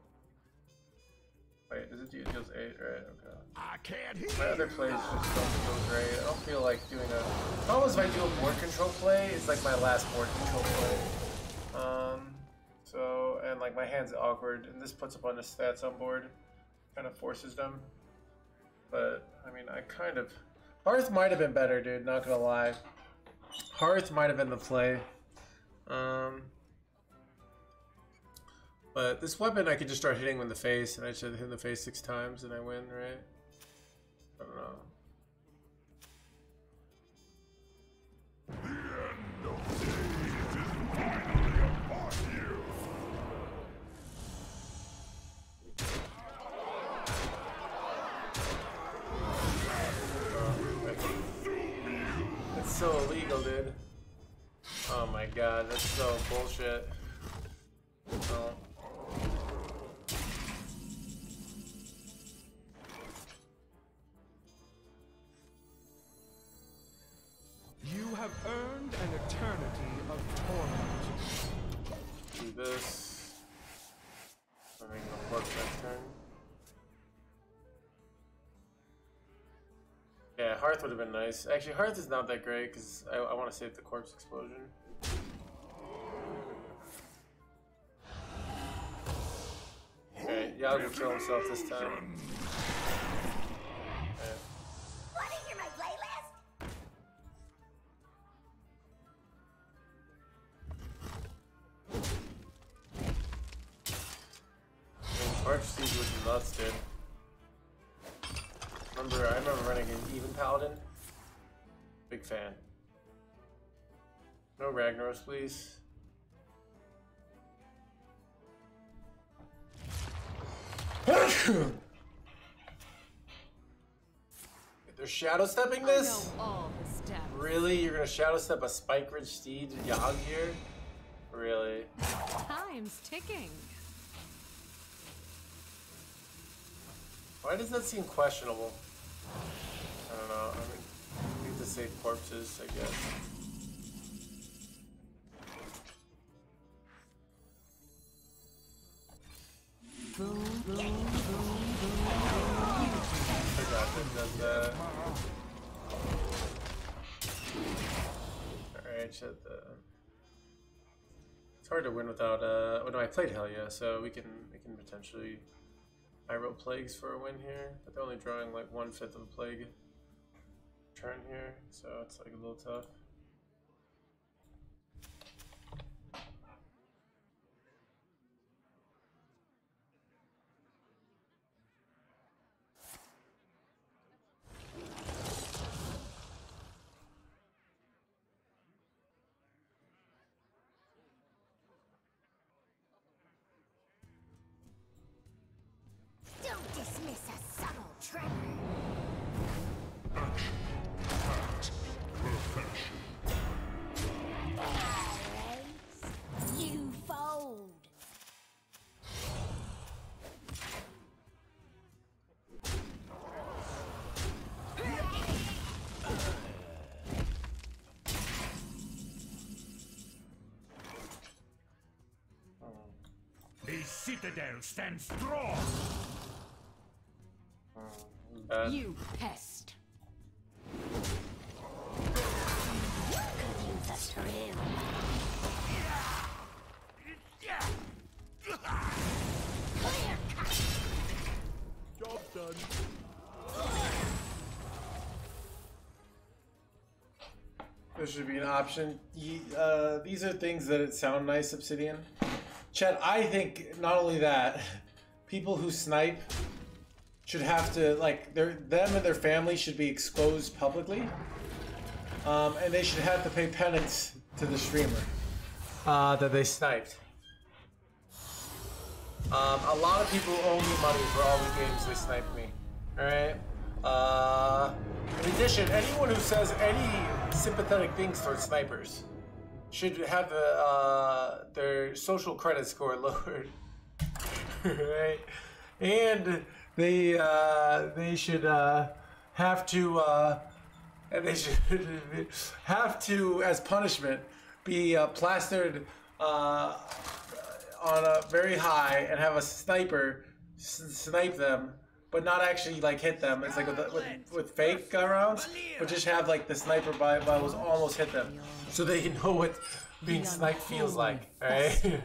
Wait, does it do deals eight? Right, okay. I can't hear My other plays just don't feel great. I don't feel like doing a. Problem is if I do a board control play, it's like my last board control play. Um, so and like my hand's awkward, and this puts a bunch of stats on board, kind of forces them. But I mean, I kind of Hearth might have been better, dude. Not gonna lie. Hearth might have been the play. Um, but this weapon I could just start hitting in the face, and I should hit in the face six times, and I win, right? I don't know. god, that's so bullshit. No. You have earned an eternity of torment. Do this. I'm gonna work that turn. Yeah, Hearth would have been nice. Actually, Hearth is not that great because I, I want to save the corpse explosion. Yao will kill himself this time. Okay. Want to hear my playlist? March Siege was nuts, dude. Remember, I remember running an even paladin. Big fan. No Ragnaros, please. They're shadow stepping this? I know all the steps. Really? You're gonna shadow step a Spikeridged Steed Yogg here? Really? Time's ticking. Why does that seem questionable? I don't know. I mean, we need to save corpses, I guess. Boom, boom, boom, boom, That. Alright, shut the. It's hard to win without. Uh, oh no, I played Helya, so we can we can potentially. I wrote plagues for a win here, but they're only drawing like one fifth of a plague turn here, so it's like a little tough. Citadel stands strong. Uh, You pest. Confuse us for him. Clear cut. Job done. There should be an option. Uh, these are things that sound nice, Obsidian. Chad, I think not only that, people who snipe should have to like their them and their family should be exposed publicly, um, and they should have to pay penance to the streamer uh, that they sniped. Um, a lot of people owe me money for all the games they sniped me. All right. Uh, in addition, anyone who says any sympathetic things towards snipers should have uh, their social credit score [LAUGHS] lowered. right? And they uh, they should uh, have to uh, and they should [LAUGHS] have to, as punishment, be uh, plastered uh, on a very high and have a sniper snipe them, but not actually like hit them. It's like with, with, with fake rounds, but just have like the sniper by bubbles almost hit them, so they know what being sniped feels like. All [LAUGHS] right.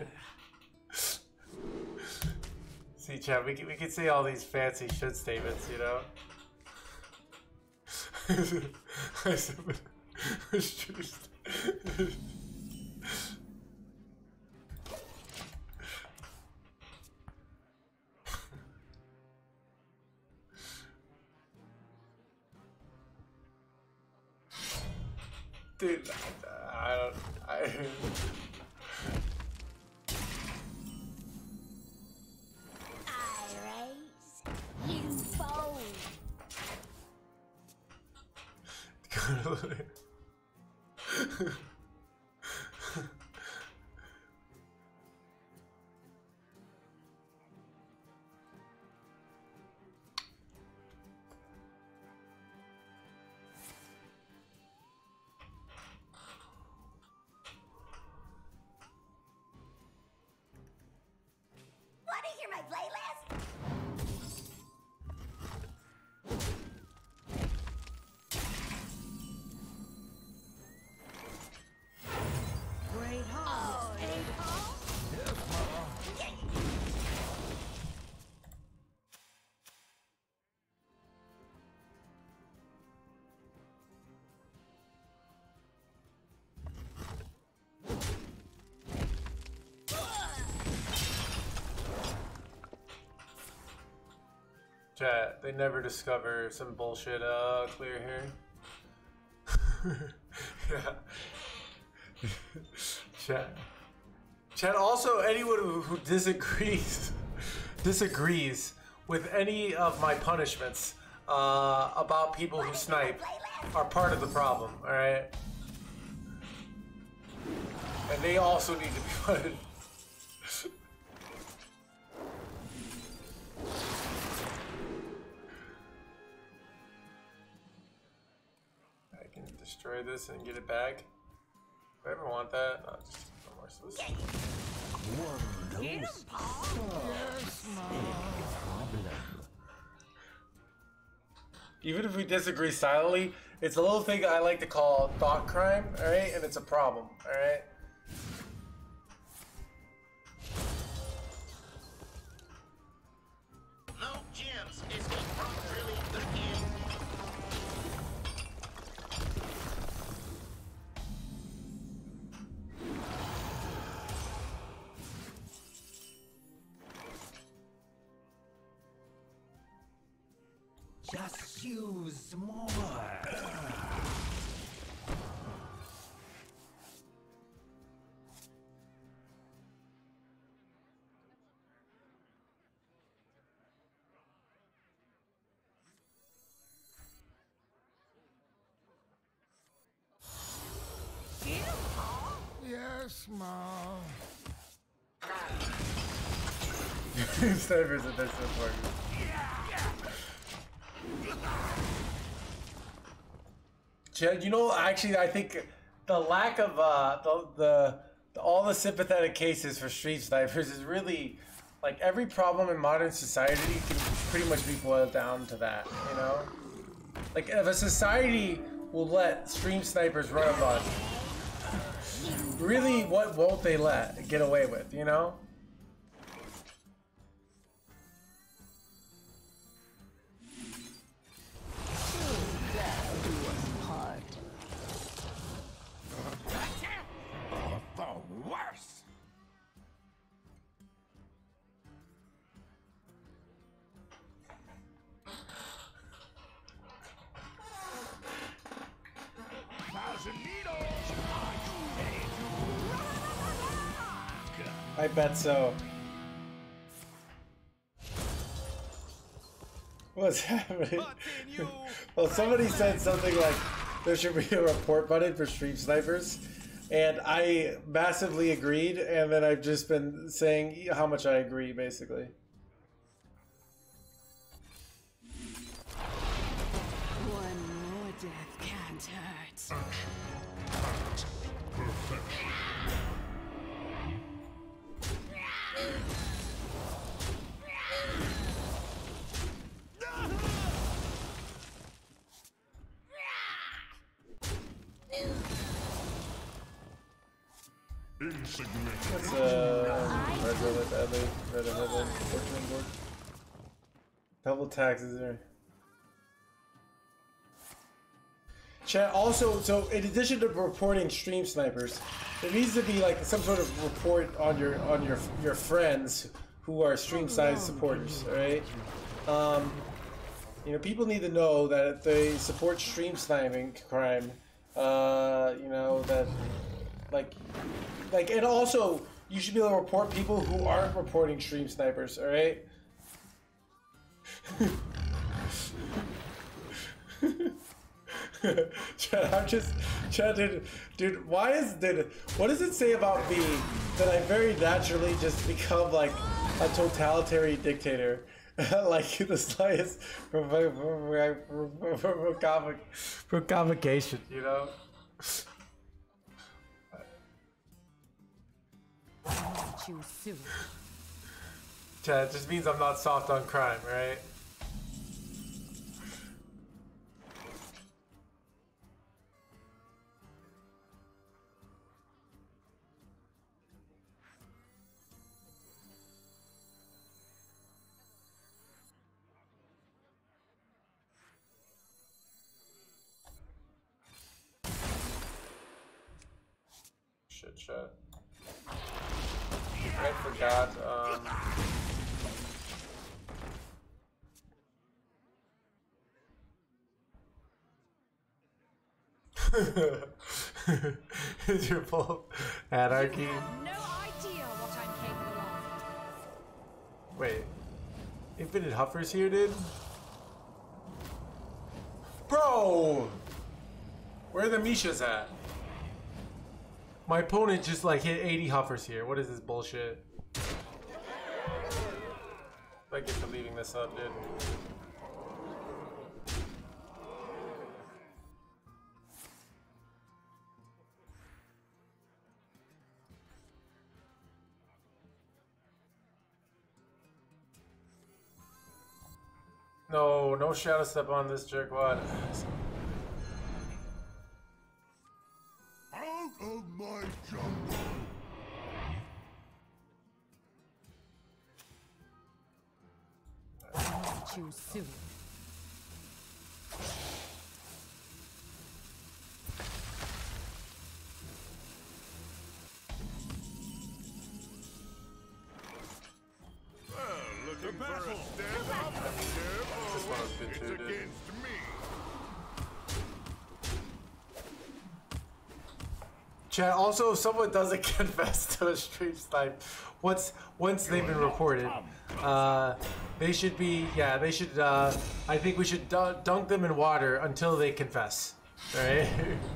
See, Chad, we can, we can say all these fancy shit statements, you know. I said, but it's [LAUGHS] just. Dude, I, I don't. I. [LAUGHS] Iris, you fold. [LAUGHS] Chat, they never discover some bullshit uh clear here. yeah. [LAUGHS] Chat. Chat also anyone who, disagrees [LAUGHS] disagrees with any of my punishments uh, about people who snipe are part of the problem, alright? And they also need to be [LAUGHS] punished. Destroy this and get it back. If I ever want that, I'll just no more so this- Even if we disagree silently, it's a little thing I like to call thought crime, alright? And it's a problem, alright? Use more. Yes, Ma. Snipers [LAUGHS] at this important. [LAUGHS] You know, actually, I think the lack of uh, the, the, the all the sympathetic cases for street snipers is really like every problem in modern society can pretty much be boiled down to that. You know, like if a society will let stream snipers run amok, really, what won't they let get away with? You know. Bet so. What's [LAUGHS] happening? well, somebody said something like there should be a report button for stream snipers, and I massively agreed. And then I've just been saying how much I agree, basically. One more death can't hurt. Insignificant. What's uh, red velvet, badly, red velvet, fortune board. Double taxes there. Chat also, so in addition to reporting stream snipers, there needs to be like some sort of report on your on your your friends who are stream size supporters, right? Um, you know, people need to know that if they support stream sniping crime, uh, you know, that like like and also you should be able to report people who aren't reporting stream snipers, alright? Chad, I'm just, Chad, dude, dude, why is, dude, what does it say about me that I very naturally just become like a totalitarian dictator? like the slightest provoc- provocation, you know? Chad, it just means I'm not soft on crime, right? Shit, shit. I forgot. Um... [LAUGHS] your fault. Anarchy. You have no idea what I'm capable of. Wait. Infinite Huffer's here, dude? Bro! Where are the Mishas at? My opponent just like hit 80 Huffers here. What is this bullshit? I get for leaving this up, dude. No, no shadow step on this jerkwad. Me! Chat. Also, if someone doesn't [LAUGHS] confess to a stream snipe, once once they've been reported, uh, they should be yeah they should. Uh, I think we should dunk them in water until they confess. All [LAUGHS]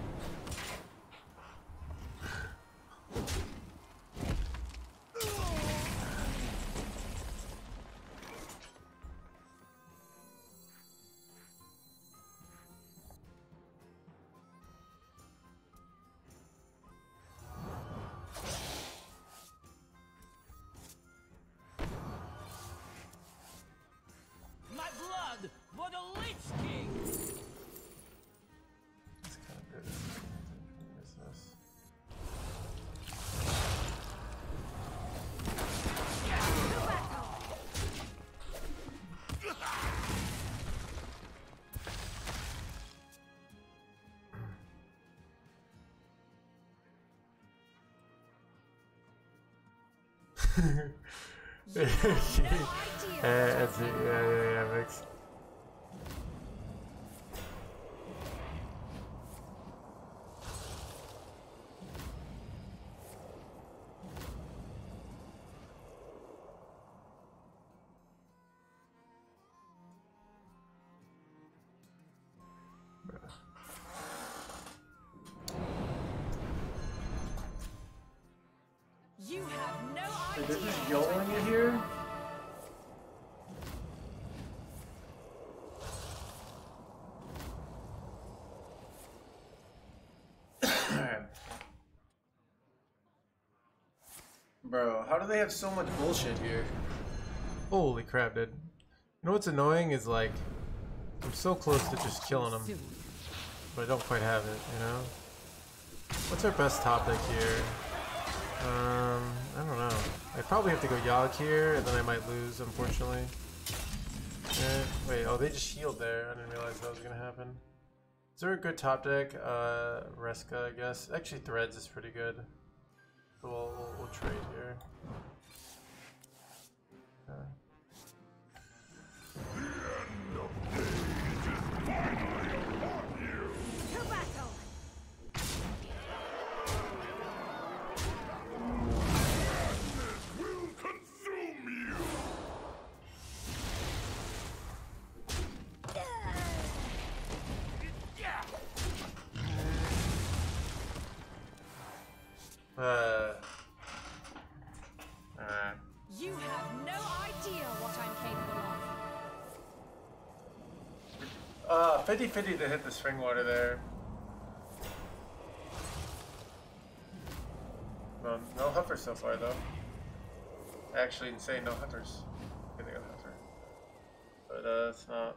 Bro, how do they have so much bullshit here? Holy crap, dude. You know what's annoying is like, I'm so close to just killing them, but I don't quite have it, you know? What's our best topic here? Um, I don't know. I probably have to go Yogg here, and then I might lose, unfortunately. Eh, wait, oh, they just healed there. I didn't realize that was gonna happen. Is there a good top deck? Uh, Reska, I guess. Actually, Threads is pretty good. So we'll, we'll, we'll trade here. 50 to hit the spring water there. No huffers so far though. Actually insane no huffers. Gonna go huffer. But uh it's not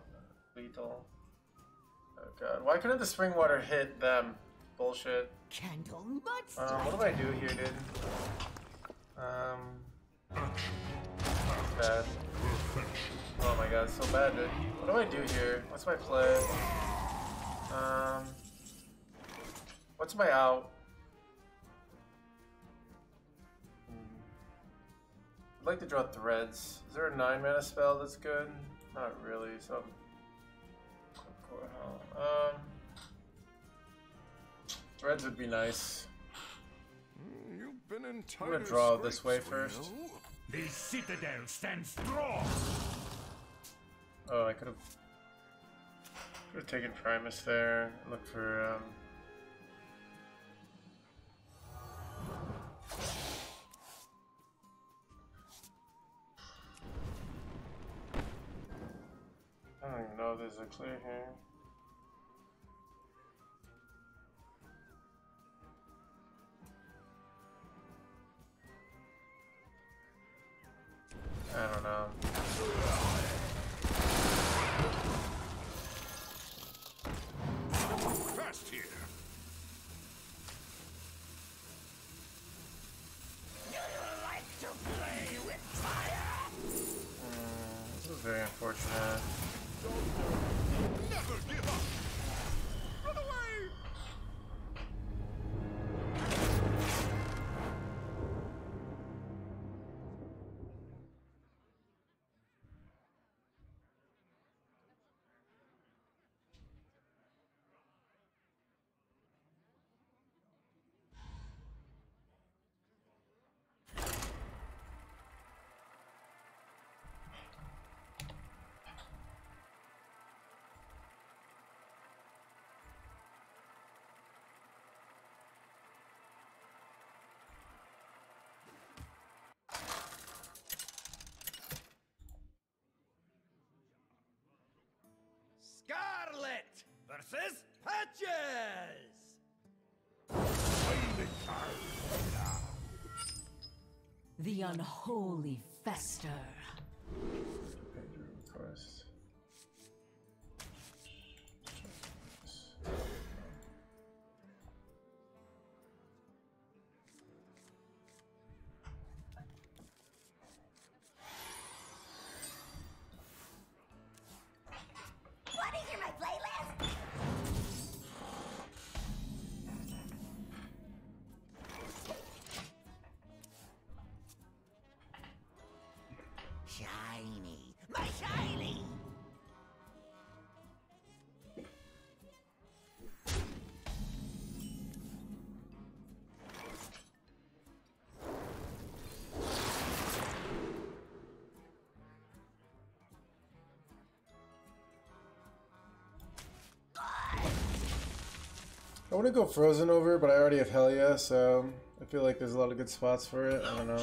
lethal. Oh god. Why couldn't the spring water hit them? Bullshit. Candle mudslide. Um, what do I do here, dude? Um Action. Bad. Oh my god, so bad, dude. What do I do here? What's my play? Um. What's my out? I'd like to draw threads. Is there a 9 mana spell that's good? Not really, so. Um. threads would be nice. You've been in I'm gonna draw this way first. The citadel stands strong. Oh, I could have could have taken Primus there. Look for um. I don't even know if there's a clear here. I don't know. Fast here. like to play with fire? Mm, this is very unfortunate. Versus Patches! The unholy fester. Want to go Frozen over, but I already have Helya, so I feel like there's a lot of good spots for it. I don't know.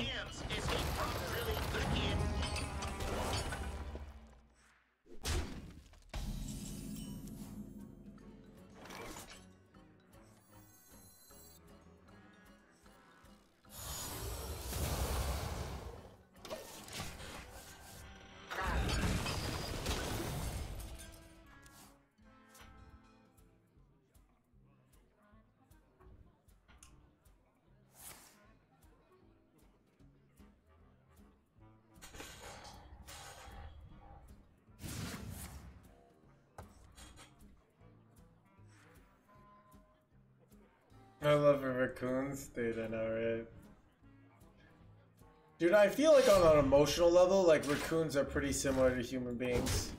Love the raccoons. Dude, I know, right? Dude, I feel like on an emotional level, like raccoons are pretty similar to human beings.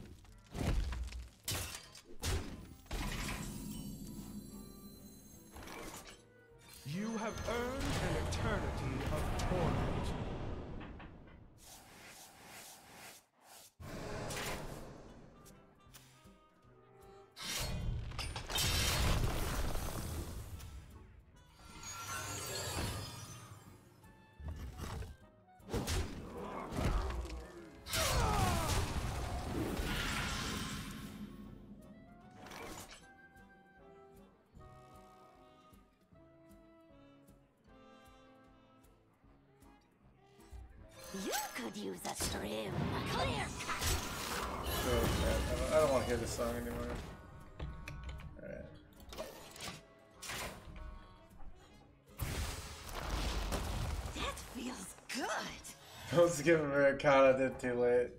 Good. Don't skip Americana, did too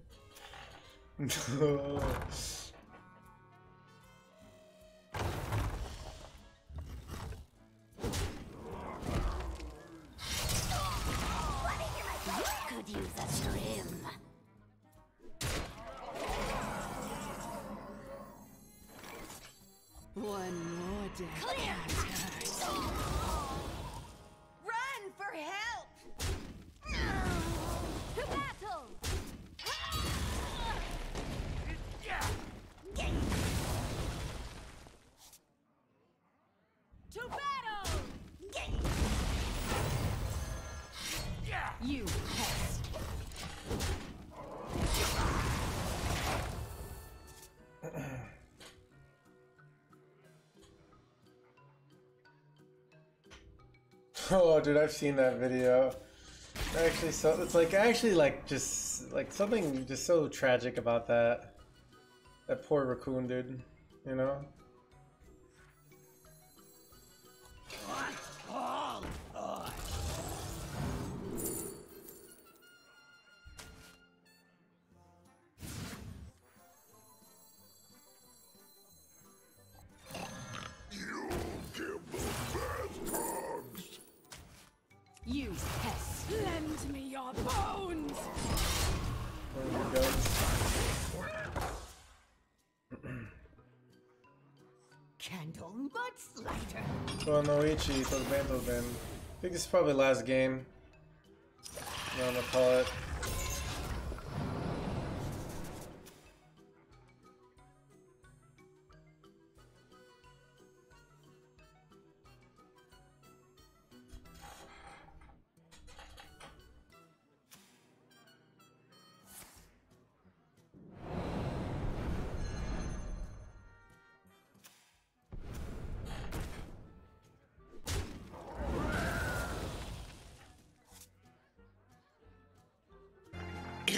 late. Dude, I've seen that video. Actually, so it's like actually like just like something just so tragic about that. That poor raccoon, dude. You know. Noichi, for the Banto then. I think this is probably last game. I'm gonna call it.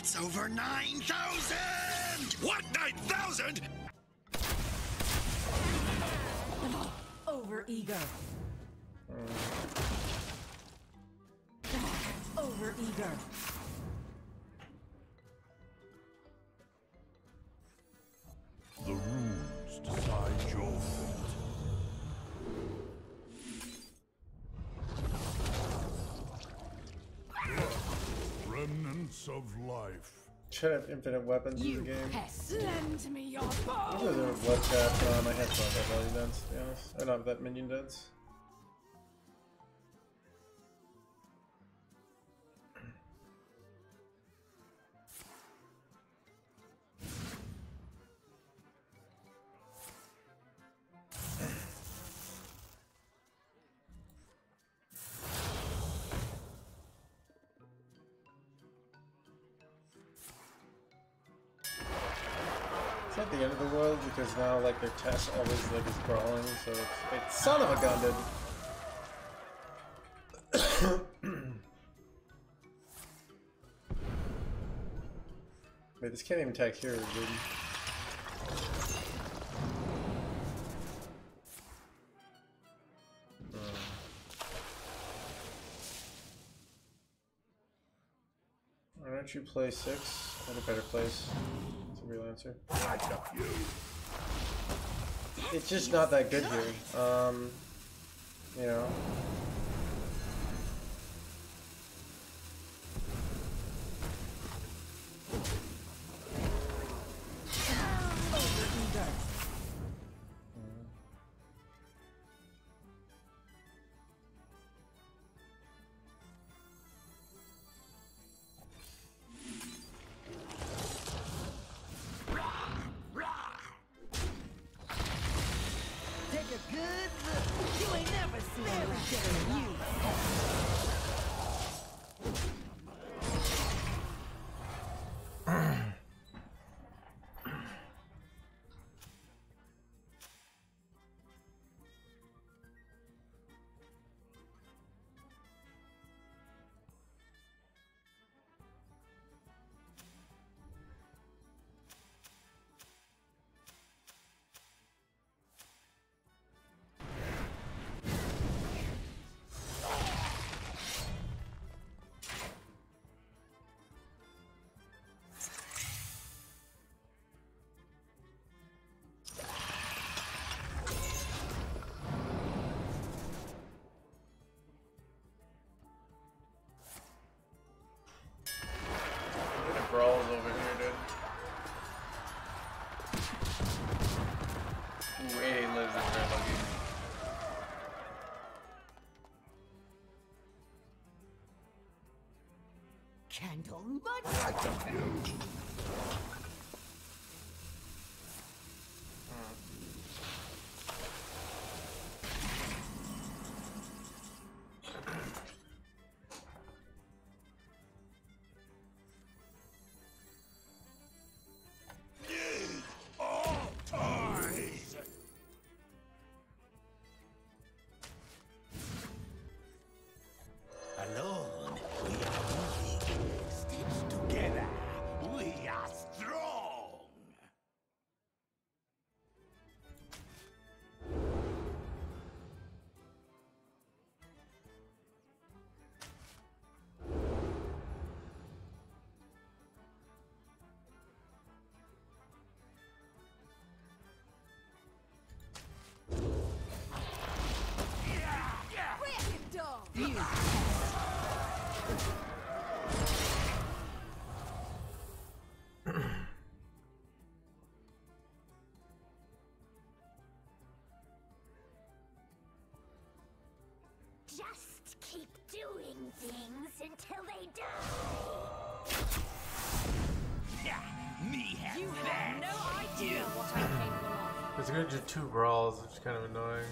It's over 9,000! What, 9,000? Over eager. Over eager. Should have infinite weapons in the game. Lend me your um, I bones! was there with blood on my head not that value dance, to be honest. Or not that minion dance. Their test always like is crawling, so it's, it's son of a gun, dude. [COUGHS] Wait, this can't even attack here, dude. Hmm. Why don't you play six at a better place? It's a real answer. It's just not that good here. Um, you know. Just keep doing things until they die. Yeah, Me have you have no idea what I came along. It's gonna do two brawls, which is kind of annoying.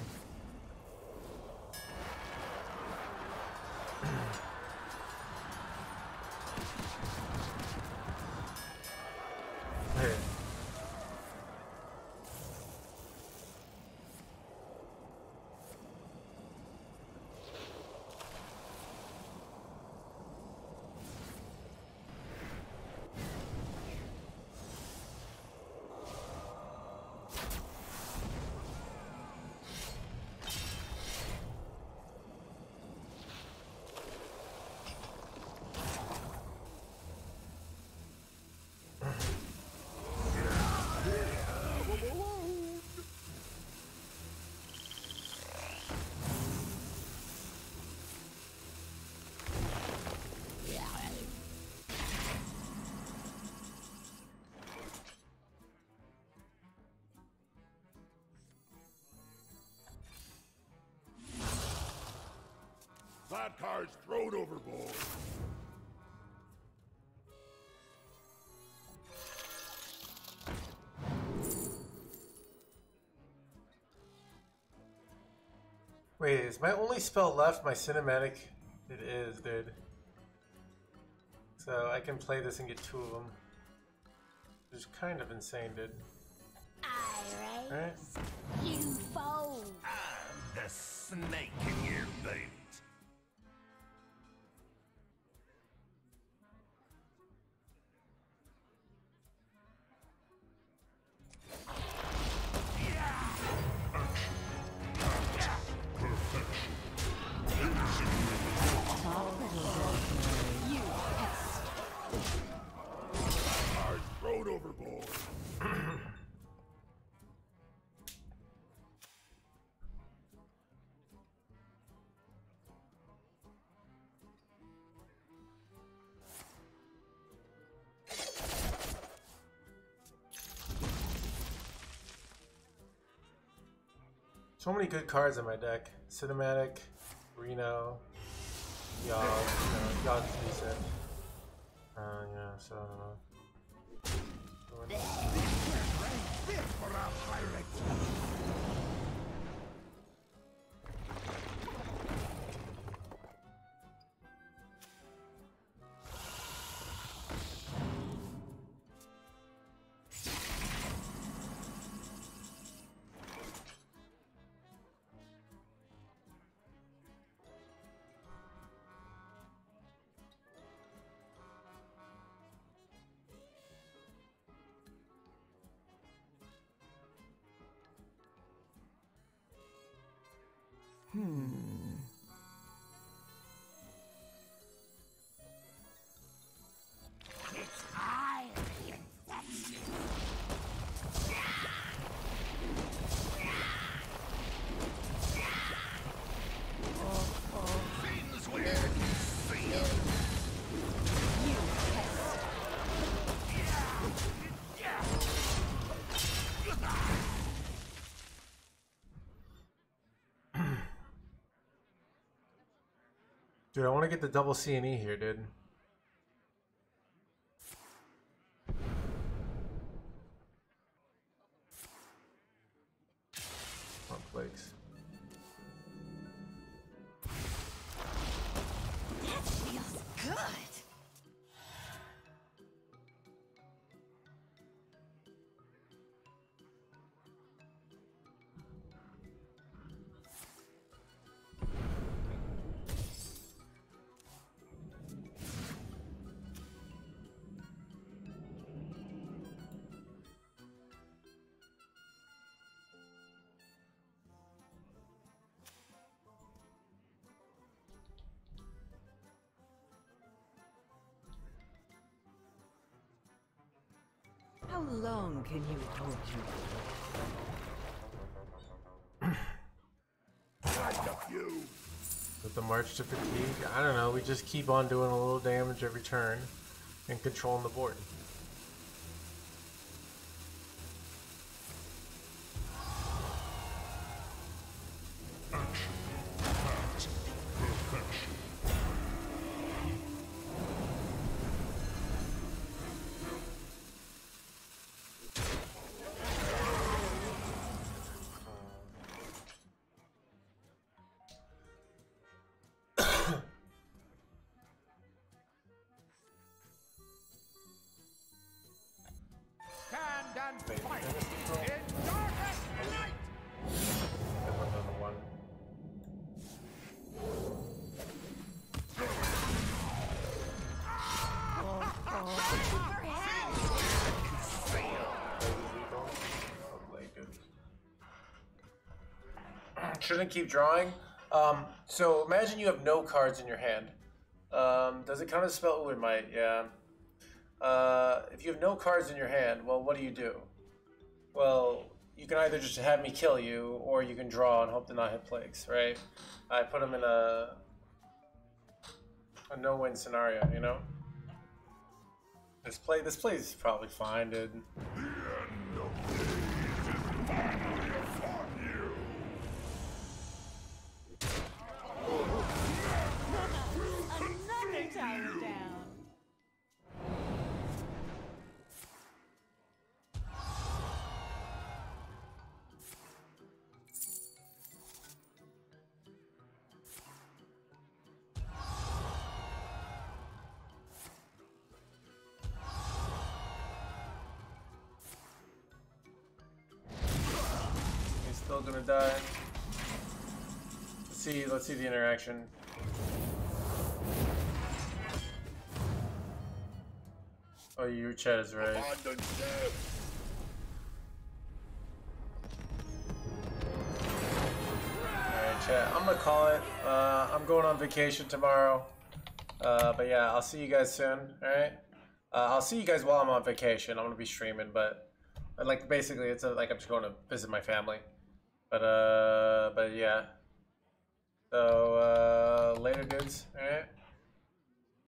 That card's thrown overboard. Wait, is my only spell left my cinematic? It is, dude. So I can play this and get two of them. Which is kind of insane, dude. Alright. You So many good cards in my deck. Cinematic, Reno, Yogg, you know, Yogg's decent. Uh, yeah, so I don't know. Hmm. Dude, I want to get the double C and E here, dude. Can you hold You. With the march to fatigue, I don't know. We just keep on doing a little damage every turn and controlling the board. Shouldn't keep drawing. Um, so imagine you have no cards in your hand. Um, does it count as spell? Oh, it might, yeah. Uh, if you have no cards in your hand, well, what do you do? Well, you can either just have me kill you, or you can draw and hope to not hit plagues, right? I put them in a a no-win scenario, you know. This play, this play is probably fine, dude. Die. Let's see, let's see the interaction. Oh, your chat is right. Alright, chat. I'm gonna call it. Uh, I'm going on vacation tomorrow. Uh, but yeah, I'll see you guys soon. Alright? Uh, I'll see you guys while I'm on vacation. I'm gonna be streaming, but like basically it's a, like I'm just going to visit my family. But uh, but yeah. So uh, later, dudes. All right.